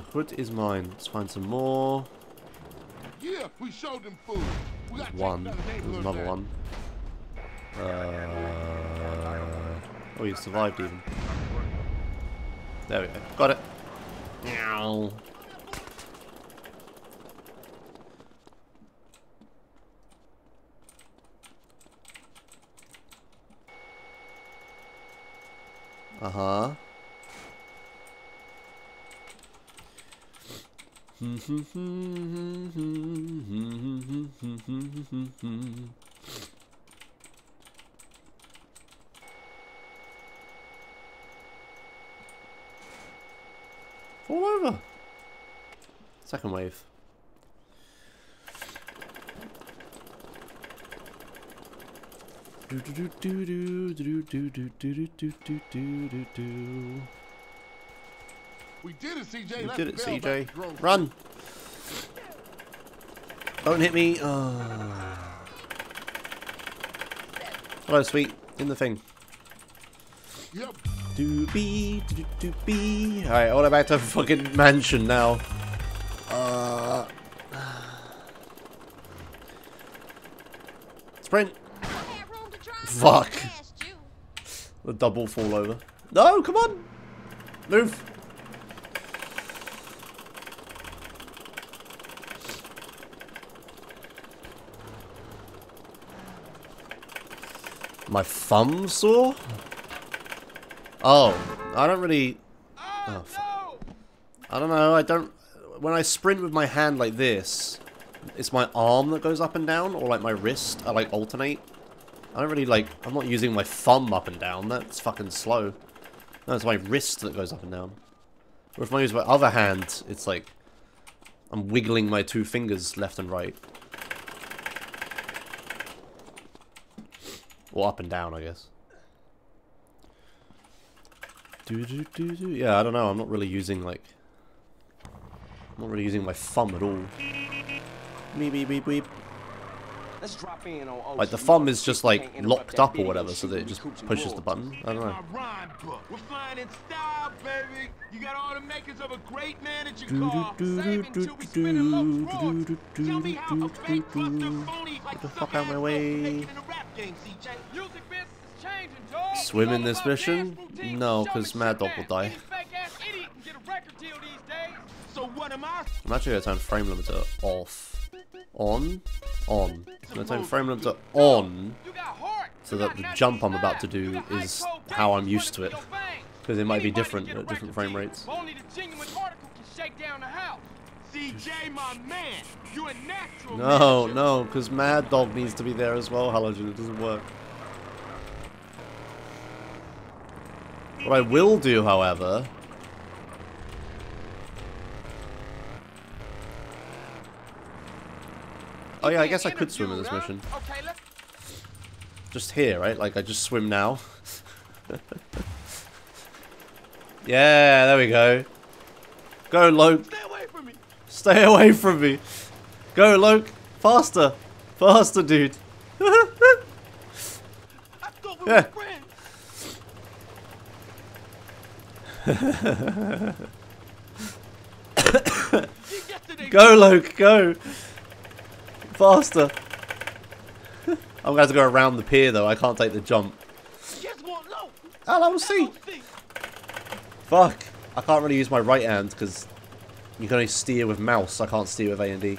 hood is mine. Let's find some more. Yeah, we showed them food. We There's one. There's another one. Uh, oh, you survived even. There we go. Got it. Meow. Uh-huh. All over. Second wave. Do do do do do do do do do do do do do do. We did it, CJ. We did it, CJ. Run! Don't hit me. Oh. Hello, sweet. In the thing. Yep. Do do be. Alright, I want to back to fucking mansion now. Uh. Sprint. Fuck. The double fall over. No, come on. Move. My thumb sore? Oh, I don't really... Oh, oh fuck. I don't know, I don't... When I sprint with my hand like this, it's my arm that goes up and down, or like my wrist, I like alternate. I don't really like... I'm not using my thumb up and down, that's fucking slow. No, it's my wrist that goes up and down. Or if I use my other hand, it's like... I'm wiggling my two fingers left and right. Or up and down, I guess. Do, do, do, do. Yeah, I don't know. I'm not really using, like... I'm not really using my thumb at all. Beep, beep, beep, beep. Like the thumb is just like locked up or whatever, so that it just pushes the button. I don't know. Get the fuck out my way. Swim in this mission? No, because Madd Dogg will die. I'm actually gonna turn frame limiter off. On. On. I'm going to turn frame limiter on. So that the jump I'm about to do is how I'm used to it. Because it might be different at different frame rates. Only the genuine article can shake down the house. CJ, my man. You a natural. No, no, because Madd Dogg needs to be there as well, Halogen. It doesn't work. What I will do, however... Oh yeah, I guess I could swim in this mission. Just here, right? Like, I just swim now. yeah, there we go. Go, Loc. Stay away from me. Stay away from me. Go, Loc. Faster. Faster, dude. yeah. go, Loc, go. Faster. I'm going to have to go around the pier, though. I can't take the jump. Hello, C. Fuck. I can't really use my right hand, because you can only steer with mouse. I can't steer with A and D.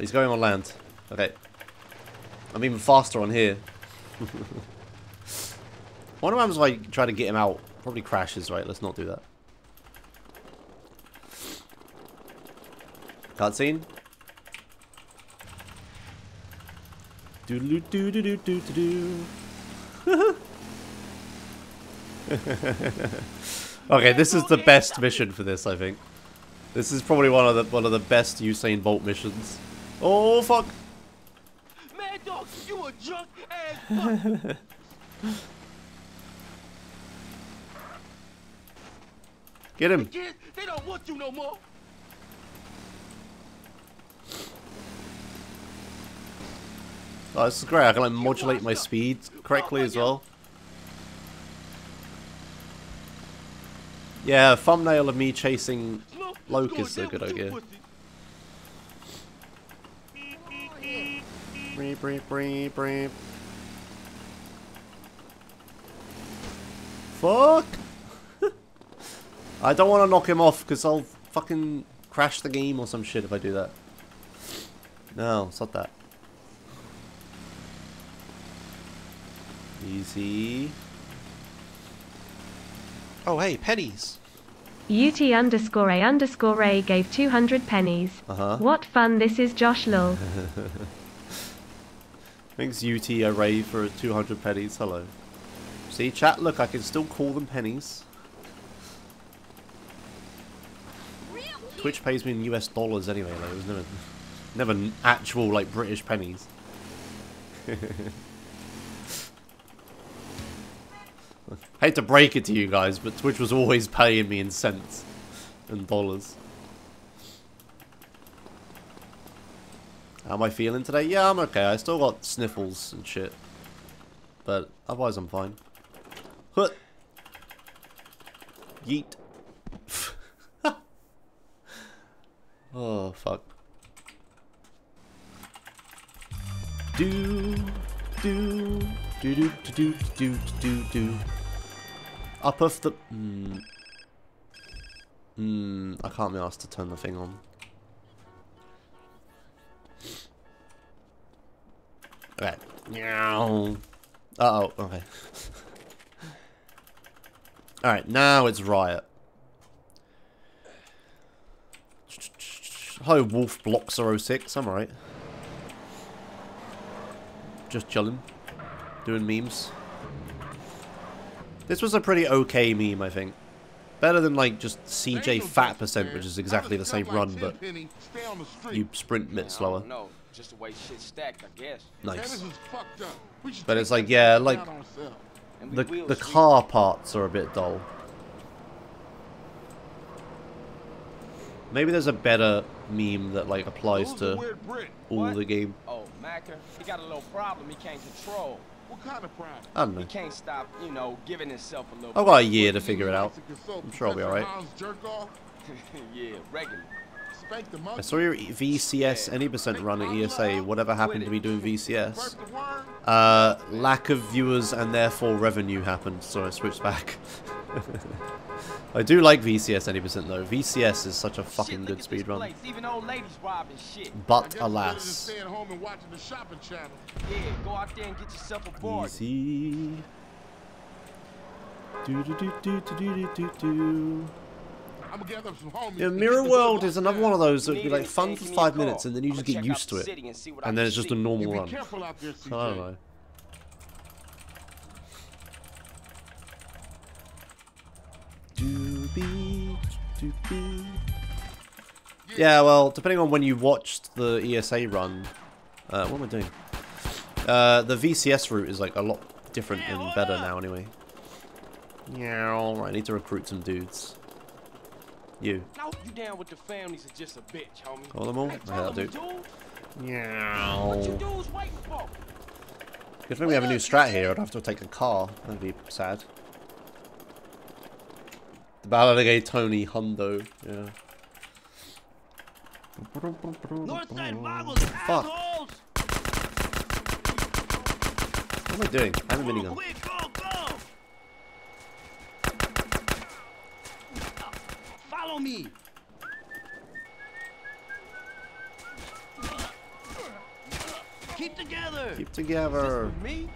He's going on land. Okay. I'm even faster on here. What happens if I try to get him out? Probably crashes, right? Let's not do that. Cutscene. Doodaloo doo doo doo doo doo doo. okay, this is the best mission for this, I think. This is probably one of the one of the best Usain Bolt missions. Oh fuck! Madd Dogg, you a junk ass fuck. Get him! Kids, they don't want you no more. Oh, this is great. I can like modulate my speed correctly as well. Yeah, a thumbnail of me chasing Loc is a good idea. Breep, breep, breep, breep. Fuck! I don't want to knock him off because I'll fucking crash the game or some shit if I do that. No, it's not that. Easy. Oh, hey, pennies. UT underscore A underscore A gave 200 pennies. Uh-huh. What fun this is Josh lol. Thanks UT Array for 200 pennies. Hello. See, chat, look, I can still call them pennies. Twitch pays me in US dollars anyway, like, it was never, never actual, like, British pennies. Hate to break it to you guys, but Twitch was always paying me in cents and dollars. How am I feeling today? Yeah, I'm okay. I still got sniffles and shit. But otherwise I'm fine. Hut. Yeet. oh, fuck. Do, do, do, do, do, do, do, do, do. Up off the... Hmm. Hmm, I can't be asked to turn the thing on. Okay. Meow. Uh oh, okay. Alright, now it's Riot. Hello, Wolf Block 06. I'm alright. Just chilling. Doing memes. This was a pretty okay meme, I think. Better than, like, just CJ Fat Percent, which is exactly the same run, but you sprint a bit slower. No, just the way shit stacked, I guess. Nice. But it's like, yeah, like, the, the car parts are a bit dull. Maybe there's a better meme that, like, applies to all the game. Oh, Maccer, he got a little problem he can't control. What kind of problem? I don't know. He can't stop, you know, giving himself a little. I've got a year to figure it out. I'm sure I'll be alright. yeah, regular. I saw your VCS any percent run at ESA. Whatever happened to me doing VCS? Uh, lack of viewers and therefore revenue happened, so I switched back. I do like VCS any percent though. VCS is such a fucking good speed run. Even old ladies robbing shit. But alas. Staying home and the. Yeah, go out there and get yourself a board. Easy. Do do do do do do do do. I'm gonna gather some homies. Yeah, Mirror World is another one of those that would be like fun for five minutes and then you just get used to it. And then it's just a normal run. Careful out I don't know. Doobie, doobie. Yeah, well, depending on when you watched the ESA run, uh, what am I doing? Uh, the VCS route is like a lot different and better now, anyway. Yeah, alright, I need to recruit some dudes. You. No, you down with the families is just a bitch, homie. Call them all? Hey, Okay, that'll do. dude. Yeah. What you dudes waiting for? Good thing we have a new strat here. I'd have to take a car. That'd be sad. The Ballad of Gay Tony Hundo. Yeah. Fuck. What am I doing? I have a minigun. Follow me. Keep together. Keep together. me?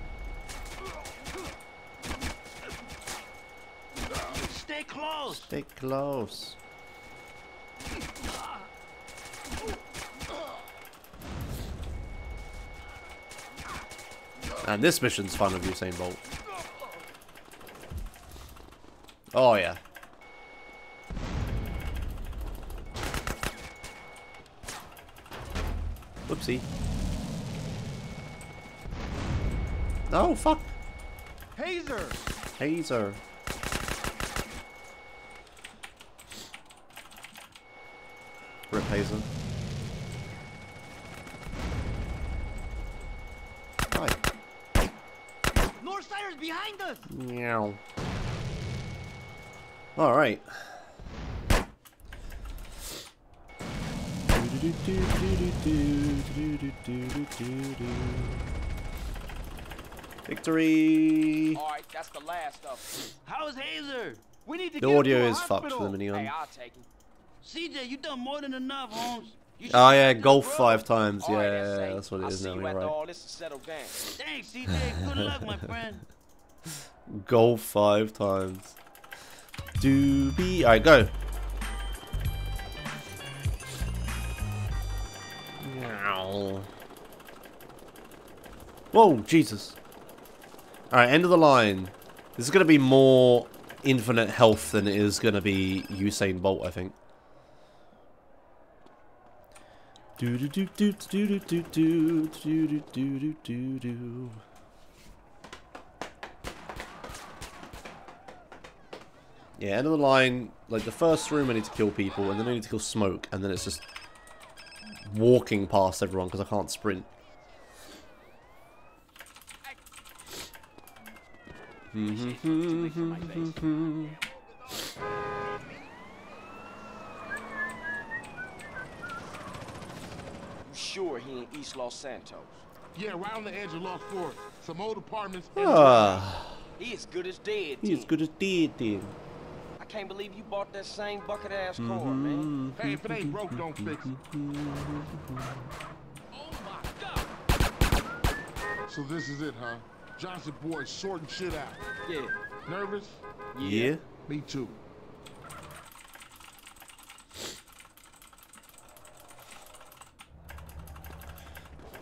Stay close! Stay close. And this mission's fun with Usain Bolt. Oh yeah. Whoopsie. Oh fuck. Hazer! Hazer. Rip Hazer. Hi. Northsiders behind us! Meow. Alright. Victory! Alright, that's the last of them. How's Hazer? We need to The get him audio to a is fucked for the minigun. Hey, I'll take him. CJ, you done more than enough, Holmes. Oh yeah, golf five times. All right, Yeah, that's safe. that's what it I'll is see now. you You're right. all this is settled down. Thanks, CJ. Good luck, my friend. Goal five times. Doobie. Alright, go. Whoa, Jesus. Alright, end of the line. This is going to be more infinite health than it is going to be Usain Bolt, I think. Do do do do do do do do do do do do do. Yeah, end of the line, like the first room I need to kill people, and then I need to kill smoke, and then it's just walking past everyone because I can't sprint. Mm-hmm. You sure he in East Los Santos? Yeah, right on the edge of Los Flores. Some old apartments. Ah, He as good as dead. he's as good as dead then. I can't believe you bought that same bucket ass car, Mm-hmm. man. Hey, if it ain't broke, don't fix it. Oh my god! So this is it, huh? Johnson boy sorting shit out. Yeah. Nervous? Yeah. Me too.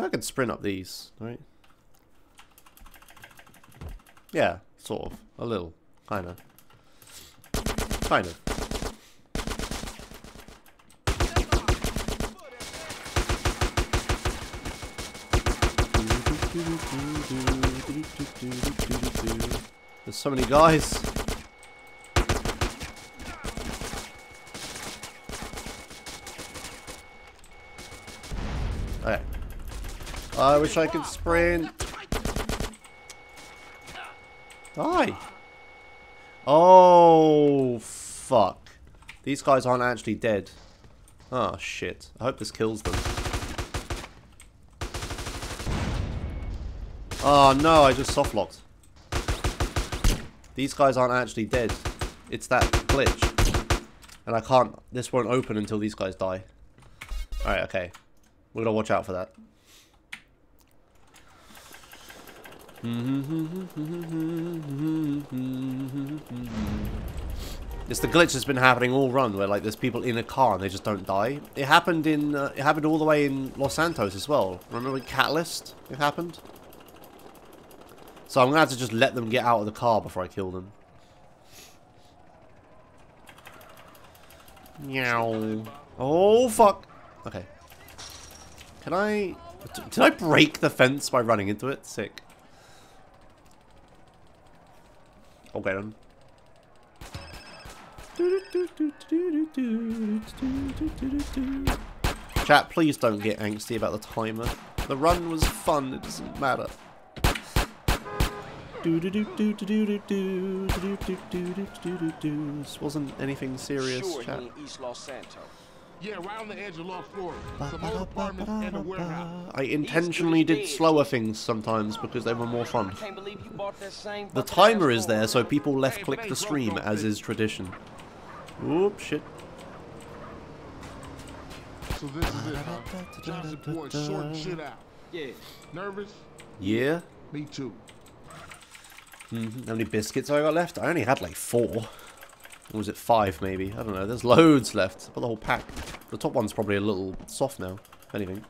think I can sprint up these, right? Yeah, sort of. A little. Kind of. Kind of. There's so many guys. Okay. I wish I could sprint. Die. Oh, fuck. These guys aren't actually dead. Oh, shit. I hope this kills them. Oh, no, I just softlocked. These guys aren't actually dead. It's that glitch. And I can't... This won't open until these guys die. Alright, okay. We're gonna watch out for that. It's the glitch that's been happening all run, where like there's people in a car and they just don't die. It happened in, uh, it happened all the way in Los Santos as well. Remember with Catalyst? It happened. So I'm gonna have to just let them get out of the car before I kill them. Meow. Oh fuck. Okay. Can I? Did I break the fence by running into it? Sick. I'll get him. Chat, please don't get angsty about the timer. The run was fun, it doesn't matter. This wasn't anything serious, chat. He in East Los Santos. Yeah, right on the edge of Los Flores. Some old apartments and a warehouse. I intentionally did slower things sometimes because they were more fun. Can't believe you bought that same The timer is there so people left click the stream as is tradition. Oop, shit. So this is it, huh? Johnson boy sorting shit out. Yeah. Nervous? Yeah? Me too. Mhm. How many biscuits I got left? I only had like four. Or was it five maybe? I don't know. There's loads left. I've the whole pack. The top one's probably a little soft now, if anything.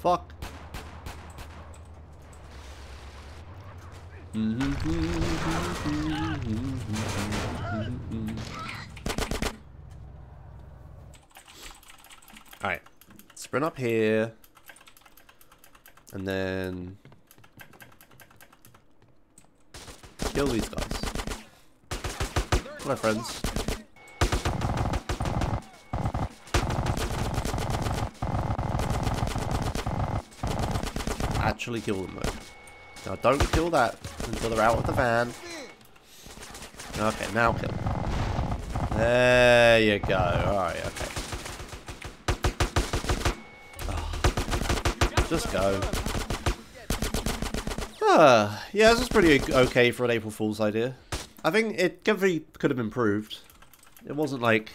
Fuck. Alright. Sprint up here. And then Kill these guys. Hello, friends. Actually kill them, though. Now, don't kill that until they're out of the van. Okay, now kill. There you go. Alright, okay. Oh. Just go. Ah, yeah, this is pretty okay for an April Fool's idea. I think it definitely could have improved. It wasn't like...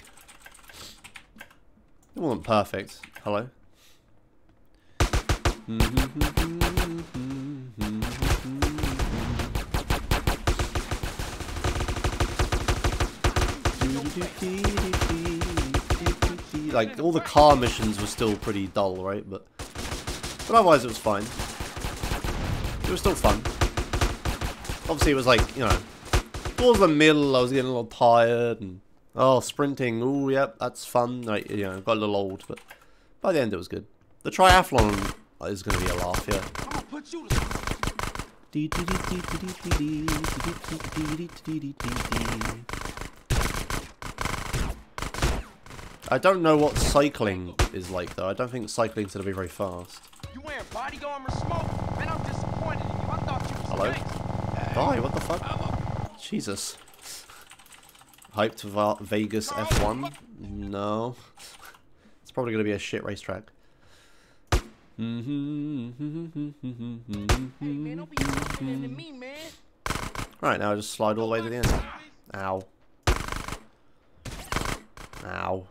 It wasn't perfect. Hello? Like, all the car missions were still pretty dull, right? But, but otherwise it was fine. It was still fun. Obviously it was like, you know, towards the middle I was getting a little tired and, oh, sprinting, oh, yep, that's fun. Like, you know, got a little old, but by the end it was good. The triathlon is going to be a laugh, yeah. I don't know what cycling is like, though. I don't think cycling's going to be very fast. You wearing body armor smoke? Man, I'm disappointed in you. I thought you was Hello? gangsta. Die, what the fuck? Jesus. Hyped for Vegas F1? No. It's probably going to be a shit racetrack. Hey, man, don't be to me, man. Right, now I just slide all the way to the end. Ow. Ow.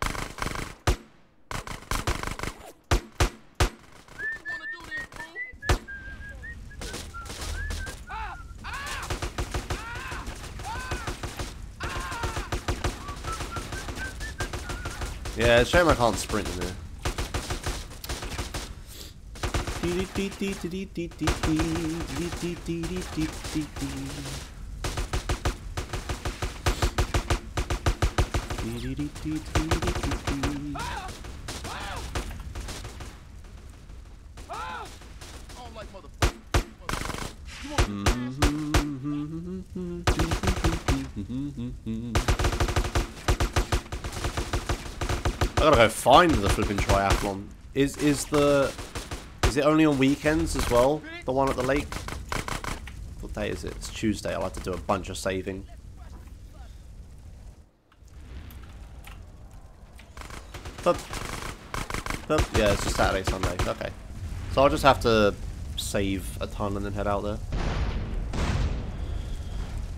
Yeah, it's a shame I can't sprint in there. Mm-hmm. I gotta go find the flipping triathlon. Is is the is it only on weekends as well? The one at the lake? What day is it? It's Tuesday. I'll have to do a bunch of saving. But, but yeah, it's just Saturday, Sunday. Okay. So I'll just have to save a ton and then head out there.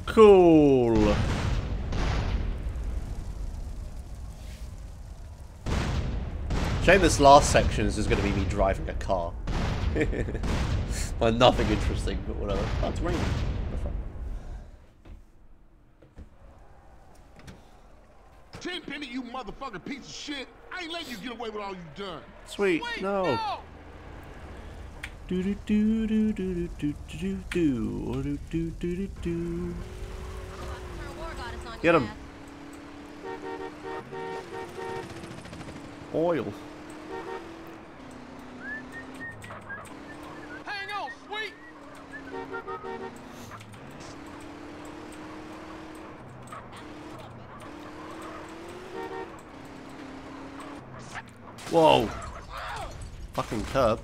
Cool. Shame this last section is just going to be me driving a car. well, nothing interesting, but whatever. Oh, it's raining. Tenpenny, you motherfucking piece of shit. I ain't letting you get away with all you done. Sweet, no. Do do do do do do do do do do do do do. Get him. Oil. Whoa. Fucking curb.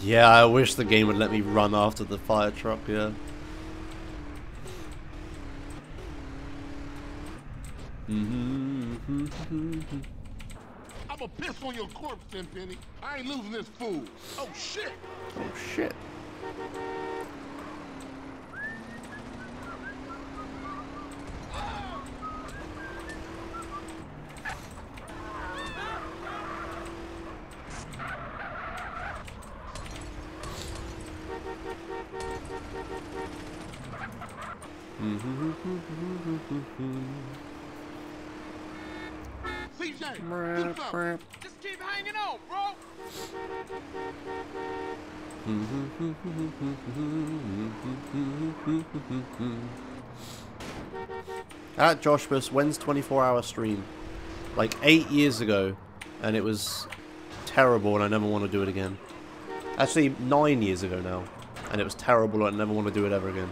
Yeah, I wish the game would let me run after the fire truck, yeah. I'ma piss on your corpse, Tenpenny. I ain't losing this fool. Oh shit. Oh shit. CJ, do. Just keep hanging on, bro. At Joshimuz, when's 24 hour stream? Like 8 years ago, and it was terrible and I never want to do it again. Actually, 9 years ago now. And it was terrible, and I never want to do it ever again.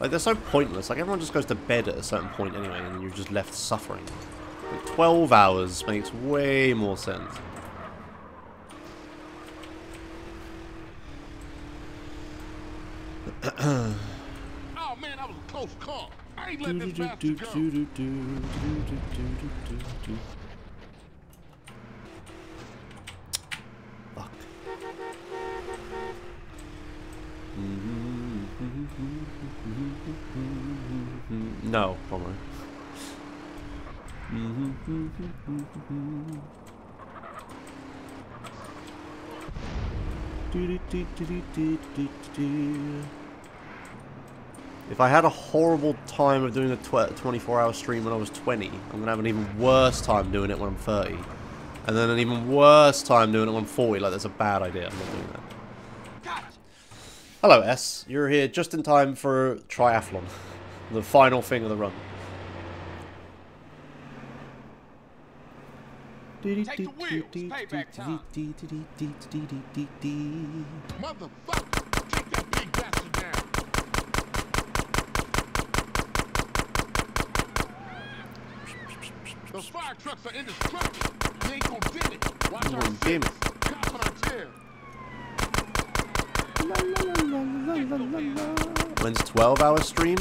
Like, they're so pointless. Like, everyone just goes to bed at a certain point anyway, and you're just left suffering. Like, 12 hours makes way more sense. oh man, that was a close call. I ain't letting this bastard go. No, probably. If I had a horrible time of doing a 24 hour stream when I was 20, I'm going to have an even worse time doing it when I'm 30. And then an even worse time doing it when I'm 40. Like, that's a bad idea. I'm not doing that. Hello, S. You're here just in time for triathlon. The final thing of the run. Take the wheels, payback time. Motherfucker, take that big bastard down. Those fire trucks are indestructible. They ain't gonna get it. Watch our six. Cops on our tail. When's 12 hour stream?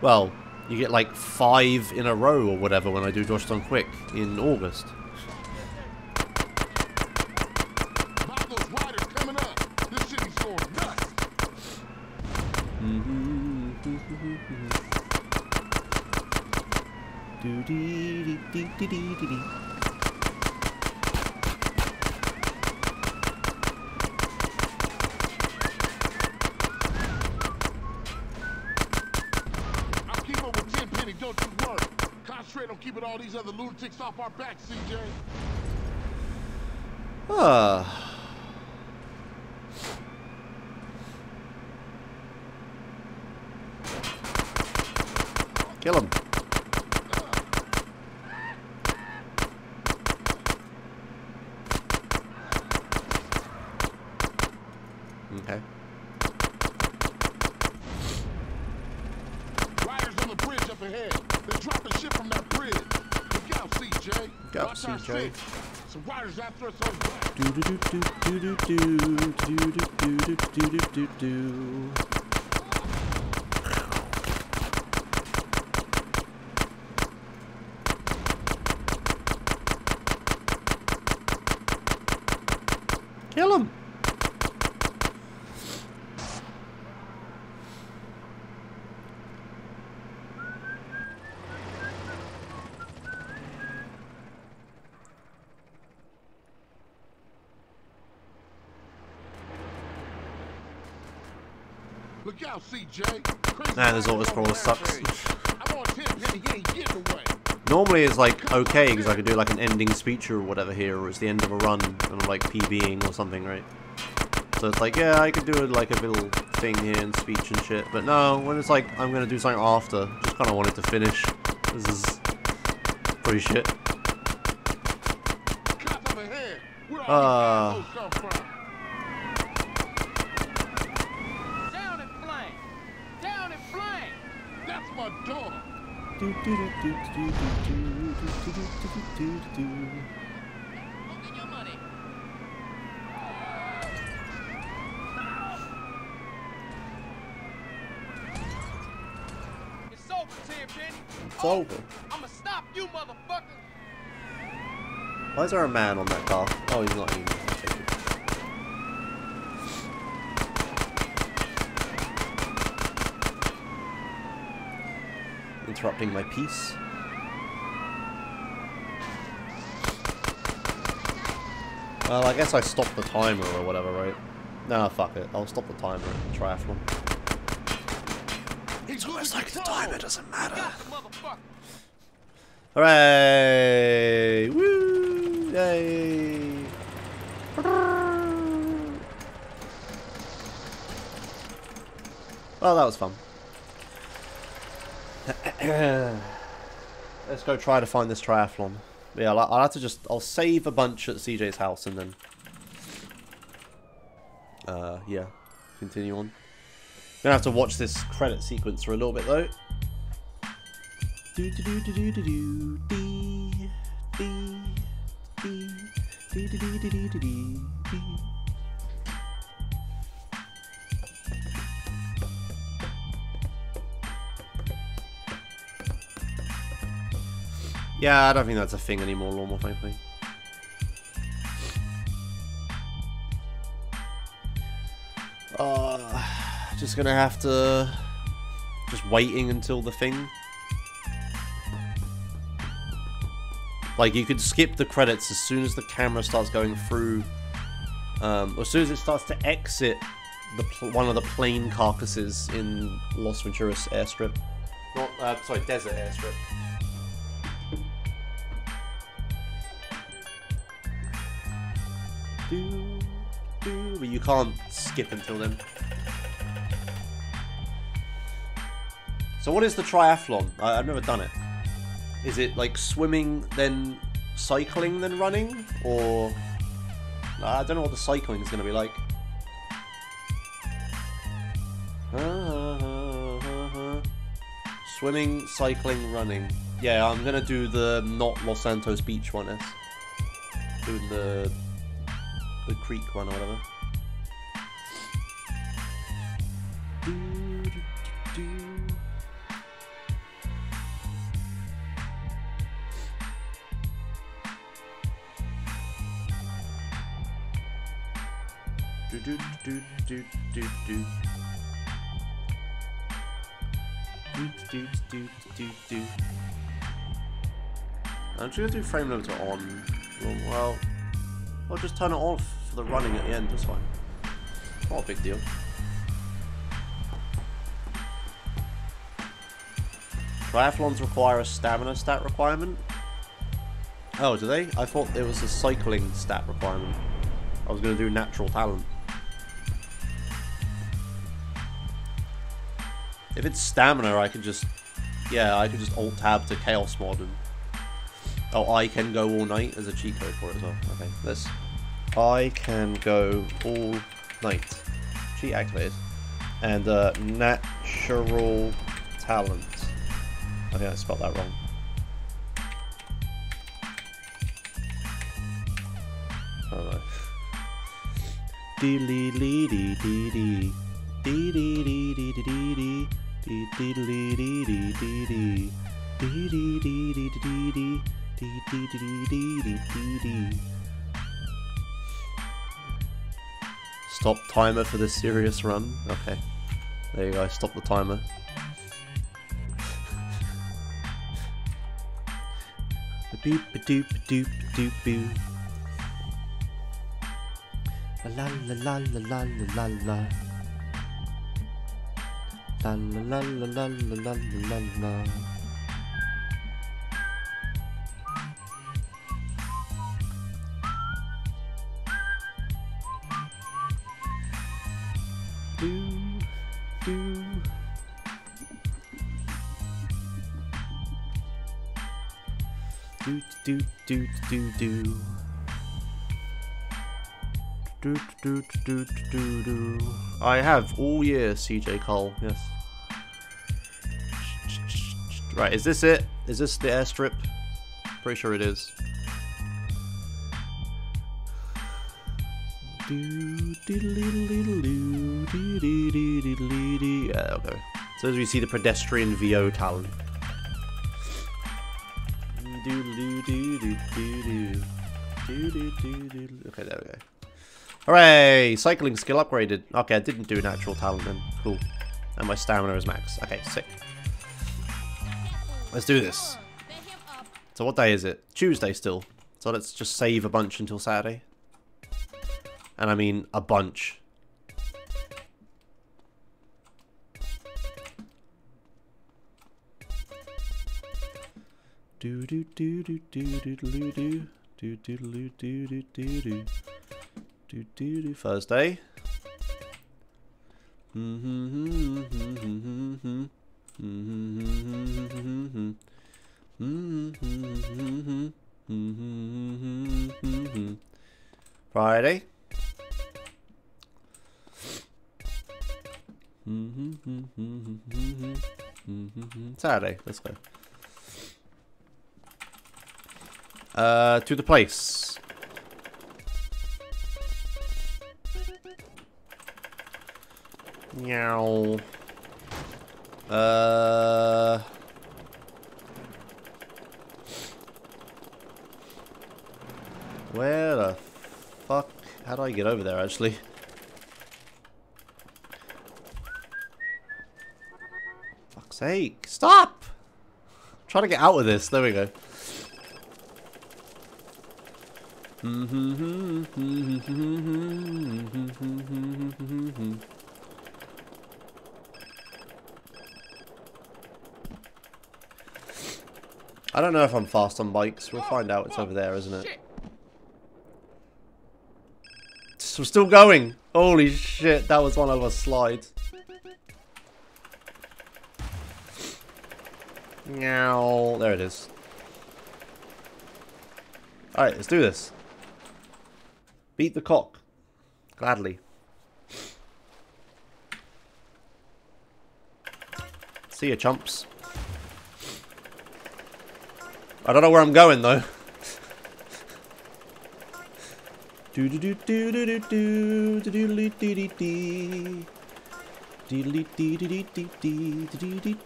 Well, you get like five in a row or whatever when I do Josh Done Quick in August. Bob, those riders coming up. This city's going nuts. I'll keep up with Tenpenny, don't you worry. Concentrate on keeping all these other lunatics off our back, CJ. Ah. Kill him. Okay. Riders on the bridge up ahead. They're dropping shit from that bridge. Out, CJ. Look out, Watch our CJ. six. Some riders after us on black. Do do do do do do do do do do do do do do. Kill him. CJ. Crazy Nah, this auto scroller sucks. bridge. I'm on Tenpenny, he ain't getting away. Normally it's like okay because I could do like an ending speech or whatever here, or it's the end of a run and I'm like PBing or something, right? So it's like yeah, I could do like a little thing here and speech and shit. But no, when it's like I'm gonna do something after, just kind of wanted to finish. This is pretty shit. Cops up ahead. Where all Uh, It's over, Tenpenny. It's over. I'ma stop you, motherfucker. Why is there a man on that car? Oh, he's not even. I'll take it. Interrupting my peace. Well, I guess I stopped the timer or whatever, right? Nah, fuck it. I'll stop the timer at the triathlon. It's almost like the timer doesn't matter. Motherfucker. Hooray! Woo! Yay! Well, that was fun. Let's go try to find this triathlon. Yeah, I'll, I'll have to just... I'll save a bunch at CJ's house and then... Uh, yeah. Continue on. Gonna have to watch this credit sequence for a little bit though. Do do do do do do do Yeah, I don't think that's a thing anymore, Lordmau, thankfully. Uh, just gonna have to... Just waiting until the thing. Like, you could skip the credits as soon as the camera starts going through... Um, as soon as it starts to exit the one of the plane carcasses in Las Venturas airstrip. Not, uh, sorry, desert airstrip. Can't skip until then. So what is the triathlon? I, I've never done it. Is it like swimming, then cycling, then running? Or... I don't know what the cycling is going to be like. Swimming, cycling, running. Yeah, I'm going to do the not Los Santos Beach one. Doing the the creek one or whatever. I'm just gonna do frame limiter on. Well, I'll just turn it off for the running at the end, that's fine. Not a big deal. Triathlons require a stamina stat requirement? Oh, do they? I thought there was a cycling stat requirement. I was going to do natural talent. If it's stamina, I can just... Yeah, I can just alt-tab to Chaos Mod and Oh, I can go all night as a cheat code for it as well. Okay, this. I can go all night. Cheat activated. And uh, natural talent. I think I spelled that wrong. No. Dee dee dee dee dee dee dee dee dee dee dee dee Stop timer for the serious run. Okay. There you go, stop the timer. Boop doop doop doop boo. La la la la la la la. La la la la la la la la. Do do. Do do do do do. Do do do do do do. I have all year, CJ Cole. Yes. Right, is this it? Is this the airstrip? Pretty sure it is. Yeah, okay. So as we see the pedestrian VO talent. Okay, there we go. Hooray! Cycling skill upgraded. Okay, I didn't do natural talent then. Cool. And my stamina is max. Okay, sick. Let's do this. So what day is it? Tuesday still. So let's just save a bunch until Saturday. And I mean a bunch. Do do do do do do do do do do do do do do do do do do Thursday. Friday. Saturday. Let's go. Uh, to the place. Meow. Uh. Where the fuck? How do I get over there, actually? Fuck's sake. Stop! I'm trying to get out of this. There we go. I don't know if I'm fast on bikes. We'll find out. It's oh, over there, isn't it? So We're still going. Holy shit, that was one of a slide. Now, There it is. Alright, let's do this. Beat the cock. Gladly. See ya, chumps. I don't know where I'm going, though. Do do do do do do do do do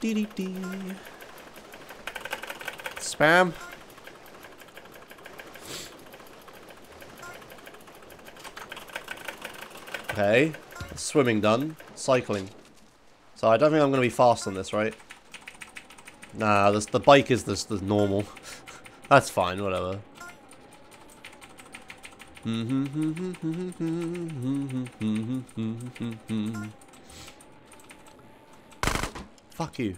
do do. Spam. Okay. Swimming done. Cycling. So I don't think I'm going to be fast on this, right? Nah, this, the bike is this the normal. That's fine, whatever. Fuck you.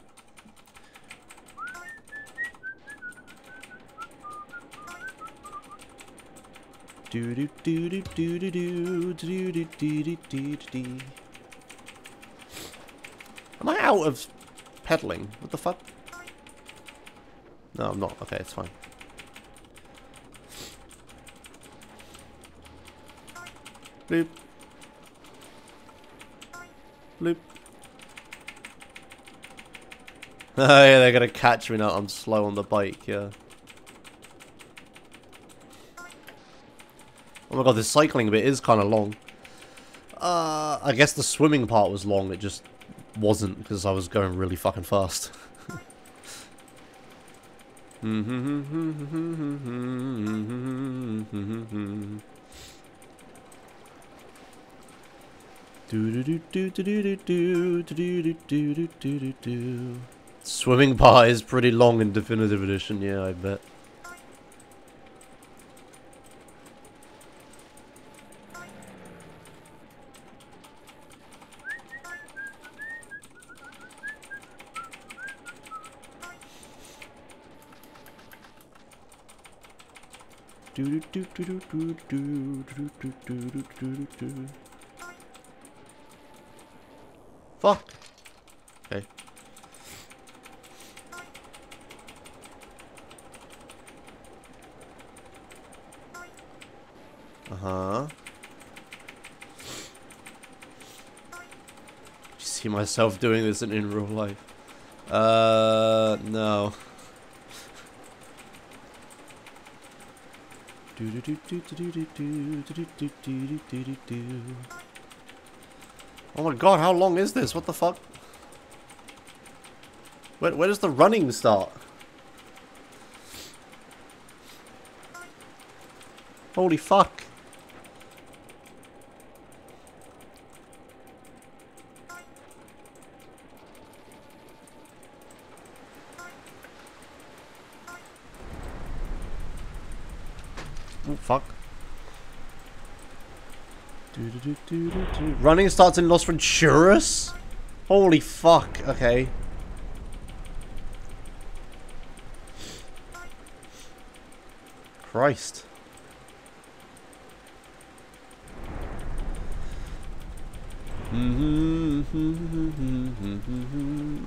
Do do do do do do do do do do do do do. Am I out of pedaling? What the fuck? No, I'm not. Okay, it's fine. Bloop. Bloop. Oh yeah, they're gonna catch me now. I'm slow on the bike, yeah. Oh my god, this cycling bit is kind of long. Uh, I guess the swimming part was long, it just wasn't because I was going really fucking fast. Swimming part is pretty long in Definitive Edition, yeah, I bet. Fuck. Okay. Uh-huh. See myself doing this in, in real life. Uh, no. Oh my god, how long is this? What the fuck? Where, where does the running start? Holy fuck. Oh, fuck. Running starts in Las Venturas? Holy fuck, okay. Christ. Mm -hmm.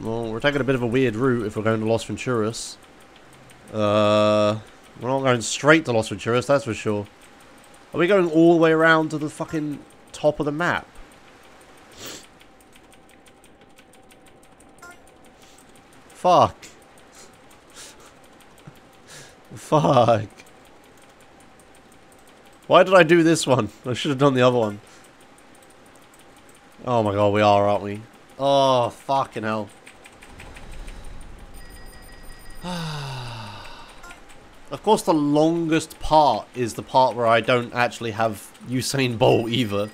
Well, we're taking a bit of a weird route if we're going to Las Venturas. Uh, we're not going straight to Las Venturas, that's for sure. Are we going all the way around to the fucking top of the map? Fuck. Fuck. Why did I do this one? I should have done the other one. Oh my god, we are, aren't we? Oh, fucking hell. of course, the longest part is the part where I don't actually have Usain Bolt either.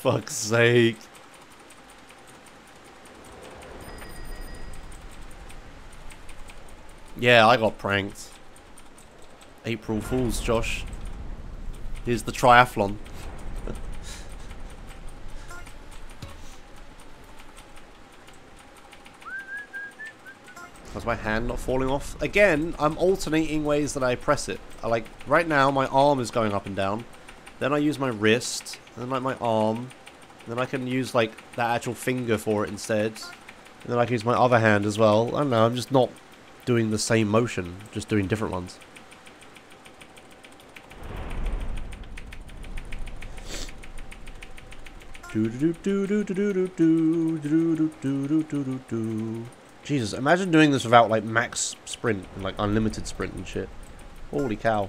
Fuck's sake. Yeah, I got pranked. April Fools, Josh. Here's the triathlon. Was my hand not falling off? Again, I'm alternating ways that I press it. I like, right now, my arm is going up and down. Then I use my wrist, then like my arm. Then I can use like that actual finger for it instead. And then I can use my other hand as well. I don't know, I'm just not doing the same motion, just doing different ones. Jesus, imagine doing this without like max sprint and like unlimited sprint and shit. Holy cow.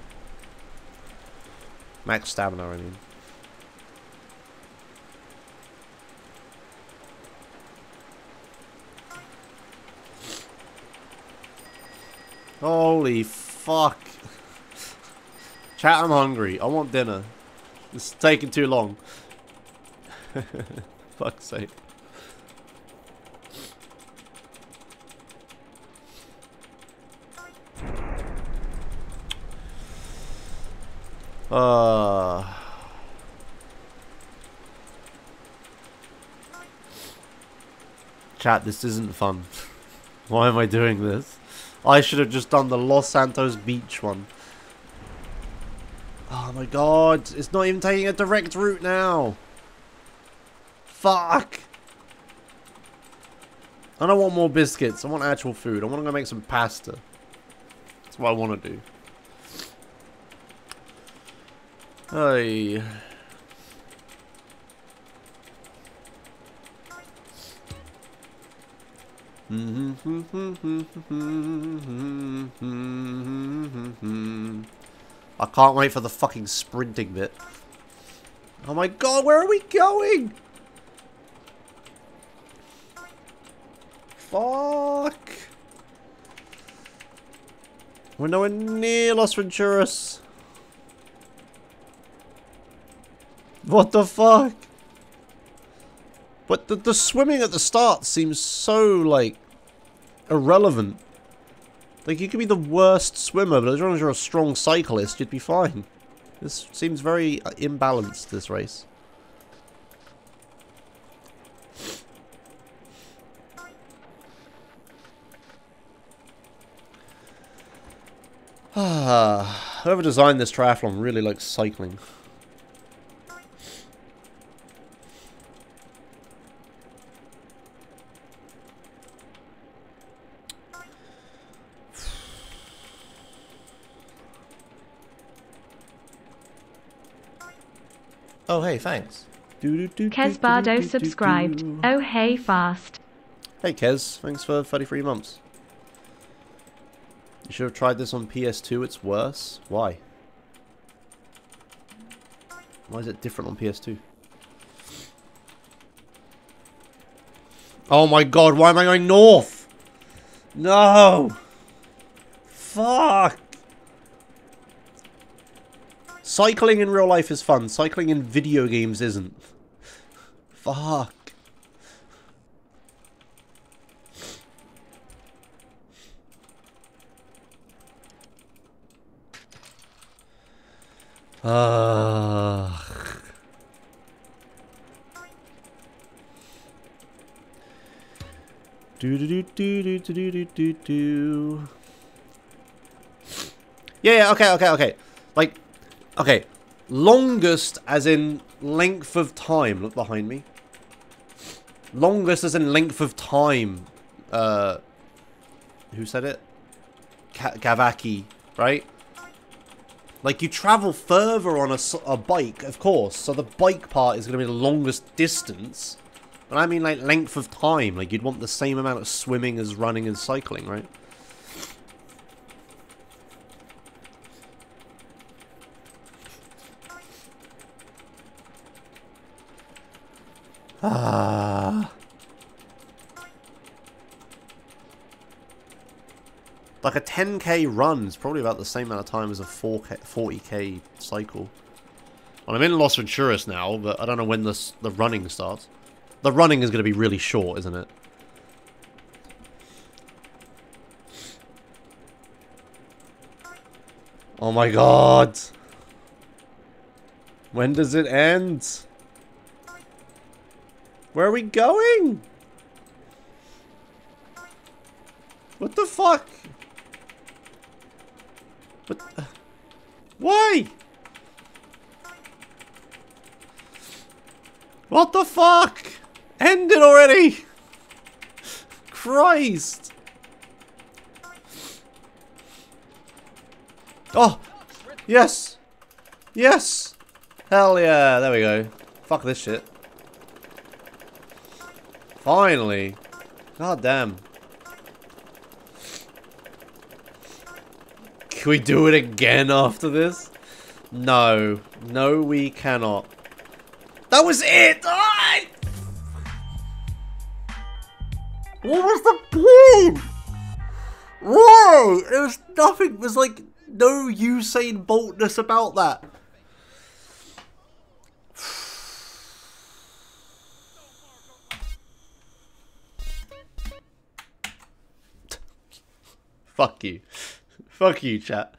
Max stamina, I mean. Holy fuck. Chat, I'm hungry. I want dinner. It's taking too long. Fuck's sake. Uh... Chat, this isn't fun. Why am I doing this? I should have just done the Los Santos Beach one. Oh my god, it's not even taking a direct route now. Fuck. I don't want more biscuits. I want actual food. I want to go make some pasta. That's what I want to do. Hey. I can't wait for the fucking sprinting bit. Oh my god, where are we going? Fuck. We're nowhere near Las Venturas. What the fuck? But the, the swimming at the start seems so, like, irrelevant. Like, you could be the worst swimmer, but as long as you're a strong cyclist, you'd be fine. This seems very uh, imbalanced, this race. Ah, whoever designed this triathlon really likes cycling. Oh, hey, thanks. Kez Bardo subscribed. Oh, hey, fast. Hey, Kez. Thanks for 33 months. You should have tried this on PS2. It's worse. Why? Why is it different on PS2? Oh my god, why am I going north? No! Fuck! Cycling in real life is fun. Cycling in video games isn't. Fuck. Ugh. Do do do do do do do do do. Yeah, yeah, okay, okay, okay. Like, okay. Longest as in length of time. Look behind me. Longest as in length of time. Uh, who said it? Ka Kavaki, right? Like, you travel further on a, a bike, of course. So the bike part is going to be the longest distance. But I mean, like, length of time. Like, you'd want the same amount of swimming as running and cycling, right? Ah. Like a 10k run is probably about the same amount of time as a 4K, 40k cycle. Well, I'm in Las Venturas now, but I don't know when this, the running starts. The running is going to be really short, isn't it? Oh my god! When does it end? Where are we going? What the fuck? What? The? Why? What the fuck? End it already! Christ! Oh! Yes! Yes! Hell yeah, there we go. Fuck this shit. Finally. God damn. Can we do it again after this? No. No, we cannot. That was it! Ah! What was the point? Why? There was nothing, was like no Usain Boltness about that. Fuck you. Fuck you, chat.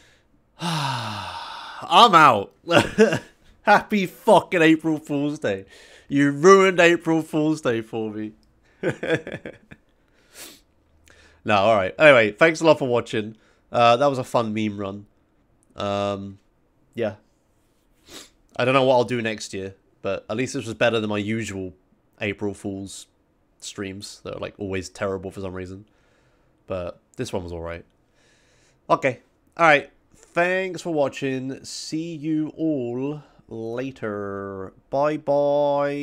I'm out. Happy fucking April Fool's Day. You ruined April Fool's Day for me. no, alright. Anyway, thanks a lot for watching. Uh, that was a fun meme run. Um, yeah. I don't know what I'll do next year, but at least this was better than my usual April Fool's streams that are like always terrible for some reason. But this one was alright. Okay. Alright. Thanks for watching. See you all later. Bye bye.